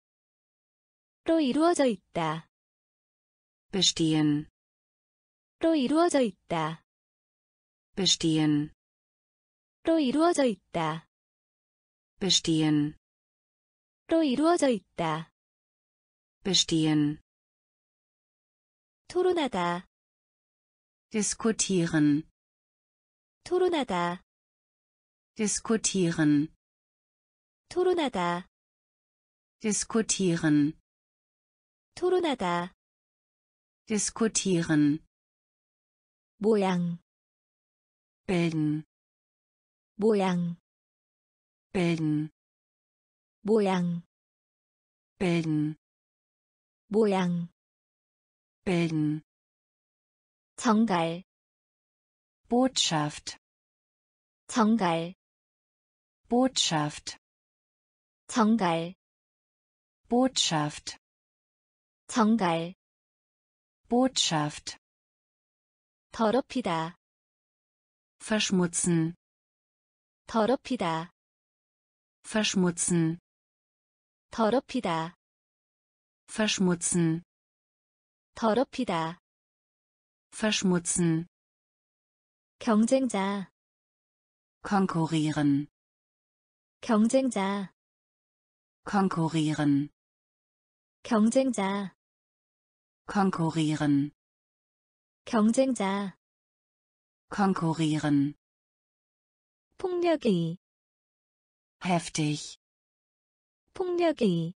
로 이루어져 있다, bestehen 로 이루어져 있다, bestehen 로 이루어져 있다, bestehen 로 이루어져 있다, bestehen 토론하다, diskutieren 토론하다, diskutieren 토론하다, diskutieren 토론하다, diskutieren 모양, bilden 모양, bilden 모양, bilden 모양, bilden 정갈, Botschaft 정갈, Botschaft 정갈, Botschaft 정갈, Botschaft 더럽히다, verschmutzen 더럽히다, verschmutzen 더럽히다, verschmutzen 더럽히다, verschmutzen 경쟁자, konkurrieren 경쟁자, konkurrieren 경쟁자, konkurrieren 경쟁자, konkurrieren 폭력의, heftig 폭력의,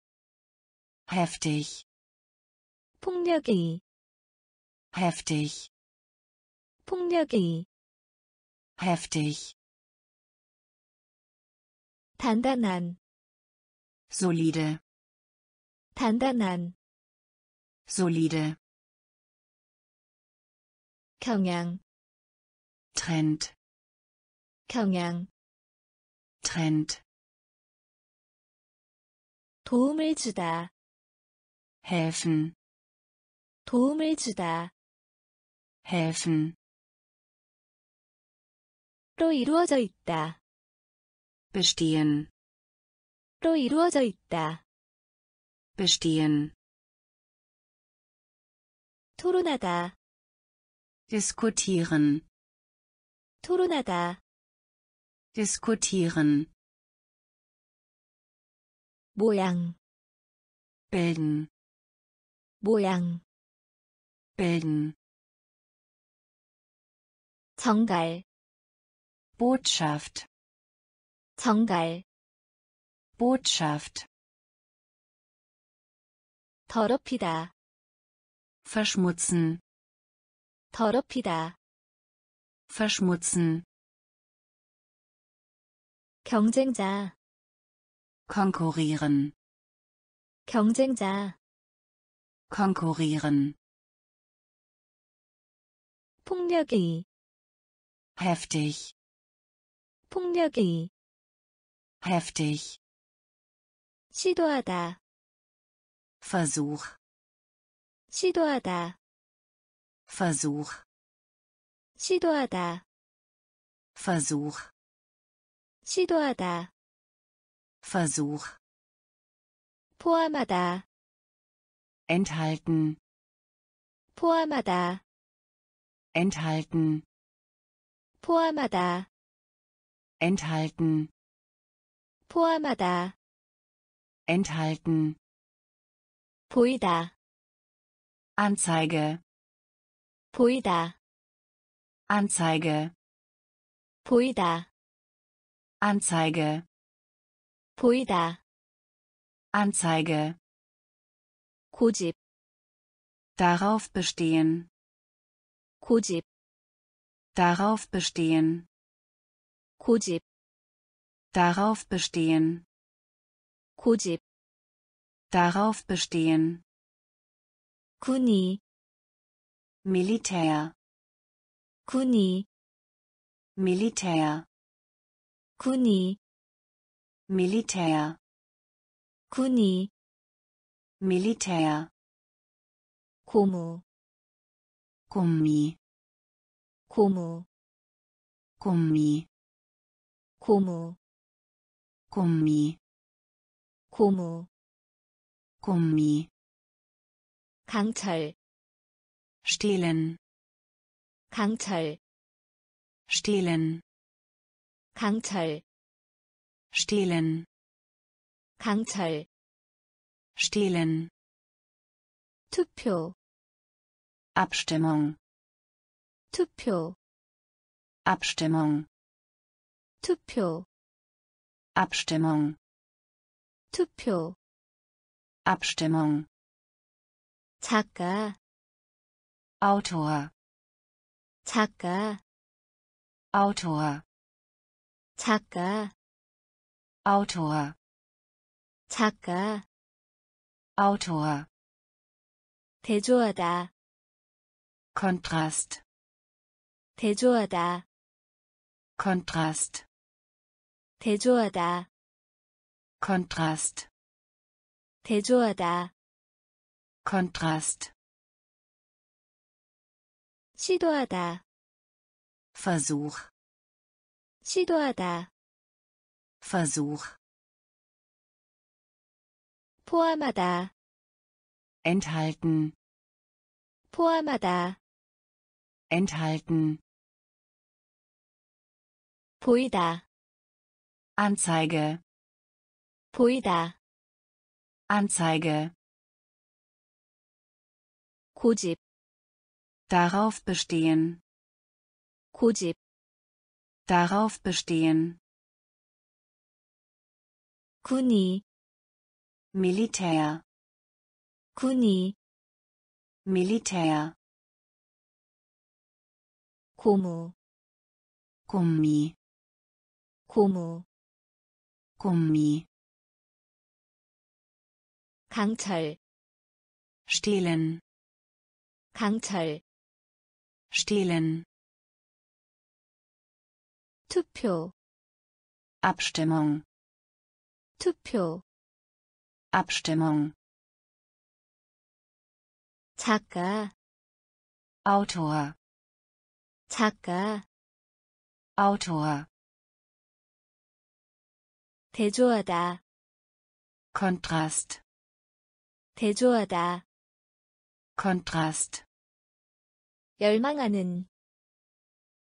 heftig 폭력의, heftig 폭력의, heftig 단단한, solide 단단한, solide 경향, Trend 경향, Trend 도움을 주다, helfen 도움을 주다, helfen 로 이루어져 있다, bestehen 로 이루어져 있다, bestehen 토론하다, diskutieren 토론하다, diskutieren 모양, bilden 모양, bilden 정갈, Botschaft 정갈, Botschaft 더럽히다, verschmutzen 더럽히다, verschmutzen 경쟁자, konkurrieren 경쟁자, konkurrieren 폭력의, heftig 폭력의, heftig 시도하다, Versuch 시도하다, Versuch 시도하다, Versuch 시도하다, Versuch 포함하다, enthalten 포함하다, enthalten 포함하다, enthalten 포함하다, enthalten 보이다, Anzeige 보이다, Anzeige 보이다, Anzeige 보이다, Anzeige 고집, darauf bestehen 고집, darauf bestehen 고집, darauf bestehen 고집, darauf bestehen 군이, Militär 군이, Militär 군이, Militär 군이, Militär 고무, Gummi 고무 Gummi, 고무 Gummi, 고무 Gummi. 강철 Stehlen, 강철 stehlen, 강철 stehlen, 강철 stehlen. 투표 Abstimmung, 투표 Abstimmung, 투표 Abstimmung, 투표 Abstimmung. 작가 Autor, 작가 Autor, 작가 Autor, 작가 Autor. 대조하다 Kontrast, 대조하다 Kontrast, 대조하다 Kontrast, 대조하다 Kontrast. 시도하다 Versuch, 시도하다 Versuch. 포함하다 Enthalten, 포함하다 enthalten. 보이다 Anzeige, 보이다 Anzeige. 고집 Darauf bestehen, 고집 darauf bestehen. 군이 Militär, 군이 Militär. 고무 Gummi, 고무 Gummi. 강철 Stehlen, 강철 stehlen. 투표 Abstimmung, 투표 Abstimmung. 작가 Autor, 작가 Autor. 대조하다 Kontrast, 대조하다 Kontrast. 열망하는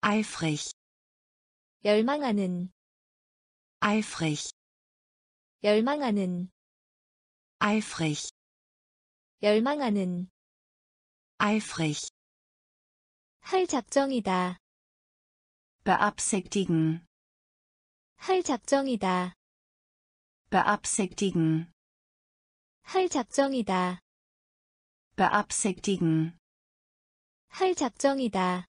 Eifrig, 열망하는 eifrig, 열망하는 eifrig, 열망하는 eifrig. 할 작정이다 Beabsichtigen, 할 작정이다 beabsichtigen, 할 작정이다 beabsichtigen, 할 작정이다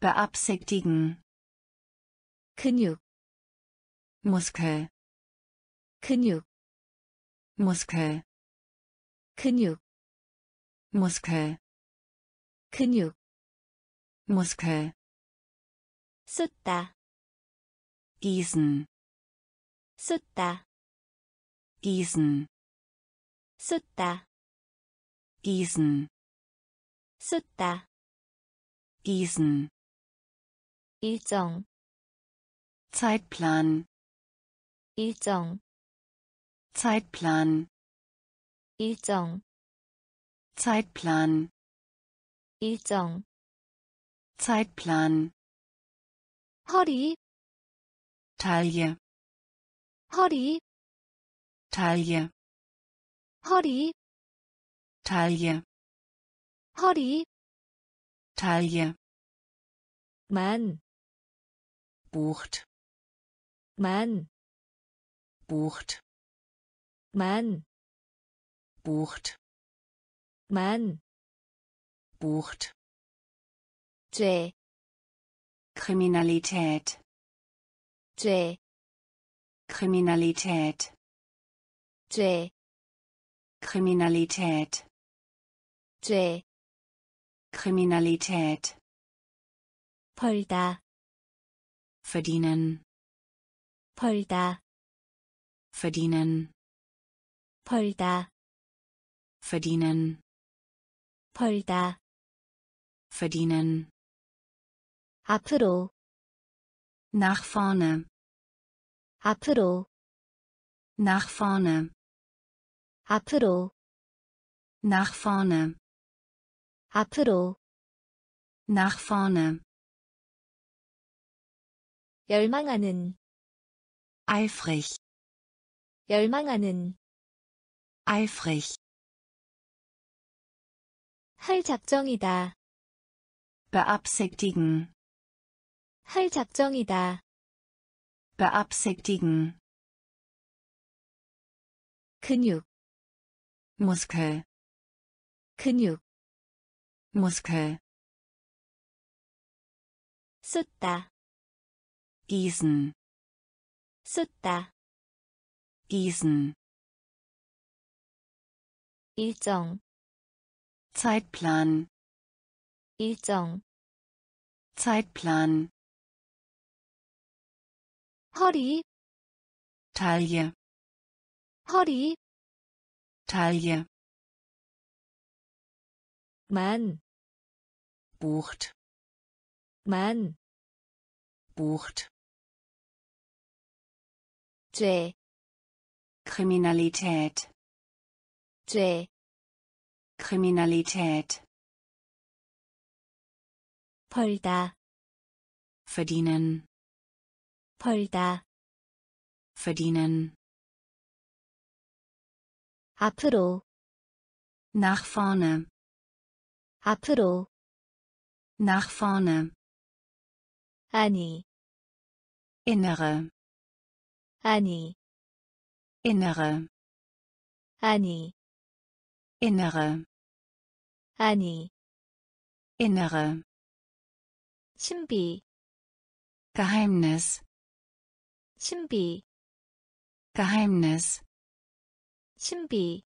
beabsichtigen. 근육 Muskel, 근육 Muskel, 근육 Muskel, 근육 Muskel. 쏟다 Gießen, 쏟다 gießen, 쏟다 gießen, 쏟다 gießen. 일정 Zeitplan, 일정 Zeitplan, 일정 Zeitplan, 일정 Zeitplan. 허리 Taille, 허리 Taille, 허리 Taille, 허리 Taille. 만, Bucht, 만, bucht, 만, bucht, 만, bucht. 죄, Kriminalität, 죄, Kriminalität, 죄, Kriminalität, 죄, Kriminalität. 벌다, Verdienen, 벌다, verdienen, 벌다, verdienen, 벌다, verdienen. 앞으로 Nach vorne. 앞으로 Nach vorne. 앞으로 Nach vorne. 앞으로 Nach vorne. 열망하는 Eifrig. 열망하는 Eifrig. 할 작정이다 Beabsichtigen. 할 작정이다 Beabsichtigen. 근육 Muskel. 근육 Muskel. 쏟다 Gießen. 쏟다 Gießen. 일정 Zeitplan. 일정 Zeitplan. 허리 Taille. 허리 Taille. 만, Bucht. 만, Bucht. 죄, Kriminalität. 죄, Kriminalität. 벌다, Verdienen. 벌다, Verdienen. 앞으로, Nach vorne. 앞으로, Nach vorne. 아니, Innere. 아니, Innere. 아니, Innere. 아니, Innere. 신비, Geheimnis. 신비, Geheimnis. 신비,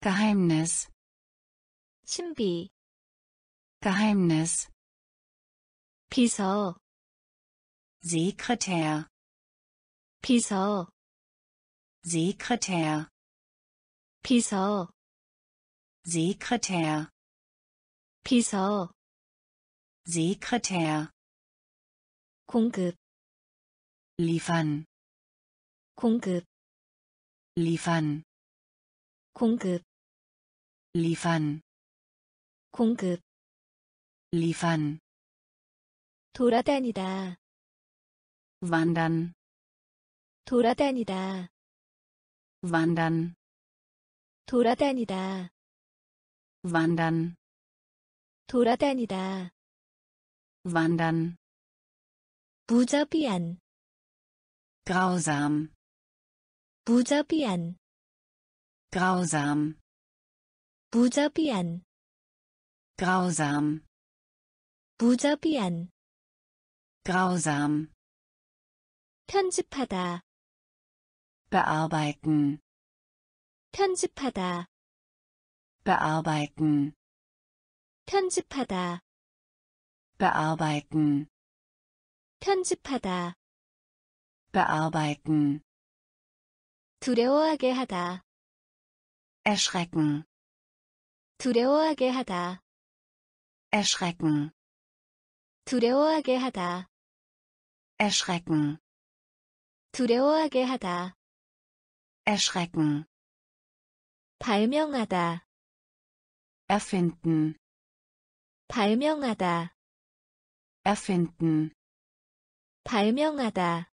Geheimnis. 신비, Geheimnis. 비서, Sekretär. 비서, Sekretär. 비서, Sekretär. 비서, Sekretär. 공급, Liefern. 공급, Liefern. 공급, Liefern. 공급, Liefern. 돌아다니다, Wandern. 돌아다니다, Wandern. 돌아다니다, Wandern. 돌아다니다, Wandern. 무자비한, Grausam. 무자비한, Grausam. 무자비한, Grausam. 무자비한, Grausam. 편집하다, Bearbeiten. 편집하다, Bearbeiten. 편집하다, Bearbeiten. 편집하다, Bearbeiten. 두려워하게 하다, Erschrecken. 두려워하게 하다, Erschrecken. 두려워하게 하다, Erschrecken. 두려워하게 하다, Erschrecken. 발명하다, Erfinden. 발명하다, Erfinden. 발명하다,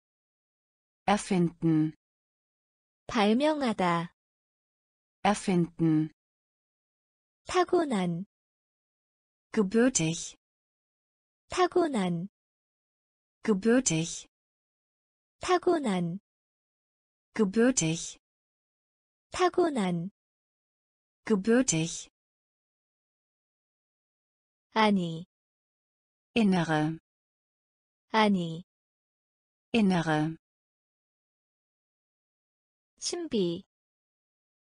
Erfinden. 발명하다, Erfinden. 타고난, Gebürtig. 타고난, Gebürtig. 타고난, Gebürtig. 타고난, Gebürtig. 아니, Innere. 아니, Innere. 신비,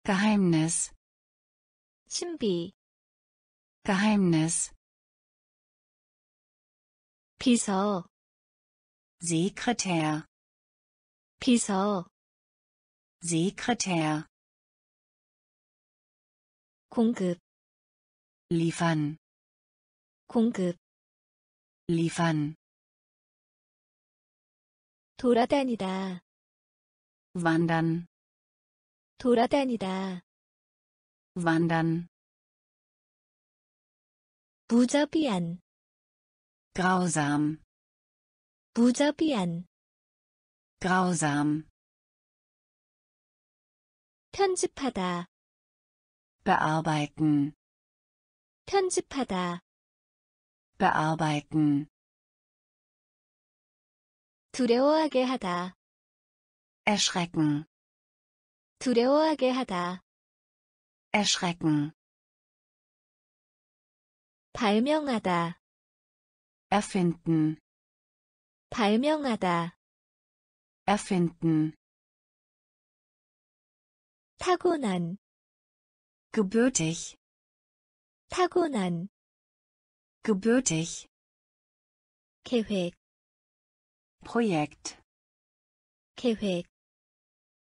Geheimnis. 신비, Geheimnis. 비서, Sekretär. 비서, Sekretär. 공급, Liefern. 공급, liefern 돌아다니다 wandern 돌아다니다 wandern 무자비한 grausam 무자비한 grausam 편집하다 bearbeiten 편집하다 bearbeiten 두려워하게 하다 erschrecken 두려워하게 하다 erschrecken 발명하다 erfinden 발명하다 erfinden 타고난 gebürtig 타고난 gebürtig 계획 Projekt 계획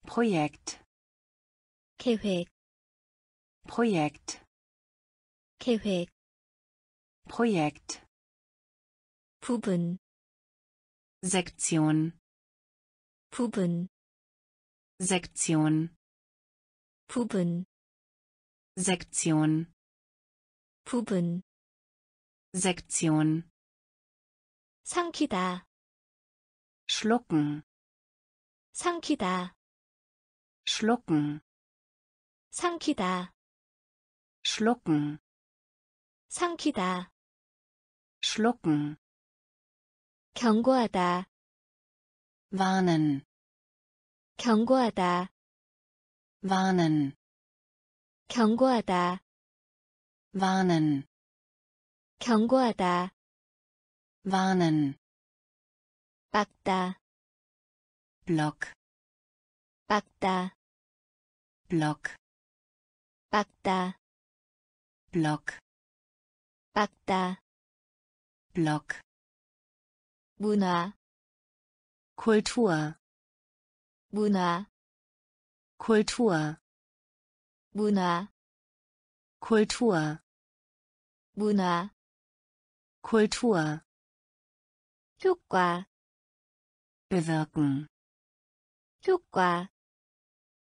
Projekt 계획 Projekt 계획 Projekt 부분 Sektion 부분 Sektion 부분 Sektion 부분 Sektion 삼키다 schlucken 삼키다 schlucken 삼키다 schlucken 삼키다 schlucken 경고하다 warnen 경고하다 warnen 경고하다 warnen 경고하다 warnen 빡다 Block 빡다 Block 빡다 Block 빡다 Block 문화 Kultur 문화 Kultur 문화 Kultur 문화 Kultur 효과 bewirken 효과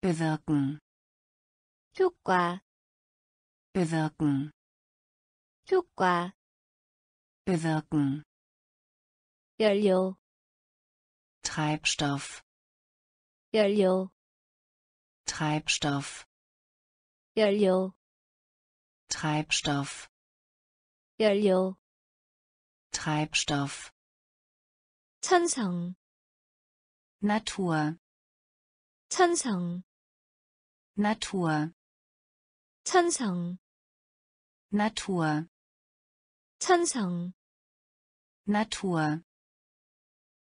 bewirken 효과 bewirken 효과 bewirken 연료 Treibstoff 연료 Treibstoff 연료 Treibstoff 연료 Treibstoff 천성 Natur 천성 Natur 천성 Natur 천성 Natur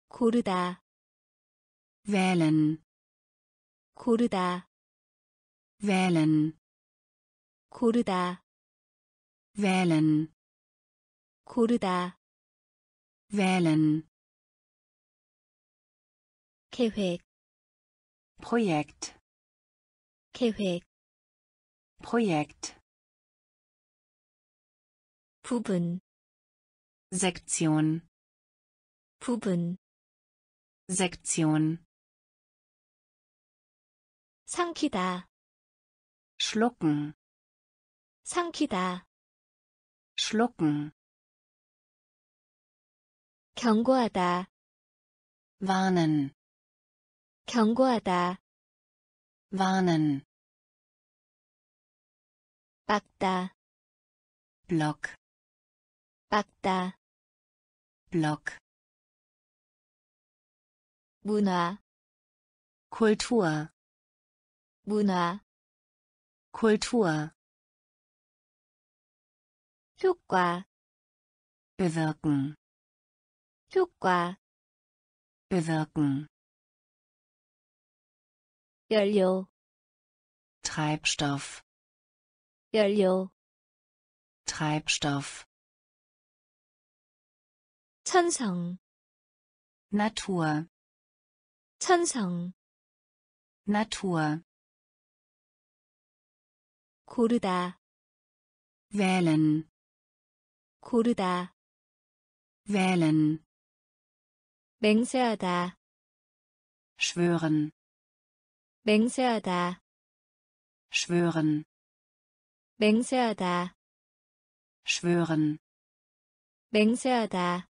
고르다 wählen 고르다 wählen 고르다 wählen 고르다 wählen 계획 Projekt 계획 Projekt 부분 Sektion 부분 Sektion 삼키다 schlucken 삼키다 schlucken 경고하다 warnen 경고하다 warnen 빡다 Block 빡다 Block 문화 Kultur 문화 Kultur 효과 bewirken 효과 bewirken 연료 Treibstoff 연료 Treibstoff 천성 Natur 천성 Natur 고르다 wählen 고르다 wählen, 맹세하다, schwören, 맹세하다, schwören, 맹세하다, schwören, 맹세하다,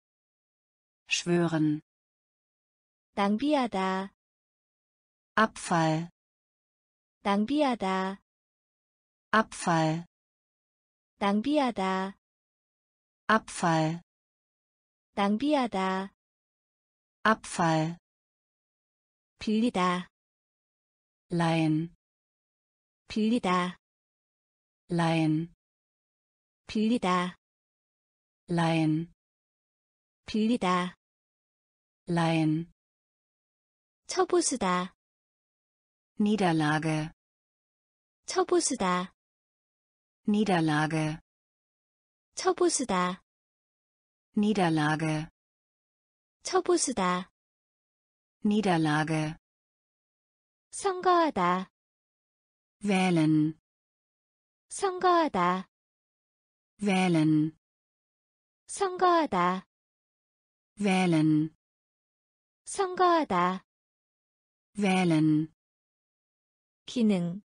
schwören, 낭비하다, Abfall, 낭비하다, Abfall, 낭비하다, Abfall, 낭비하다, Abfall, 빌리다, leihen, 빌리다, leihen, 빌리다, leihen, 빌리다, leihen, 처부수다, Niederlage, 처부수다, Niederlage, 처부수다, Niederlage, 처부수다, Niederlage, 선거하다, wählen, 선거하다, wählen, 선거하다, wählen, 선거하다, wählen, 기능,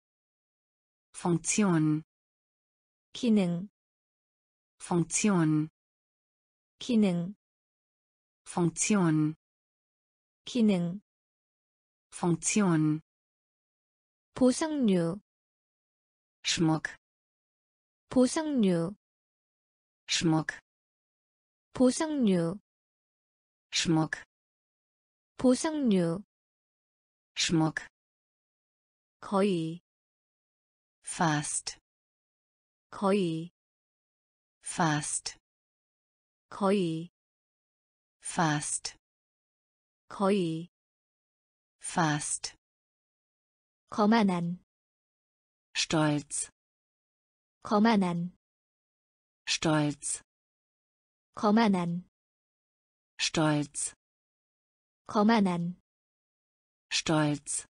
Funktion, 기능, Funktion, 기능, Funktion, 기능, Funktion, 보상류, Schmuck, 보상류, Schmuck, 보상류, Schmuck, 보상류, Schmuck, 거의, fast, 거의, fast, 거의, Fast, 거의, fast, 거만한, stolz, 거만한, stolz, 거만한, stolz, 거만한, stolz,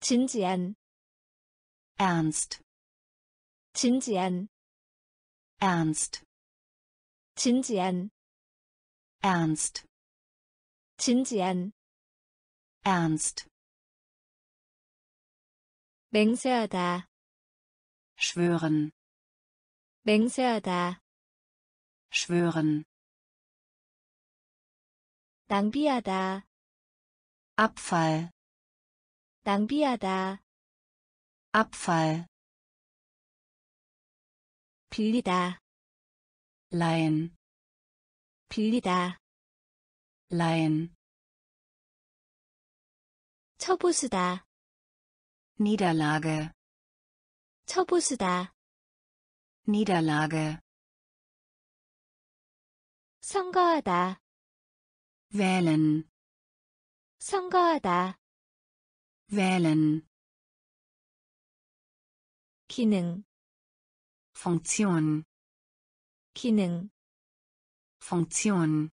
진지한, ernst, 진지한, ernst, 진지한, ernst, 진지한, ernst, 맹세하다, schwören, 맹세하다, schwören, 낭비하다, Abfall, 낭비하다, Abfall, 빌리다, leihen, 빌리다, leihen, 처부수다, Niederlage, 처부수다, Niederlage, 선거하다, wählen, 선거하다, wählen, 기능, Funktion, 기능, Funktion,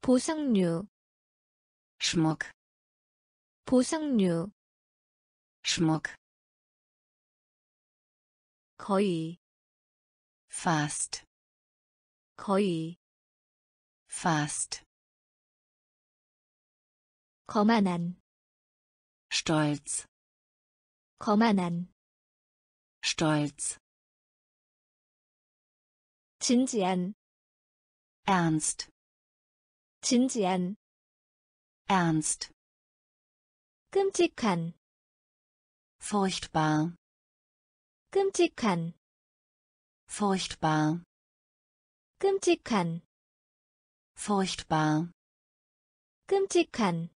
보상류, Schmuck, 보상류, Schmuck, 거의, fast, 거의, fast, 거만한, stolz, 거만한, stolz, 진지한, ernst, 진지한, ernst, 끔찍한, furchtbar, 끔찍한, furchtbar, 끔찍한, furchtbar, 끔찍한,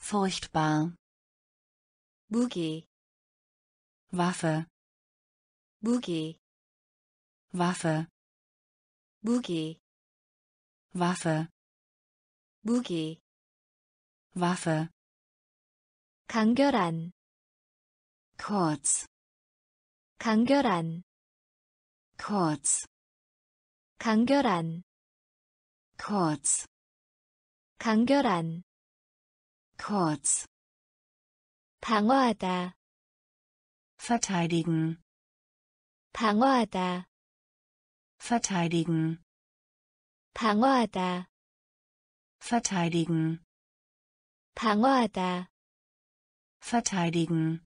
furchtbar, 무기, Waffe, 무기, Waffe, 무기, Waffe, 무기, Waffe, 간결한, kurz, 간결한, kurz, 간결한, kurz, 간결한, kurz, 방어하다, verteidigen, 방어하다, verteidigen 방어하다 verteidigen 방어하다 verteidigen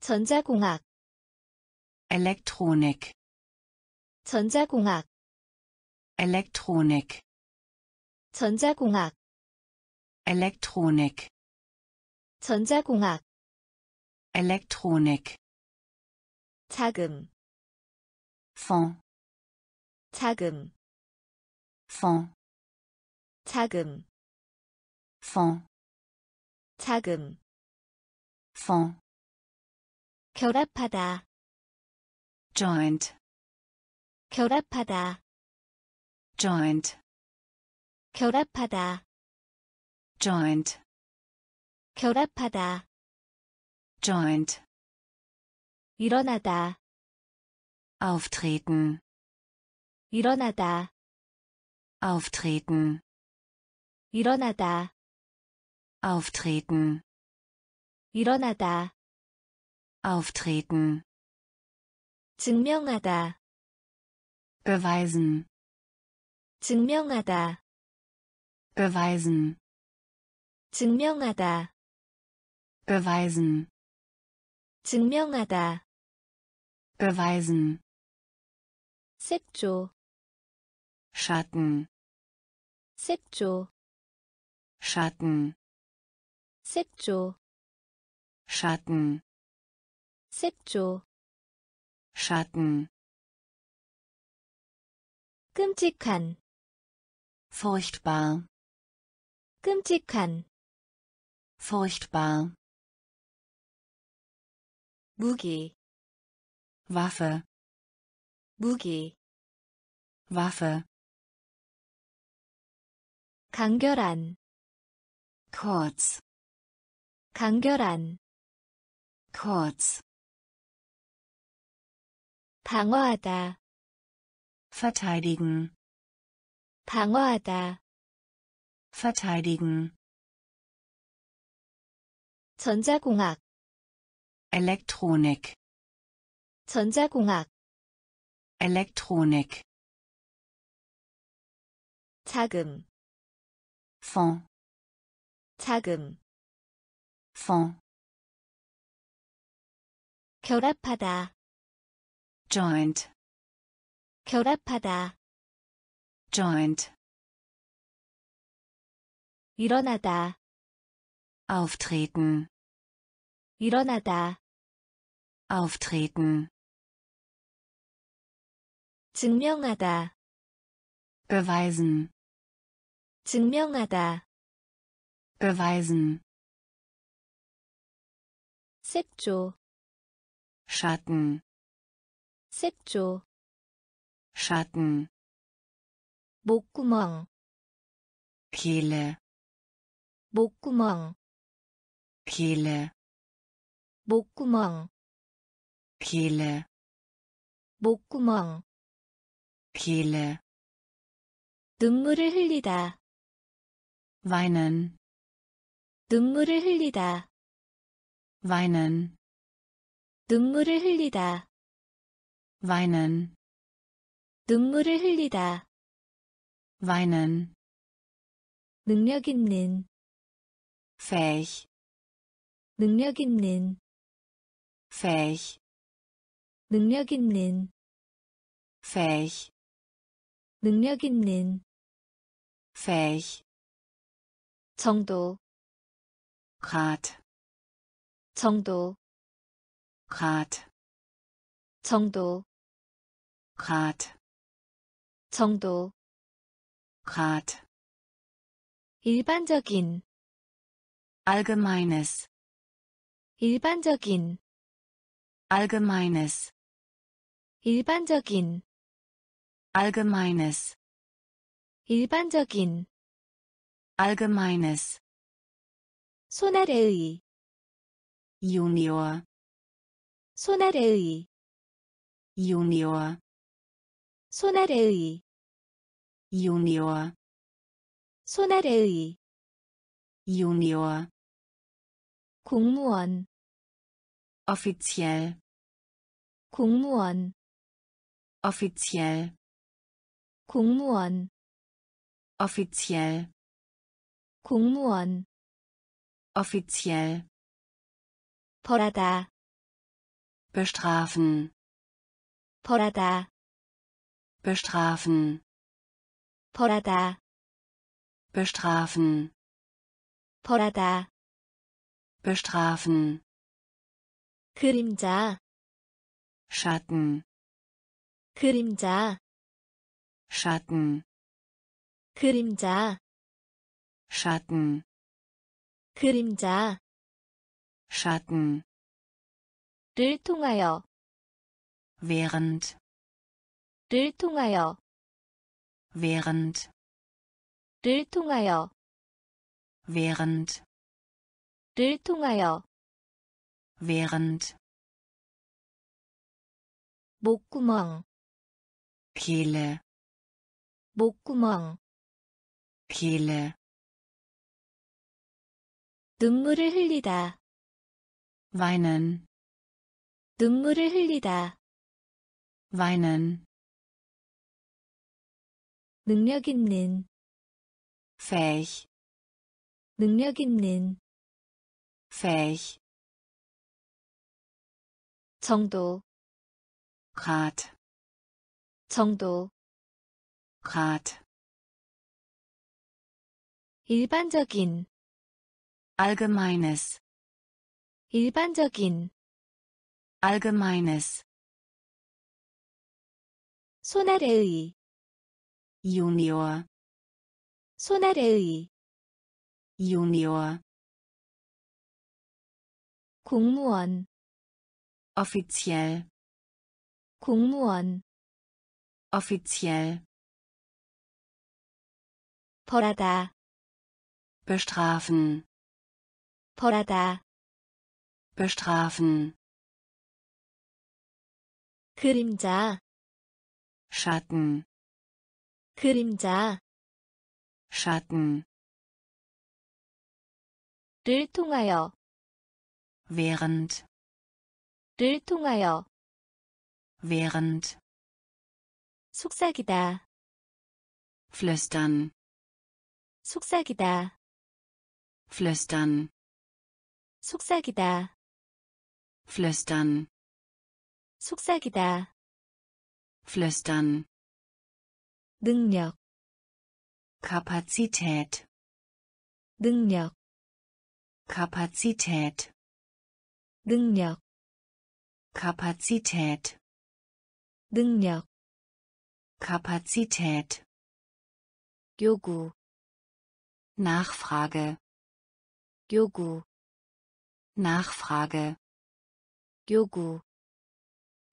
전자공학 Elektronik 전자공학 Elektronik 전자공학 Elektronik 전자공학 Elektronik 자금 Fonds 자금 Fonds 자금 Fonds 자금 Fonds 결합하다 Joint 결합하다 Joint 결합하다 Joint 결합하다 Joint 일어나다 Auftreten 일어나다 Auftreten 일어나다 Auftreten 일어나다 Auftreten 증명하다 Beweisen 증명하다 Beweisen 증명하다 Beweisen 증명하다 Beweisen 색조 Schatten 색조 Schatten 색조 Schatten 색조 Schatten 끔찍한 Furchtbar 끔찍한 Furchtbar 무기 Waffe 무기 Waffe 간결한 kurz 간결한 kurz 방어하다 verteidigen 방어하다 verteidigen 전자공학 Elektronik 전자공학 Elektronik 자금 Fonds 자금 Fonds 결합하다 Joint 결합하다 Joint 일어나다 Auftreten 일어나다 Auftreten 증명하다 Beweisen 증명하다 Beweisen 색조 Schatten 색조 Schatten 목구멍 Kehle 목구멍 Kehle 목구멍 Kehle 목구멍 Kehle 눈물을 흘리다 weinen 눈물을 흘리다 weinen 눈물을 흘리다 weinen 눈물을 흘리다 weinen 능력 있는 fähig 능력 있는 fähig 능력 있는 fähig 능력 있는 fähig 정도 Grad 정도 Grad 정도 Grad 정도 Grad 일반적인 allgemeines 일반적인 allgemeines 일반적인 allgemeines 일반적인 allgemeines 손아래의 Junior 손아래의 Junior 손아래의 Junior 손아래의 Junior 공무원 offiziell 공무원 offiziell 공무원 offiziell 공무원 offiziell 벌하다 bestrafen 벌하다 bestrafen 벌하다 bestrafen 벌하다 bestrafen 그림자 Schatten 그림자 Schatten 그림자 Schatten 그림자 Schatten 를 통하여 während 를 통하여 während 를 통하여 während 를 통하여 während 목구멍 Kehle 목구멍 Kehle 눈물을 흘리다 weinen 눈물을 흘리다 weinen 능력 있는 fähig 능력 있는 fähig 정도 Grad 정도 Grad 일반적인 allgemeines 일반적인 allgemeines 손아래의 Junior 손아래의 Junior 공무원 offiziell 공무원 offiziell 벌하다 bestrafen 벌하다 bestrafen 그림자 Schatten 그림자 Schatten 를 통하여 während 를 통하여 während 속삭이다 flüstern 속삭이다 flüstern 속삭이다 flüstern 속삭이다 flüstern 능력 Kapazität 능력 Kapazität 능력 Kapazität 능력 Kapazität 요구 Nachfrage 요구 Nachfrage 요구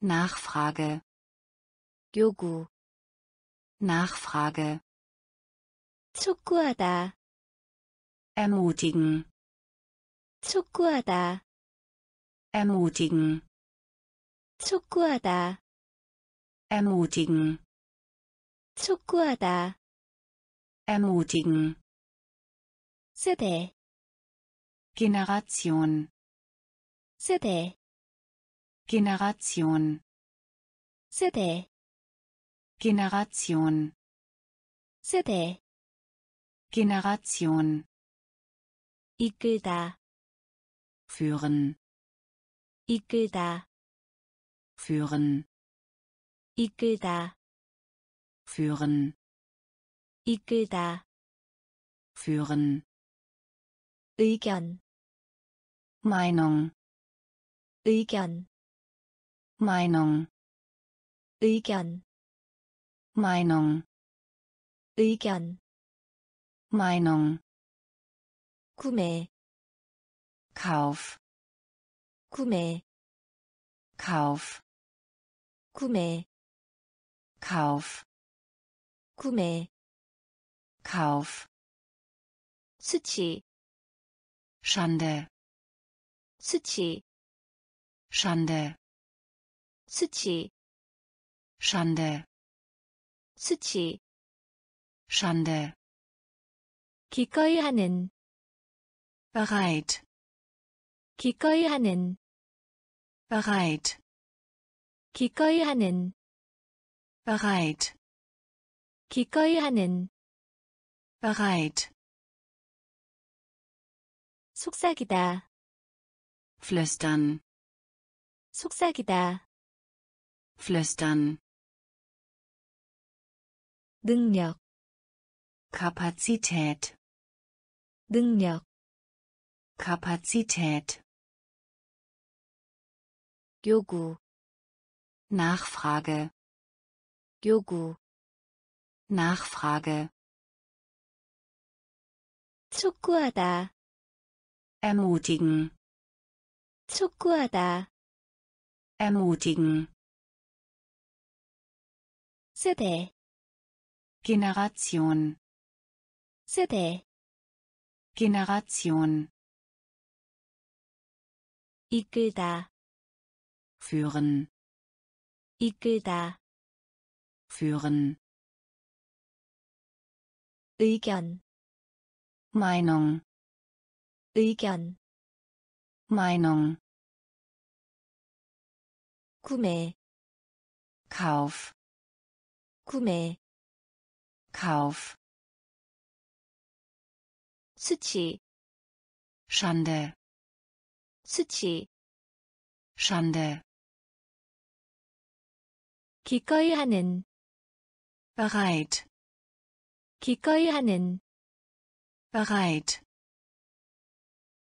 Nachfrage 요구 Nachfrage 촉구하다 ermutigen 촉구하다 ermutigen 촉구하다 ermutigen 촉구하다 ermutigen 세대 Generation 세대 Generation 세대 Generation 세대 Generation 이끌다 führen 이끌다 führen 이끌다 führen 이끌다 führen 의견 Meinung 의견 Meinung 의견 Meinung 의견 Meinung 구매 Kauf 구매 Kauf 구매 Kauf 구매 Kauf 수치 Schande 수치 Schande 수치 Schande 수치 Schande 기꺼이 하는 bereit 기꺼이 하는 bereit 기꺼이 하는 bereit, 기꺼이 하는, bereit, 속삭이다, flüstern, 속삭이다, flüstern, 능력, Kapazität, 능력, Kapazität, 요구, Nachfrage, 요구, Nachfrage, 촉구하다, ermutigen, 촉구하다, ermutigen, 세대, Generation, 세대, Generation, 이끌다, führen, 이끌다, führen, 의견, Meinung, 의견, Meinung, 구매, Kauf, 구매, Kauf, 수치, Schande, 수치, Schande, 기꺼이 하는, bereit, 기꺼이 하는, bereit,